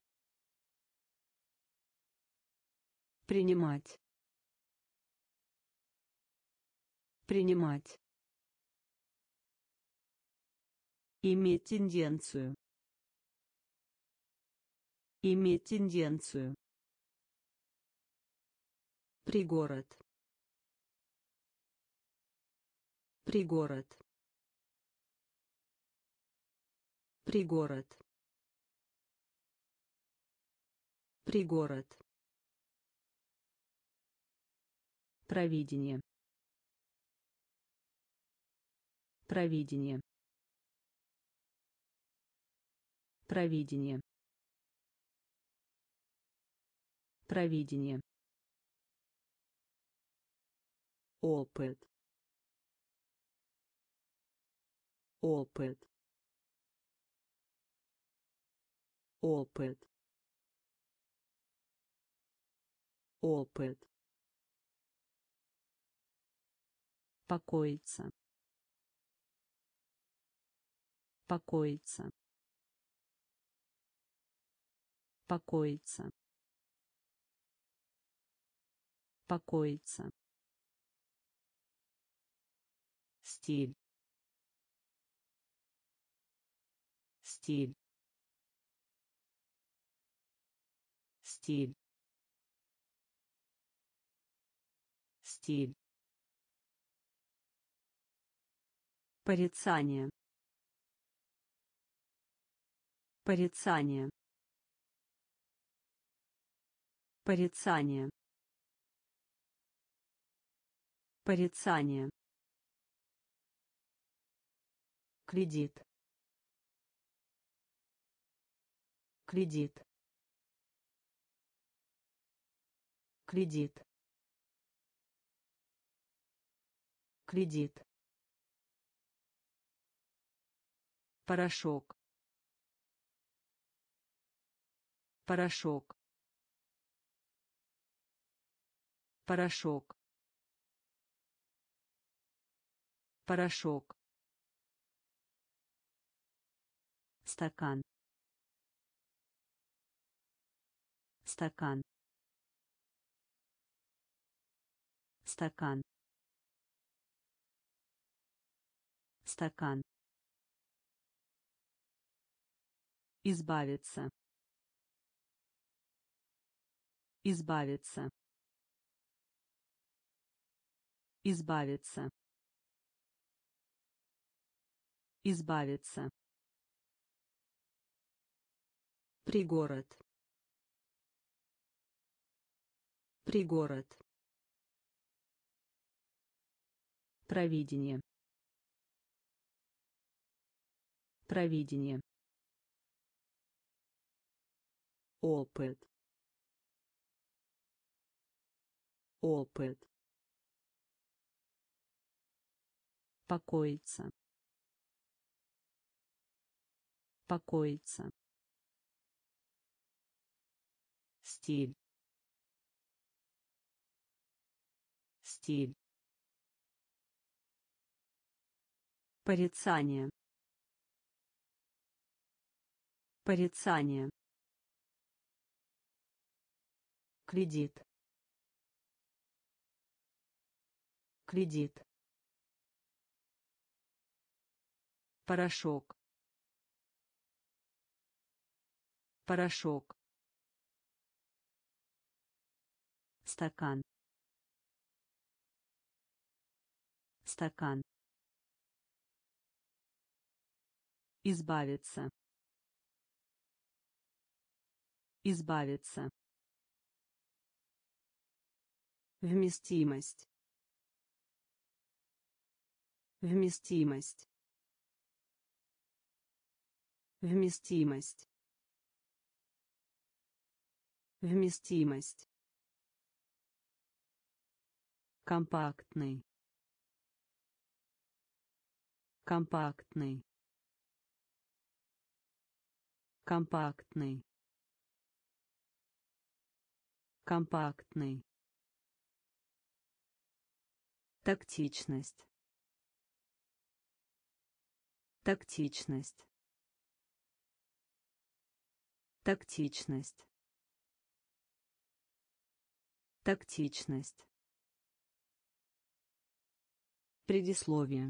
Принимать. Принимать. Иметь тенденцию. Иметь тенденцию. Пригород. Пригород. Пригород. Пригород. Провидение. Провидение. Провидение. Провидение. Опыт. Опыт. Опыт. Опыт. Покоиться. Покоиться. Покоиться. покоится. Стиль. Стиль. Стиль. Стиль. Порицание порицание. Порицание. Порицание. Кредит. Кредит. Кредит. Кредит. Порошок порошок. Порошок. Порошок. Стакан. Стакан. Стакан. Стакан. Избавиться избавиться избавиться избавиться Пригород. Пригород. Провидение. Провидение. Опыт. Опыт. Покоиться. Покоиться. стиль стиль порицание порицание кредит кредит. Порошок. Порошок. Стакан. Стакан. Избавиться. Избавиться. Вместимость вместимость. Вместимость. Вместимость. Компактный. Компактный. Компактный. Компактный. Тактичность тактичность тактичность тактичность Предисловие.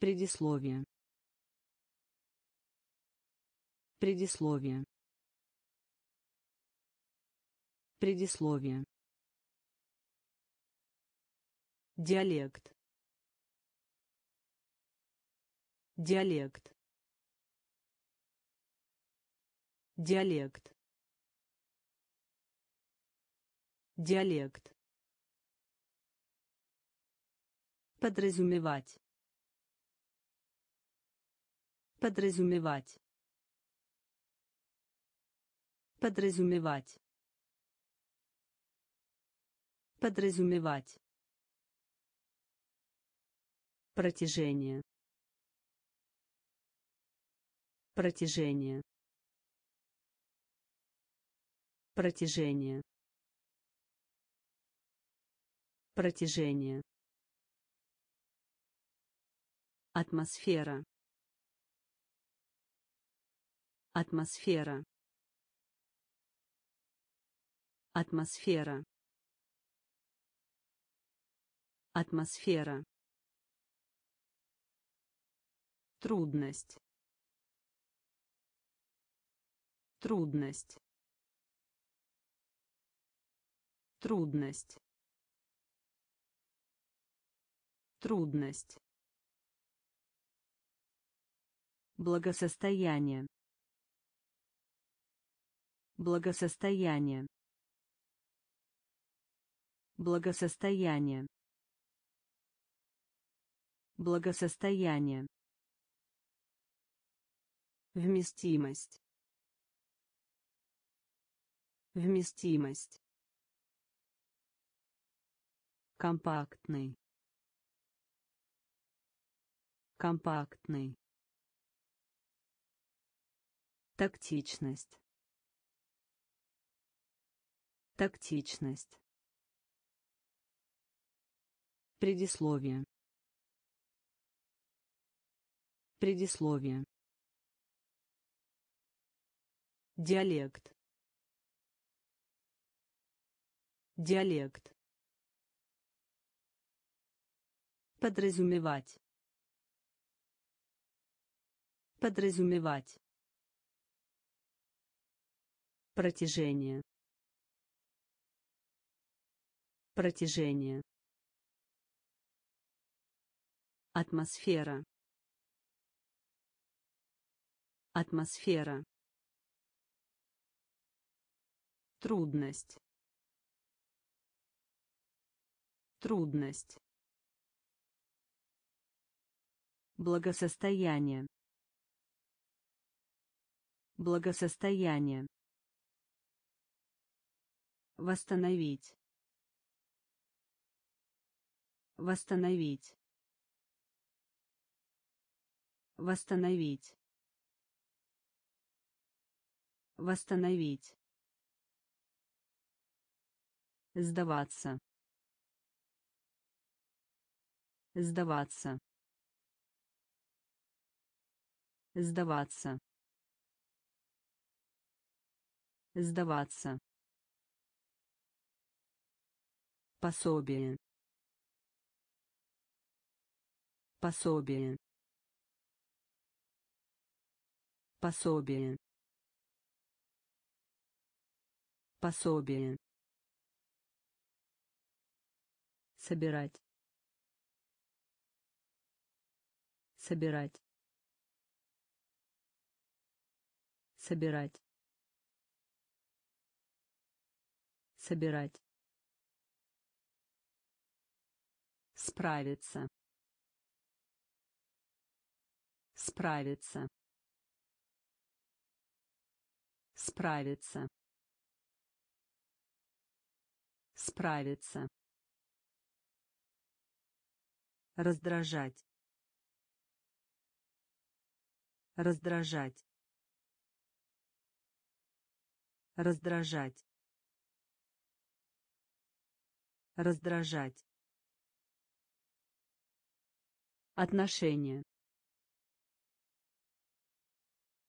Предисловие. Предисловие. Предисловие. Диалект. Диалект. Диалект. Диалект. Подразумевать. Подразумевать. Подразумевать. Подразумевать. Протяжение. Протяжение. Протяжение. Протяжение. Атмосфера. Атмосфера. Атмосфера. Атмосфера. Трудность. Трудность. Трудность. Трудность. Благосостояние. Благосостояние. Благосостояние. Благосостояние. Вместимость. Вместимость. Компактный. Компактный. Тактичность. Тактичность. Предисловие. Предисловие. Диалект. Диалект. Подразумевать. Подразумевать. Протяжение. Протяжение. Атмосфера. Атмосфера. Трудность. Трудность. Благосостояние. Благосостояние. Восстановить. Восстановить. Восстановить. Восстановить. Сдаваться. Сдаваться. Сдаваться. Сдаваться. Пособие. Пособие. Пособие. Пособие. Собирать. Собирать. Собирать. Собирать. Справиться. Справиться. Справиться. Справиться. Раздражать. Раздражать. Раздражать. Раздражать. Отношения.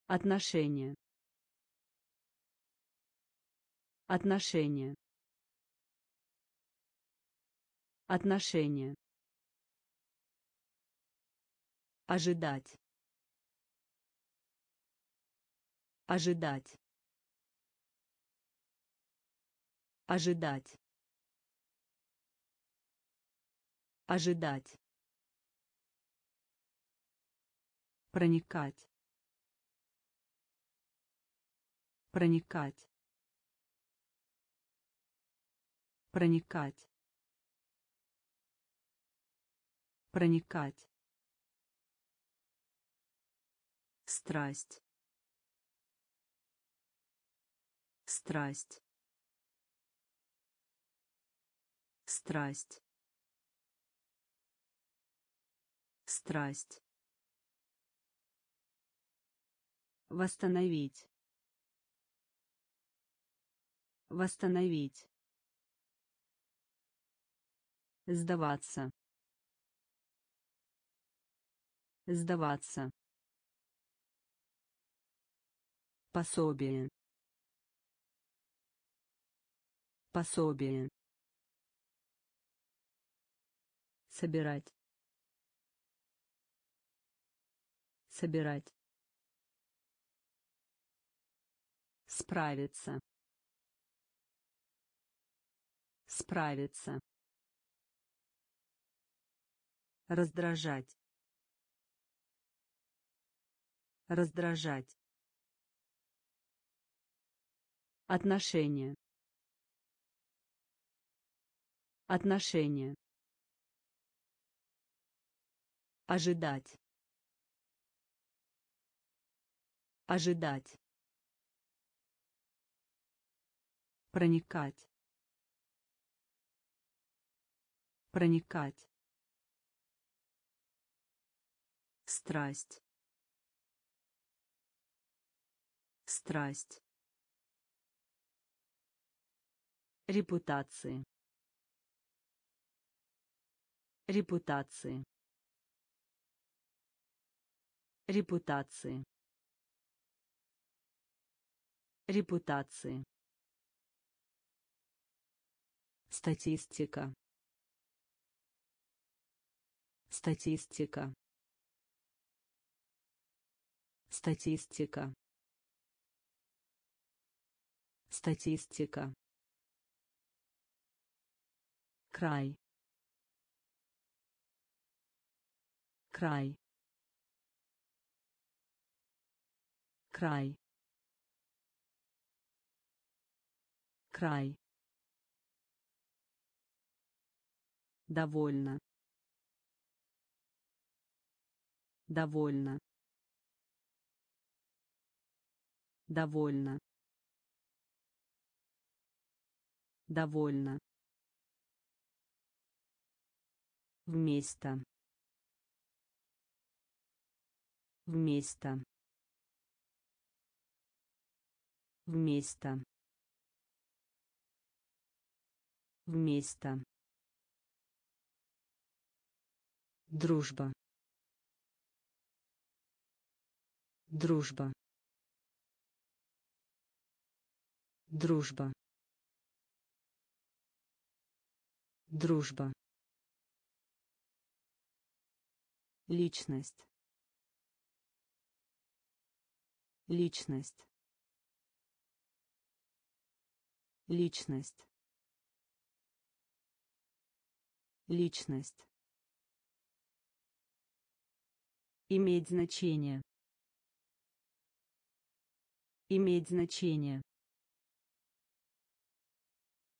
Отношения. Отношения. Отношения. Ожидать. Ожидать. Ожидать. Ожидать. Проникать. Проникать. Проникать. Проникать. Страсть. Страсть. Страсть. Страсть. Восстановить. Восстановить. Сдаваться. Сдаваться. Пособие. Пособие. Собирать. Собирать. Справиться. Справиться. Раздражать. Раздражать. Отношения. Отношения. Ожидать. Ожидать. Проникать. Проникать. Страсть. Страсть. Репутации. Репутации. Репутации. Репутации. Статистика. Статистика. Статистика. Статистика. Край. Край. Край. Край. Довольно. Довольно. Довольно. Довольно. Вместо. Вместо. Вместо. Вместо. Дружба. Дружба. Дружба. Дружба. Личность. Личность. Личность. Личность. Иметь значение. Иметь значение.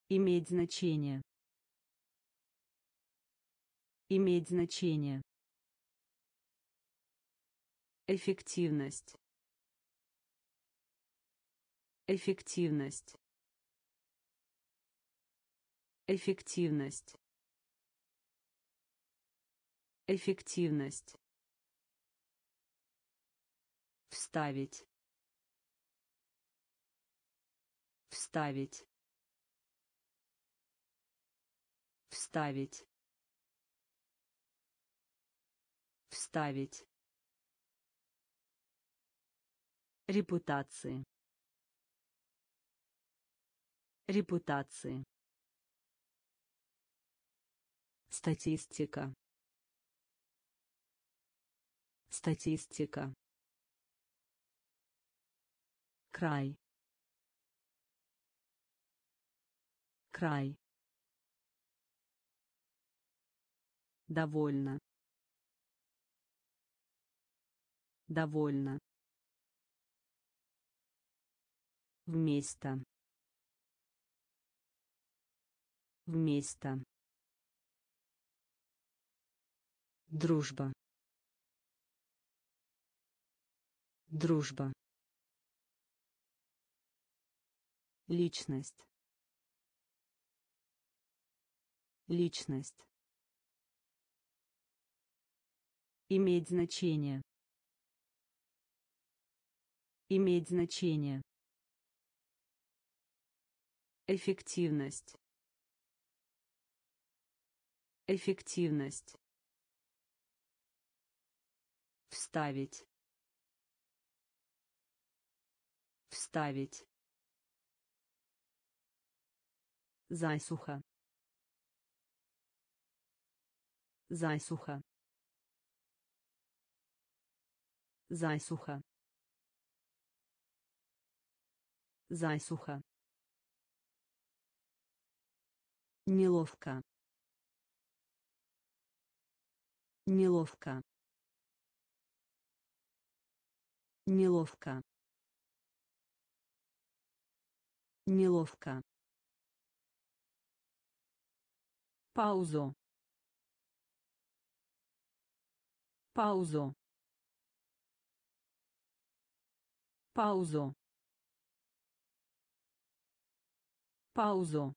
Иметь значение. Иметь значение. Эффективность. Эффективность. Эффективность. Эффективность. Вставить. Вставить. Вставить. Вставить. Репутации. Репутации. Статистика. Статистика. Край. Край. Довольно. Довольно. Вместо. Вместо. Дружба. Дружба. Личность. Личность. Иметь значение. Иметь значение. Эффективность. Эффективность. Вставить. Вставить. Засуха. Засуха. Засуха. Засуха. Неловко. Неловко. Неловко. Неловко. Паузу. Паузу. Паузу. Паузу.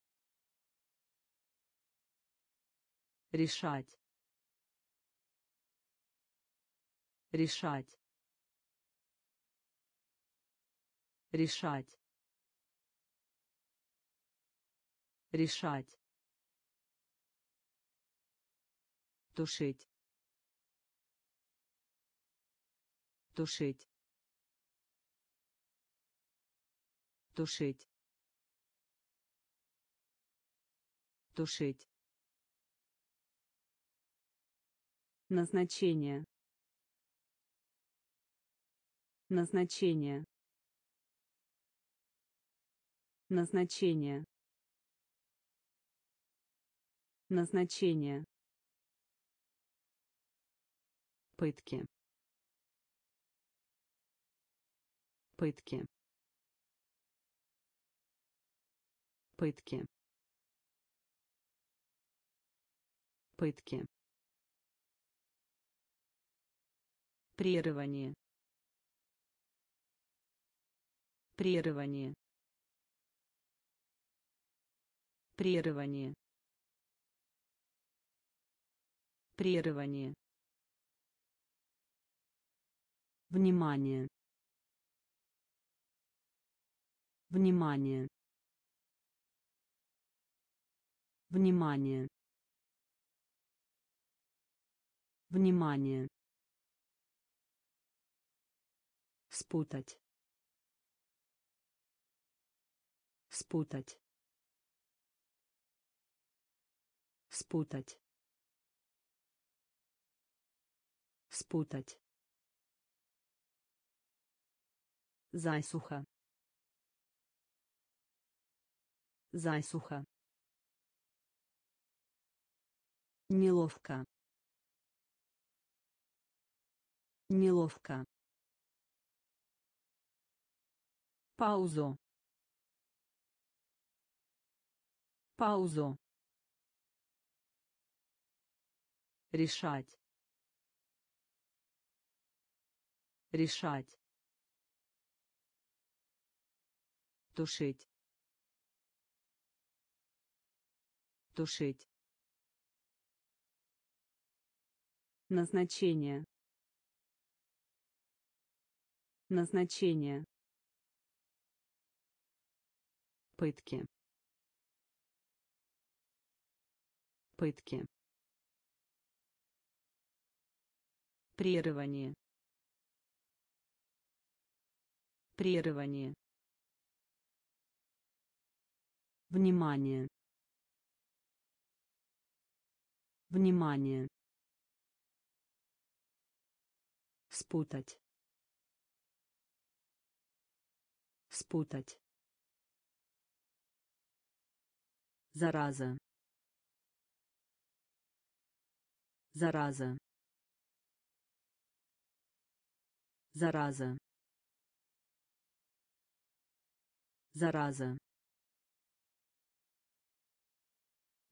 решать решать. Решать. Решать. Тушить. Тушить. Тушить. Тушить. Назначение. Назначение. Назначение. Назначение. Пытки. Пытки. Пытки. Пытки. Прерывание. Прерывание. Прерывание. Прерывание. Внимание. Внимание. Внимание. Внимание. спутать спутать. Спутать. Спутать. Засуха. Засуха. Неловко. Неловко. Паузу. Паузу. Решать. Решать. Тушить. Тушить. Назначение. Назначение. Пытки. Пытки. Прерывание. Прерывание. Внимание. Внимание. Спутать. Спутать. Зараза. Зараза. Зараза. Зараза.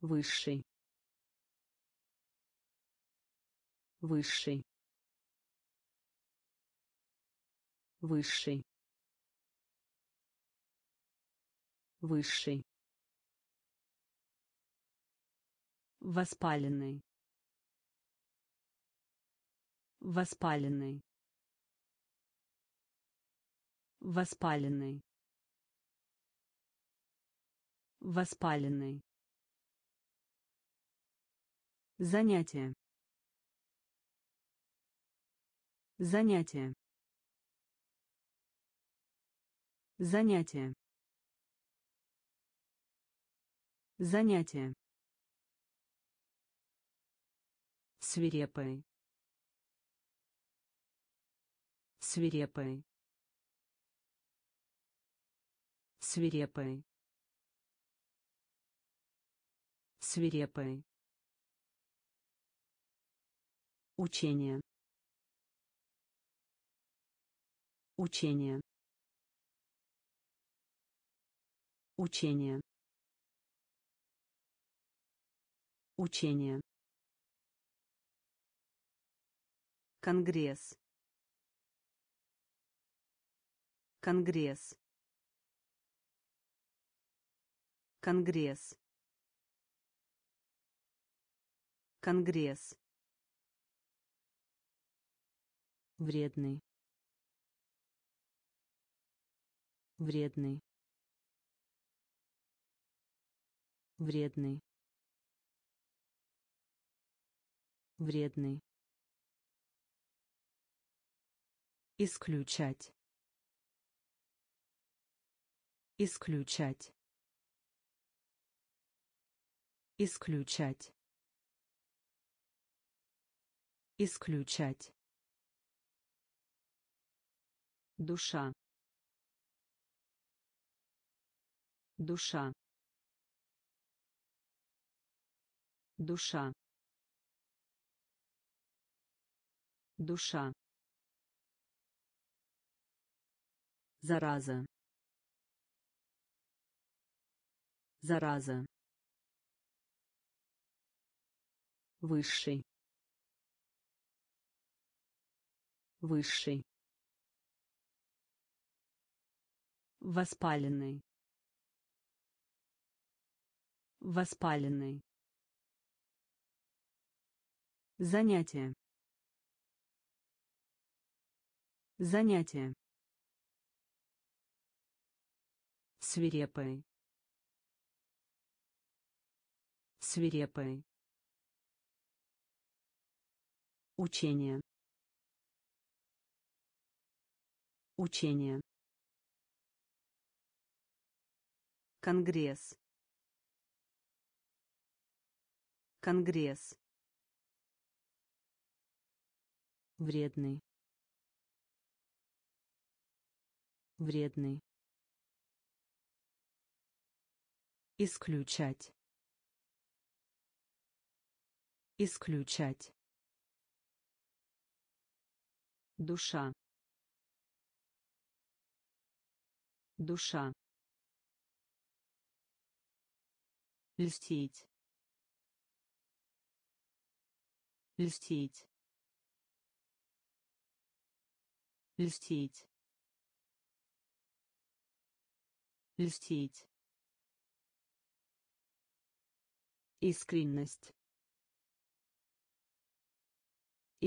Высший. Высший. Высший. Высший. Воспаленный. Воспаленный. Воспаленный. Воспаленный. Занятие. Занятие. Занятие. Занятие. Свирепый. Свирепый. Свирепый. Свирепый. Учение. Учение. Учение. Учение. Конгресс. Конгресс. Конгресс. Конгресс. Вредный. Вредный. Вредный. Вредный. Исключать. Исключать. Исключать. Исключать. Душа. Душа. Душа. Душа. Зараза. Зараза. Высший. Высший. Воспаленный. Воспаленный. Занятие. Занятие. Свирепый. Свирепый. Учение. Учение. Конгресс. Конгресс. Вредный. Вредный. Исключать. Исключать. Душа. Душа. Льстить. Льстить. Льстить. Льстить. Искренность.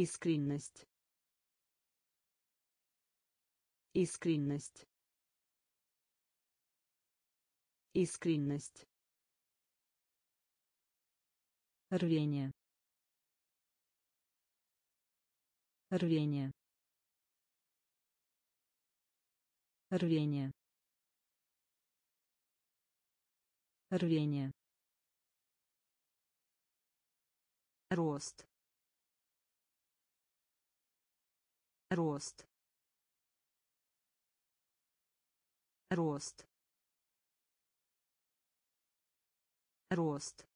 Искренность. Искренность. Искренность. Рвение. Рвение. Рвение. Рвение. Рост. Рост. Рост. Рост.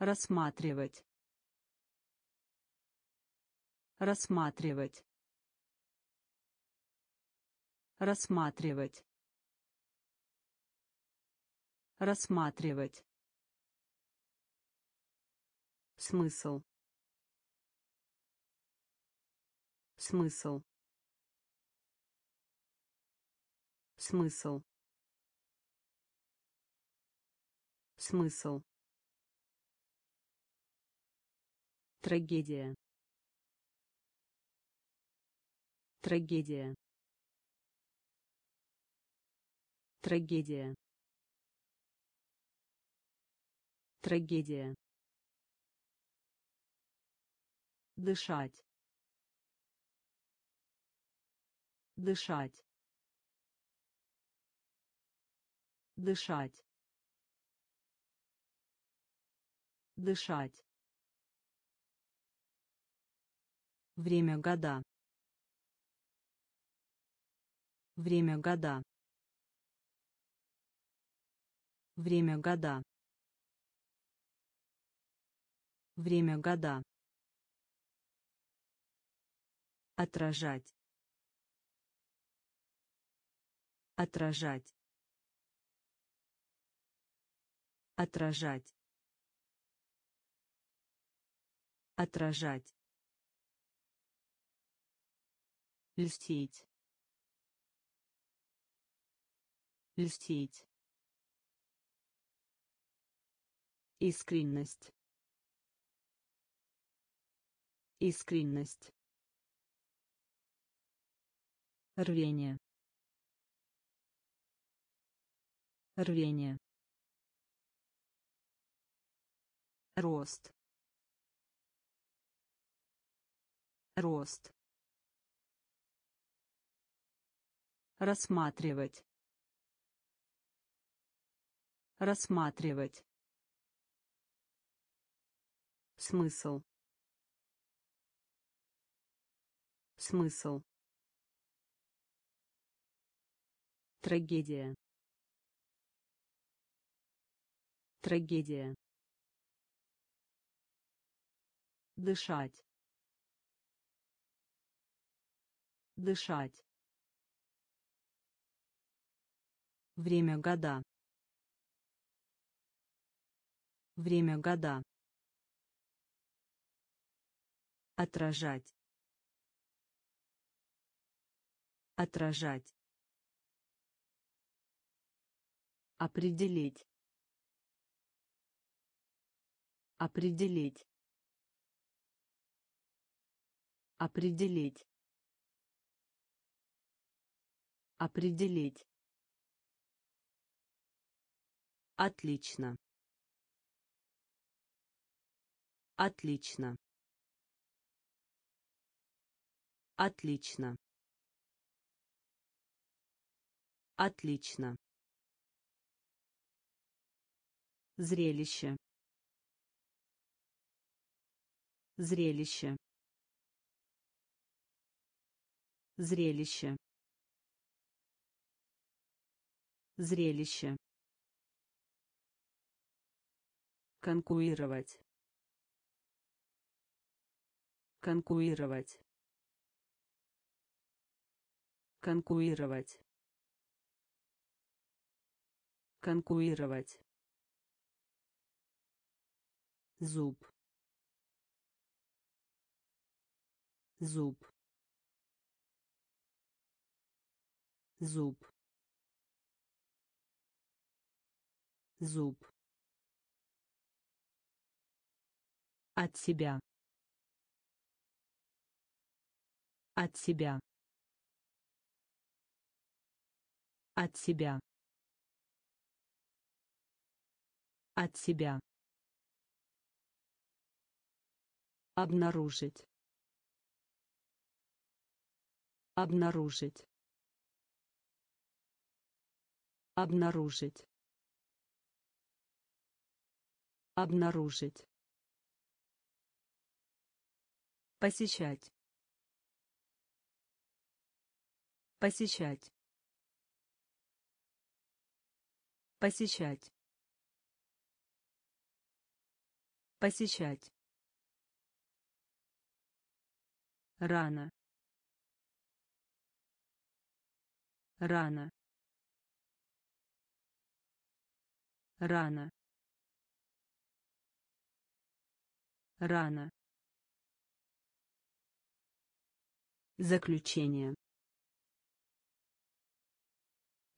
Рассматривать. Рассматривать. Рассматривать. Рассматривать. Смысл. Смысл. Смысл. Смысл. Трагедия. Трагедия. Трагедия. Трагедия. Дышать. Дышать. дышать дышать. Время года. Время года. Время года. Время года. Отражать отражать отражать отражать льстить льстить искренность искренность рвение рвение. Рост. Рост. Рассматривать. Рассматривать. Смысл. Смысл. Трагедия трагедия. Дышать. Дышать. Время года. Время года. Отражать. Отражать. Определить определить. Определить. Определить. Отлично. Отлично. Отлично. Отлично. Зрелище зрелище. Зрелище. Зрелище. Конкурировать. Конкурировать. Конкурировать. Конкурировать. Зуб зуб. Зуб. Зуб. От себя. От себя. От себя. От себя. Обнаружить обнаружить. Обнаружить. Обнаружить. Посещать. Посещать. Посещать. Посещать. Рано рано. Рано. Рано. Заключение.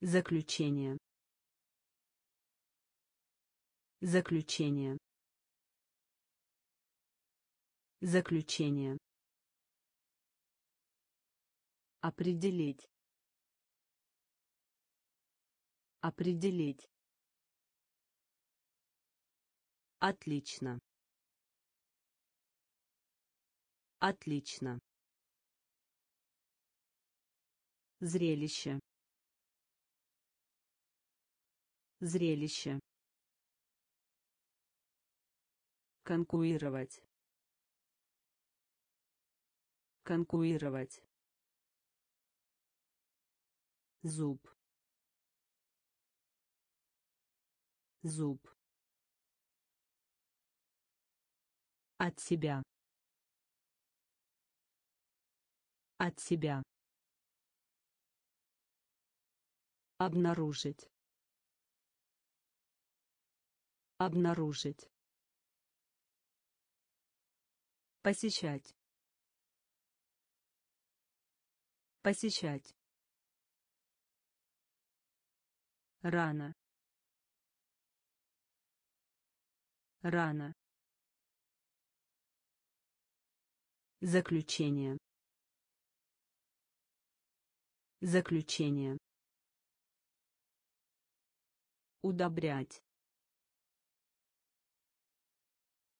Заключение. Заключение. Заключение. Определить определить отлично отлично зрелище Зрелище. Конкурировать. Конкурировать. Зуб. Зуб. От себя. От себя. Обнаружить. Обнаружить. Посещать. Посещать. Рано. Рано. Заключение. Заключение. Удобрять.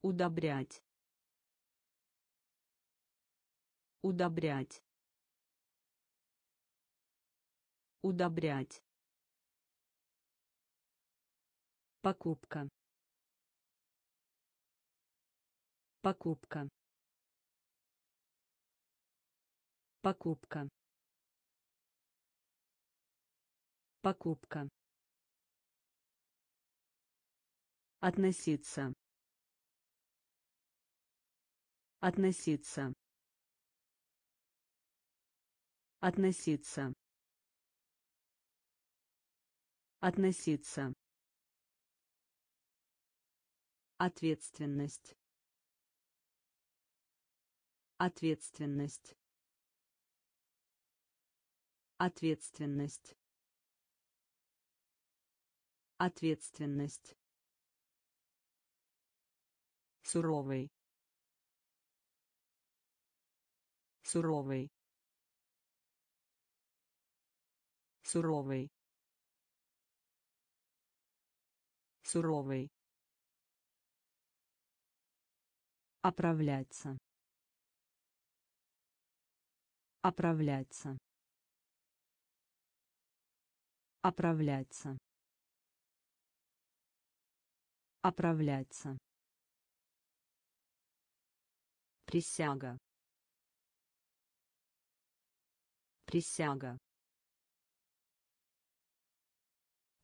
Удобрять. Удобрять. Удобрять. Покупка. Покупка. Покупка. Покупка. Относиться. Относиться. Относиться. Относиться. Ответственность. Ответственность. Ответственность. Ответственность. Суровый. Суровый. Суровый. Суровый. Оправляться. Оправляться. Оправляться. Оправляться. Присяга. Присяга.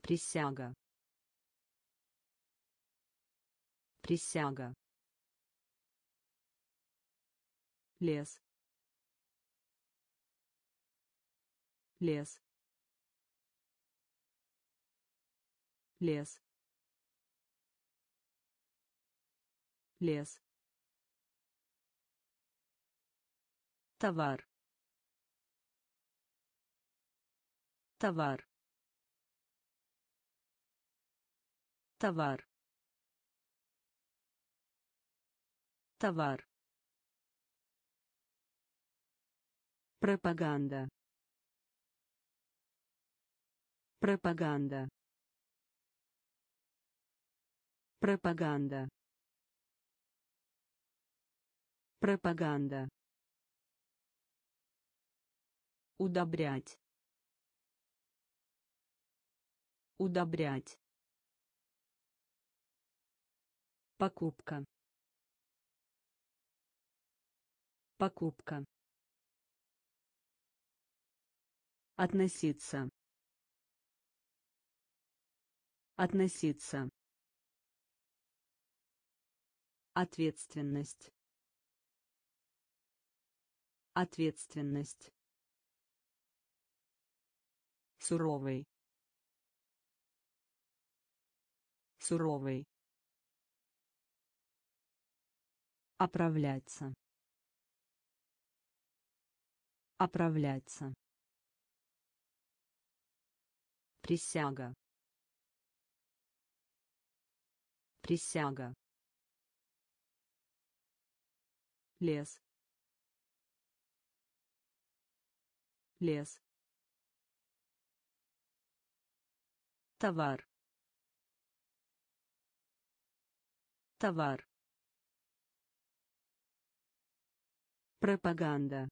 Присяга. Присяга. лес лес. Лес. Лес. Товар. Товар. Товар. Товар. Пропаганда. Пропаганда. Пропаганда. Пропаганда. Удобрять. Удобрять. Покупка. Покупка. Относиться. Относиться. Ответственность. Ответственность. Суровый. Суровый. Оправляться. Оправляться. Присяга. Присяга. лес. Лес. Товар. Товар. Пропаганда.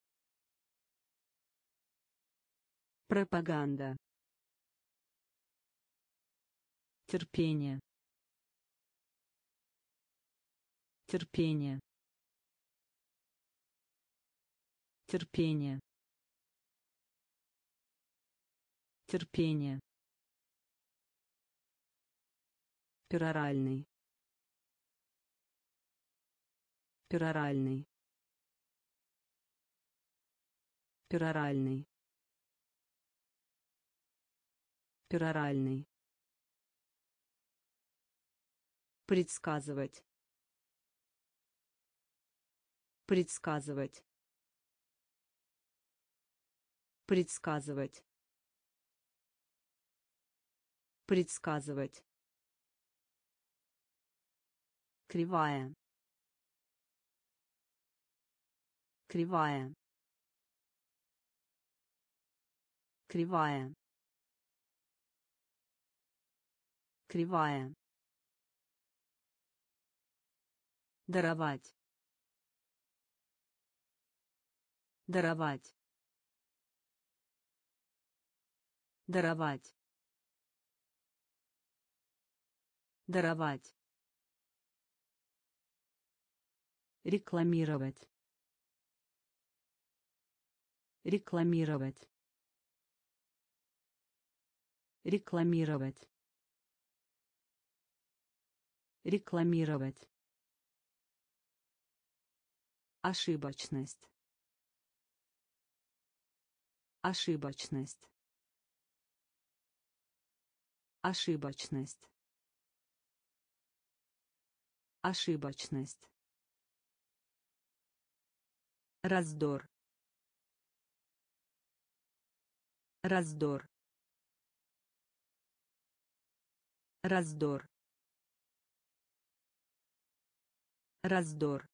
Пропаганда. Терпение терпение. Терпение. Терпение. Пероральный. Пероральный. Пероральный. Пероральный. Предсказывать предсказывать. Предсказывать. Предсказывать. Кривая. Кривая. Кривая. Кривая. Даровать даровать. Даровать. Даровать. Рекламировать. Рекламировать. Рекламировать. Рекламировать. Ошибочность ошибочность. Ошибочность. Ошибочность. Раздор. Раздор. Раздор. Раздор.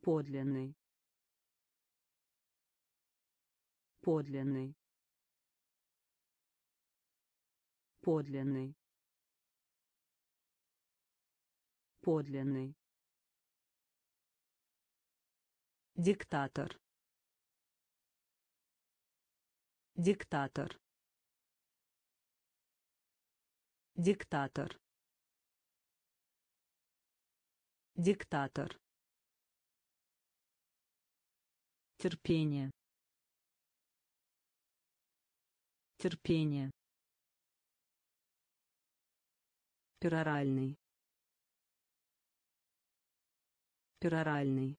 Подлинный подлинный. Подлинный. Подлинный. Диктатор. Диктатор. Диктатор. Диктатор. Терпение терпение. Пероральный. Пероральный.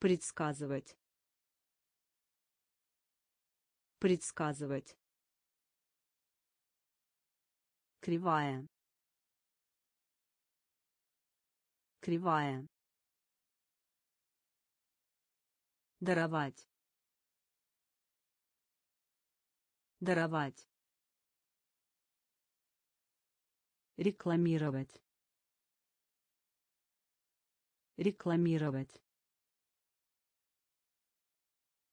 Предсказывать. Предсказывать. Кривая. Кривая. Даровать даровать рекламировать рекламировать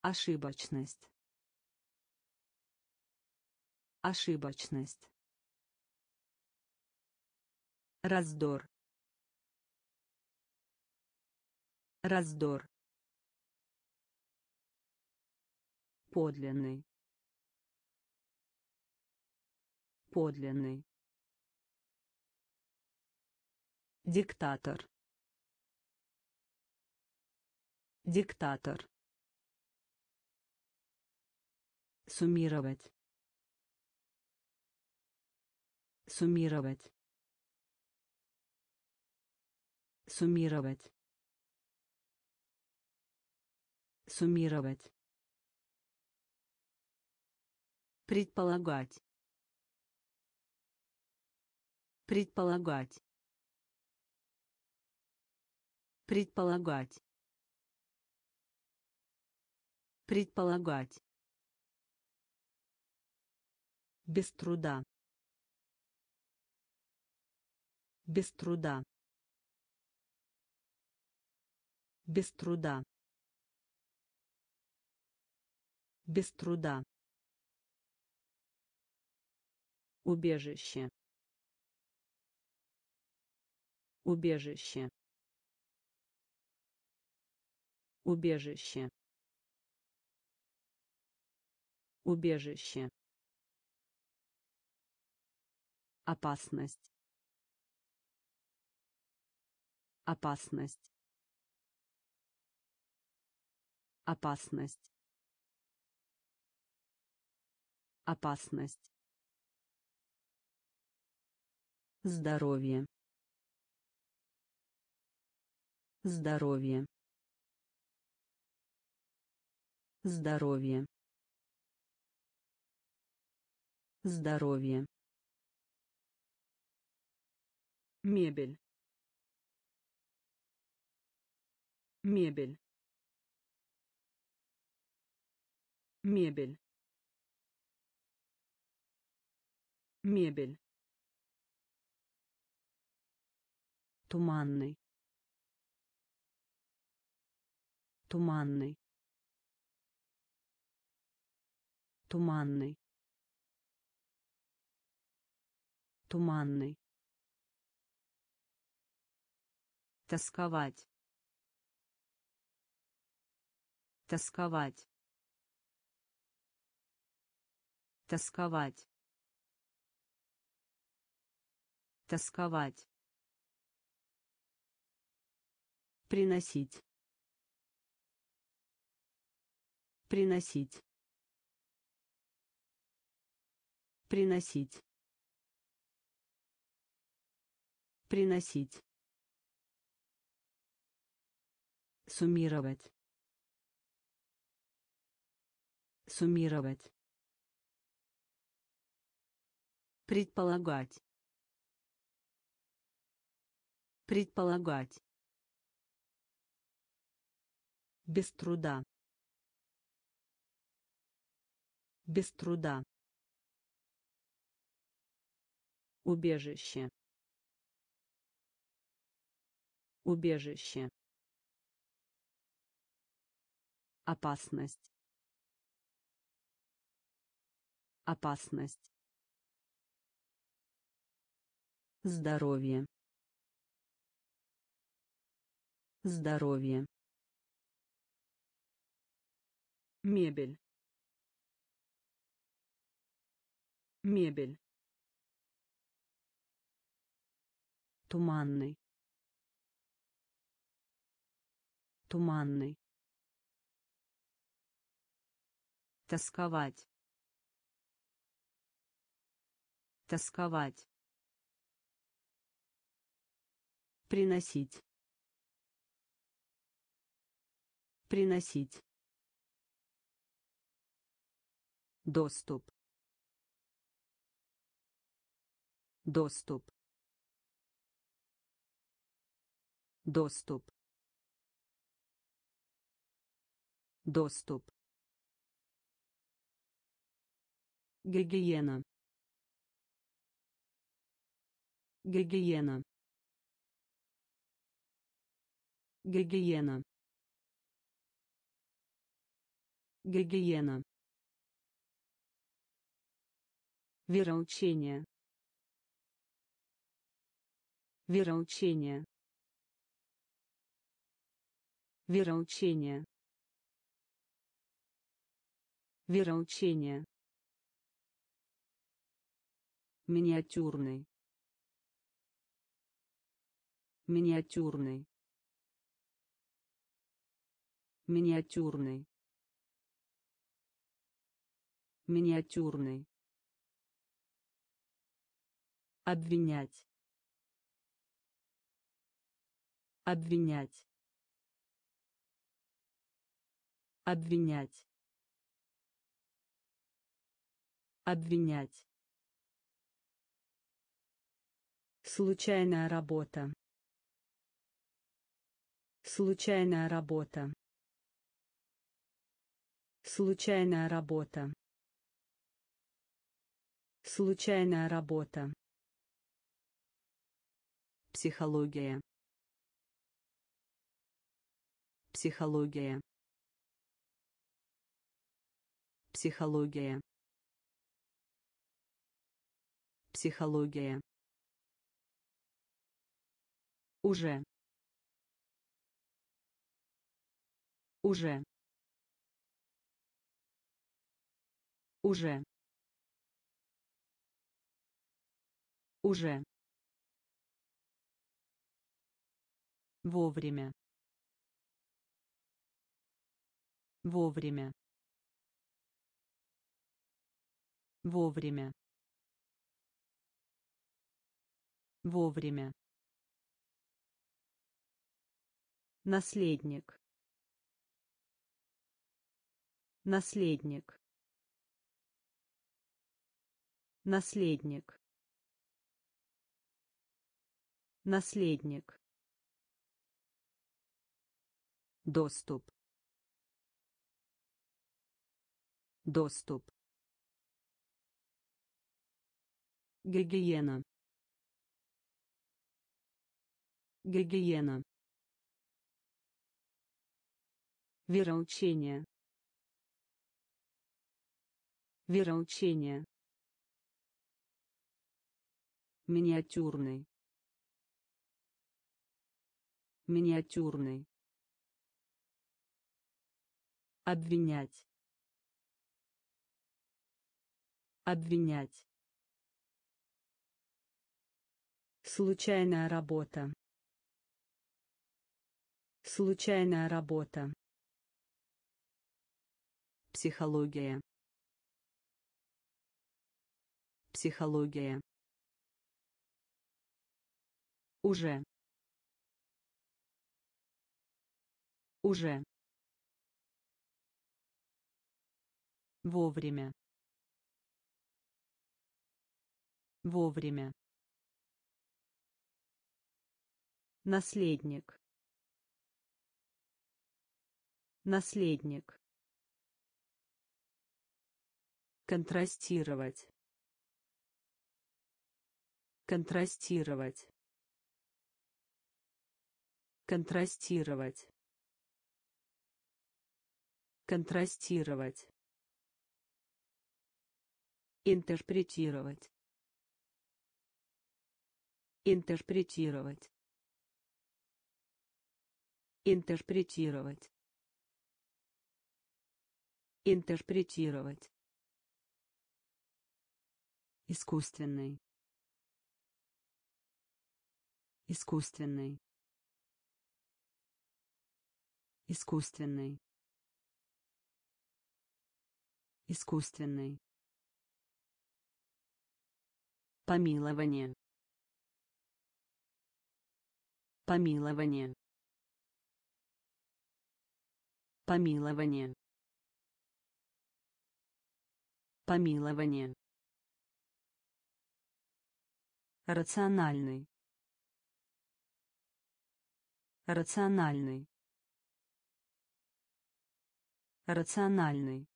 ошибочность ошибочность раздор раздор подлинный подлинный. Диктатор. Диктатор. Суммировать. Суммировать. Суммировать. Суммировать. Предполагать предполагать. Предполагать. Предполагать. Без труда. Без труда. Без труда. Без труда. Убежище убежище убежище Убежище. Опасность. Опасность. Опасность. Опасность. Здоровье. Здоровье. Здоровье. Здоровье. Мебель. Мебель. Мебель. Мебель. Туманный. Туманный. Туманный. Туманный. Тосковать. Тосковать. Тосковать. Тосковать. Приносить. Приносить. Приносить. Приносить. Суммировать. Суммировать. Предполагать. Предполагать. Без труда. Без труда. Убежище. Убежище. Опасность. Опасность. Здоровье. Здоровье. Мебель. Мебель. Туманный. Туманный. Тосковать. Тосковать. Приносить. Приносить. Доступ. Доступ. Доступ. Доступ. Гигиена. Гигиена. Гигиена. Гигиена. Вероучение. Вероучение. Вероучение. Вероучение. Миниатюрный. Миниатюрный. Миниатюрный. Миниатюрный. Обвинять. Обвинять. Обвинять. Обвинять. Случайная работа. Случайная работа. Случайная работа. Случайная работа. Психология. Психология. Психология. Психология. Уже. Уже. Уже. Уже. Вовремя. Вовремя. Вовремя. Вовремя. Наследник. Наследник. Наследник. Наследник. Доступ. Доступ. Гигиена. Гигиена. Вероучение. Вероучение. Миниатюрный. Миниатюрный. Обвинять. Обвинять. Случайная работа. Случайная работа. Психология. Психология. Уже. Уже. Вовремя. Вовремя. Наследник. Наследник. Контрастировать. Контрастировать. Контрастировать. Контрастировать. Интерпретировать. Интерпретировать. Интерпретировать. Интерпретировать. Искусственный. Искусственный. Искусственный. Искусственный. Помилование. Помилование. Помилование. Помилование. Рациональный. Рациональный. Рациональный.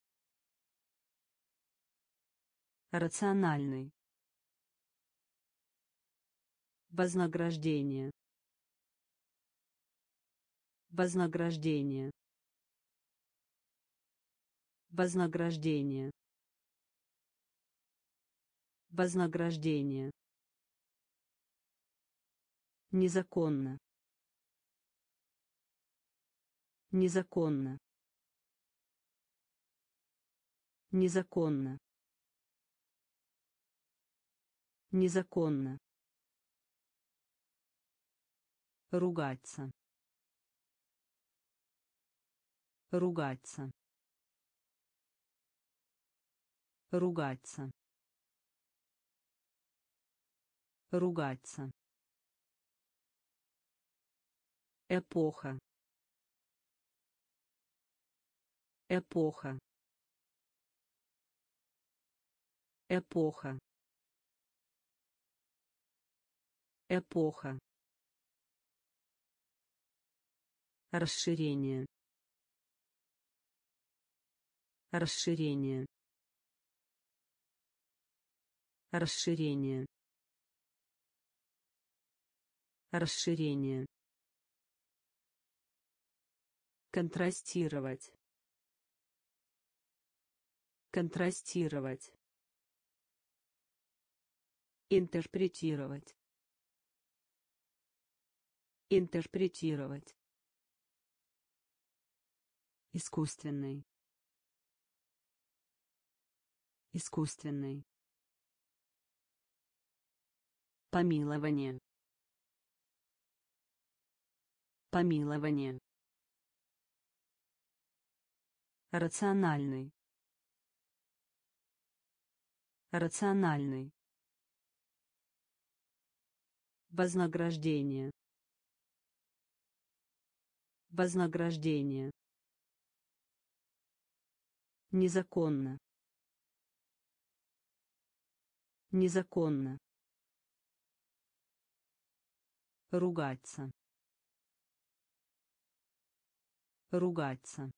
Рациональный. Вознаграждение. Вознаграждение. Вознаграждение. Вознаграждение. Незаконно. Незаконно. Незаконно. Незаконно. Ругаться. Ругаться. Ругаться. Ругаться. Эпоха. Эпоха. Эпоха. Эпоха. Расширение. Расширение. Расширение. Расширение. Контрастировать. Контрастировать. Интерпретировать. Интерпретировать. Искусственный. Искусственный помилование. Помилование. Рациональный. Рациональный. Вознаграждение. Вознаграждение. Незаконно незаконно. Ругаться. Ругаться.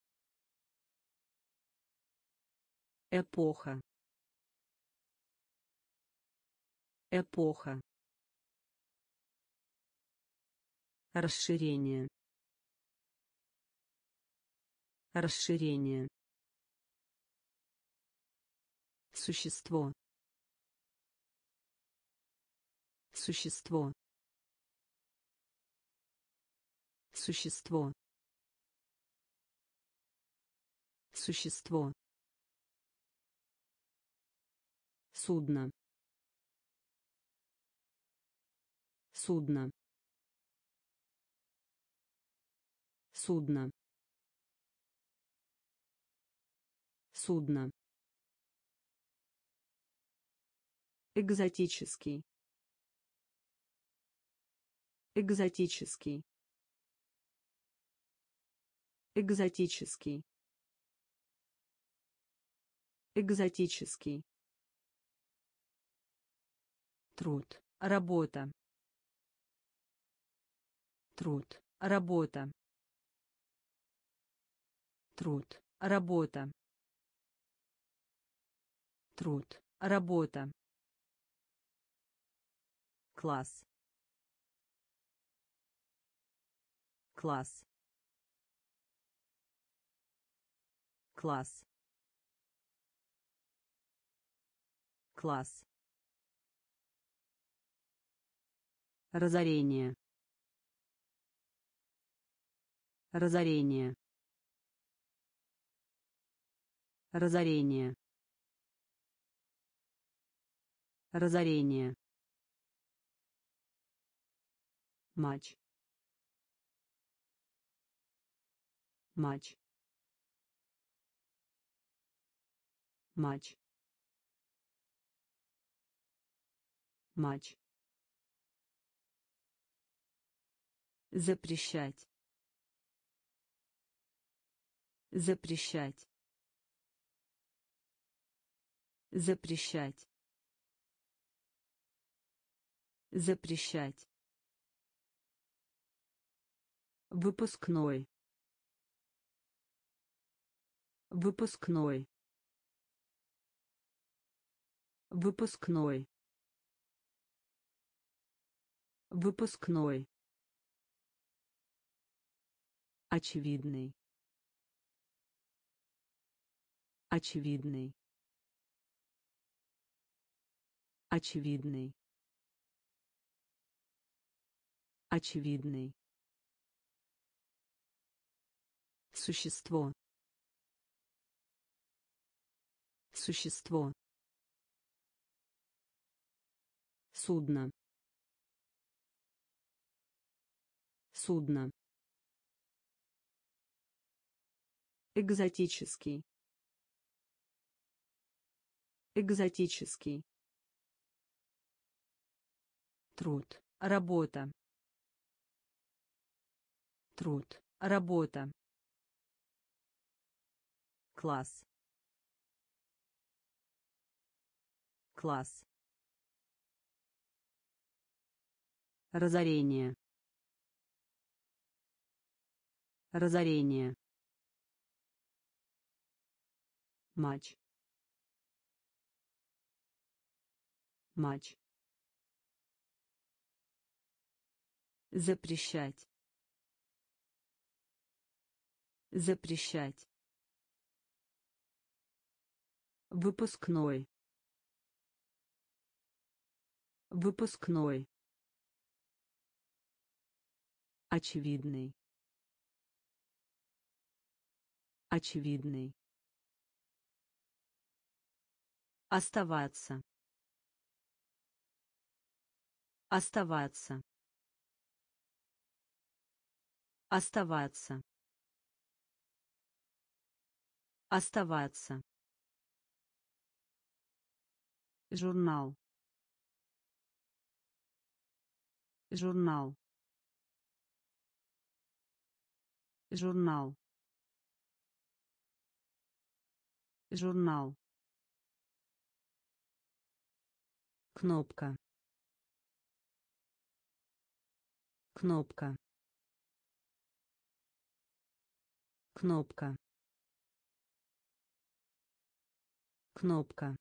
Эпоха. Эпоха. Расширение. Расширение. Существо существо. Существо. Существо. Судно. Судно. Судно. Судно. Экзотический экзотический. Экзотический. Экзотический. Труд. Работа. Труд. Работа. Труд. Работа. Труд. Работа. Класс класс. Класс. Класс. Разорение. Разорение. Разорение. Разорение. Матч матч. Матч. Матч. Запрещать. Запрещать. Запрещать. Запрещать. Выпускной выпускной. Выпускной. Выпускной. Очевидный. Очевидный. Очевидный. Очевидный. Существо существо. Судно. Судно. Экзотический. Экзотический. Труд. Работа. Труд. Работа. Класс класс. Разорение. Разорение. Матч. Матч. Запрещать. Запрещать. Выпускной выпускной очевидный очевидный Оставаться. Оставаться. Оставаться. Оставаться. Журнал. Журнал. Журнал. Журнал. Кнопка. Кнопка. Кнопка. Кнопка.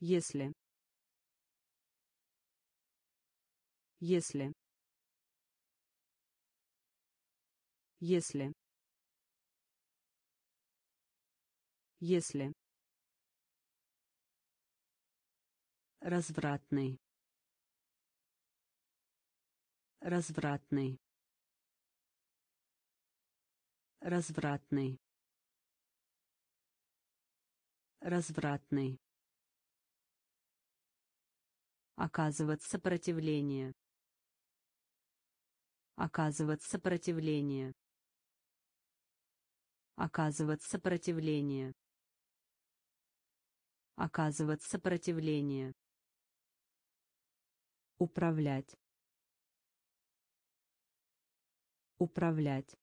Если. Если. Если. Если. Развратный. Развратный. Развратный. Развратный. Оказывать сопротивление. Оказывать сопротивление. Оказывать сопротивление. Оказывать сопротивление. Управлять. Управлять.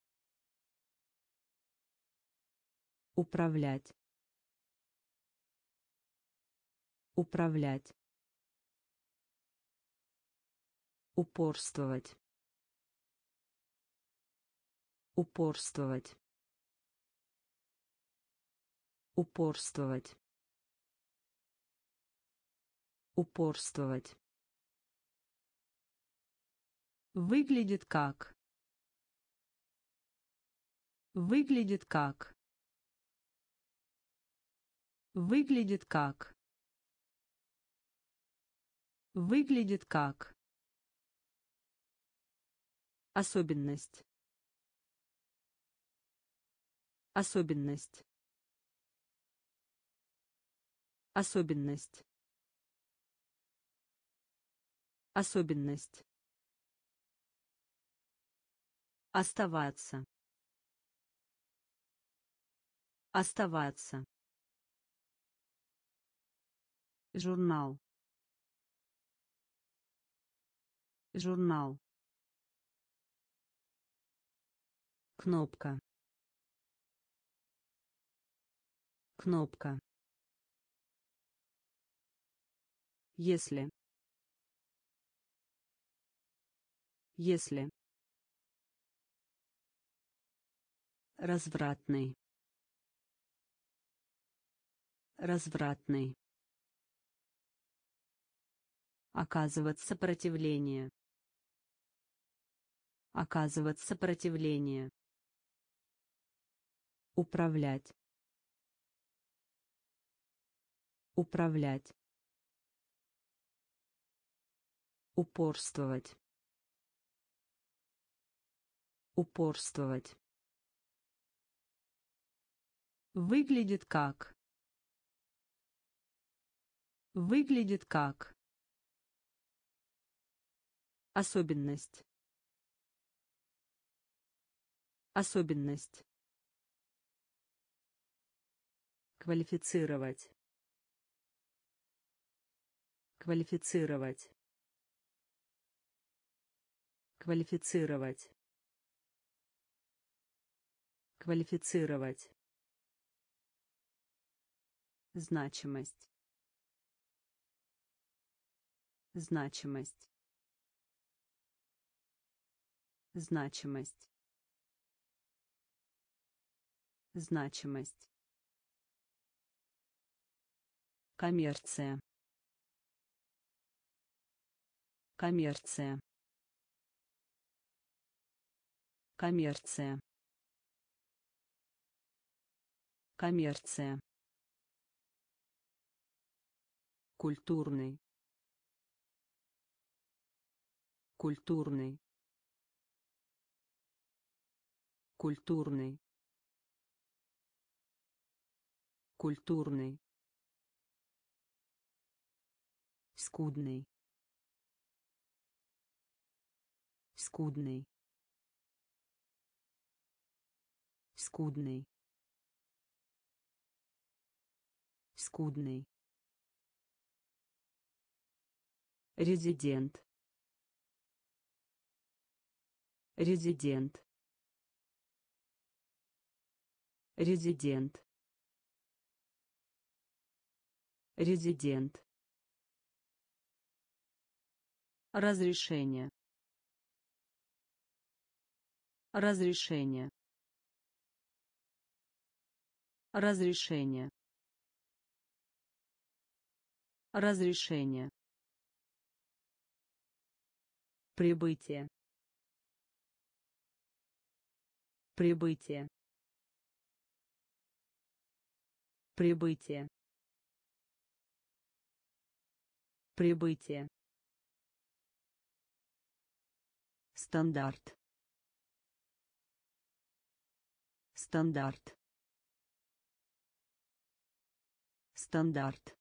Управлять. Управлять. Упорствовать. Упорствовать. Упорствовать. Упорствовать. Выглядит как. Выглядит как. Выглядит как. Выглядит как. Особенность. Особенность. Особенность. Особенность. Оставаться. Оставаться. Журнал. Журнал. Кнопка. Кнопка. Если. Если. Развратный. Развратный. Оказывать сопротивление. Оказывать сопротивление. Управлять. Управлять. Упорствовать. Упорствовать. Выглядит как. Выглядит как. Особенность. Особенность. Квалифицировать. Квалифицировать. Квалифицировать. Квалифицировать. Значимость. Значимость. Значимость. Значимость. Коммерция. Коммерция. Коммерция. Коммерция. Культурный. Культурный. Культурный. культурный скудный скудный. Скудный. Скудный. Резидент. Резидент. Резидент. Резидент. Разрешение разрешение. Разрешение. Разрешение. Прибытие. Прибытие. Прибытие. Прибытие. Стандарт стандарт. Стандарт.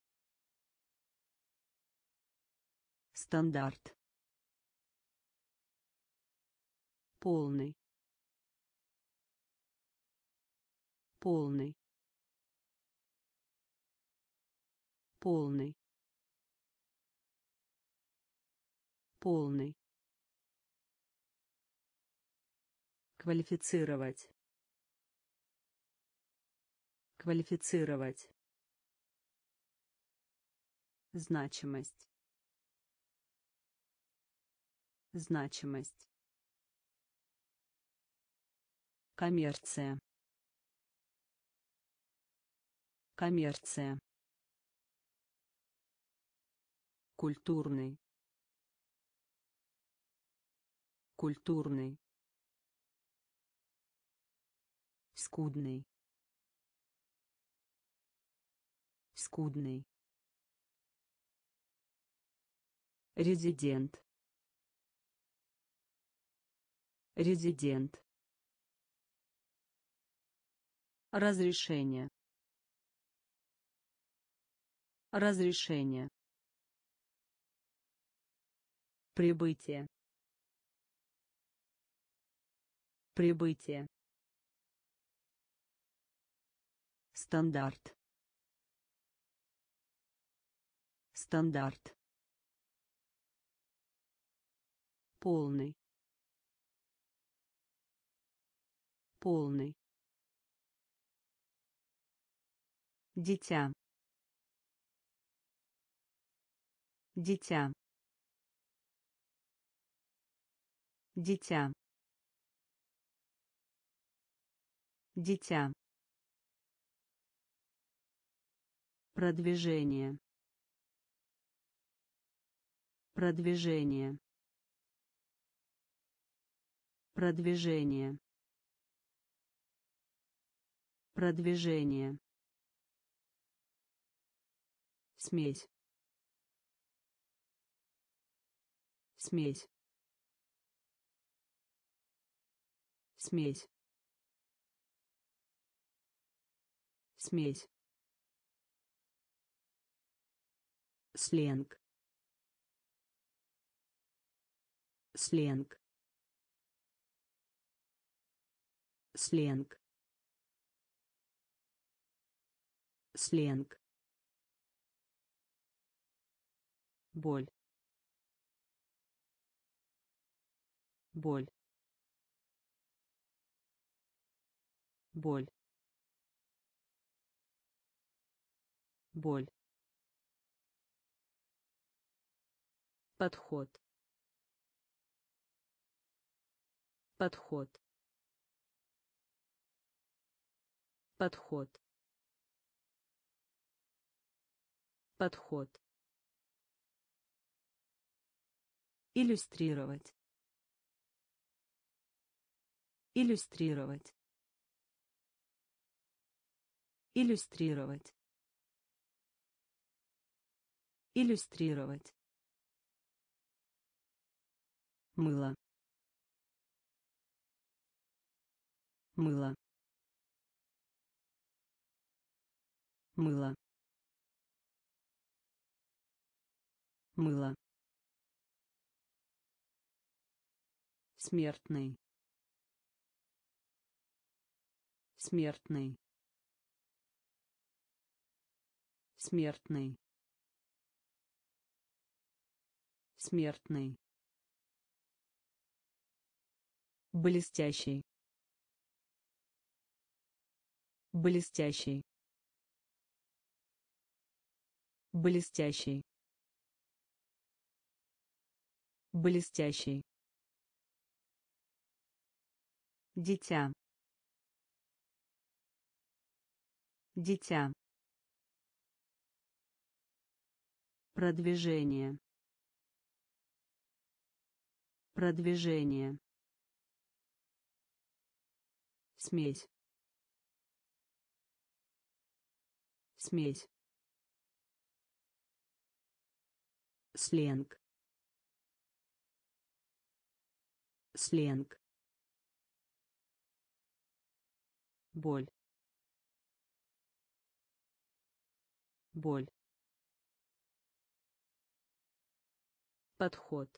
Стандарт. Полный. Полный. Полный. Полный. Квалифицировать квалифицировать. Значимость. Значимость. Коммерция. Коммерция. Культурный. Культурный. Скудный скудный. Резидент. Резидент. Разрешение. Разрешение. Прибытие. Прибытие. Стандарт стандарт. Полный. Полный. Дитя. Дитя. Дитя. Дитя. Продвижение продвижение. Продвижение. Продвижение. Смесь. Смесь. Смесь. Смесь. Сленг сленг. Сленг. Сленг. Боль. Боль. Боль. Боль. Подход подход. Подход. Подход. Иллюстрировать. Иллюстрировать. Иллюстрировать. Иллюстрировать. Мыло мыло. Мыло. Мыло. Смертный. Смертный. Смертный. Смертный. Блестящий блестящий. Блестящий. Блестящий. Дитя. Дитя. Продвижение. Продвижение. Смесь смесь. Сленг. Сленг. Боль. Боль. Подход.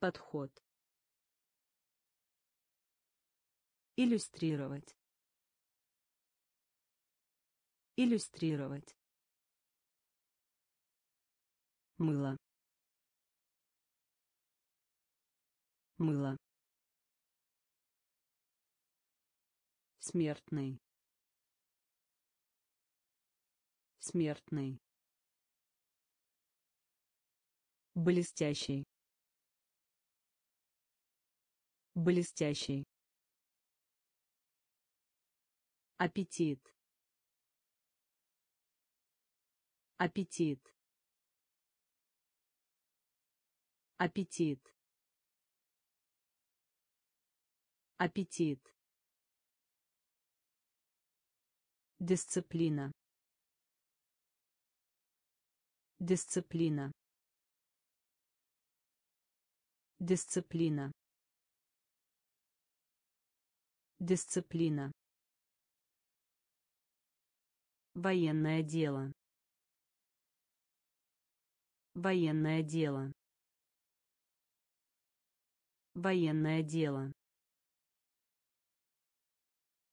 Подход. Иллюстрировать иллюстрировать. Мыло. Мыло. Смертный. Смертный. Блестящий. Блестящий. Аппетит аппетит. Аппетит. Аппетит. Дисциплина. Дисциплина. Дисциплина. Дисциплина. Военное дело военное дело. Военное дело.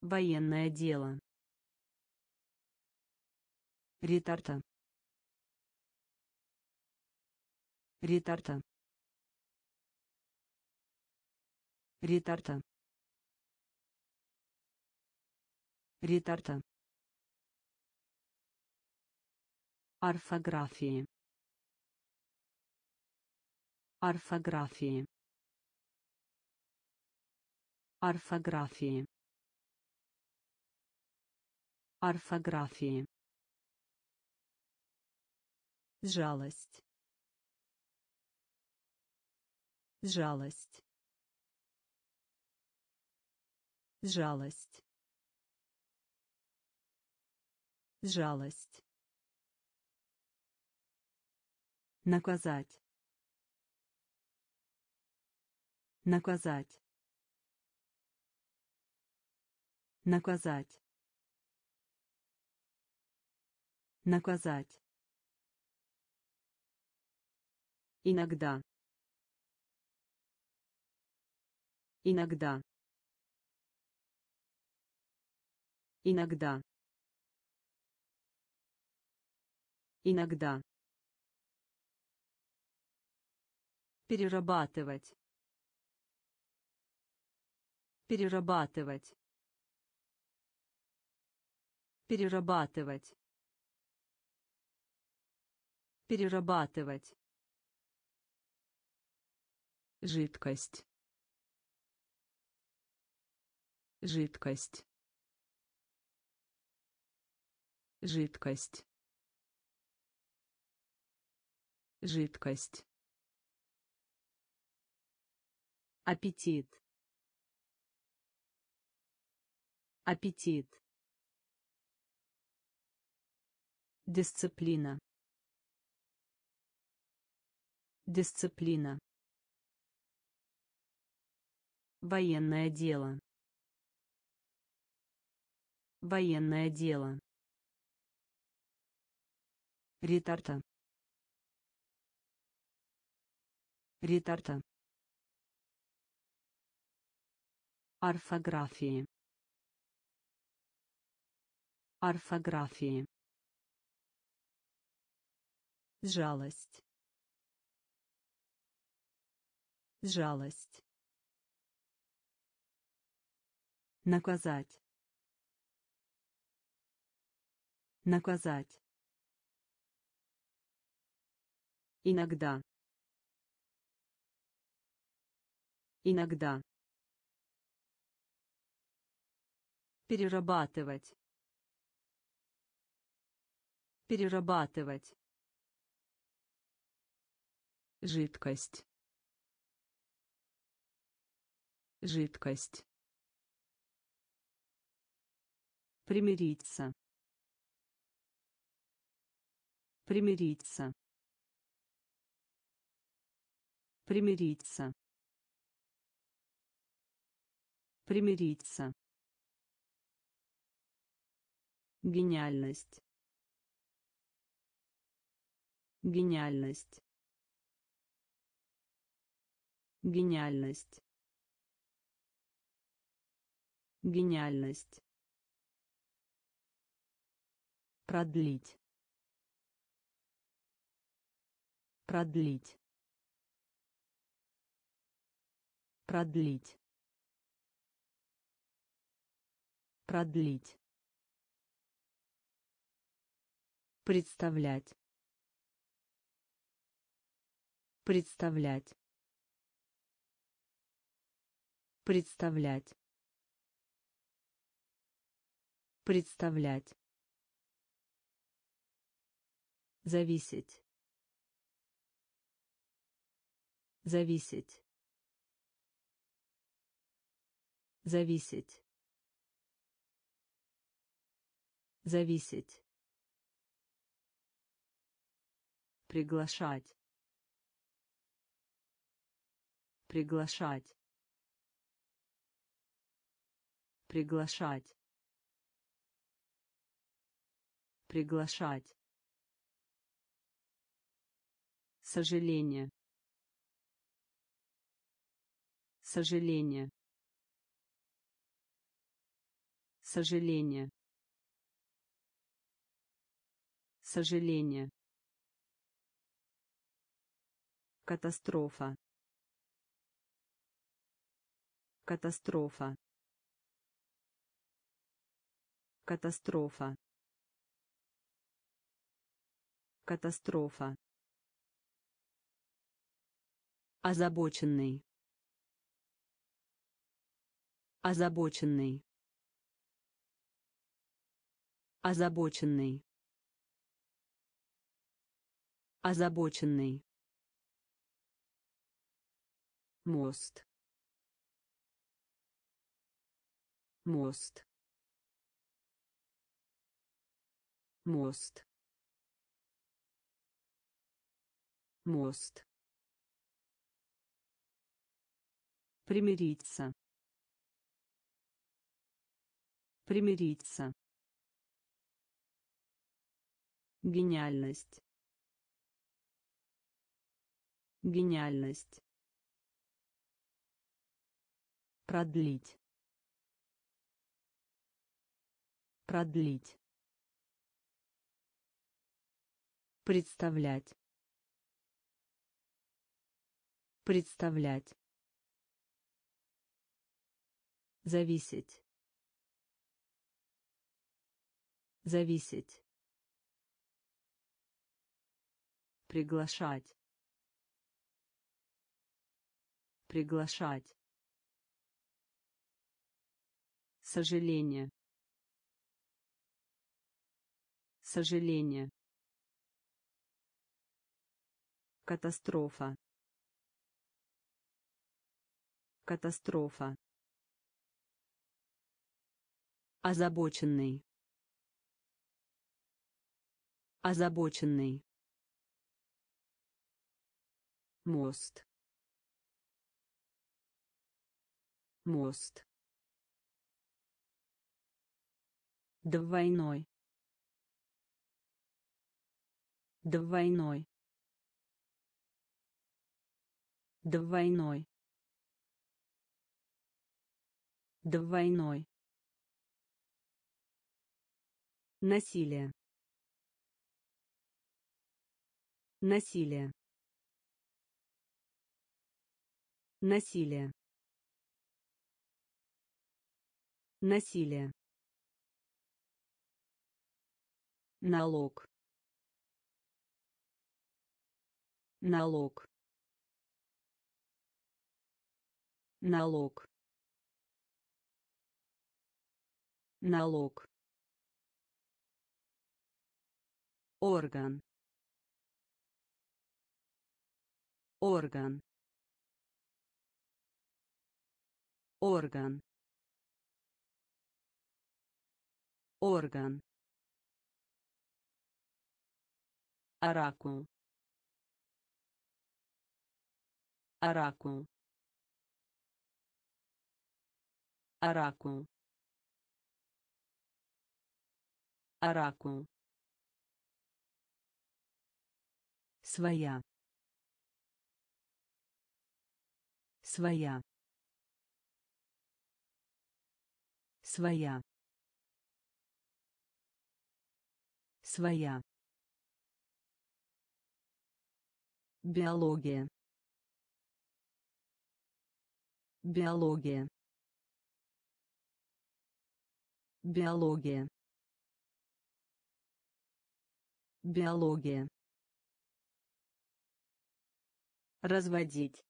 Военное дело. Ретарта. Ретарта. Ретарта. Ретарта. Орфографии орфографии. Орфографии. Орфографии. Жалость. Жалость. Жалость. Жалость. Наказать наказать. Наказать. Наказать. Иногда. Иногда. Иногда. Иногда. Перерабатывать перерабатывать. Перерабатывать. Перерабатывать. Жидкость. Жидкость. Жидкость. Жидкость. Аппетит аппетит дисциплина дисциплина военное дело Военное дело. Ретарта. Ретарта. Орфографии. Орфографии. Жалость. Жалость. Наказать. Наказать. Иногда. Иногда. Перерабатывать. Перерабатывать. Жидкость. Жидкость. Примириться. Примириться. Примириться. Примириться. Гениальность. Гениальность. Гениальность. Гениальность. Продлить. Продлить. Продлить. Продлить. Представлять. Представлять. Представлять. Представлять. Зависеть. Зависеть. Зависеть. Зависеть. Приглашать. Приглашать. Приглашать. Приглашать. Сожаление. Сожаление. Сожаление. Сожаление. Катастрофа. Катастрофа. Катастрофа. Катастрофа. Озабоченный. Озабоченный. Озабоченный. Озабоченный. Мост. Мост. Мост. Мост. Примириться. Примириться. Гениальность. Гениальность. Продлить. Продлить. Представлять. Представлять. Зависеть. Зависеть. Приглашать. Приглашать. Сожаление. Сожаление. Катастрофа. Катастрофа. Озабоченный. Озабоченный. Мост. Мост. Двойной. Двойной. Двойной. Двойной. Насилие. Насилие. Насилие. Насилие. Налог. Налог. Налог. Налог. Орган. Орган. Орган. Орган. Оракул. Оракул. Оракул. Оракул. Своя. Своя. Своя. Своя. Биология. Биология. Биология. Биология. Разводить.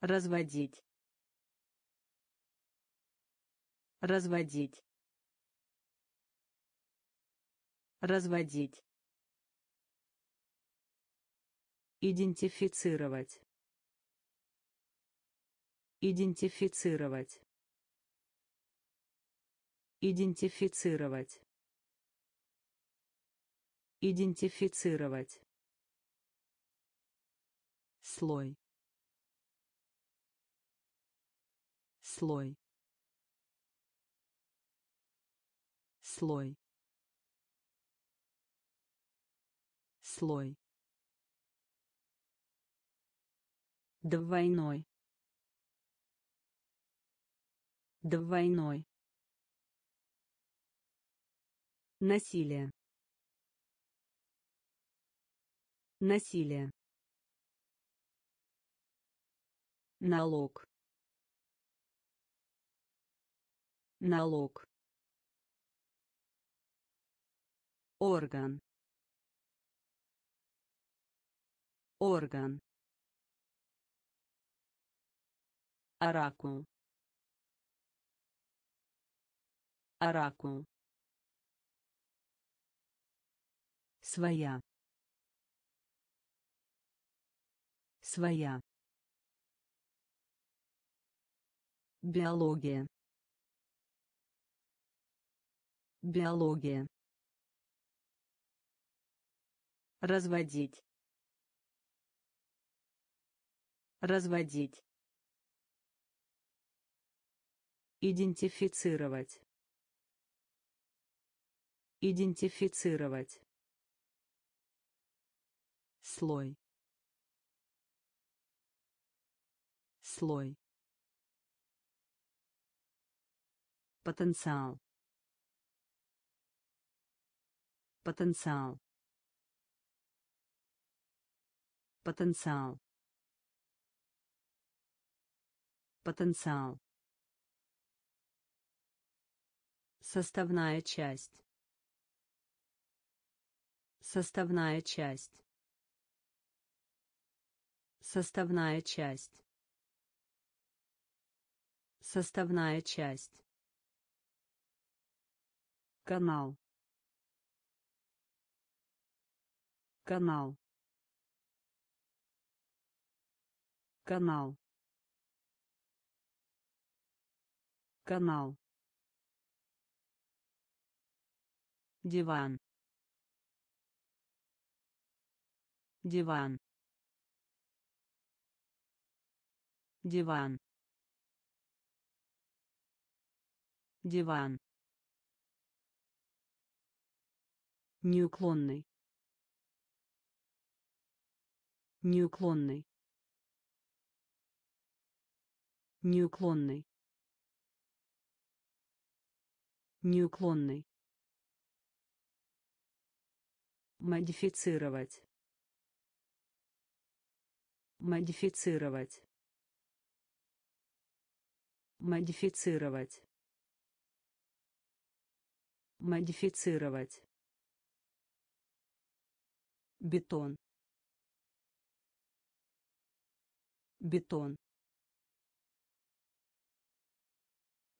Разводить. Разводить. Разводить. Идентифицировать. Идентифицировать. Идентифицировать. Идентифицировать. Слой. Слой. Слой. Слой. Двойной. Двойной. Насилие. Насилие. Налог. Налог. Орган. Орган. Оракул. Оракул. Своя. Своя. Биология. Биология. Разводить. Разводить. Идентифицировать. Идентифицировать. Слой. Слой. Потенциал. Потенциал. Потенциал. Потенциал. Составная часть. Составная часть. Составная часть. Составная часть. Канал. Канал. Канал. Канал. диван диван. Диван. Диван. Неуклонный. Неуклонный. Неуклонный. Неуклонный. Модифицировать модифицировать. Модифицировать. Модифицировать. Бетон. Бетон.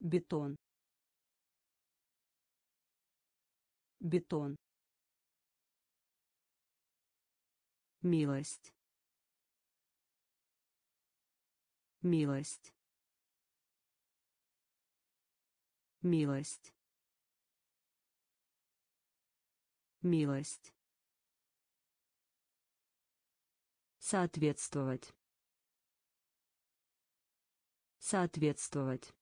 Бетон. Бетон. Милость милость. Милость. Милость. Соответствовать. Соответствовать.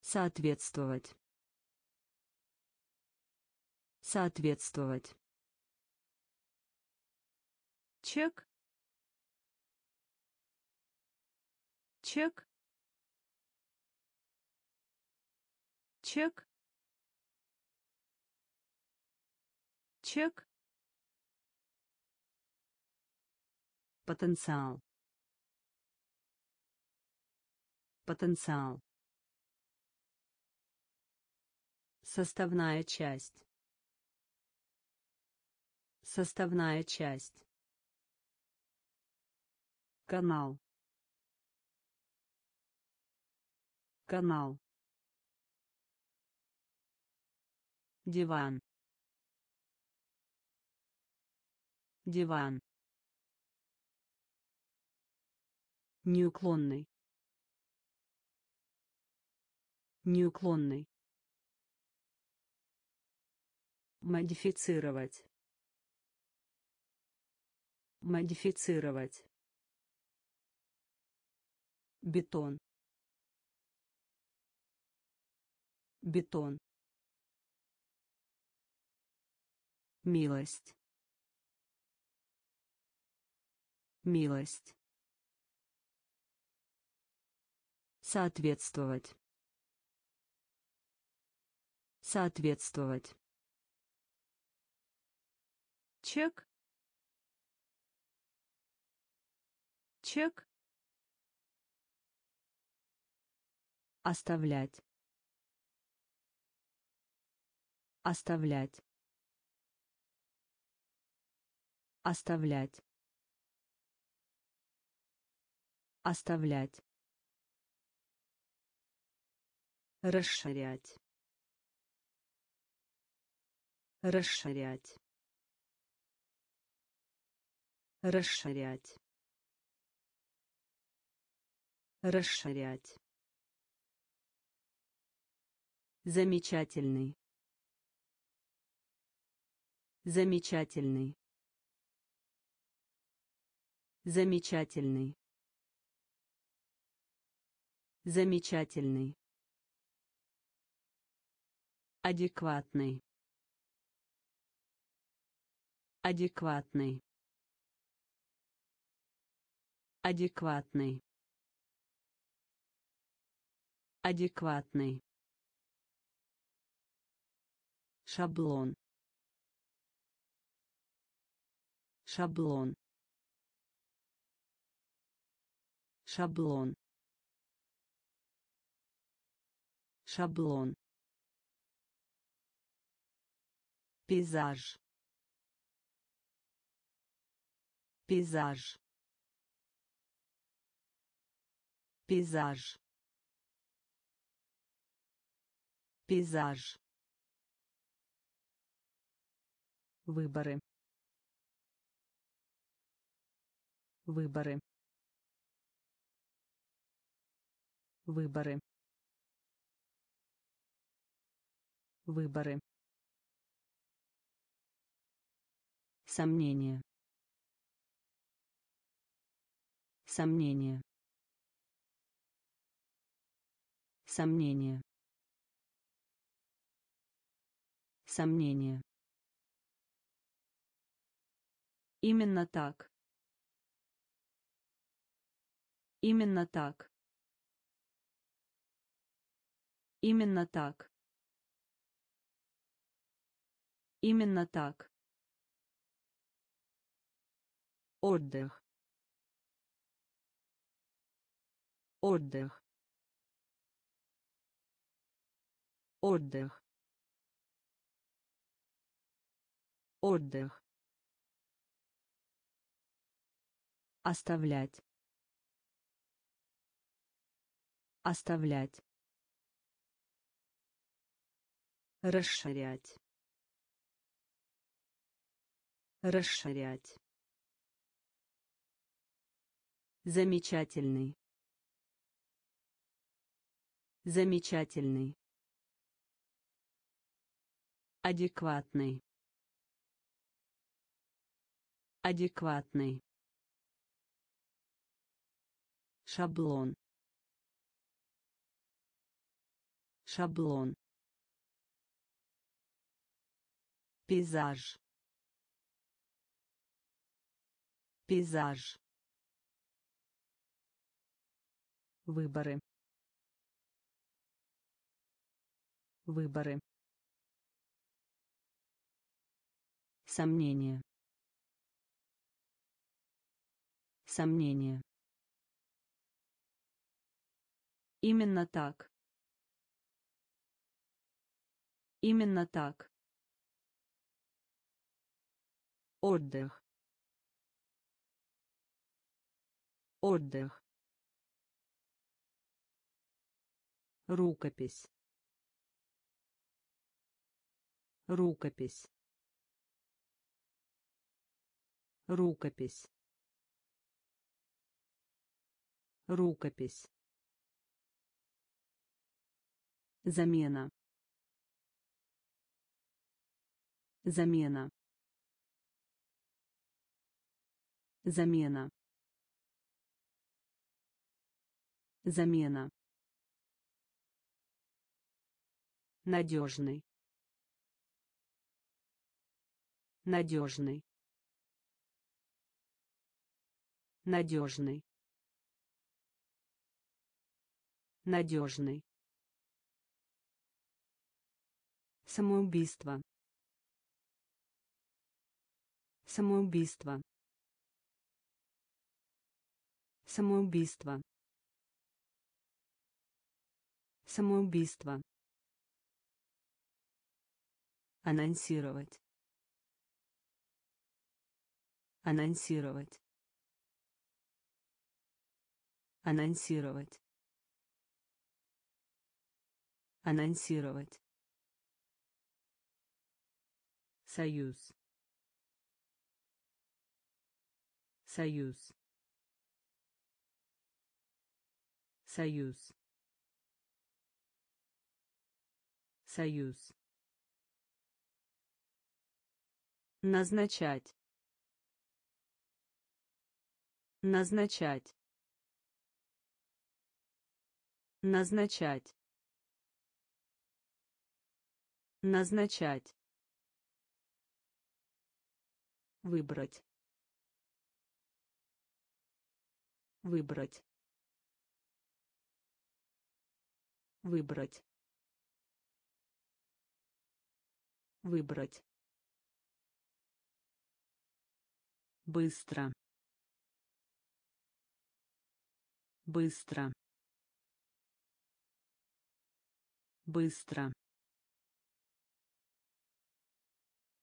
Соответствовать. Соответствовать. Чек чек чек чек. Потенциал. Потенциал. Составная часть. Составная часть. Канал канал. Диван. Диван. Неуклонный. Неуклонный. Модифицировать. Модифицировать. Бетон бетон. Милость. Милость. Соответствовать. Соответствовать. Чек. Чек. Оставлять оставлять. Оставлять. Оставлять. Расширять. Расширять. Расширять. Расширять. Замечательный замечательный. Замечательный. Замечательный. Адекватный. Адекватный. Адекватный. Адекватный. Шаблон шаблон. Шаблон. Шаблон. Пейзаж. Пейзаж. Пейзаж. Пейзаж. Выборы выборы выборы выборы Сомнение. Сомнение. Сомнение. Сомнение. Именно так. Именно так. Именно так. Именно так. Отдых. Отдых. Отдых. Отдых. Оставлять. Оставлять. Расширять. Расширять. Замечательный. Замечательный. Адекватный. Адекватный. Шаблон. Шаблон. Пейзаж. Пейзаж. Выборы. Выборы. Сомнение. Сомнение. Именно так. Именно так. Отдых. Отдых. Рукопись. Рукопись. Рукопись. Рукопись. Замена. Замена. Замена. Замена. Надежный. Надежный. Надежный. Надежный. Самоубийство. Самоубийство. Самоубийство. Самоубийство. Анонсировать. Анонсировать. Анонсировать. Анонсировать. Союз. Союз. Союз. Союз. Назначать. Назначать. Назначать. Назначать. Выбрать. Выбрать. Выбрать. Выбрать. Быстро. Быстро. Быстро.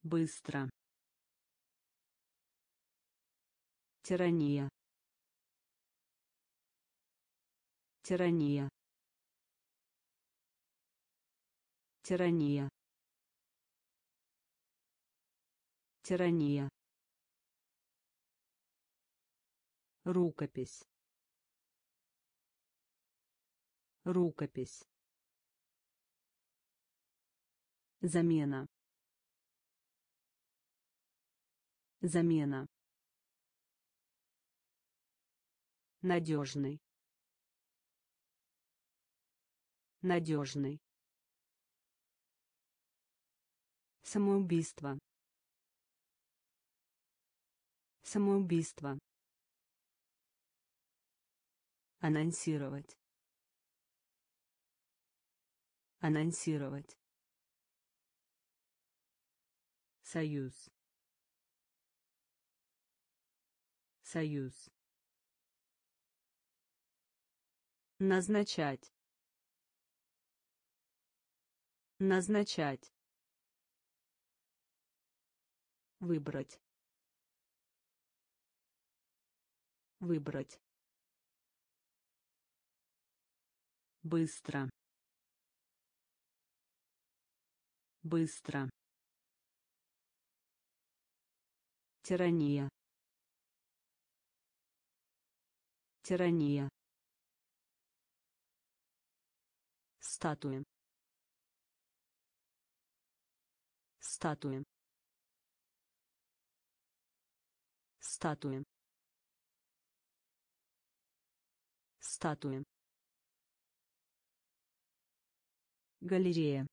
Быстро. Тирания. Тирания. Тирания. Тирания. Рукопись. Рукопись. Замена. Замена. Надежный. Надежный. Самоубийство. Самоубийство. Анонсировать. Анонсировать. Союз. Союз. Назначать назначать выбрать выбрать быстро быстро тирания тирания статуя статуя статуя статуя галерея.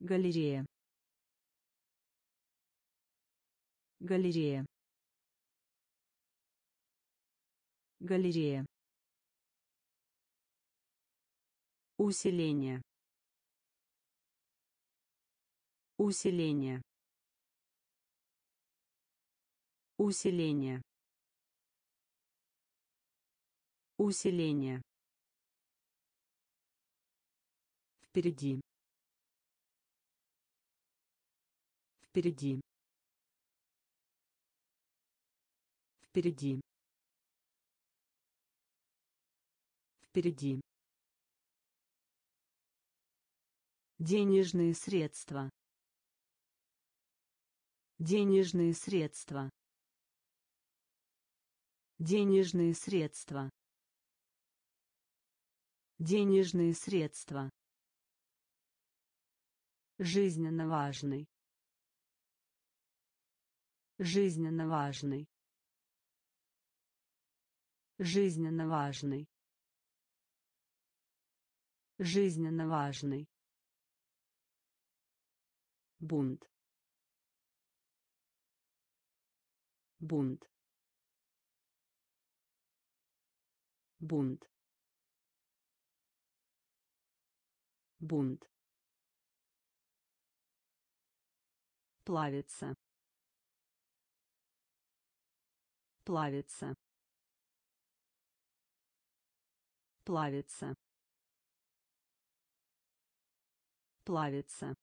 Галерея. Галерея. Галерея. Усиление усиление. Усиление. Усиление. Впереди. Впереди. Впереди. Впереди. Денежные средства денежные средства. Денежные средства. Денежные средства. Жизненно важный. Жизненно важный. Жизненно важный. Жизненно важный. Бунт бунт. Бунт. Бунт. Плавится. Плавится. Плавится. Плавится.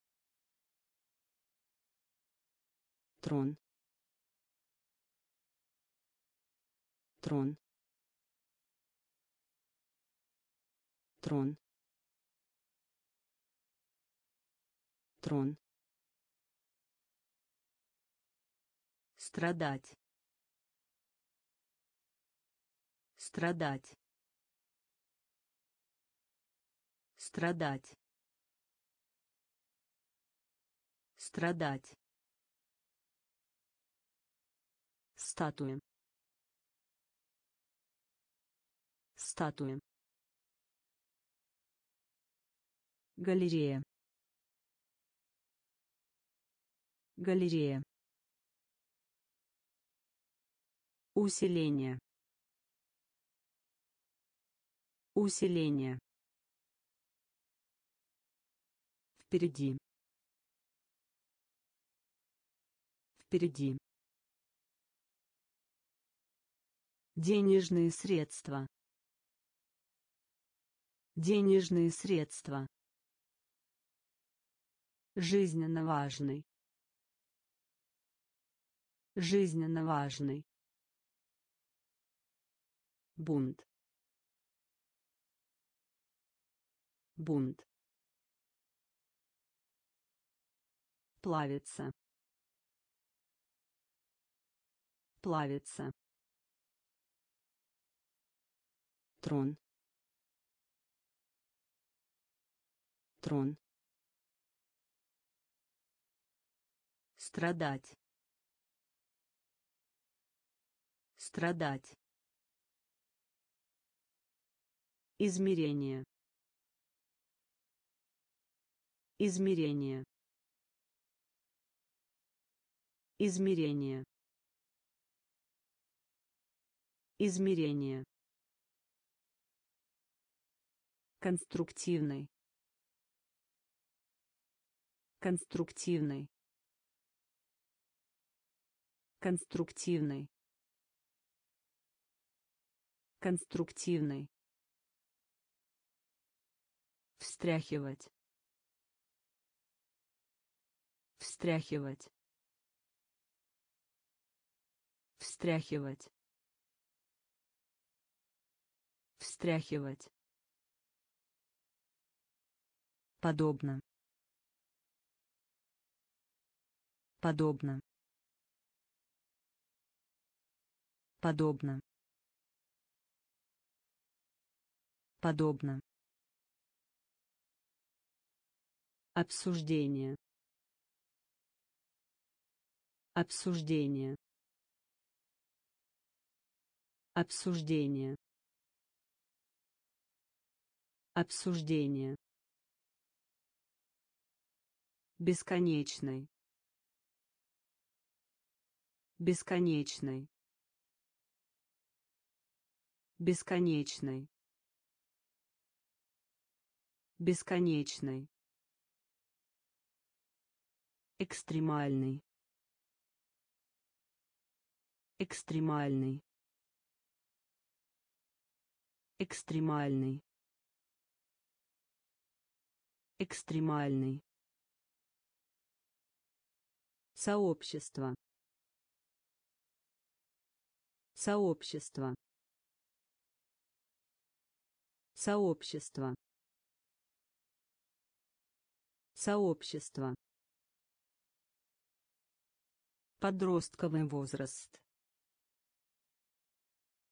Трон трон. Трон. Трон. Страдать. Страдать. Страдать. Страдать. Статуя статуя галерея. Галерея. Усиление. Усиление. Впереди. Впереди. Денежные средства денежные средства. Жизненно важный. Жизненно важный. Бунт. Бунт. Плавится. Плавится. Трон трон страдать страдать Измерение. Измерение. Измерение. Измерение. Конструктивный. Конструктивный. Конструктивный. Конструктивный. Встряхивать. Встряхивать. Встряхивать. Встряхивать. Подобно. Подобно. Подобно. Подобно. Обсуждение. Обсуждение. Обсуждение. Обсуждение. Бесконечный. Бесконечный. Бесконечный. Бесконечный. Экстремальный. Экстремальный. Экстремальный. Экстремальный. Сообщество. Сообщество. Сообщество. Сообщество. Подростковый возраст.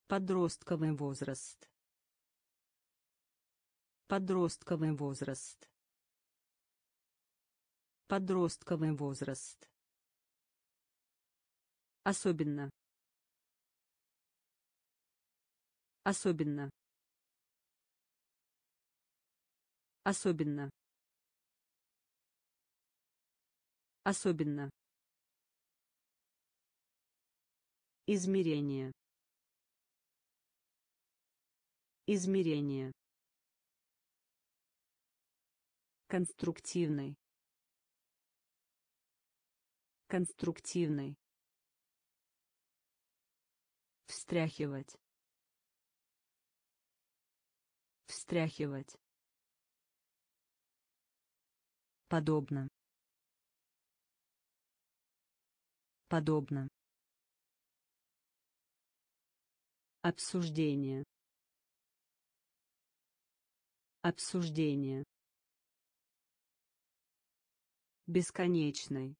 Подростковый возраст. Подростковый возраст. Подростковый возраст. Особенно. Особенно. Особенно. Особенно. Измерение. Измерение. Конструктивный. Конструктивный. Встряхивать. Встряхивать. Подобно. Подобно. Обсуждение. Обсуждение. Бесконечный.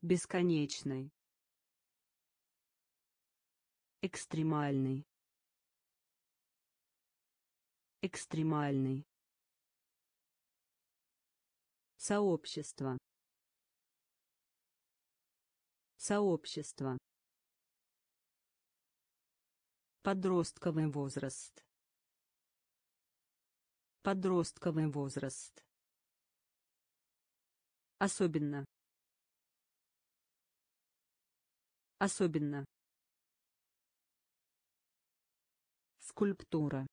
Бесконечный. Экстремальный. Экстремальный. Сообщество. Сообщество. Подростковый возраст. Подростковый возраст. Особенно. Особенно. Скульптура.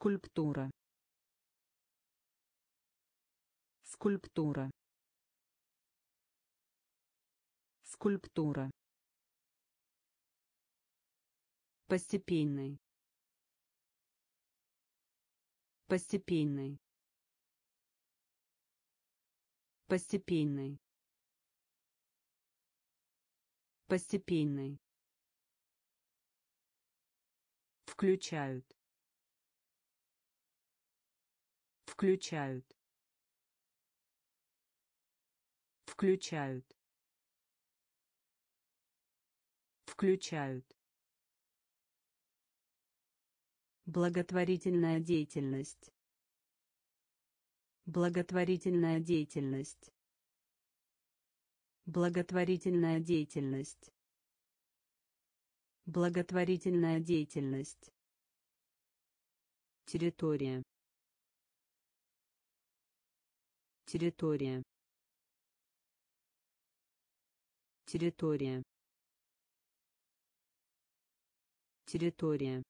Скульптура. Скульптура. Скульптура. Постепенный. Постепенный. Постепенный. Постепенный. Включают. Включают. Включают. Включают. Благотворительная деятельность. Благотворительная деятельность. Благотворительная деятельность. Благотворительная деятельность. Территория. Территория. Территория. Территория.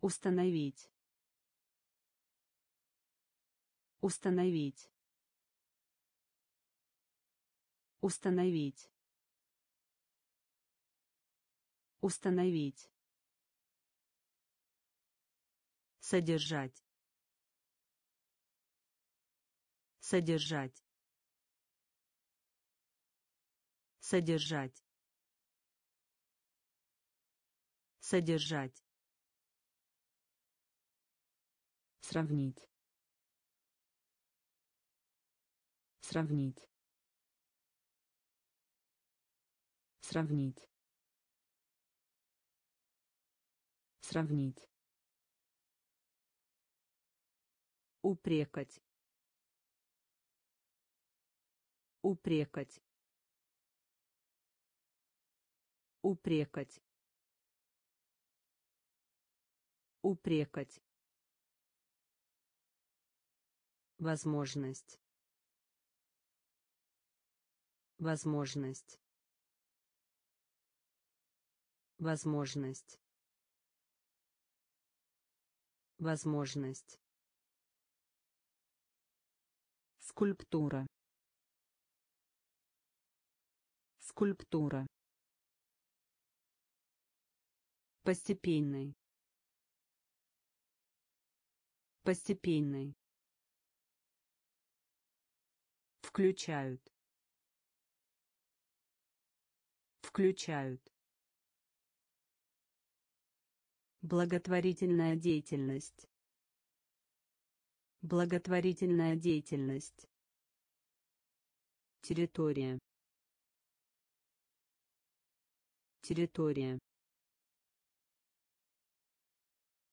Установить. Установить. Установить. Установить. Содержать. Содержать. Содержать. Содержать. Сравнить. Сравнить. Сравнить. Сравнить. Упрекать. Упрекать. Упрекать. Упрекать. Возможность. Возможность. Возможность. Возможность. Скульптура. Скульптура. Постепенный. Постепенный. Включают. Включают. Благотворительная деятельность. Благотворительная деятельность. Территория. Территория.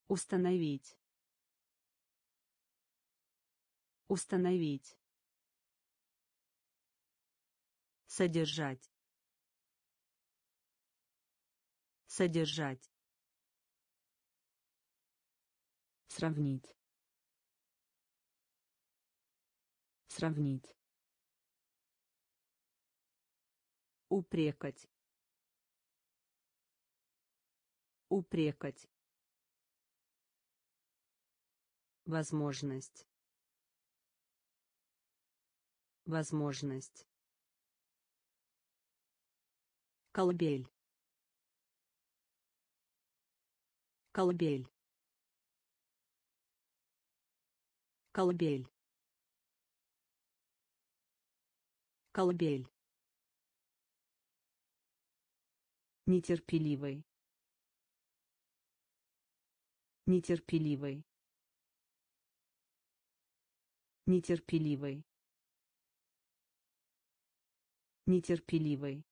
Установить. Установить. Содержать. Содержать. Сравнить. Сравнить. Упрекать. Упрекать. Возможность. Возможность. Колыбель. Колыбель. Колыбель. Колыбель. Нетерпеливый. Нетерпеливый. Нетерпеливый. Нетерпеливый.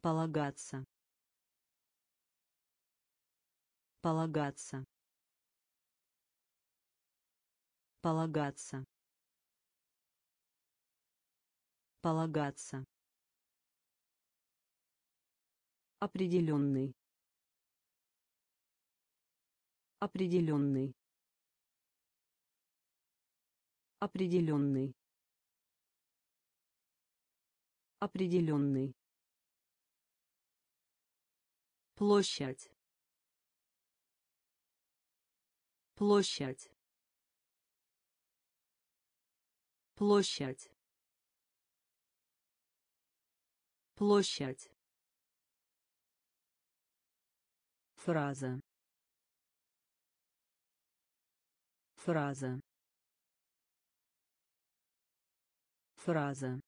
Полагаться. Полагаться. Полагаться. Полагаться. Определенный. Определенный. Определенный. Определенный. Площадь. Площадь. Площадь. Площадь. Фраза. Фраза. Фраза.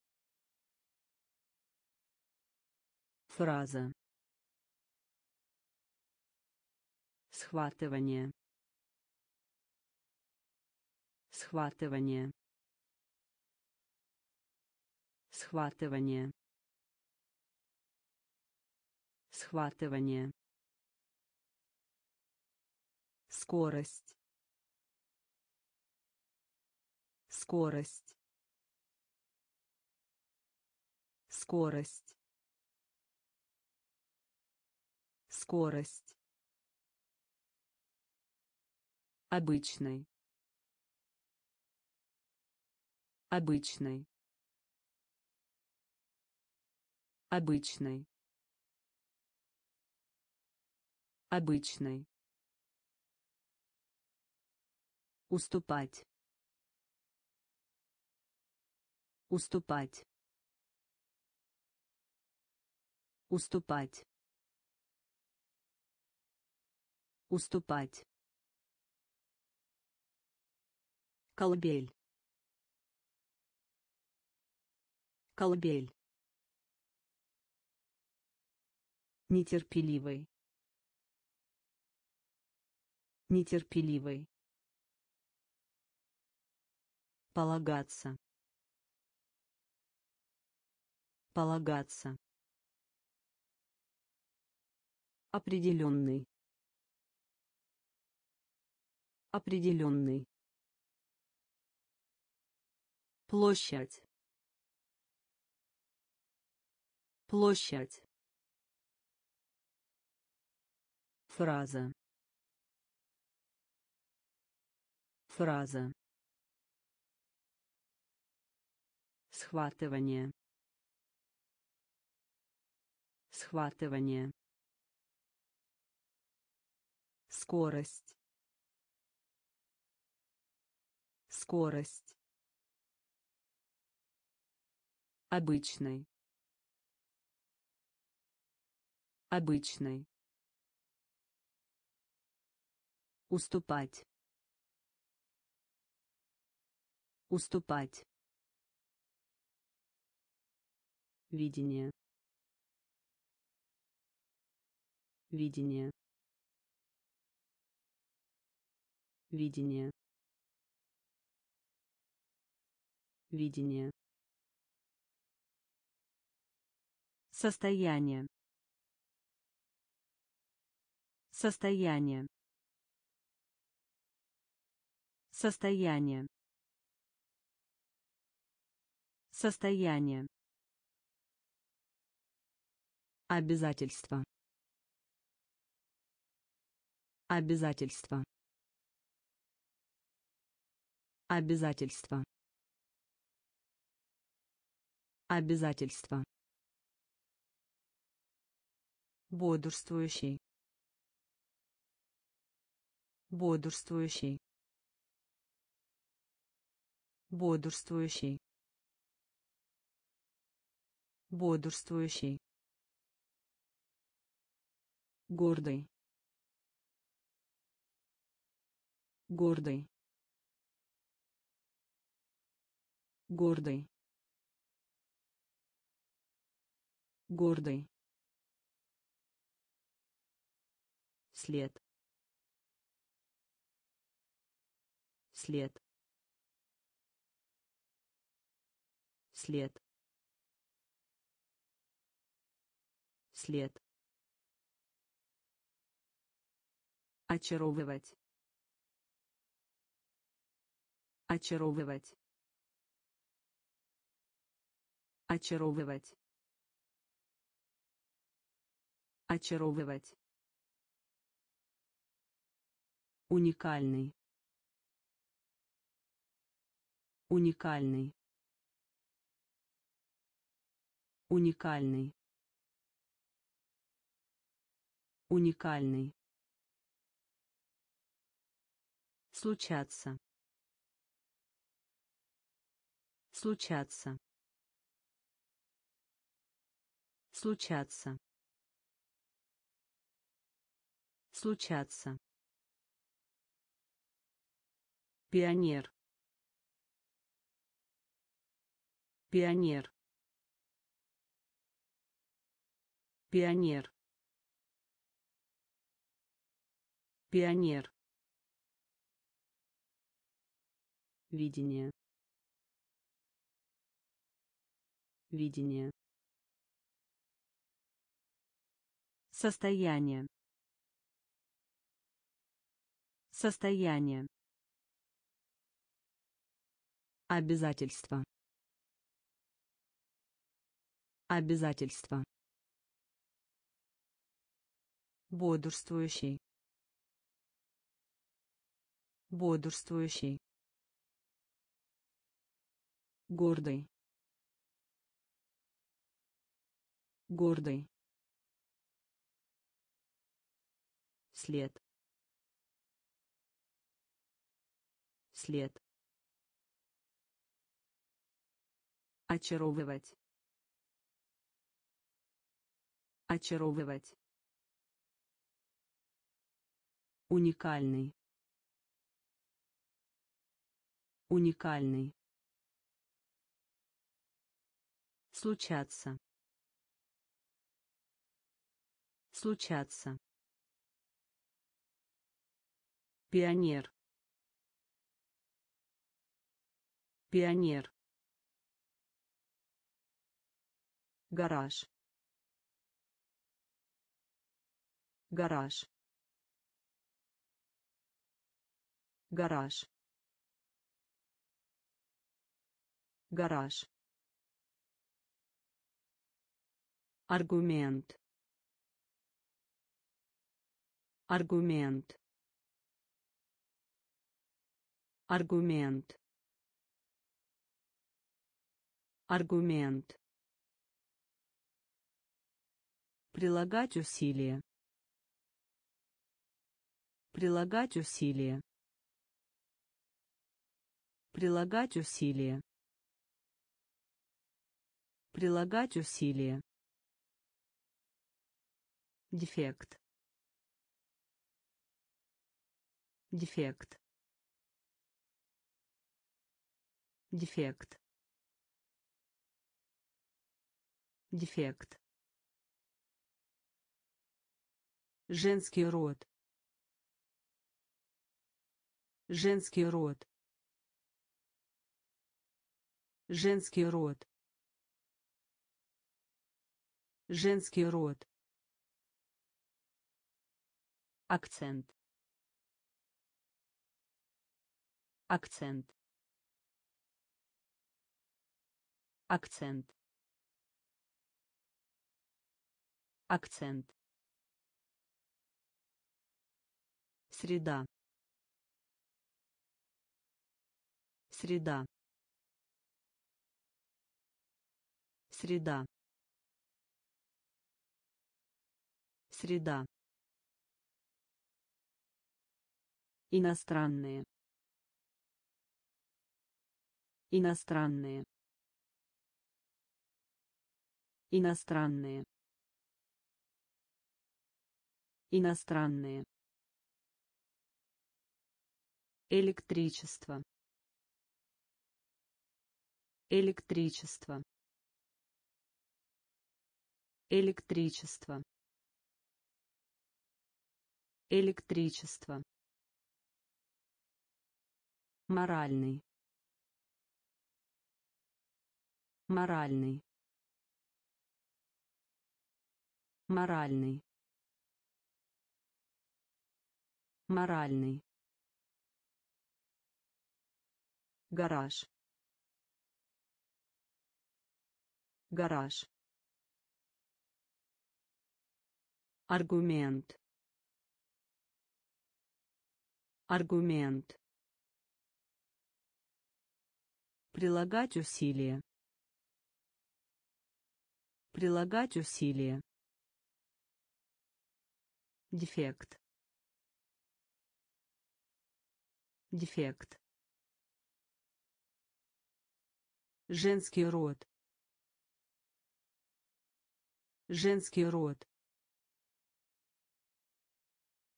Фраза. Схватывание. Схватывание. Схватывание. Схватывание. Скорость. Скорость. скорость. Скорость. Обычный. Обычный. Обычный. Обычный. Уступать уступать. Уступать. Уступать. Колыбель. Колыбель. Нетерпеливый. Нетерпеливый. Полагаться полагаться. Определенный. Определенный. Площадь. Площадь. Фраза. Фраза. Схватывание схватывание. Скорость. Скорость. Обычный. Обычный. Уступать. Уступать. Видение видение. Видение. Видение. Состояние. Состояние. Состояние. Состояние. Обязательство. Обязательство. Обязательство. Обязательство. Бодрствующий. Бодрствующий. Бодрствующий. Бодрствующий гордый гордый. Гордый. Гордый. След. След. След. След. Очаровывать очаровывать очаровывать очаровывать. Уникальный уникальный. Уникальный. Уникальный. Случаться случаться. Случаться. Случаться. Пионер. Пионер. Пионер. Пионер. Видение видение состояние состояние обязательство Обязательство. Бодрствующий. Бодрствующий. Гордый. Гордый. след. След. Очаровывать. Очаровывать. Уникальный. Уникальный. Случаться случаться Пионер. Пионер. Гараж. Гараж. Гараж. Гараж. Аргумент. Аргумент. Аргумент. Аргумент. Прилагать усилия. Прилагать усилия. Прилагать усилия. Прилагать усилия. Дефект. Дефект. Дефект. Дефект. Женский род. Женский род. Женский род. Женский род. Акцент. Акцент. Акцент. Акцент. Среда. Среда. Среда. Среда. Иностранные. Иностранные. Иностранные. Иностранные. Электричество. Электричество. Электричество. Электричество. Моральный. Моральный. Моральный. Моральный. Гараж. Гараж. Аргумент. Аргумент. Прилагать усилия. Прилагать усилия. Дефект. Дефект. Женский род. Женский род.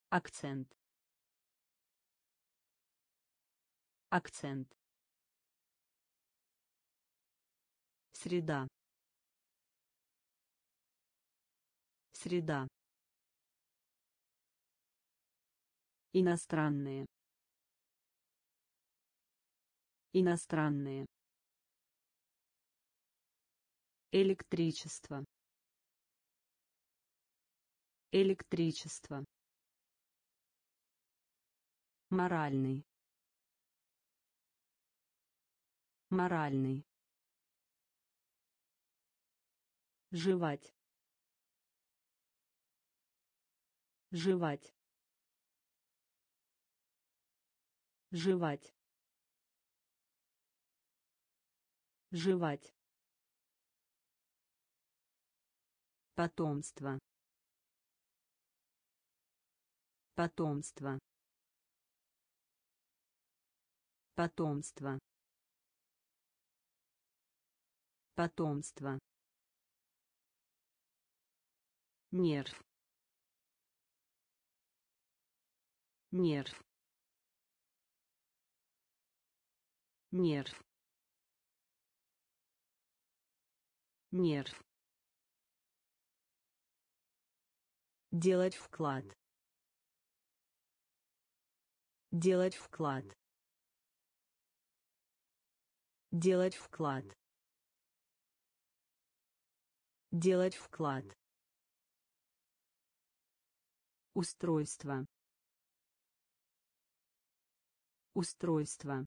Акцент. Акцент. Среда. Среда. Иностранные. Иностранные. Электричество. Электричество. Моральный. Моральный. жевать жевать жевать жевать Потомство. Потомство. Потомство. Потомство. Нерв. Нерв. Нерв. Нерв. Делать вклад. Делать вклад. Делать вклад. Делать вклад. Устройство. Устройство.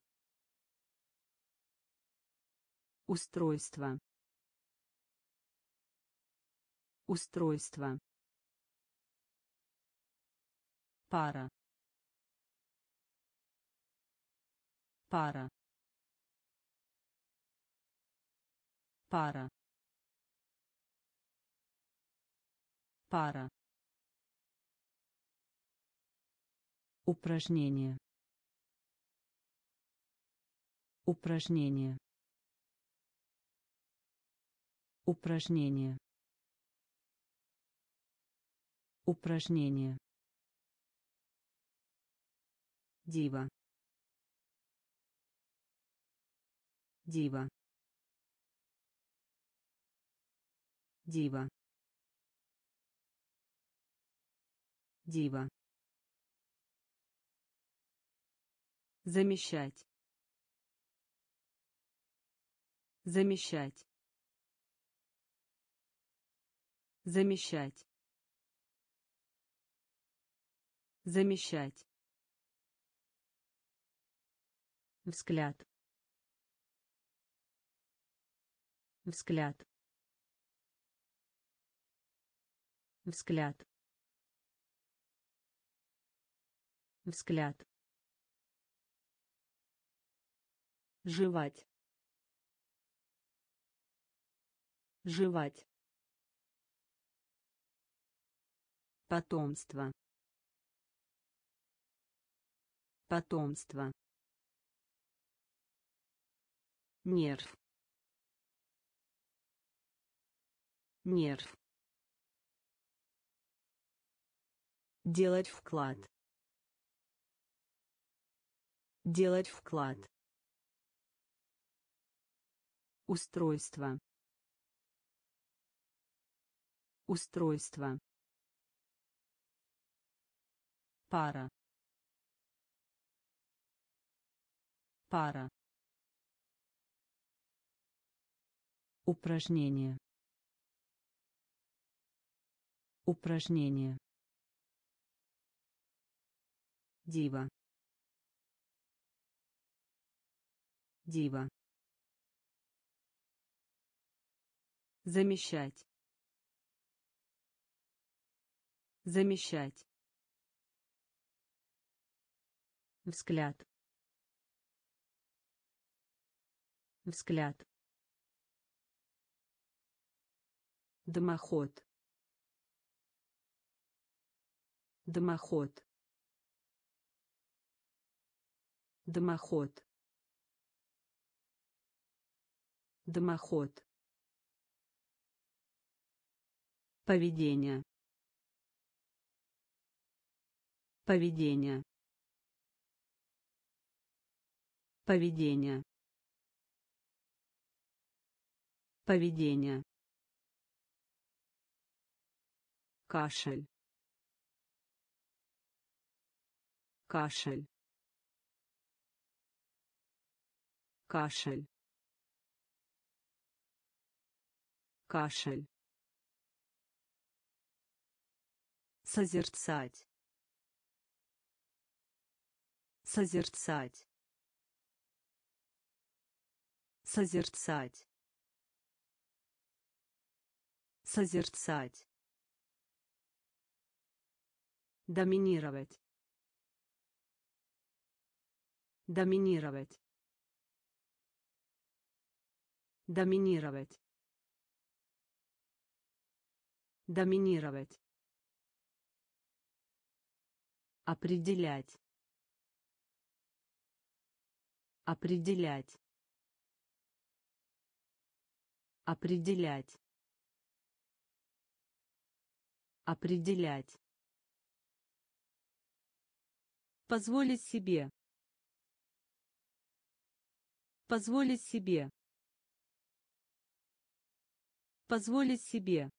Устройство. Устройство. Пара. Пара. Пара. Пара. Упражнение. Упражнение. Упражнение. Упражнение. Дива. Дива. Дива. Дива. Замещать. Замещать. Замещать. Замещать. Взгляд. Взгляд. Взгляд. Взгляд. Жевать. Жевать. Потомство. Потомство. Нерв. Нерв. Делать вклад. Делать вклад. Устройство. Устройство. Пара. Пара. Упражнение. Упражнение. Дива. Дива. Замещать. Замещать. Взгляд. Взгляд. Дымоход. Дымоход. Дымоход. Дымоход. Поведение. Поведение. Поведение. Поведение. кашель кашель кашель кашель созерцать созерцать созерцать Созерцать. Доминировать. Доминировать. Доминировать. Доминировать. Определять. Определять. Определять. Определять. Позволить себе. Позволить себе. Позволить себе.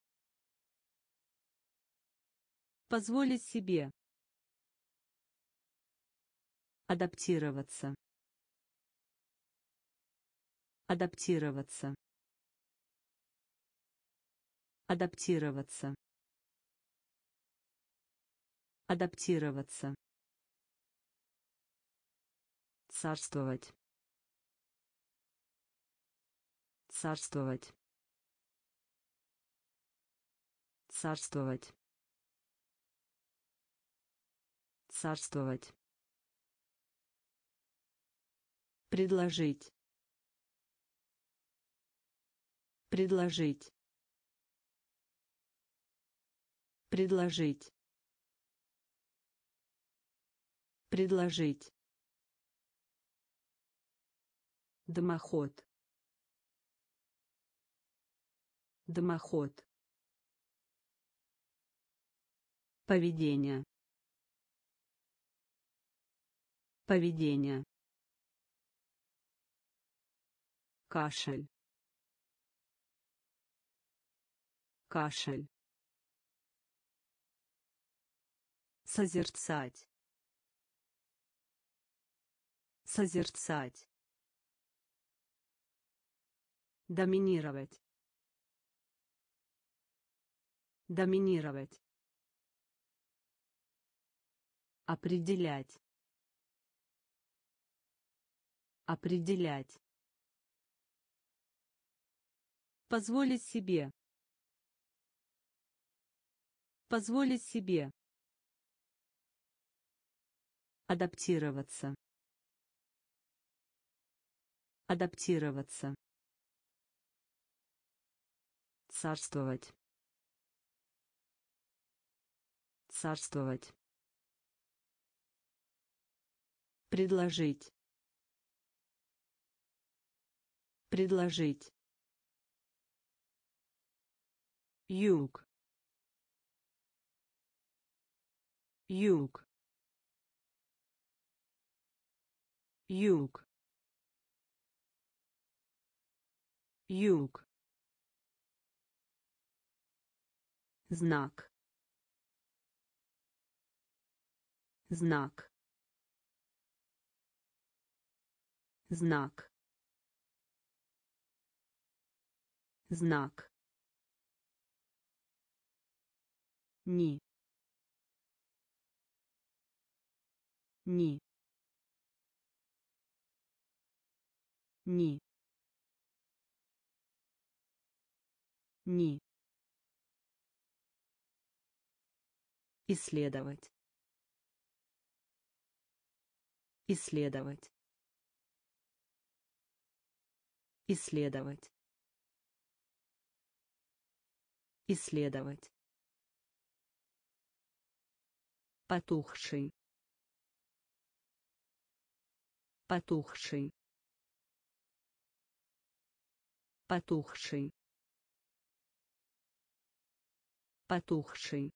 Позволить себе. Адаптироваться. Адаптироваться. Адаптироваться. Адаптироваться. Царствовать. Царствовать. Царствовать. Царствовать. Предложить. Предложить. Предложить. Предложить. Дымоход. Дымоход. Поведение. Поведение. Кашель. Кашель. Созерцать. Созерцать. Доминировать. Доминировать. Определять. Определять. Позволить себе. Позволить себе. Адаптироваться. Адаптироваться. Царствовать. Царствовать. Предложить. Предложить. Юг. Юг. Юг. Юг. Знак. Знак. Знак. Знак. Ни. Ни. Ни. Ни. Исследовать. Исследовать. Исследовать. Исследовать. Потухший. Потухший. Потухший. Потухший.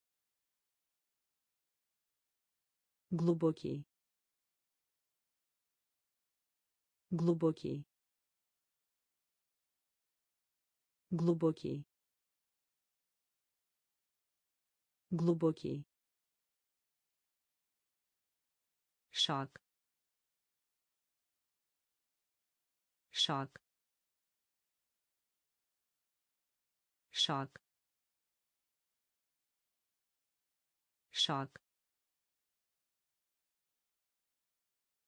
Глубокий. Глубокий. Глубокий. Глубокий. шаг шаг. Шаг. Шаг.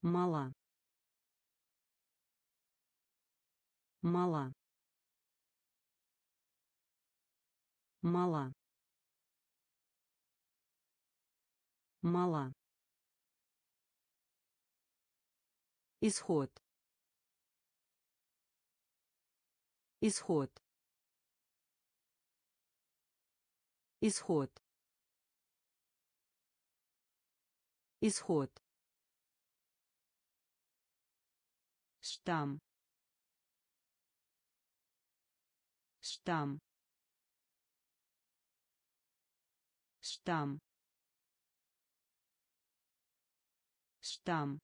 Мала. Мала. Мала. Мала. Исход исход. Исход. Исход. Штамм. Штамм. Штамм. Штамм.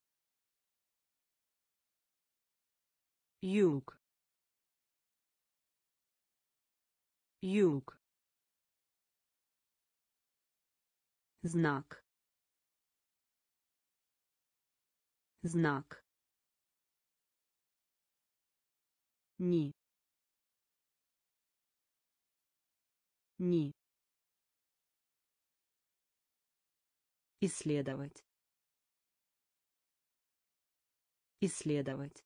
Юг юг знак. Знак. Ни. Ни. Исследовать. Исследовать.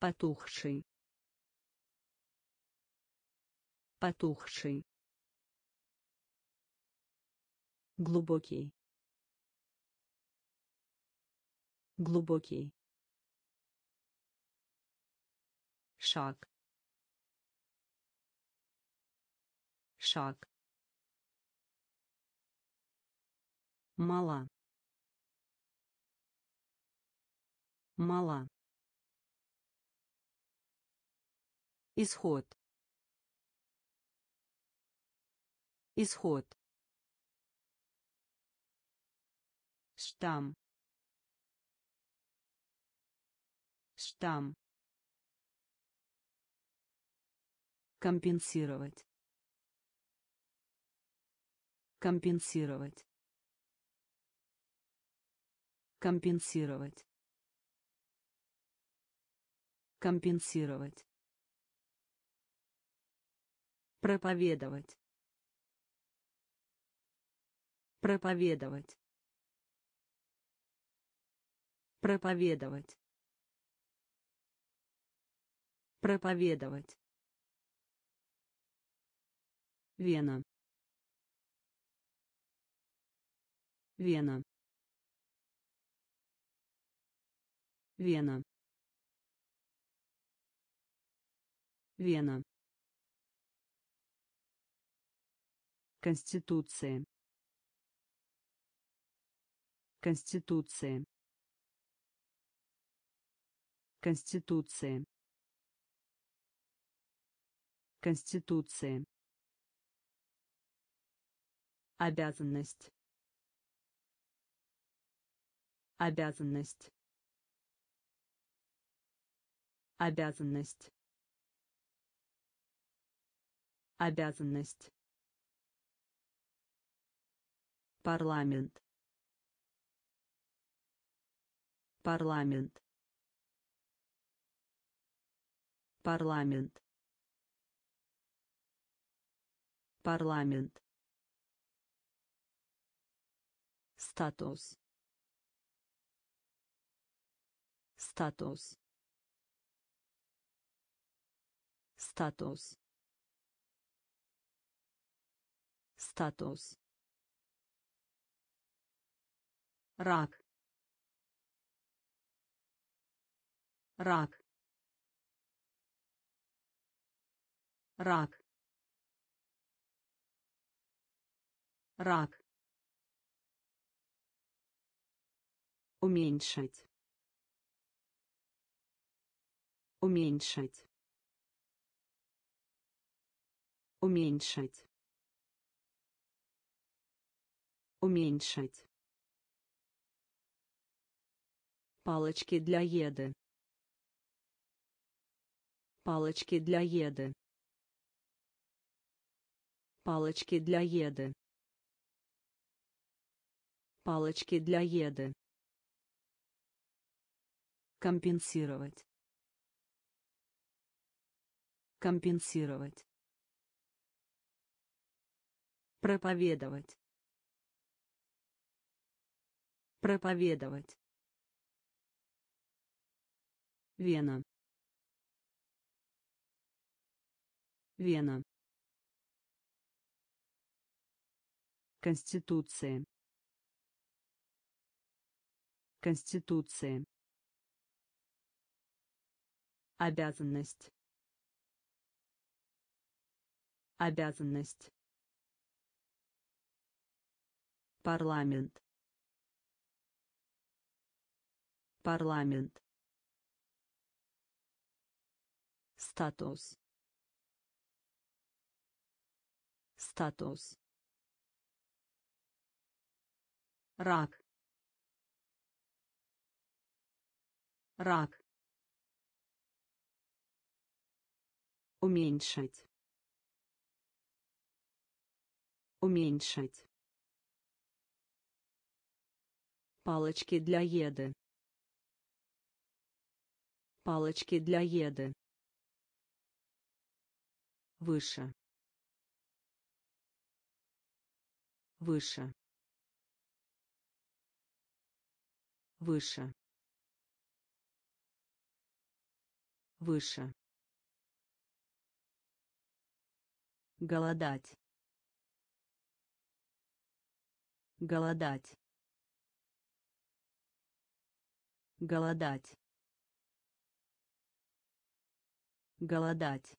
Потухший потухший. Глубокий. Глубокий. Шаг. Шаг. Мала. Мала. Исход исход. Штамм. Штамм. Компенсировать. Компенсировать. Компенсировать. Компенсировать. Проповедовать проповедовать проповедовать проповедовать Вена. Вена. Вена. Вена. Конституция. Конституция. Конституция. Конституция. Обязанность. Обязанность. Обязанность. Обязанность. Парламент. Парламент. Парламент. Парламент. статус статус статус статус рак рак. Рак. Рак. Уменьшить. Уменьшить. Уменьшить. Уменьшить. Палочки для еды палочки для еды. Палочки для еды. Палочки для еды. Компенсировать. Компенсировать. Проповедовать. Проповедовать. Вена. Вена. Конституция. Конституция. Обязанность. Обязанность. Парламент. Парламент. Статус. Статус. Рак. Рак. Уменьшить. Уменьшить. Палочки для еды. Палочки для еды. Выше. Выше. Выше. Выше. Голодать. Голодать. Голодать. Голодать.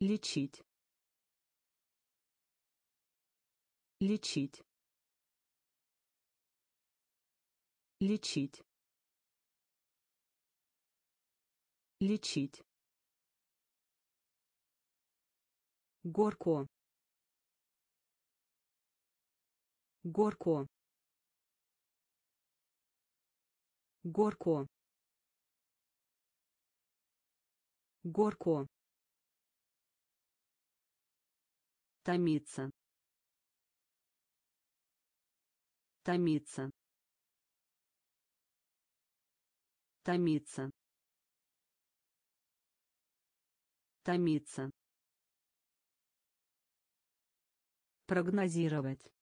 Лечить. Лечить. Лечить. Лечить. Горко. Горко. Горко. Горко. Томиться. Томиться. Томиться. Томиться. Прогнозировать.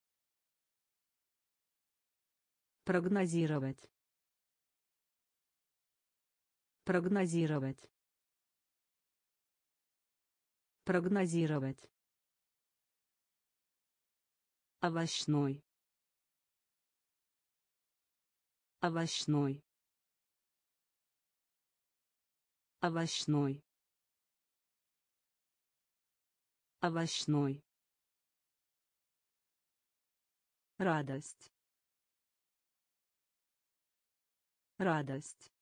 Прогнозировать. Прогнозировать. Прогнозировать. Овощной. Овощной. Овощной. Овощной. Радость. Радость.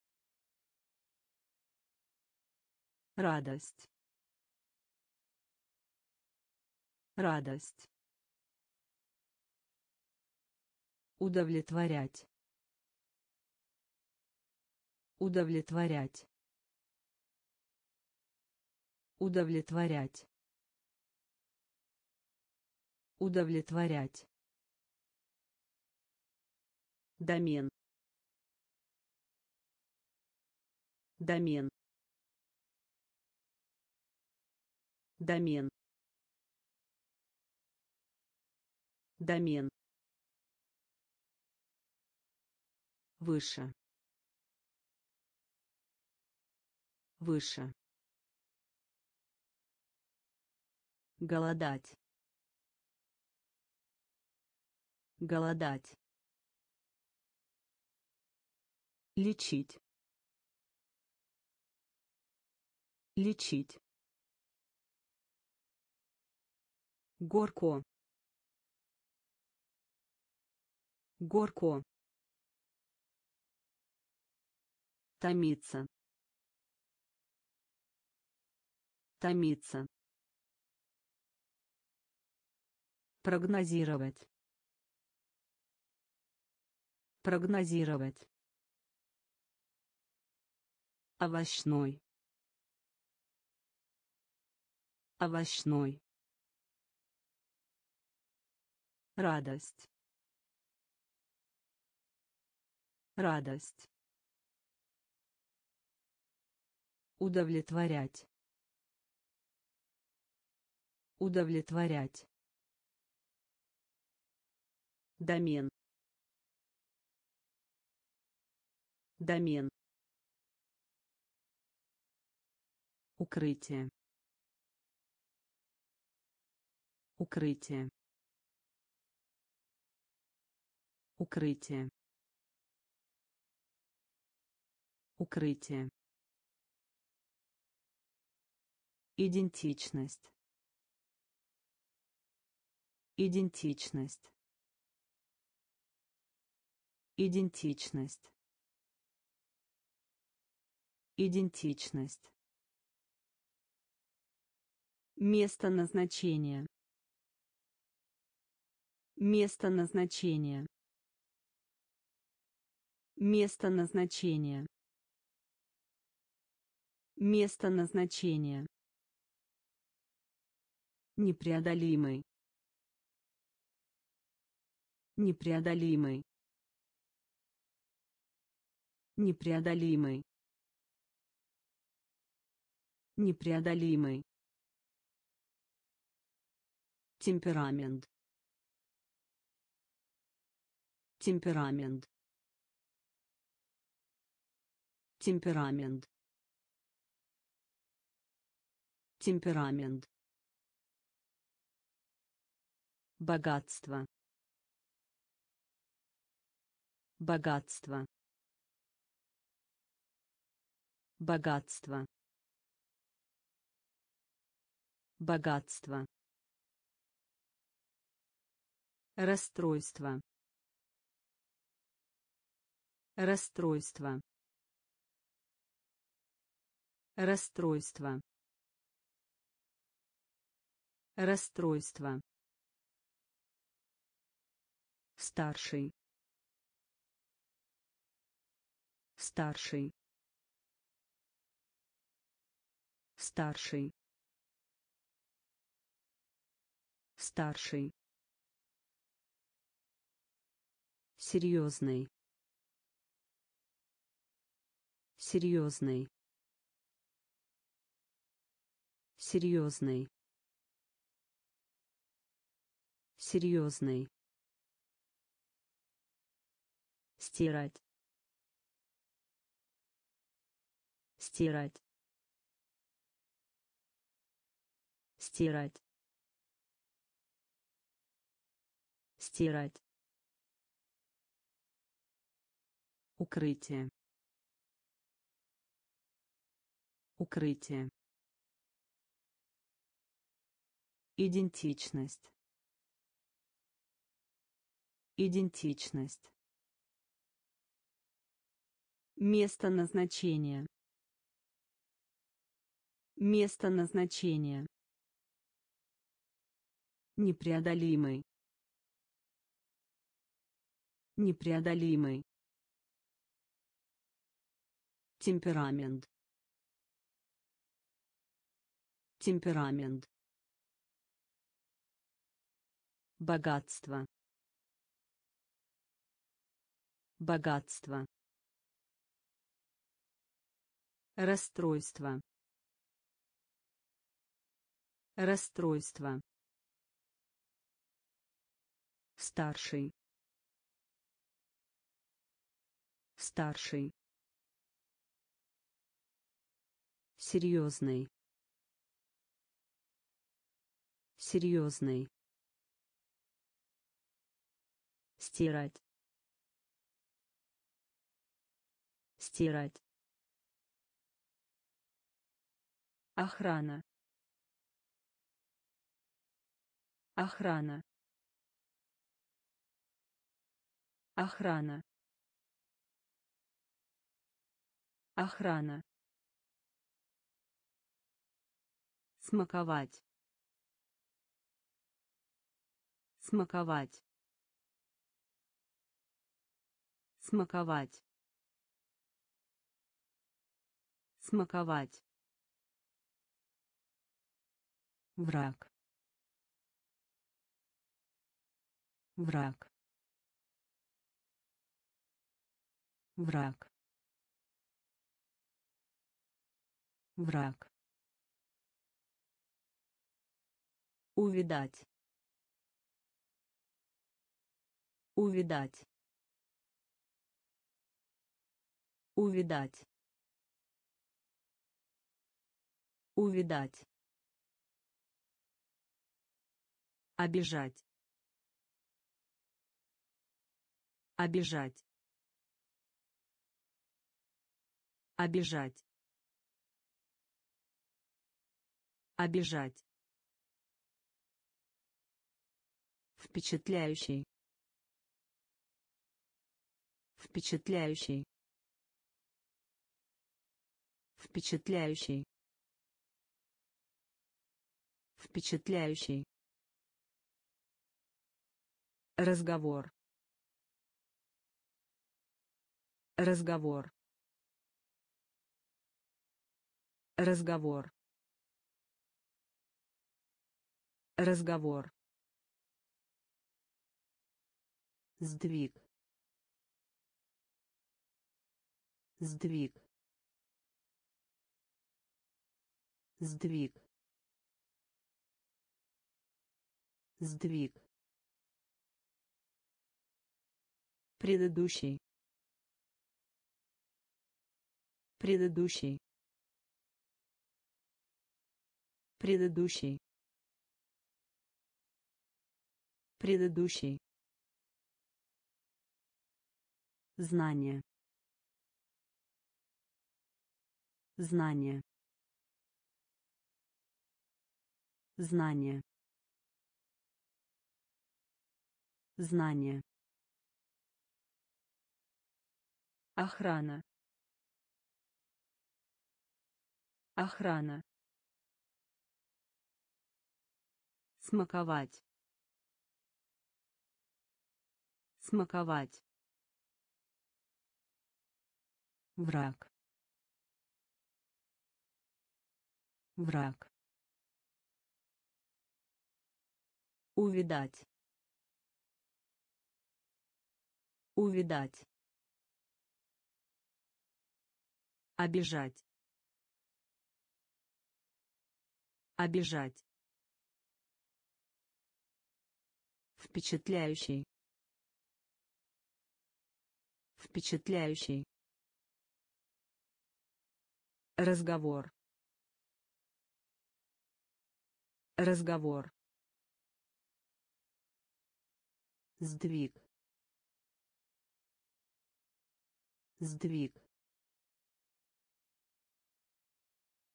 Радость. Радость. Удовлетворять. Удовлетворять. Удовлетворять. Удовлетворять. Домен. Домен. Домен. Домен. Выше. Выше. Голодать. Голодать. Лечить. Лечить. Горко. Горко. Томиться. Томиться. Прогнозировать. Прогнозировать. Овощной. Овощной. Радость. Радость. Удовлетворять. Удовлетворять. Домен. Домен. укрытие укрытие укрытие укрытие идентичность идентичность. Идентичность. Идентичность. Место назначения. Место назначения. Место назначения. Место назначения. Непреодолимый непреодолимый. Непреодолимый. Непреодолимый. Темперамент. Темперамент. Темперамент. Темперамент. Богатство богатство. Богатство. Богатство. Расстройство. Расстройство. Расстройство. Расстройство. Старший старший. Старший. Старший. Серьезный. Серьезный. Серьезный. Серьезный. Стирать стирать. Стирать. Стирать. Укрытие. Укрытие. Идентичность. Идентичность. Место назначения место назначения. Непреодолимый. Непреодолимый. Темперамент. Темперамент. Богатство. Богатство. Расстройство расстройство. Старший. Старший. Серьезный. Серьезный. Стирать. Стирать. Охрана охрана. Охрана. Охрана. Смаковать. Смаковать. Смаковать. Смаковать. Враг враг. Враг. Враг. Увидать. Увидать. Увидать. Увидать. Обижать. Обижать. Обижать. Обижать. Впечатляющий. Впечатляющий. Впечатляющий. Впечатляющий. Разговор. Разговор. Разговор. Разговор. Сдвиг. Сдвиг. Сдвиг. Сдвиг. Предыдущий. Предыдущий. Предыдущий. Предыдущий. Знание. Знание. Знание. Знание. Охрана. Охрана. Смаковать. Смаковать. Враг. Враг. Увидать. Увидать. Обижать. Обижать. Впечатляющий. Впечатляющий. Разговор. Разговор. Сдвиг. Сдвиг.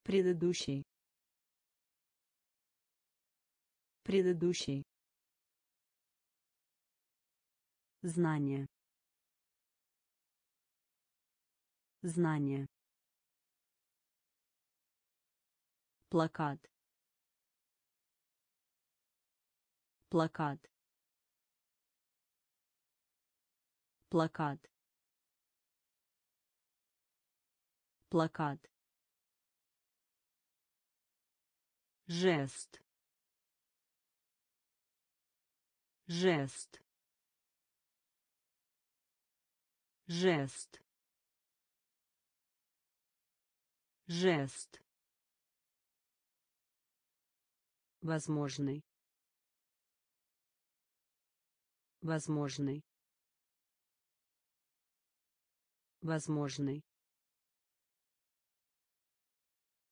Предыдущий. Предыдущий. Знание. Знание. Плакат. Плакат. Плакат. Плакат. Жест. Жест. Жест. Жест. Возможный. Возможный. Возможный.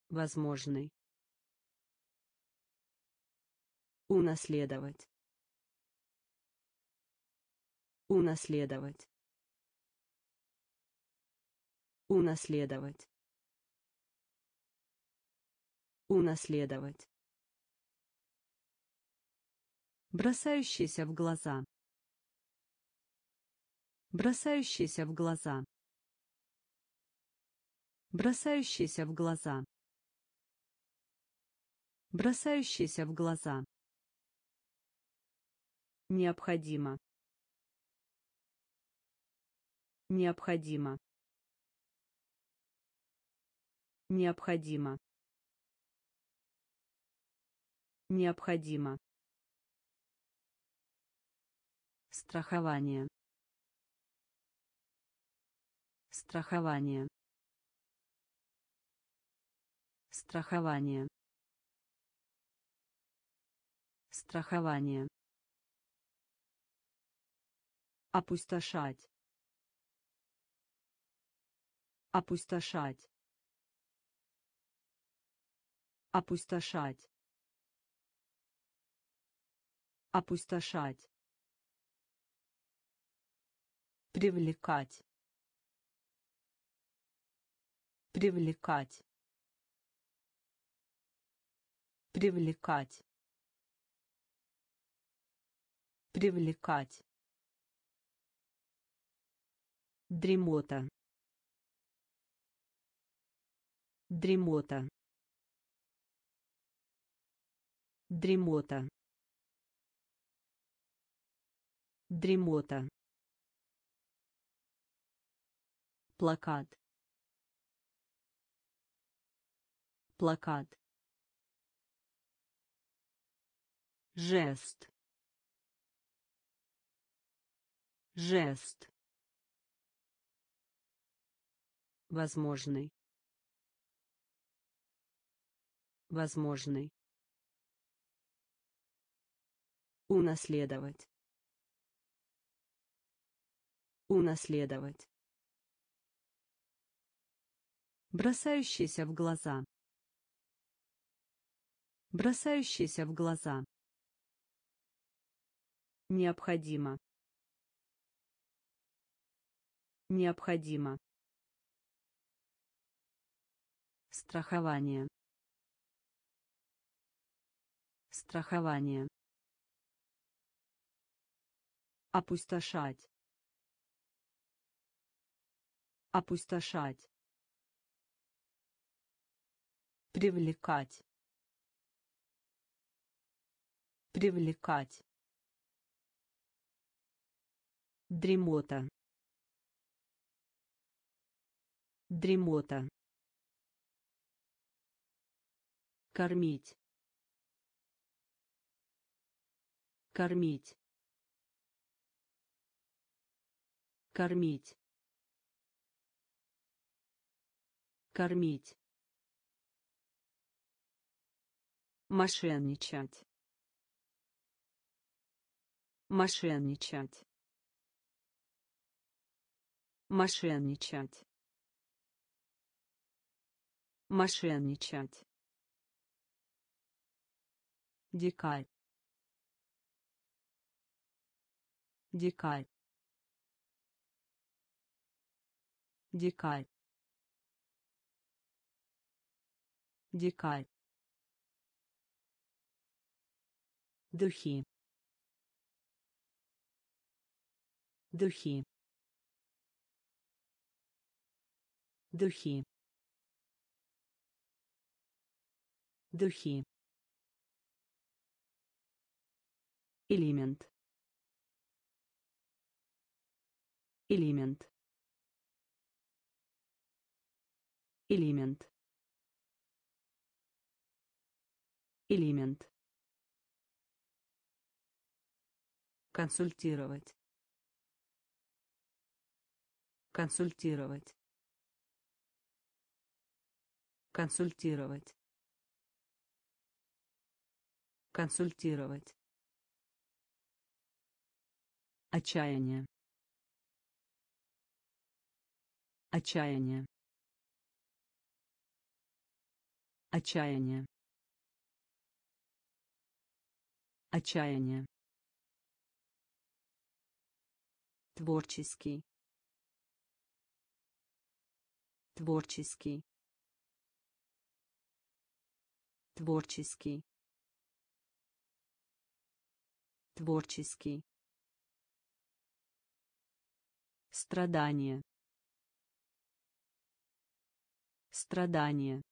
Возможный. Унаследовать. Унаследовать. Унаследовать. Унаследовать. Бросающийся в глаза. Бросающийся в глаза. Бросающийся в глаза. Бросающийся в глаза. Необходимо. Необходимо. Необходимо. Необходимо. Страхование. Страхование. Страхование. Страхование. Опустошать. Опустошать. опустошать. Опустошать. Привлекать. Привлекать. Привлекать. Привлекать. Дремота дремота. Дремота. Дремота. Плакат. Плакат. Жест. Жест. Возможный возможный. Унаследовать. Унаследовать. Бросающийся в глаза. Бросающийся в глаза. Необходимо. Необходимо. Страхование страхование. Опустошать. Опустошать. Привлекать. Привлекать. Дремота. Дремота. Кормить кормить. Кормить. Кормить. Мошенничать. Мошенничать. Мошенничать. Мошенничать. Дикарь дикарь. Дикарь. Дикарь. Духи. Духи. Духи. Духи. Элемент элемент. Элемент. Элемент. Консультировать. Консультировать. Консультировать. Консультировать. Отчаяние отчаяние. Отчаяние. Отчаяние. Творческий. Творческий. Творческий. Творческий. Страдание страдание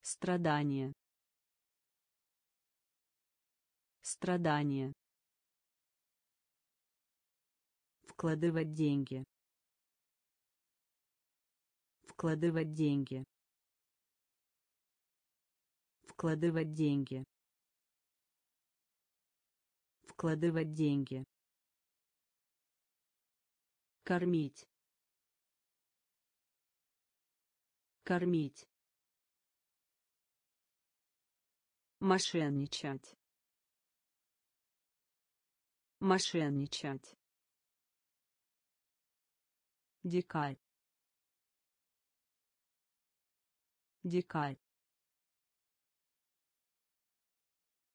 страдание страдание вкладывать деньги. Вкладывать деньги. Вкладывать деньги. Вкладывать деньги. Кормить кормить мошенничать мошенничать дикарь Дикарь.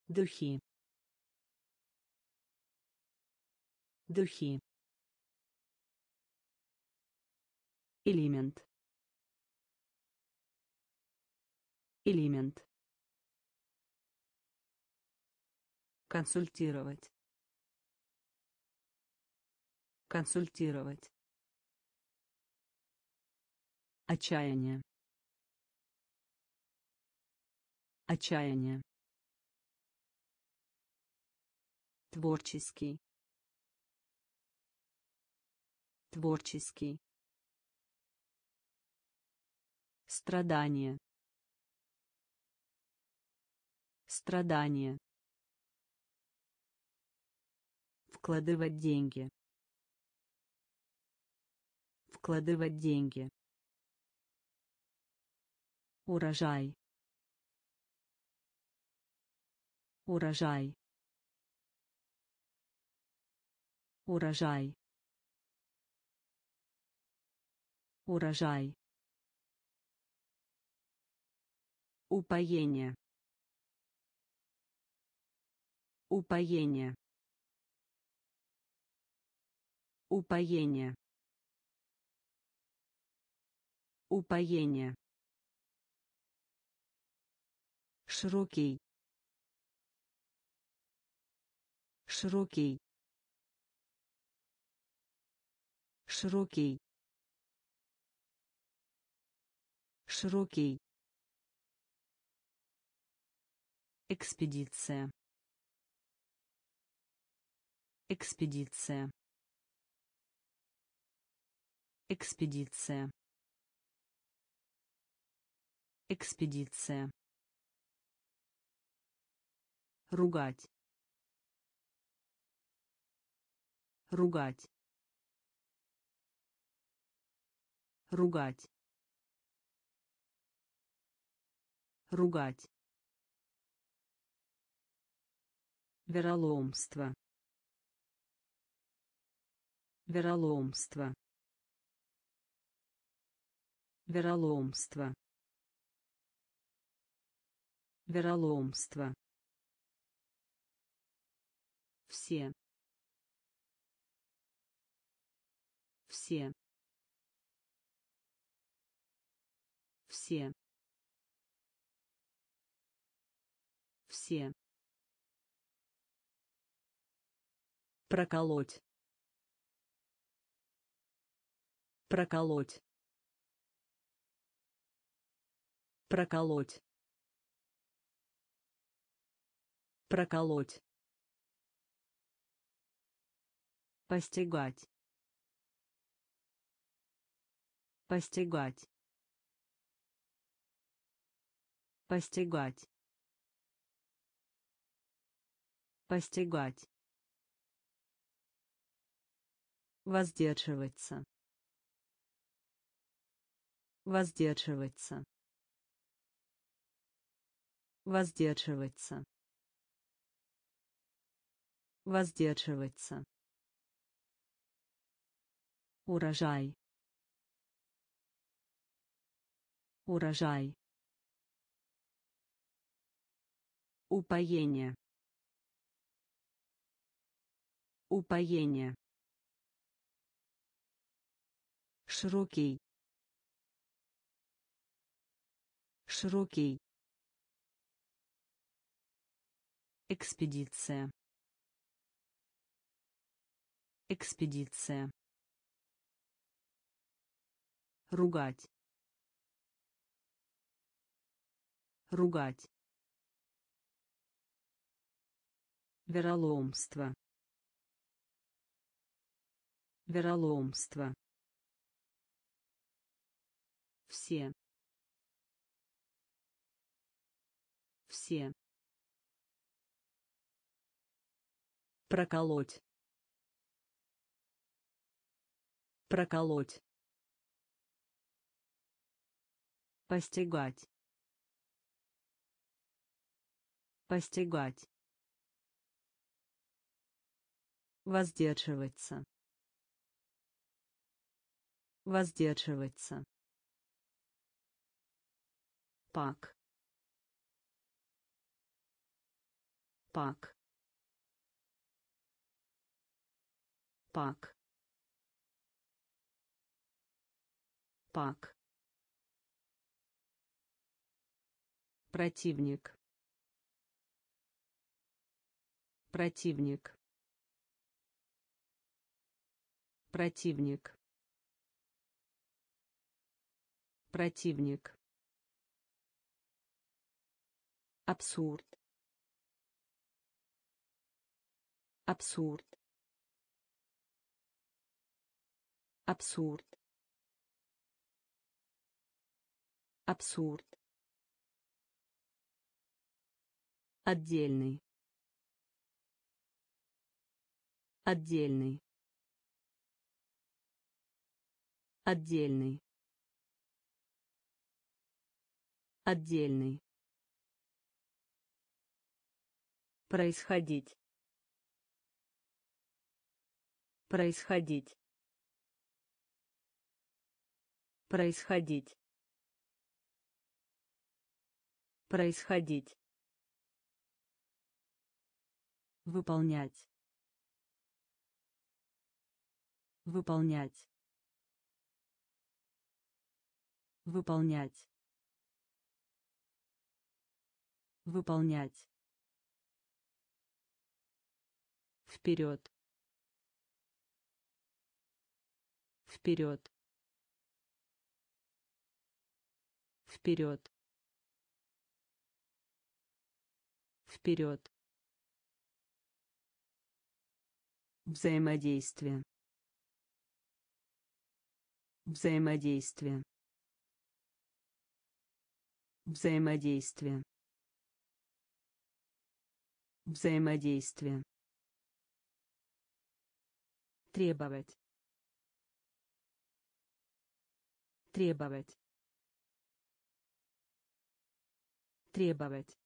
Духи. Духи. Элемент. Элемент. Консультировать. Консультировать. Отчаяние. Отчаяние. Творческий. Творческий. Страдание. Страдание. Вкладывать деньги. Вкладывать деньги. Урожай. Урожай. Урожай. Урожай. Упоение. Упоение. Упоение. Упоение. Широкий. Широкий. Широкий. Широкий. Экспедиция. Экспедиция. Экспедиция. Экспедиция. Ругать. Ругать. Ругать. Ругать. Вероломство. Вероломство. Вероломство. Вероломство. Все. Все. Все. Все. Проколоть. Проколоть. Проколоть. Проколоть. Постигать. Постигать. Постигать. Постигать. Воздерживаться. Воздерживаться. Воздерживаться. Воздерживаться. Урожай. Урожай. Упоение. Упоение. Широкий. Широкий. Экспедиция. Экспедиция. Ругать. Ругать. Вероломство. Вероломство. Все. Все. Проколоть. Проколоть. Постигать. Постигать. Воздерживаться. Воздерживаться. пак пак. Пак. Пак. Противник. Противник. Противник. Противник. Абсурд абсурд. Абсурд. Абсурд. Отдельный. Отдельный. Отдельный. Отдельный. Происходить происходить. Происходить. Происходить. Выполнять. Выполнять. Выполнять. Выполнять. Вперед вперед. Вперед. Вперед. Взаимодействие. Взаимодействие. Взаимодействие. Взаимодействие. Требовать требовать. Требовать.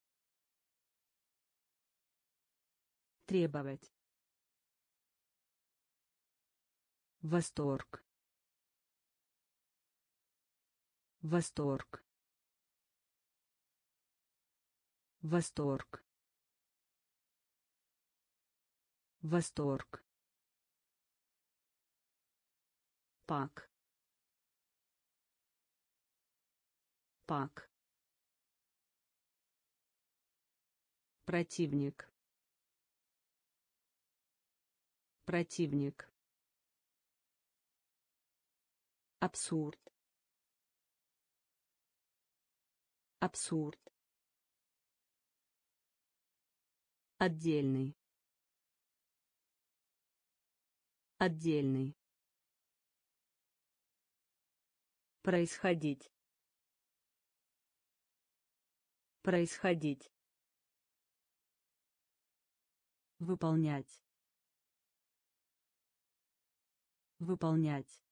Требовать. Восторг. Восторг. Восторг. Восторг. Пак пак. Противник. Противник. Абсурд. Абсурд. Отдельный. Отдельный. Происходить происходить. Выполнять. Выполнять.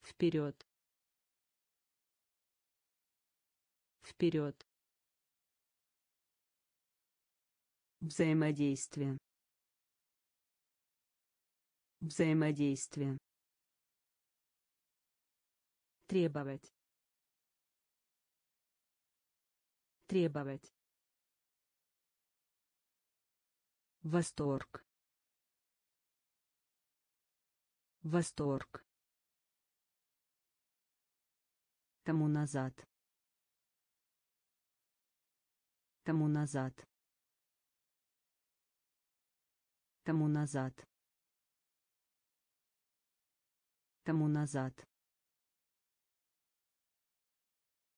Вперед. Вперед. Взаимодействие. Взаимодействие. Требовать требовать. Восторг. Восторг. Тому назад. Тому назад. Тому назад. Тому назад.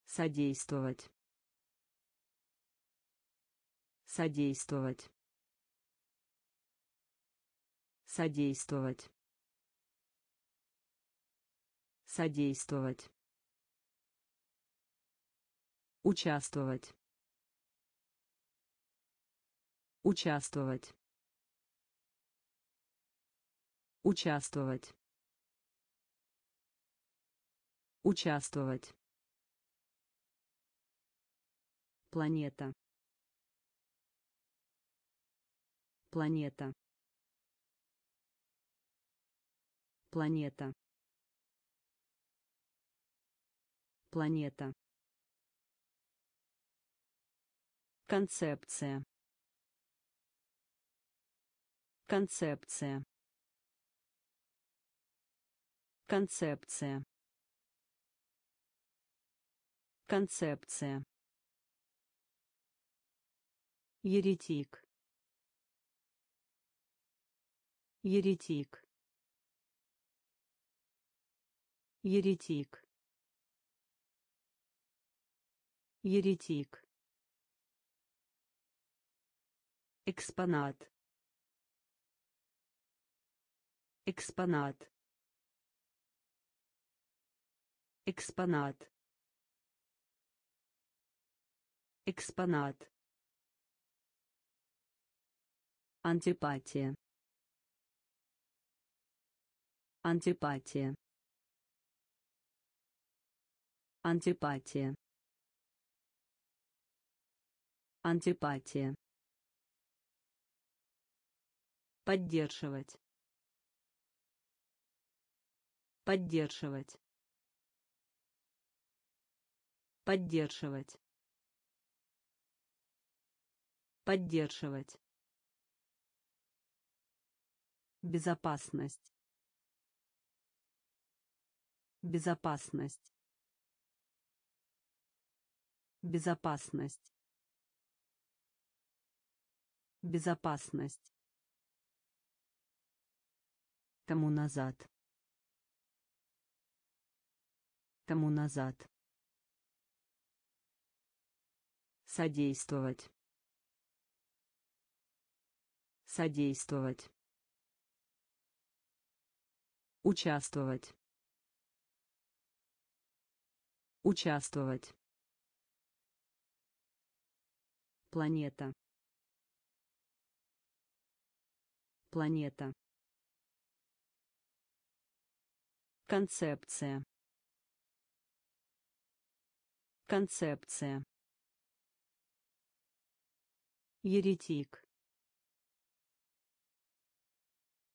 Содействовать содействовать. Содействовать. Содействовать. Участвовать. Участвовать. Участвовать. Участвовать. Планета планета планета Планета. Концепция. Концепция. Концепция. Концепция. Еретик. Еретик. Еретик. Еретик. Экспонат. Экспонат. Экспонат. Экспонат. Антипатия. Антипатия. Антипатия. Антипатия. Поддерживать. Поддерживать. Поддерживать. Поддерживать. Безопасность. Безопасность. Безопасность. Безопасность. Тому назад. Тому назад. Содействовать. Содействовать. Участвовать. Участвовать. Планета. Планета. Концепция. Концепция. Еретик.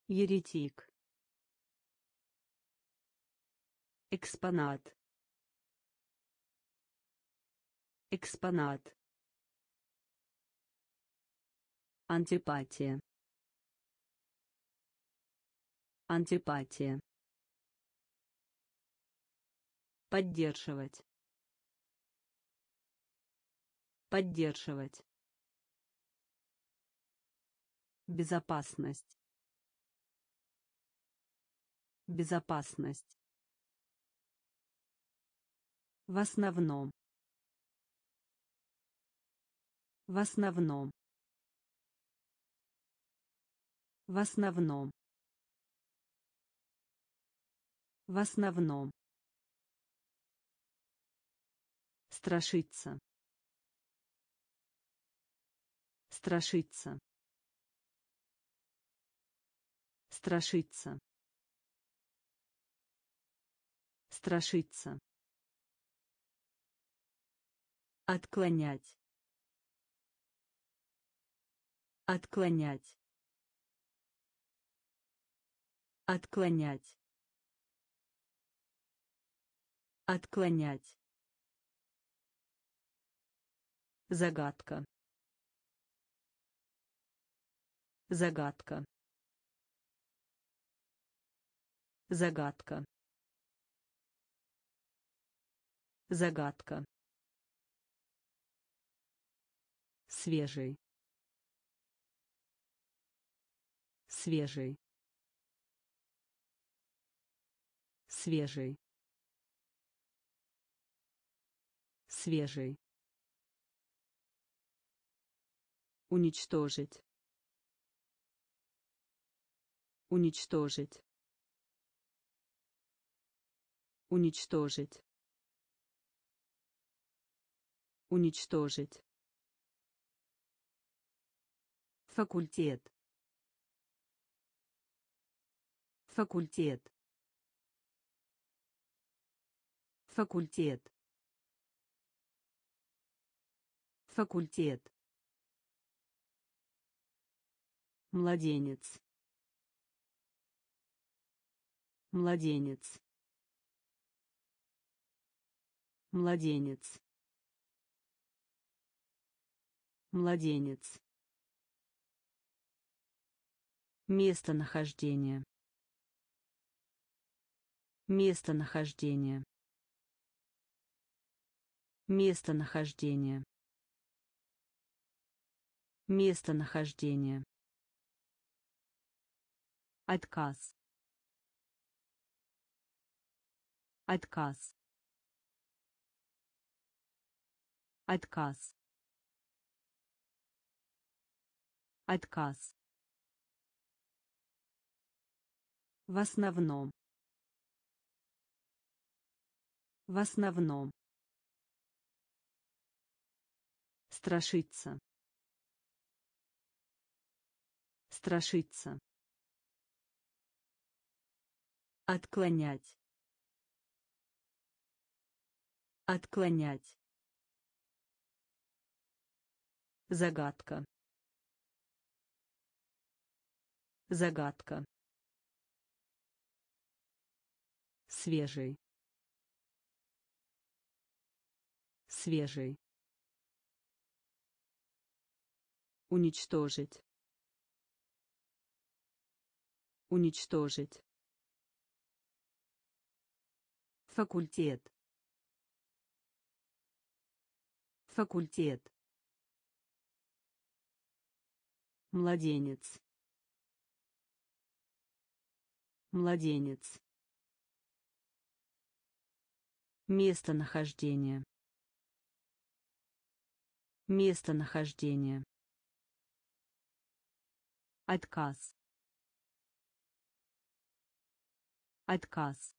Еретик. Экспонат. Экспонат. Антипатия. Антипатия. Поддерживать. Поддерживать. Безопасность. Безопасность. В основном. В основном. В основном. В основном. Страшиться. Страшиться. Страшиться. Страшиться. Отклонять. Отклонять. Отклонять. Отклонять. Загадка. Загадка. Загадка. Загадка. Свежий. Свежий. Свежий. Свежий. Уничтожить. Уничтожить. Уничтожить. Уничтожить. Факультет. Факультет. Факультет. Факультет. Младенец. Младенец. Младенец. Младенец. Местонахождение. Местонахождение. Местонахождение. Местонахождение. Отказ. Отказ. Отказ. Отказ. В основном. В основном. Страшиться. Страшиться. Отклонять. Отклонять. Загадка. Загадка. Свежий. Свежий. Уничтожить. Уничтожить. Факультет. Факультет. Младенец. Младенец. Местонахождение. Местонахождение. Отказ. Отказ.